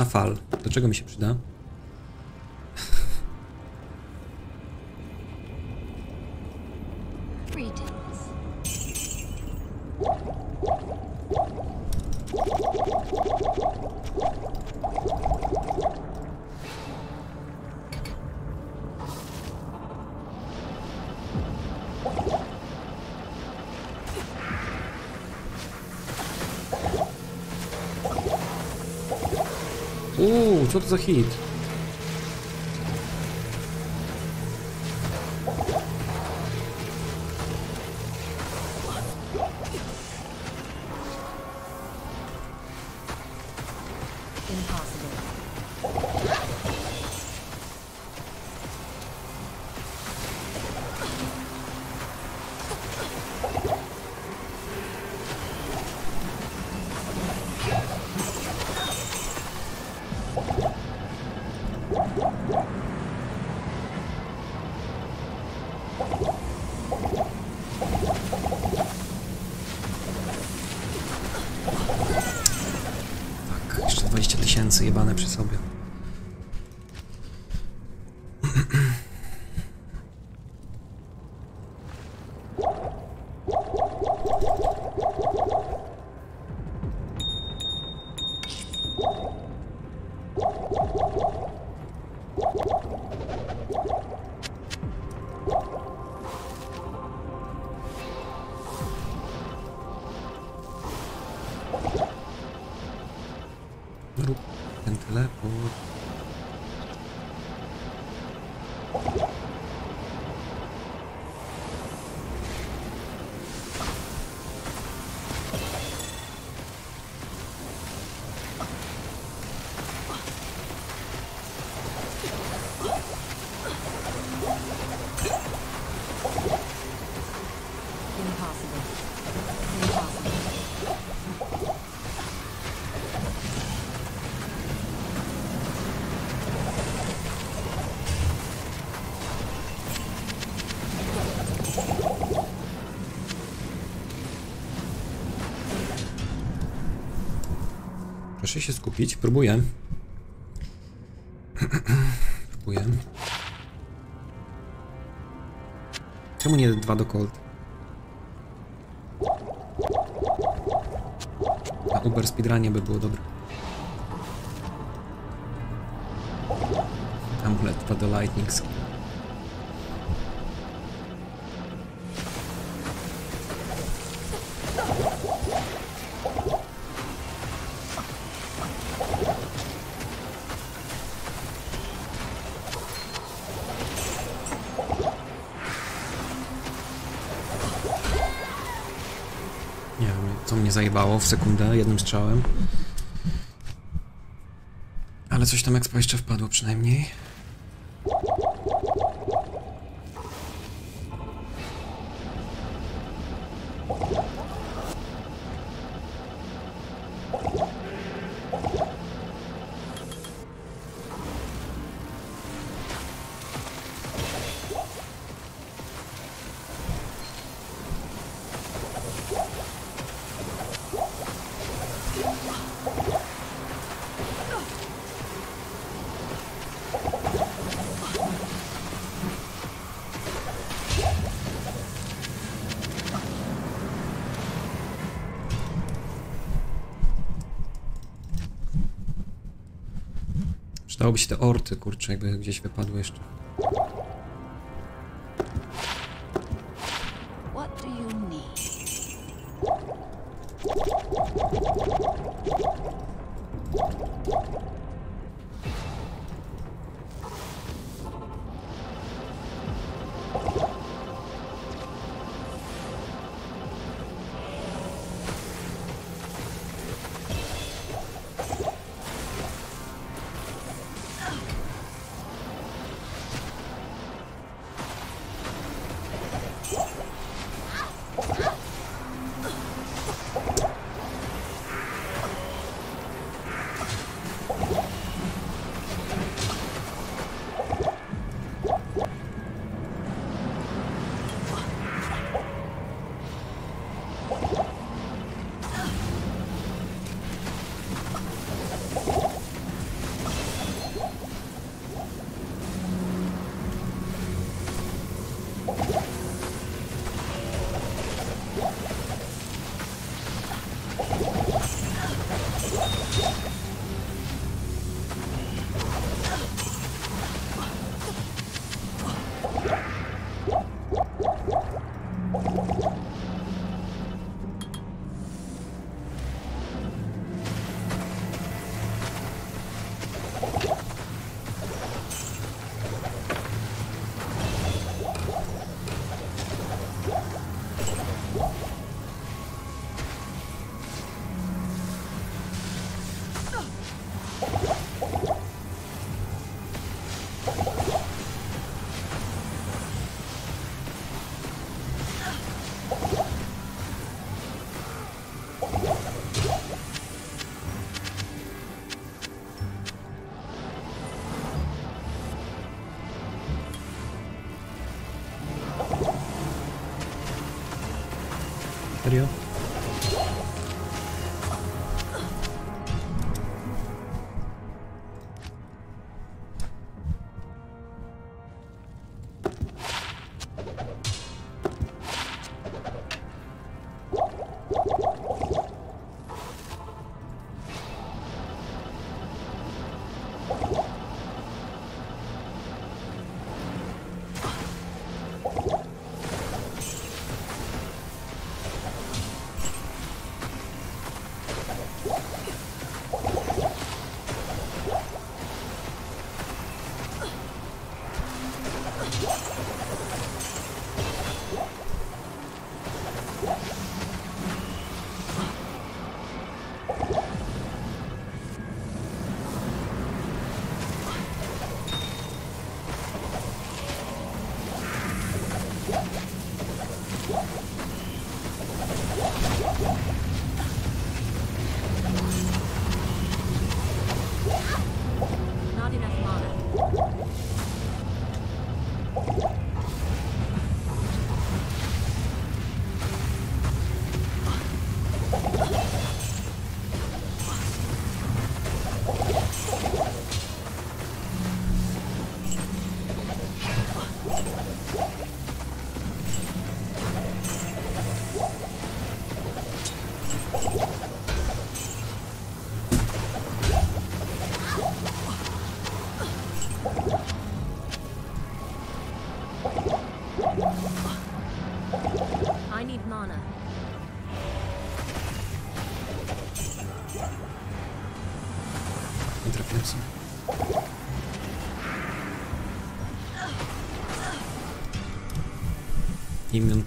fal. Do czego mi się przyda? что тут за хейт? Muszę się skupić, próbuję. próbuję. Czemu nie dwa do Colt? Na Uber Speedrunie by było dobre. Amulet for the Lightning Skill. Zajebało w sekundę, jednym strzałem. Ale coś tam expo jeszcze wpadło przynajmniej. Przydałoby się te orty, kurczę, jakby gdzieś wypadły jeszcze.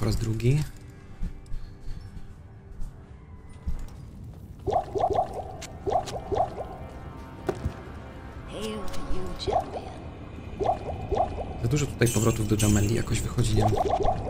Po raz drugi. Za dużo tutaj powrotów do Jamelli jakoś wychodzi, nie wiem.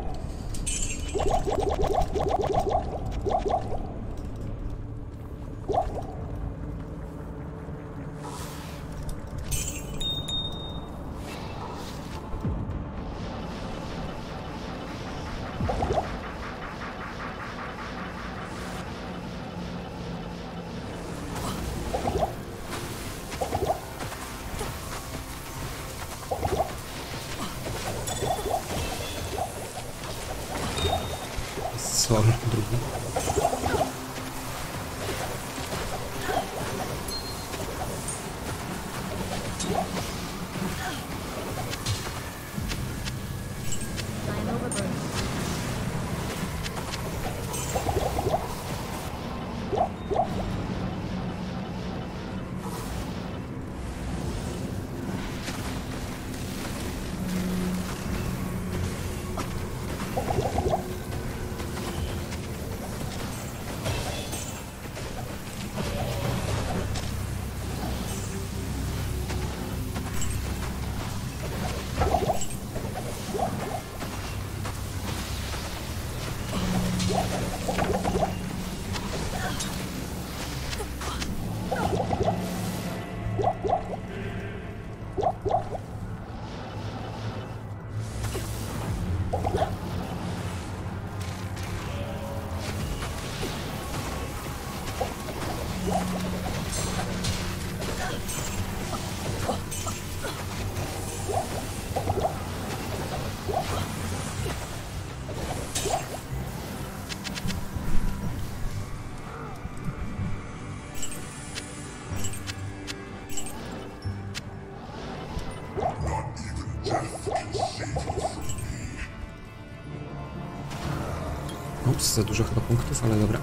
Za dużo chyba punktów, ale dobra.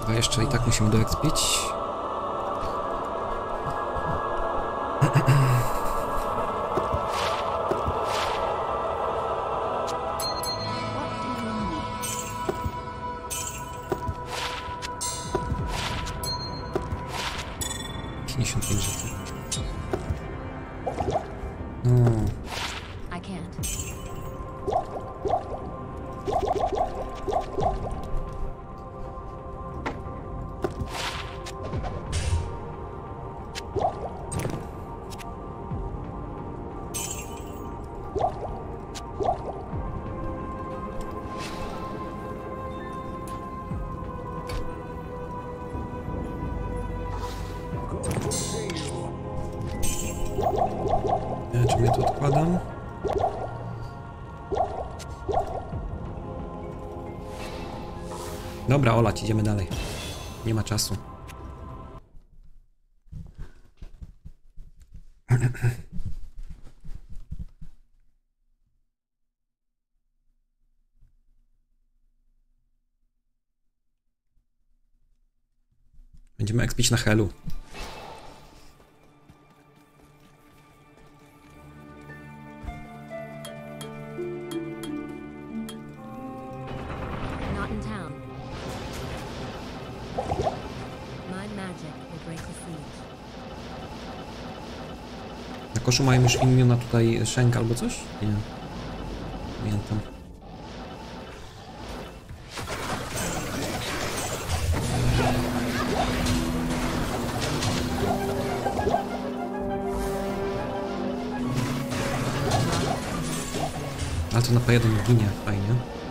Chyba jeszcze i tak musimy doekspić. Dobra, olać, idziemy dalej. Nie ma czasu. Będziemy ekspić na helu. Koszu mają już imiona tutaj Shenk albo coś? Nie. Pamiętam. Ale to na P1 ginie, fajnie.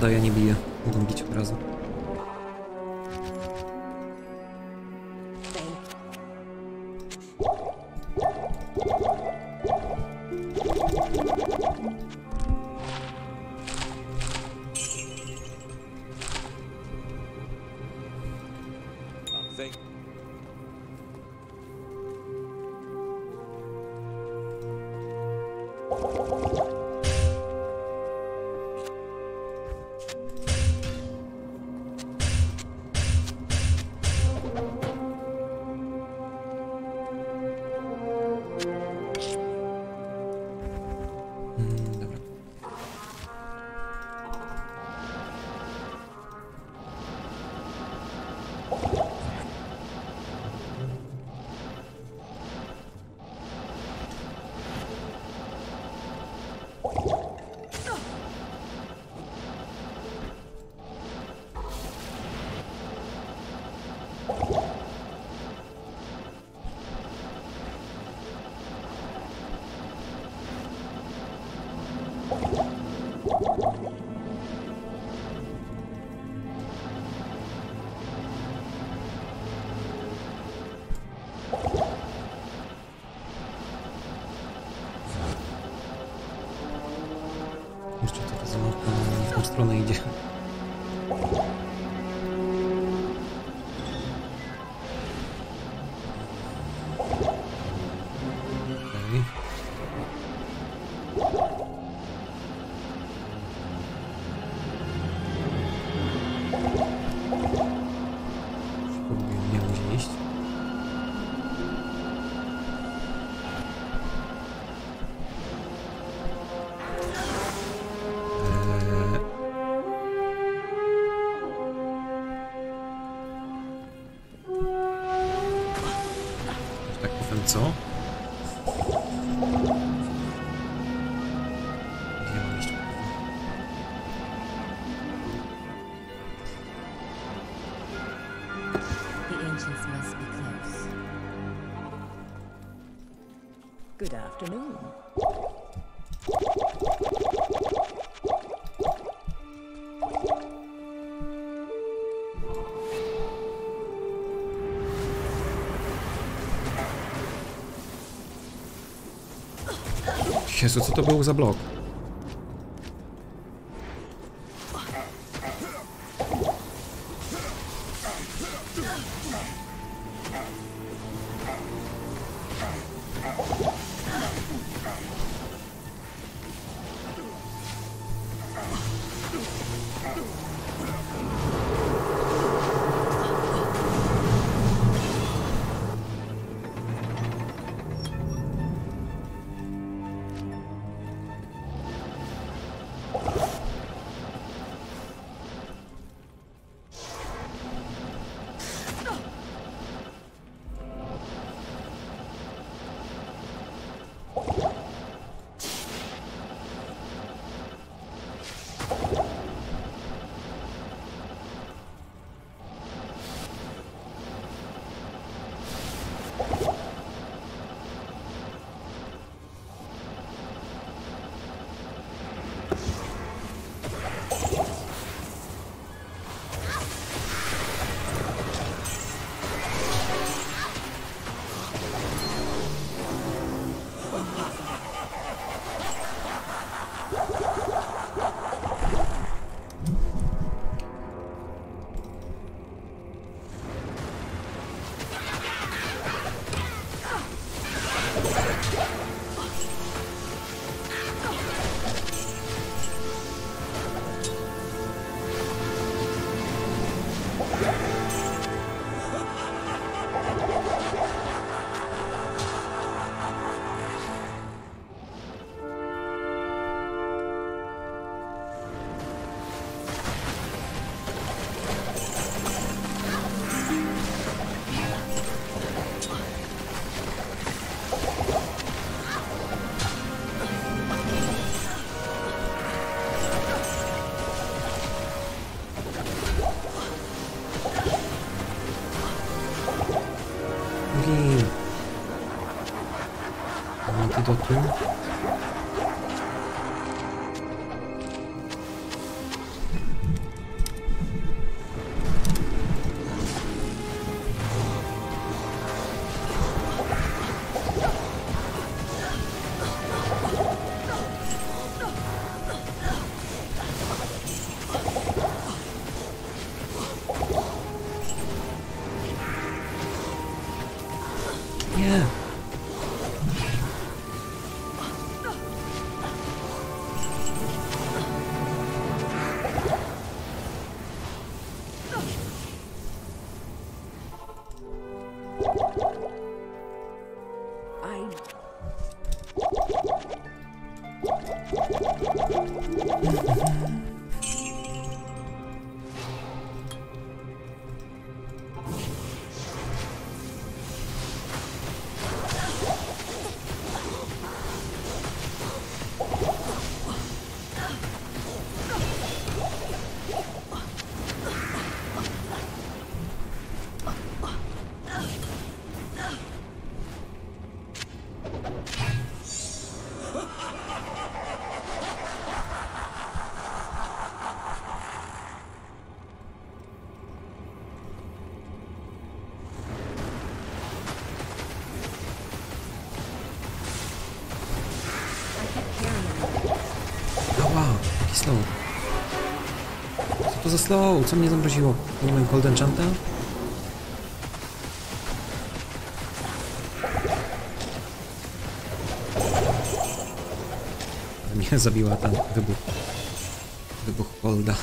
Szkoda, ja nie biję. Jezu, co to był za blok? something? Za slow? Co mnie zamroziło? Nie mam cold enchanta? Mnie zabiła ten wybuch. Wybuch colda.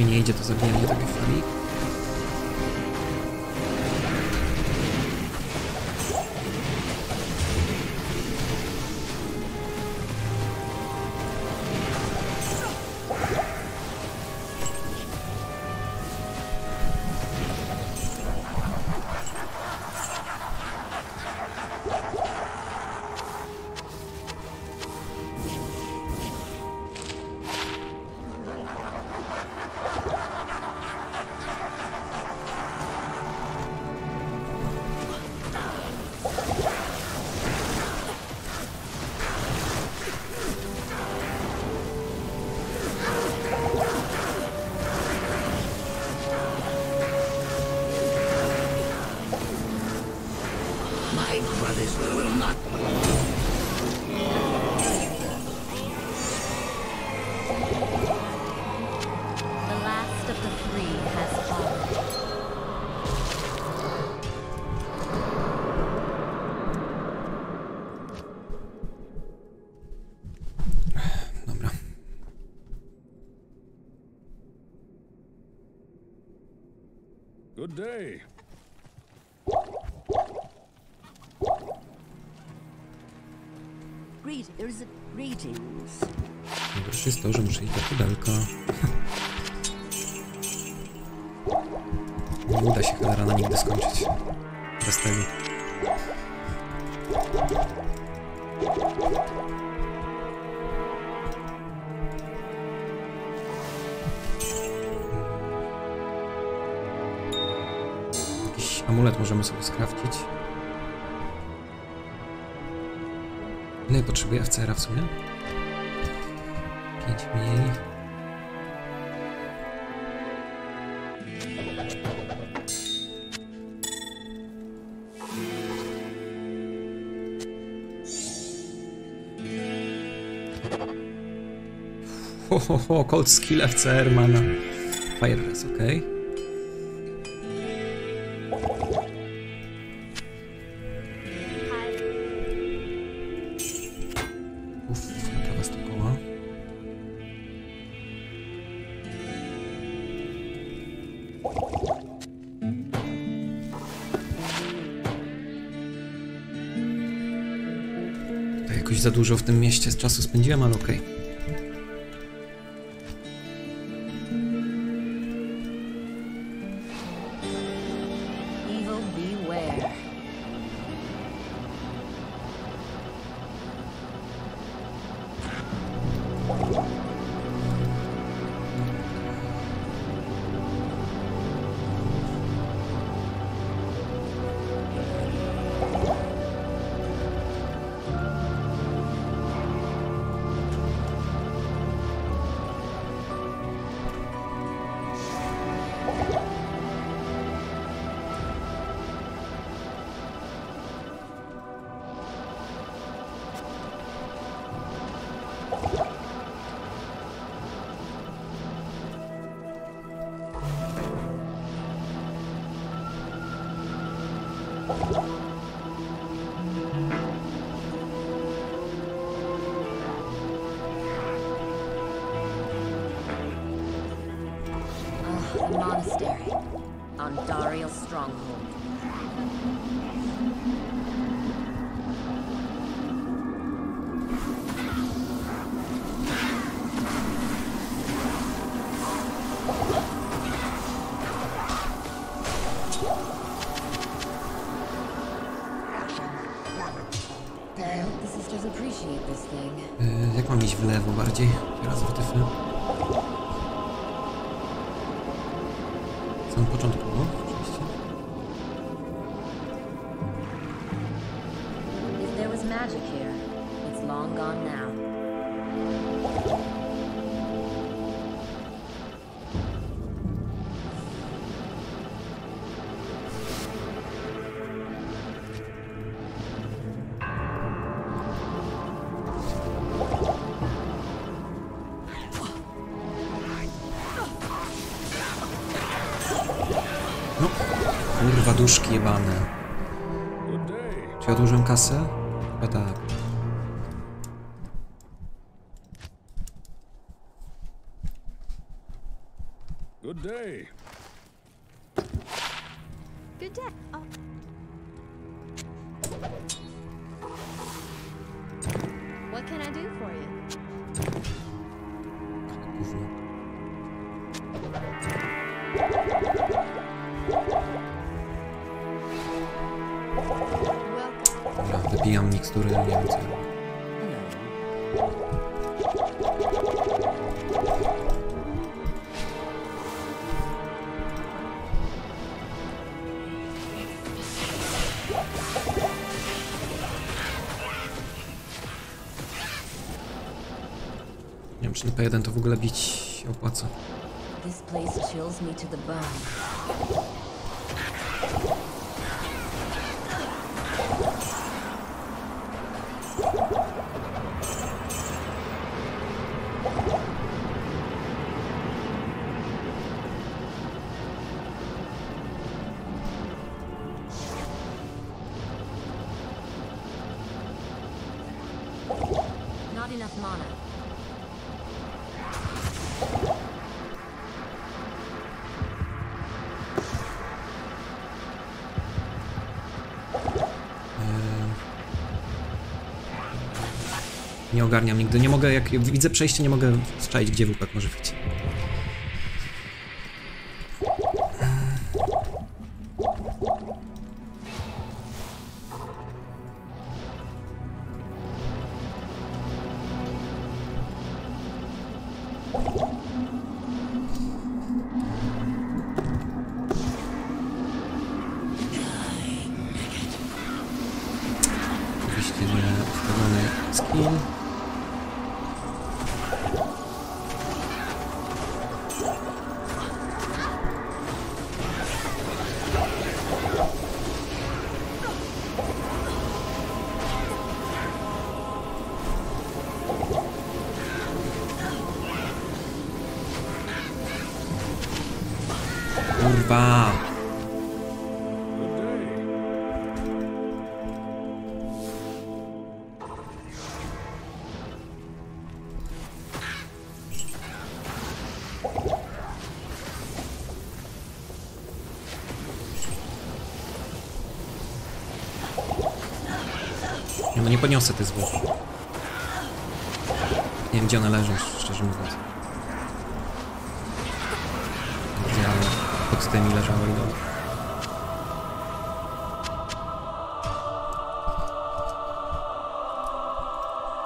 Coś mi nie idzie to zabijanie takiej day. Greet, there is a greetings. Najgorsze jest to, że muszę iść do pudelka. Ile potrzebuję FCR-a w sumie? 5 mniej. Ho, ho, ho, cold skill FCR mana. Fire Res, okej. Za dużo w tym mieście z czasu spędziłem, ale okej. Evil Dobra, wypijam mikstury, nie wiem co. Nie wiem, czy na P1 to w ogóle bić opłaca. This place chills me to the bone. Nie ogarniam nigdy. Nie mogę, jak widzę przejście, nie mogę strzelić, gdzie WP może być. Poniosę tych zwłok. Nie wiem, gdzie one leżą, szczerze mówiąc. Gdzie pod tymi leżały do...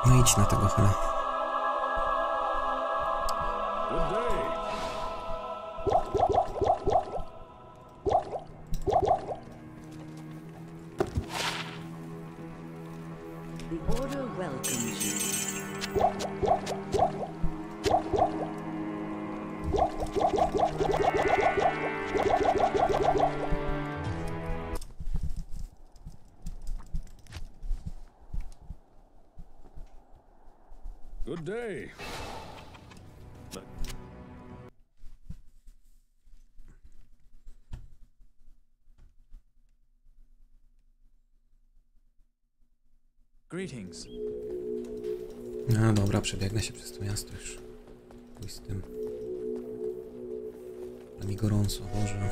No idź na tego chala. Greetings. No dobra, przebiegnę się przez to miasto już. Pójdź z tym. Ale mi gorąco, Boże.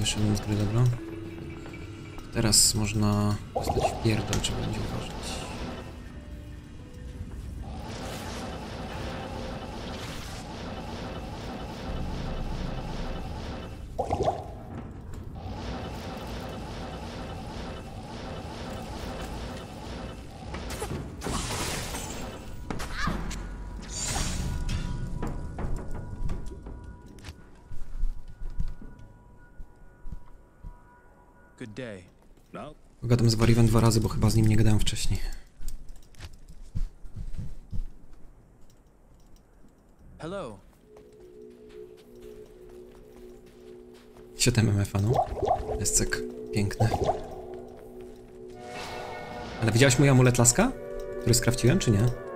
Wyszedłem z gry, dobra. Teraz można dostać w pierdol, trzeba będzie uważać. Now, Pogadam z Warivem dwa razy, bo chyba z nim nie gadałem wcześniej. Hello. 7 MF-a, no. Escek. Piękny. Ale widziałeś mój amulet laska? Który skrawciłem, czy nie?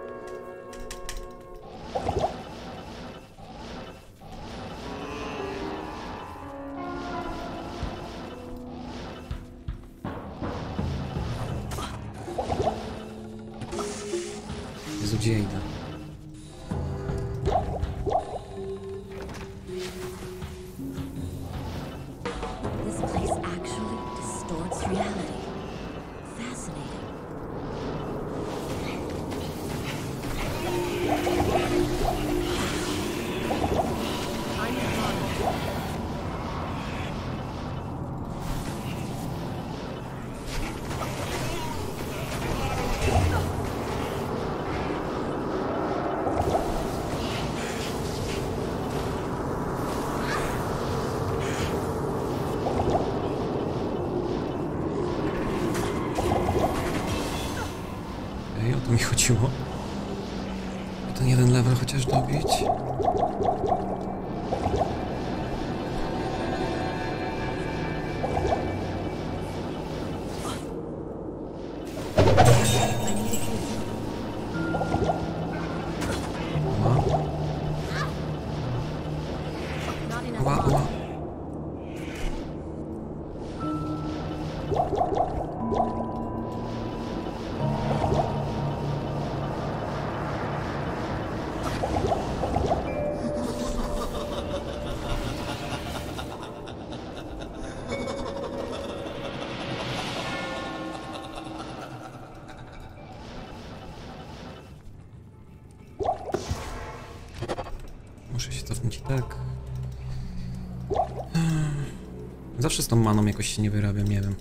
Zawsze z tą maną jakoś się nie wyrabiam, nie wiem.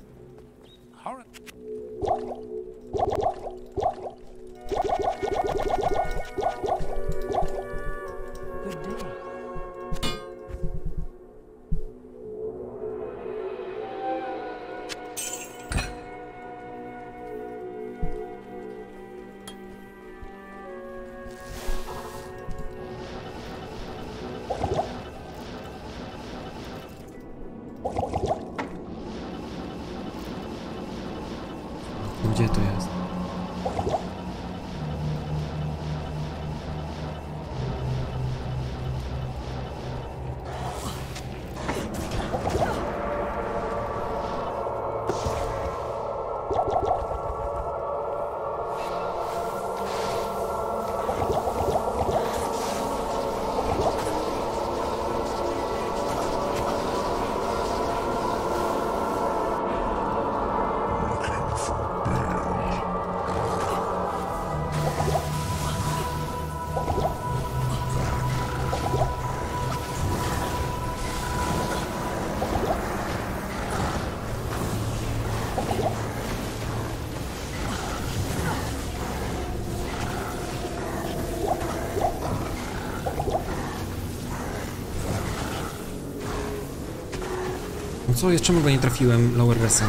Co, jeszcze go nie trafiłem Lower Resa.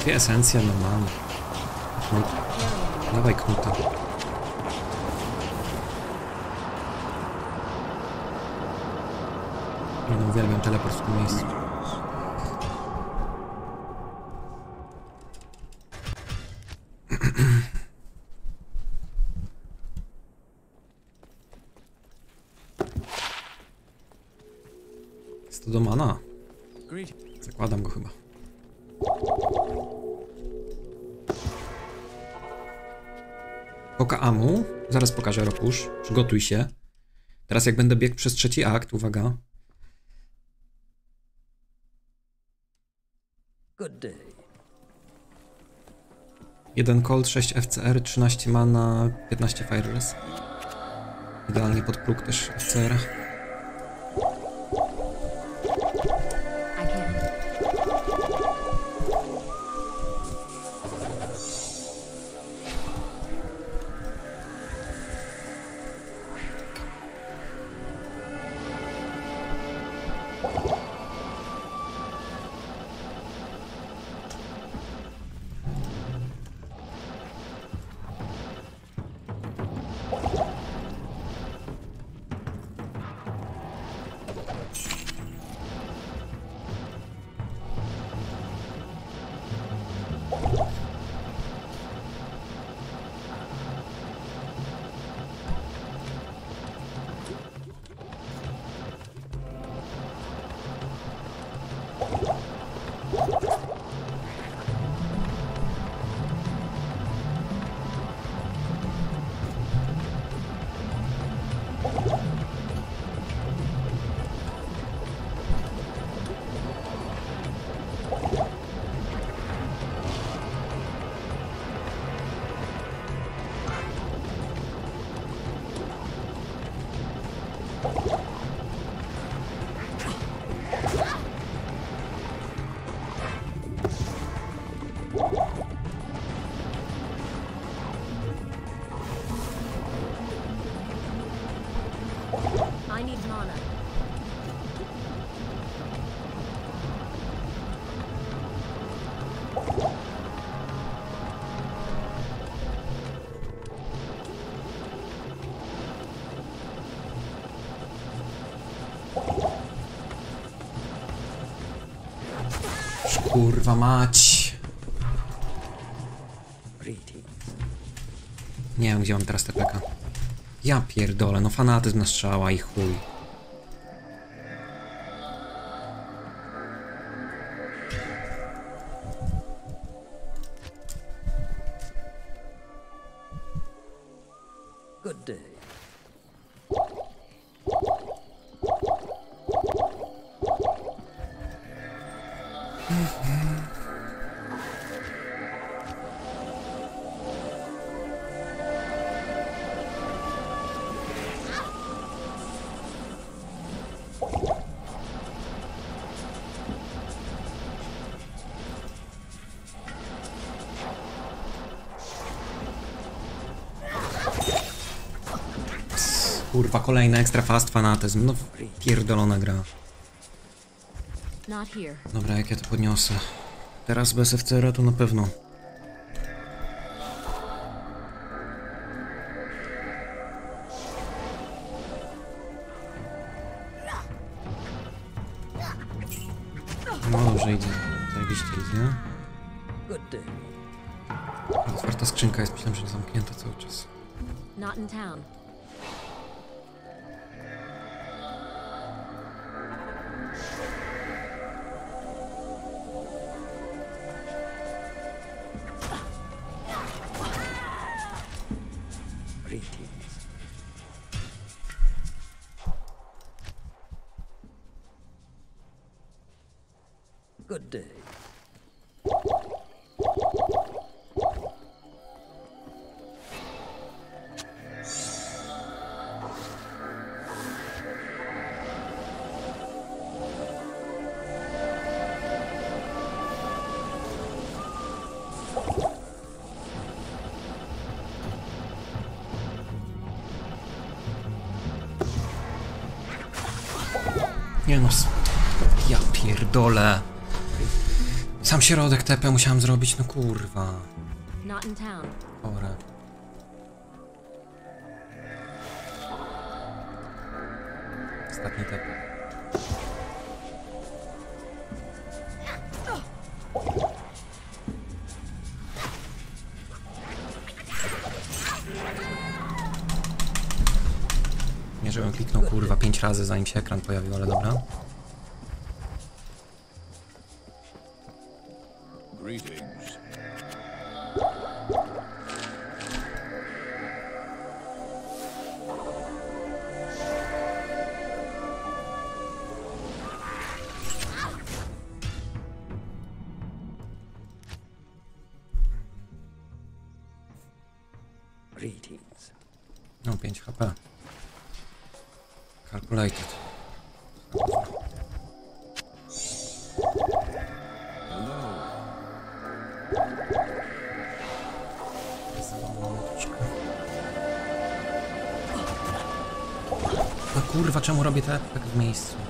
Dwie esencje normalne. Knut. Dawaj knuta. Nie no, uwielbiam teleport w tym miejscu. Przygotuj się. Teraz jak będę biegł przez trzeci akt, uwaga. Good day. 1 Colt, 6 FCR, 13 mana, 15 Fireless. Idealnie pod próg też FCR. Kurwa mać. Nie wiem, gdzie mam teraz TPK. Ja pierdolę, no fanatyzm na strzała i chuj. Kolejna extra fast fanatyzm. No pierdolona gra. Dobra, jak ja to podniosę? Teraz bez FCR to na pewno. Nie no, ja pierdolę. Sam środek TP musiałem zrobić, no kurwa. Chore. Ostatni TP. Razy zanim się ekran pojawił, ale dobra. Robię tak, tak w miejscu?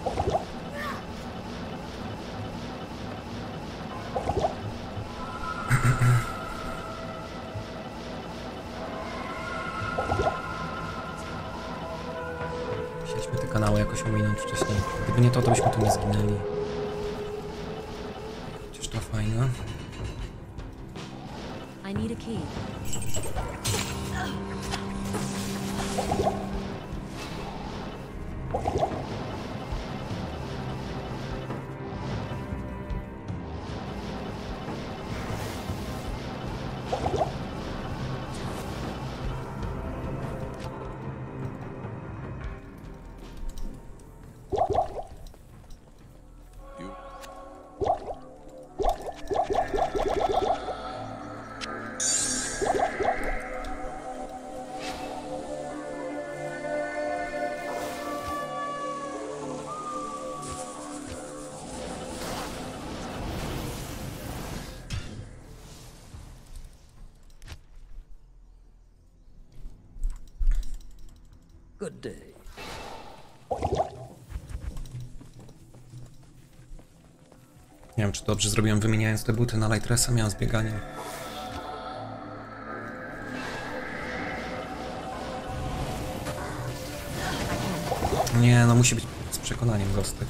Czy dobrze zrobiłem wymieniając te buty na light resa, miałem z bieganiem. Nie, no musi być z przekonaniem gostek.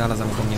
Czemu on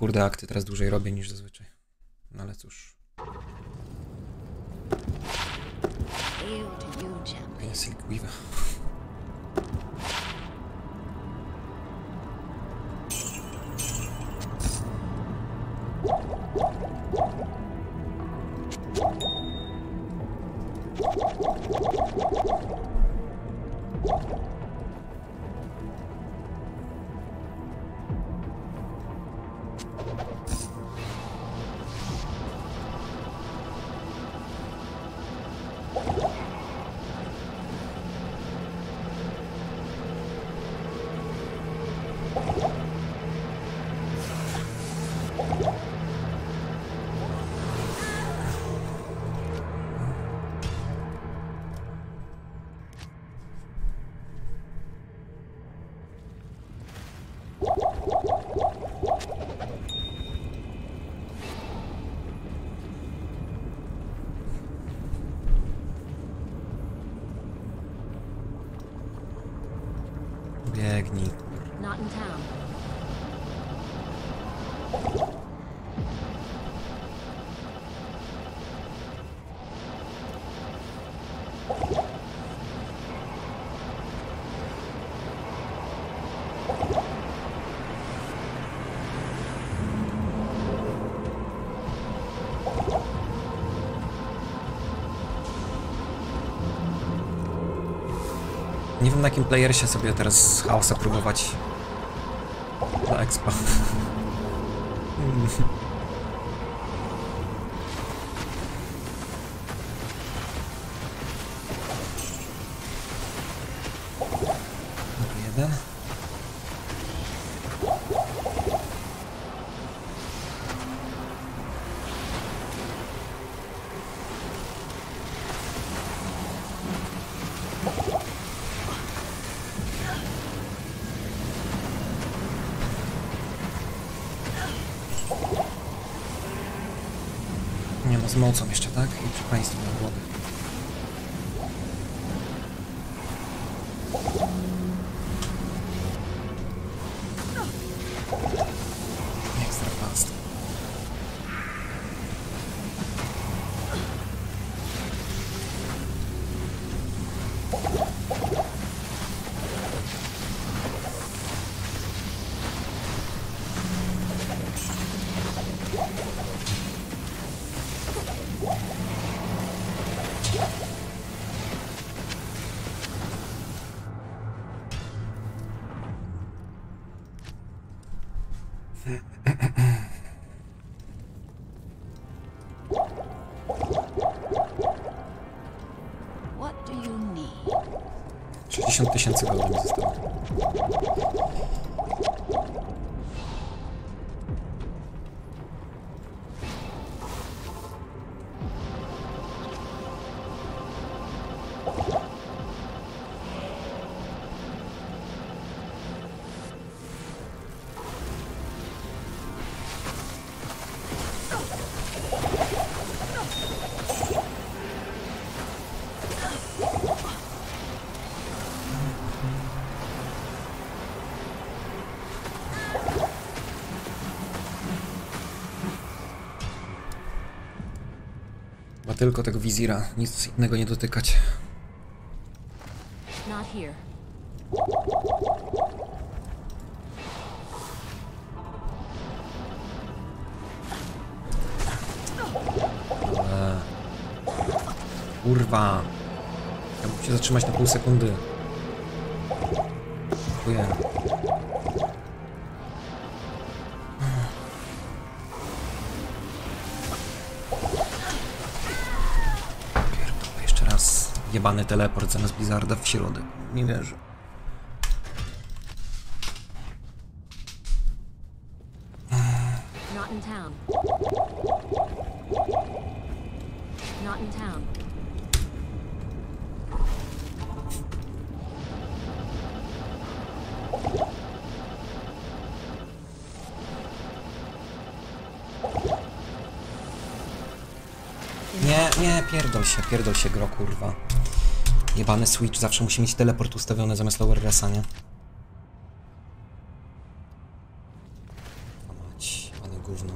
kurde akty teraz dłużej robię niż zazwyczaj. Nie wiem na jakim playersie sobie teraz chaosa próbować na expa. No, mocą jeszcze, tak? I przy państwu 1000 euro. Tylko tego wizira, nic innego nie dotykać. Kurwa. Ja mógł się zatrzymać na pół sekundy. Jebany teleport zamiast Blizzarda w środek. Nie wierzę. Not in town. Not in town. Nie, nie, pierdol się, pierdol się gro, kurwa. Jebany Switch zawsze musi mieć teleport ustawiony zamiast lower nie? Mać, jebane gówno.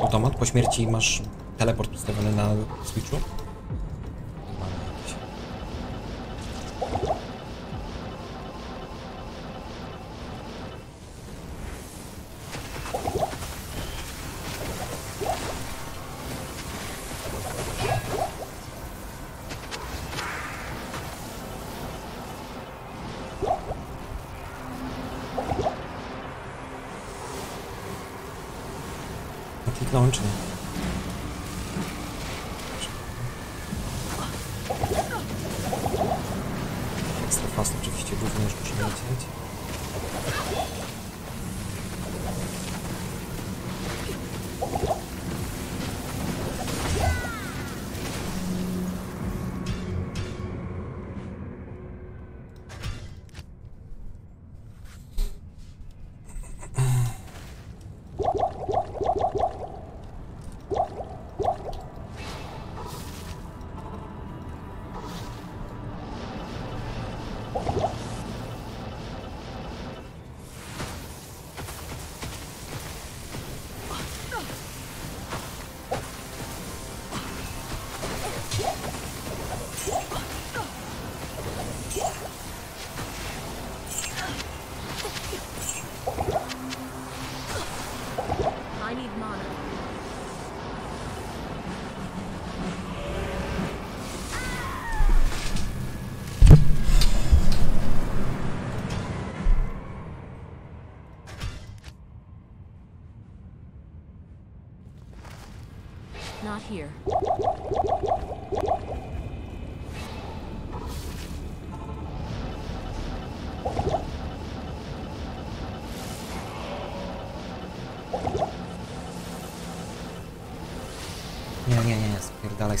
Automat po śmierci masz teleport ustawiony na Switchu?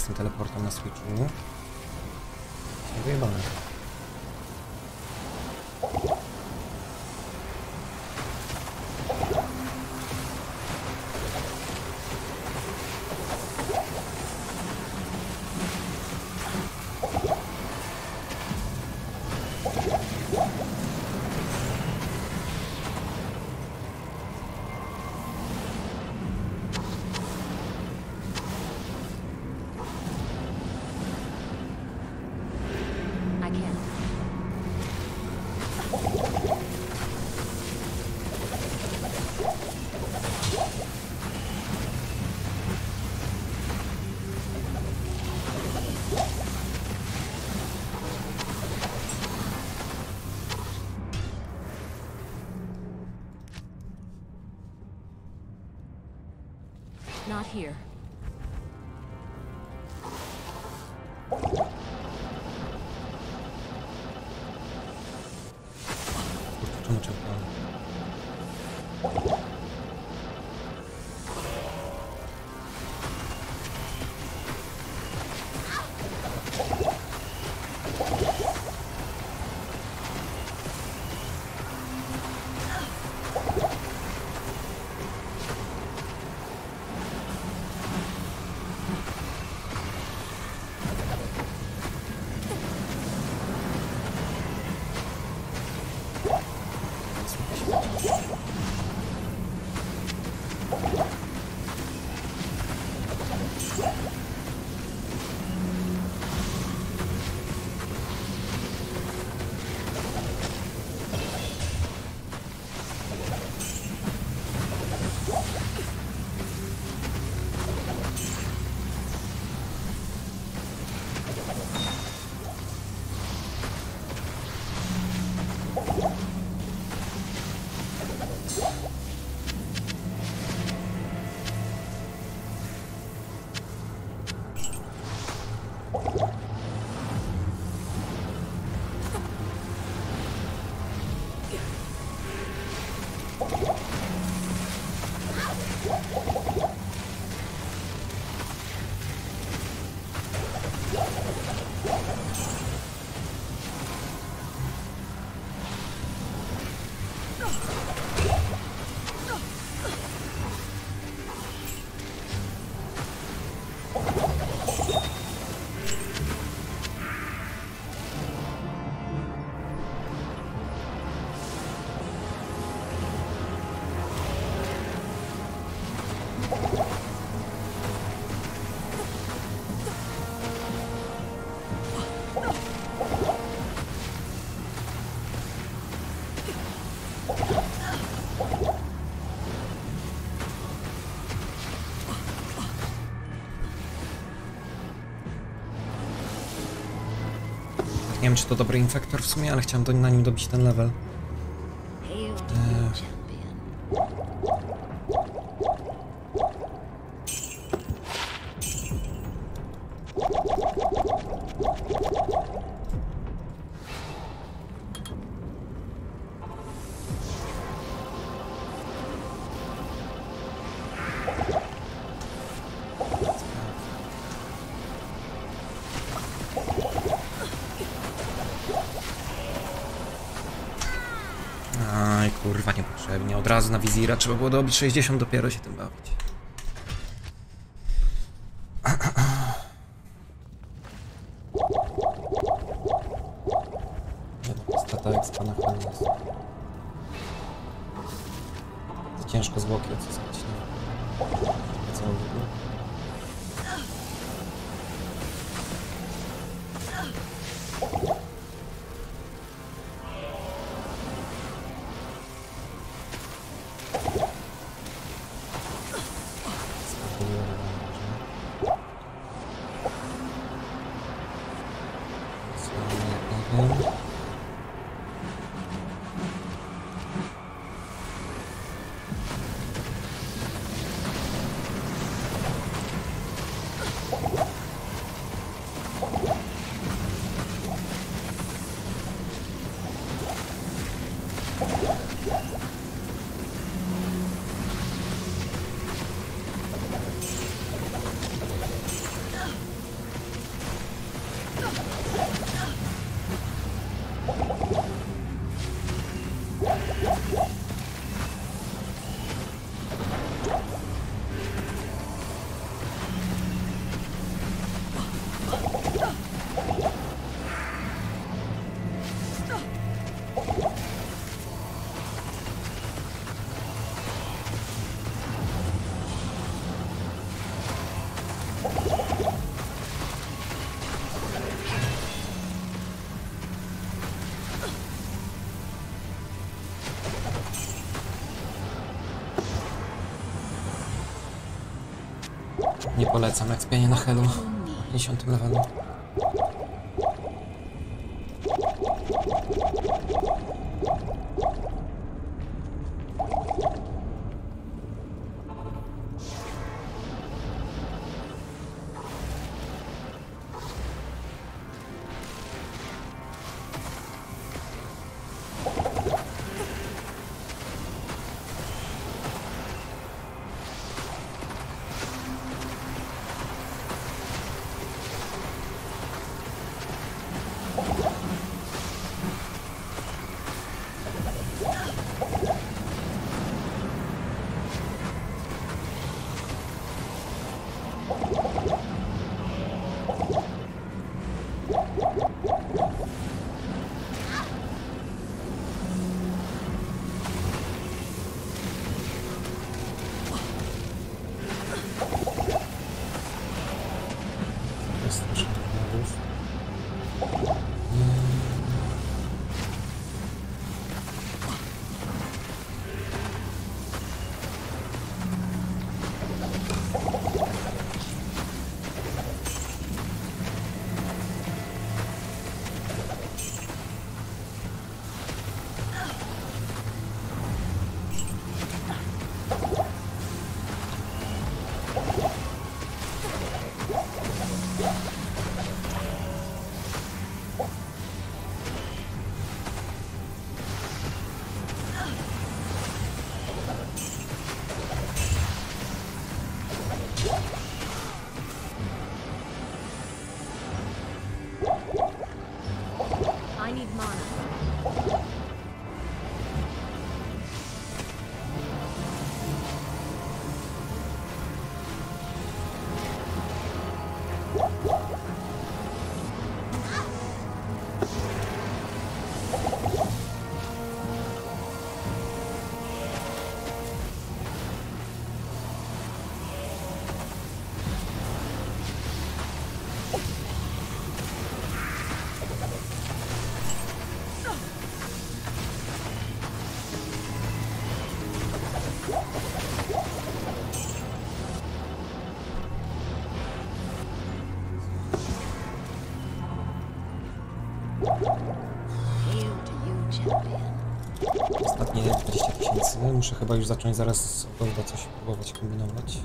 Z tym teleportem na Switchu. Wiem, czy to dobry infektor w sumie, ale chciałem do, na nim dobić ten level. Na wizira trzeba było dobić 60, dopiero się tym bawić. Polecam ekspienia na helu. 50 levelu. Chyba już zacząć zaraz chyba coś próbować kombinować.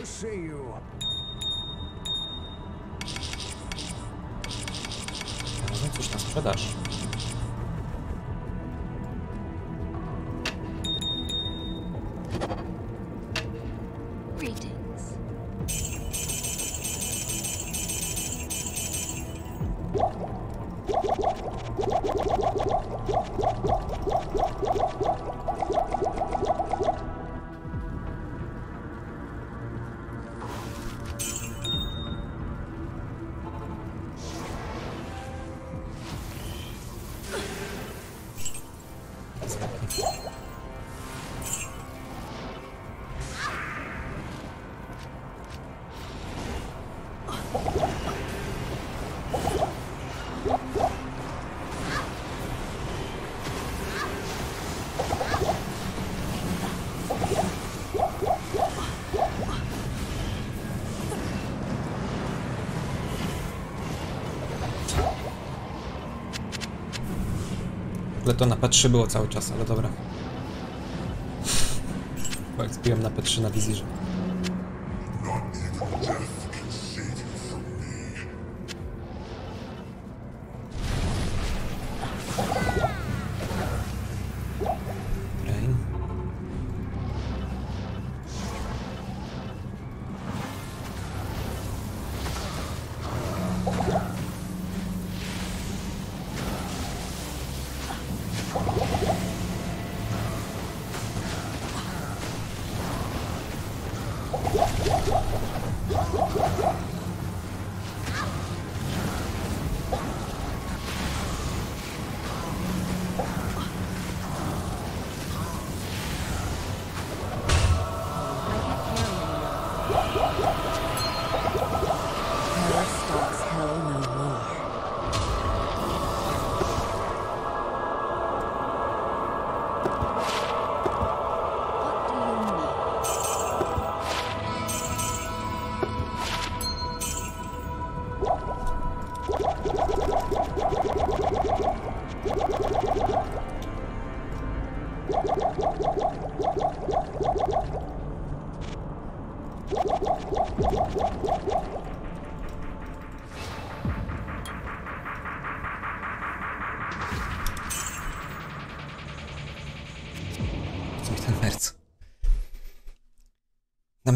To see you. No cóż. To na P3 było cały czas, ale dobra. Bo jak na P3 na wizji, że...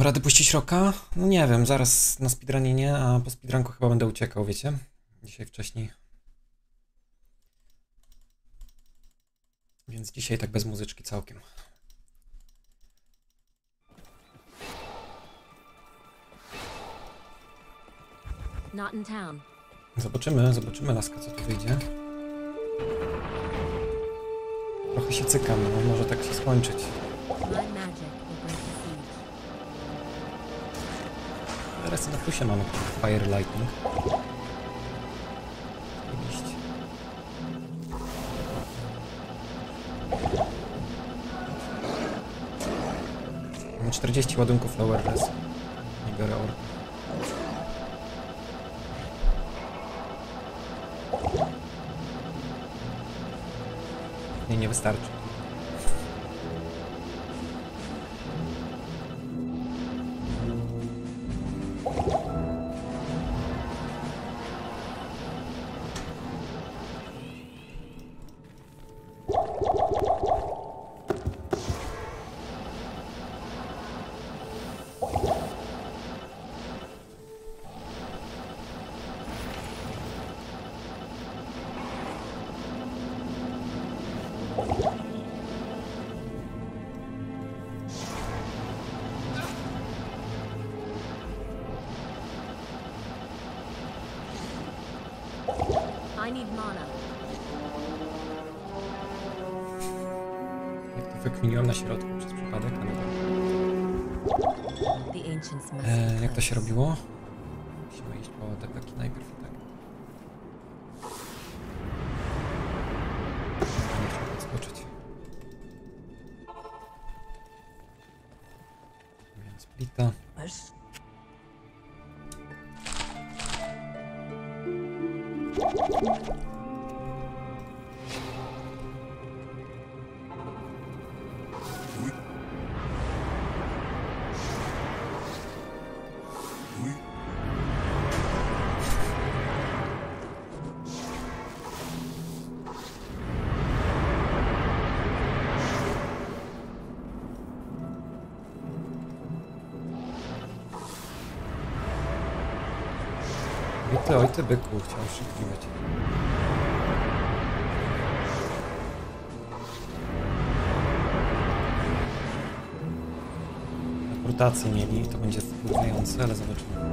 Radę puścić roka? No nie wiem, zaraz na speedrunie nie, a po speedrunku chyba będę uciekał, wiecie? Dzisiaj wcześniej. Więc dzisiaj tak bez muzyczki całkiem. Zobaczymy, zobaczymy laska, na plusie mamy Fire Lightning. Oczywiście. Mamy 40 ładunków lower ty, oj ty byku, chciał oszukiwać. Rekrutację mieli, to będzie wpływające, ale zobaczymy.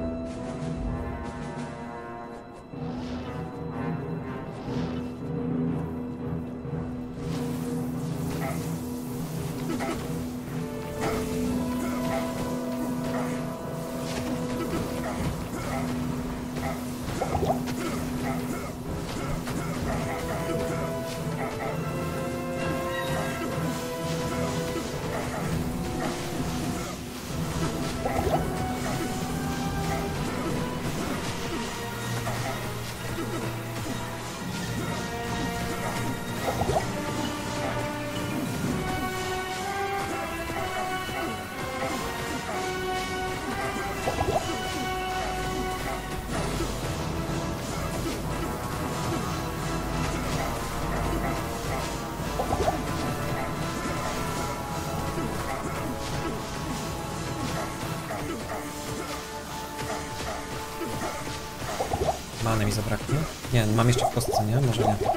W kostce, nie? Może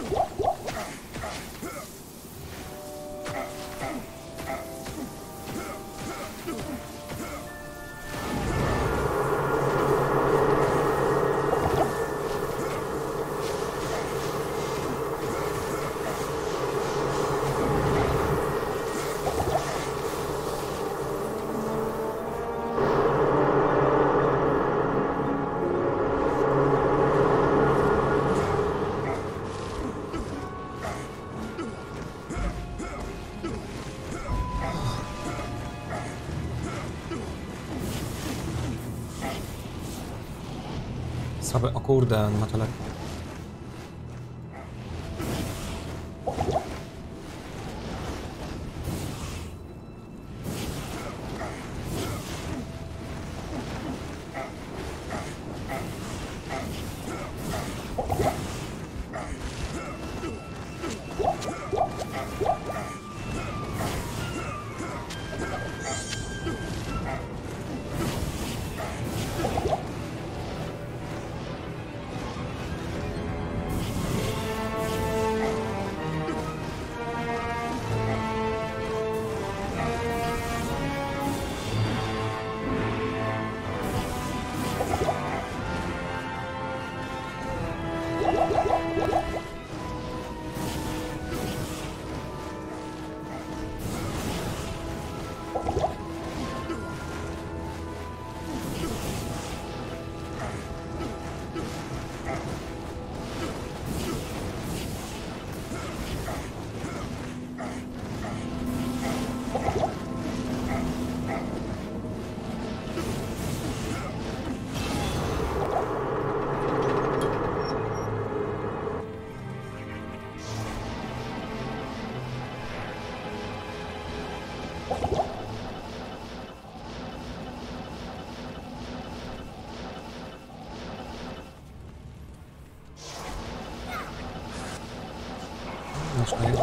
kurde, on ma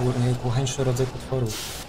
to lekko. najkucheńszy rodzaj potworów.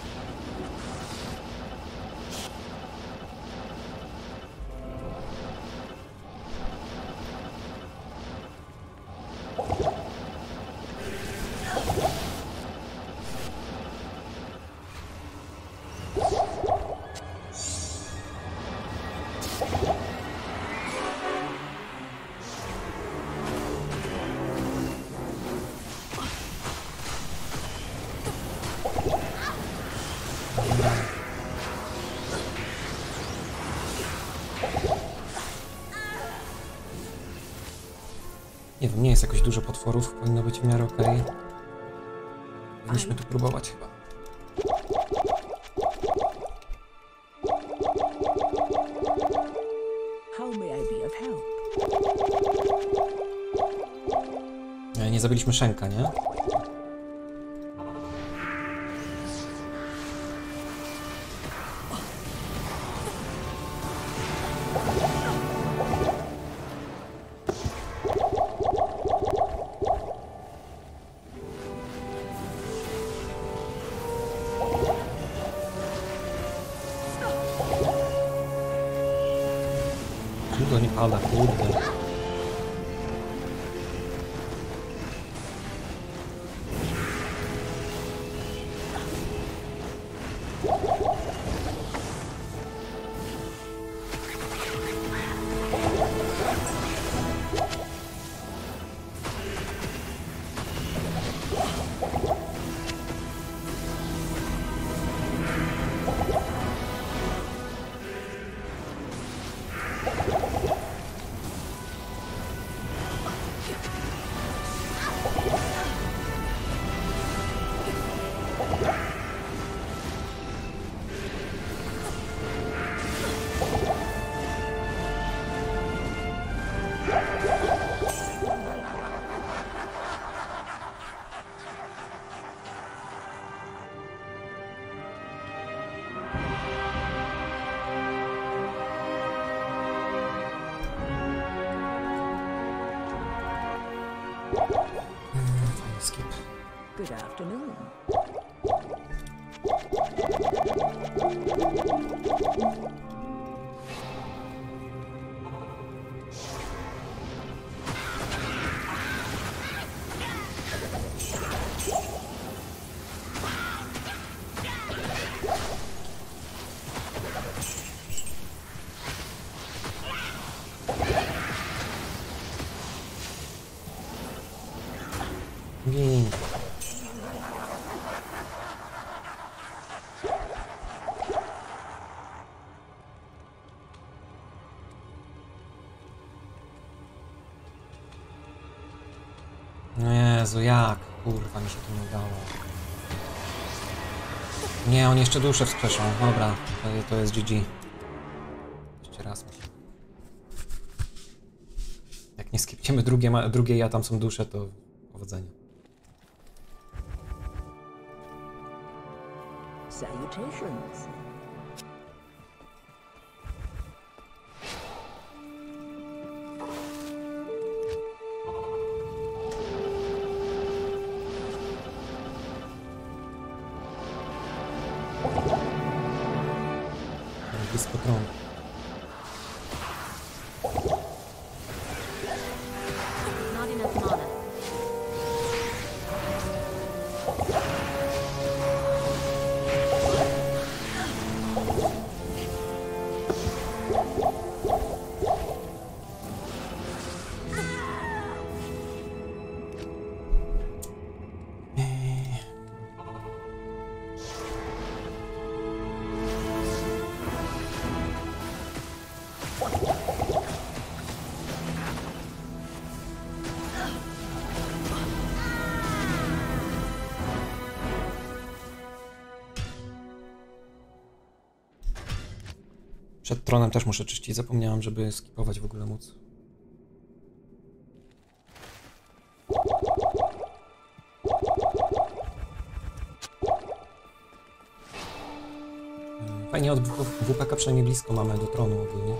Nie jest jakoś dużo potworów, powinno być w miarę okej. Powinniśmy tu próbować chyba. E, Nie zabiliśmy Szenka, nie? Jezu, jak? Kurwa, mi się to nie udało. Nie, on jeszcze duszę wskrzeszą. Dobra, to, jest GG. Jeszcze raz. Jak nie skipniemy drugie, drugie ja tam są dusze, to Tronem też muszę czyścić. Zapomniałem, żeby skipować w ogóle móc. Fajnie od WPK przynajmniej blisko mamy do tronu ogólnie.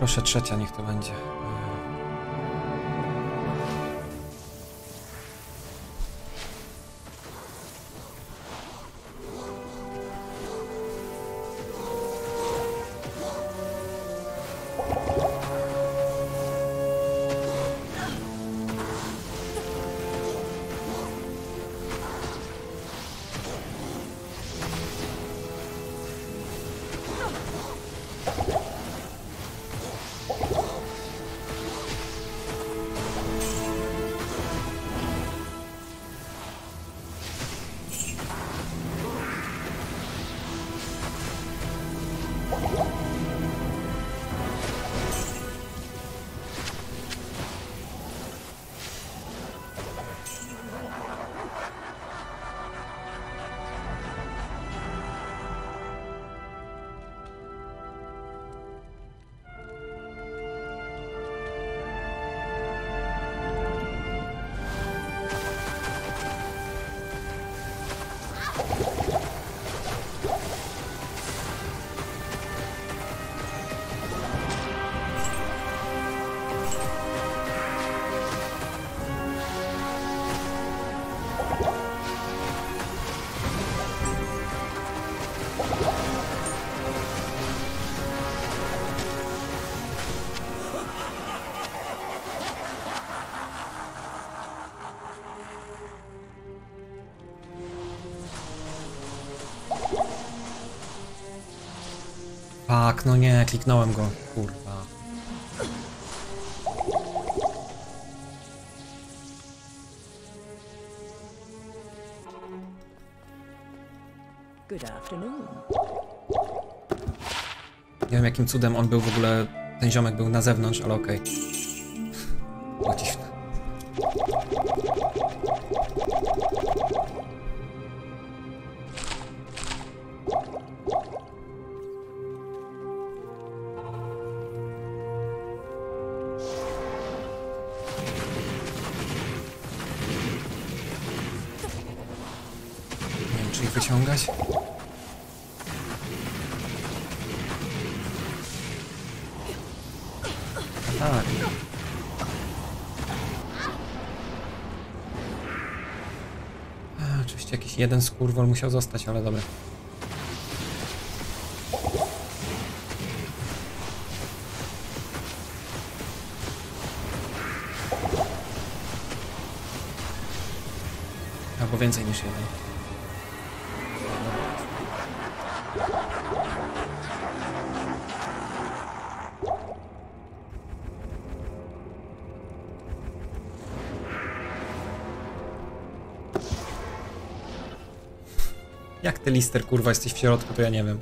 Proszę, trzecia niech to będzie. Fuck, no nie, kliknąłem go, kurwa. Nie wiem jakim cudem on był w ogóle, ten ziomek był na zewnątrz, ale okej. Było jeden skurwol musiał zostać, ale dobra. Lister kurwa jesteś w środku, to ja nie wiem.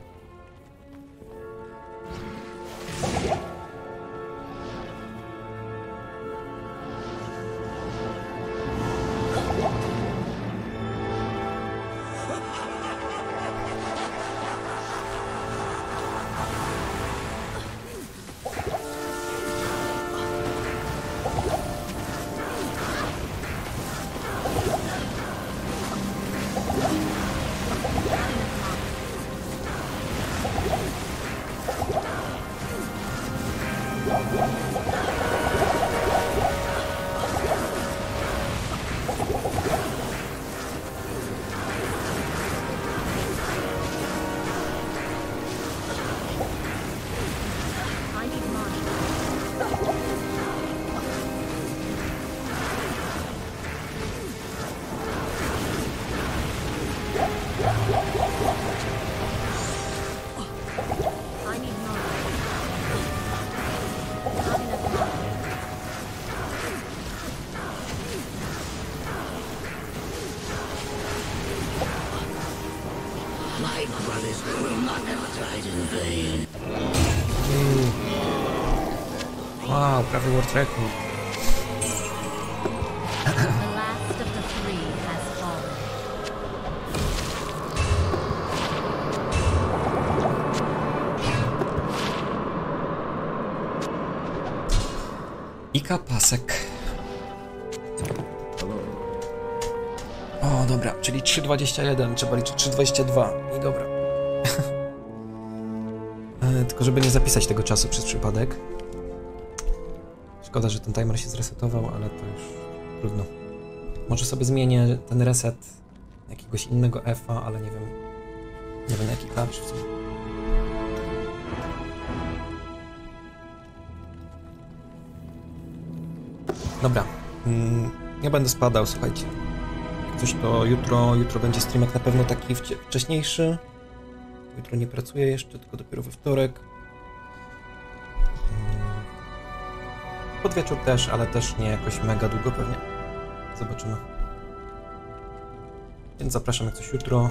21, trzeba liczyć 3,22. No I dobra. E, tylko żeby nie zapisać tego czasu przez przypadek. Szkoda, że ten timer się zresetował, ale to już trudno. Może sobie zmienię ten reset jakiegoś innego F-a, ale nie wiem. Nie wiem jaki klawisz w sumie. Dobra. Mm, ja będę spadał, słuchajcie. Coś to jutro, jutro będzie streamek na pewno taki wcześniejszy. Jutro nie pracuję jeszcze, tylko dopiero we wtorek. Mm, Pod wieczór też, ale też nie jakoś mega długo pewnie. Zobaczymy. Więc zapraszam jak coś jutro.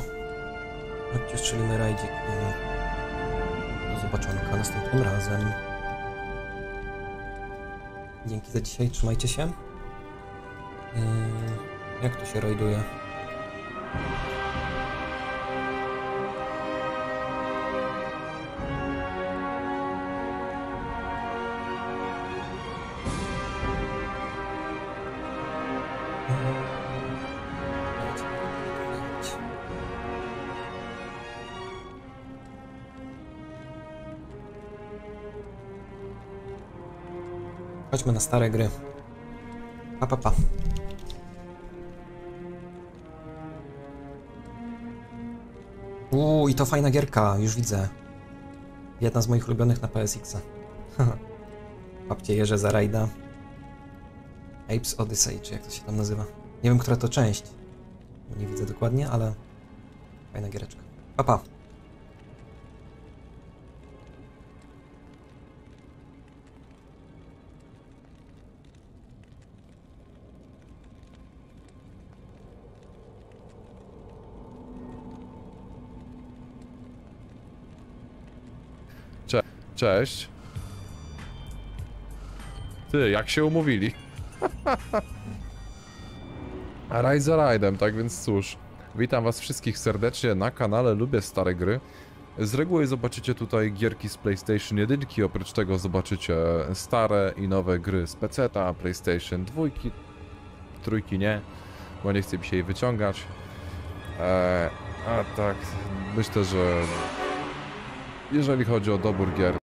Chodźcie, strzelimy rajdzik i do zobaczonka następnym razem. Dzięki za dzisiaj, trzymajcie się. To się rajduje? Chodźmy na stare gry. Pa, pa, pa. To fajna gierka, już widzę. Jedna z moich ulubionych na PSX. Babcie Jerze za rajda. Apes Odyssey, czy jak to się tam nazywa. Nie wiem, która to część. Nie widzę dokładnie, ale cześć. Ty, jak się umówili? A rajd za rajdem, tak więc cóż. Witam was wszystkich serdecznie na kanale Lubię Stare Gry. Z reguły zobaczycie tutaj gierki z PlayStation 1, oprócz tego zobaczycie stare i nowe gry z PC-ta, PlayStation 2, trójki nie, bo nie chcę mi się jej wyciągać. Eee, a tak, myślę, że jeżeli chodzi o dobór gier,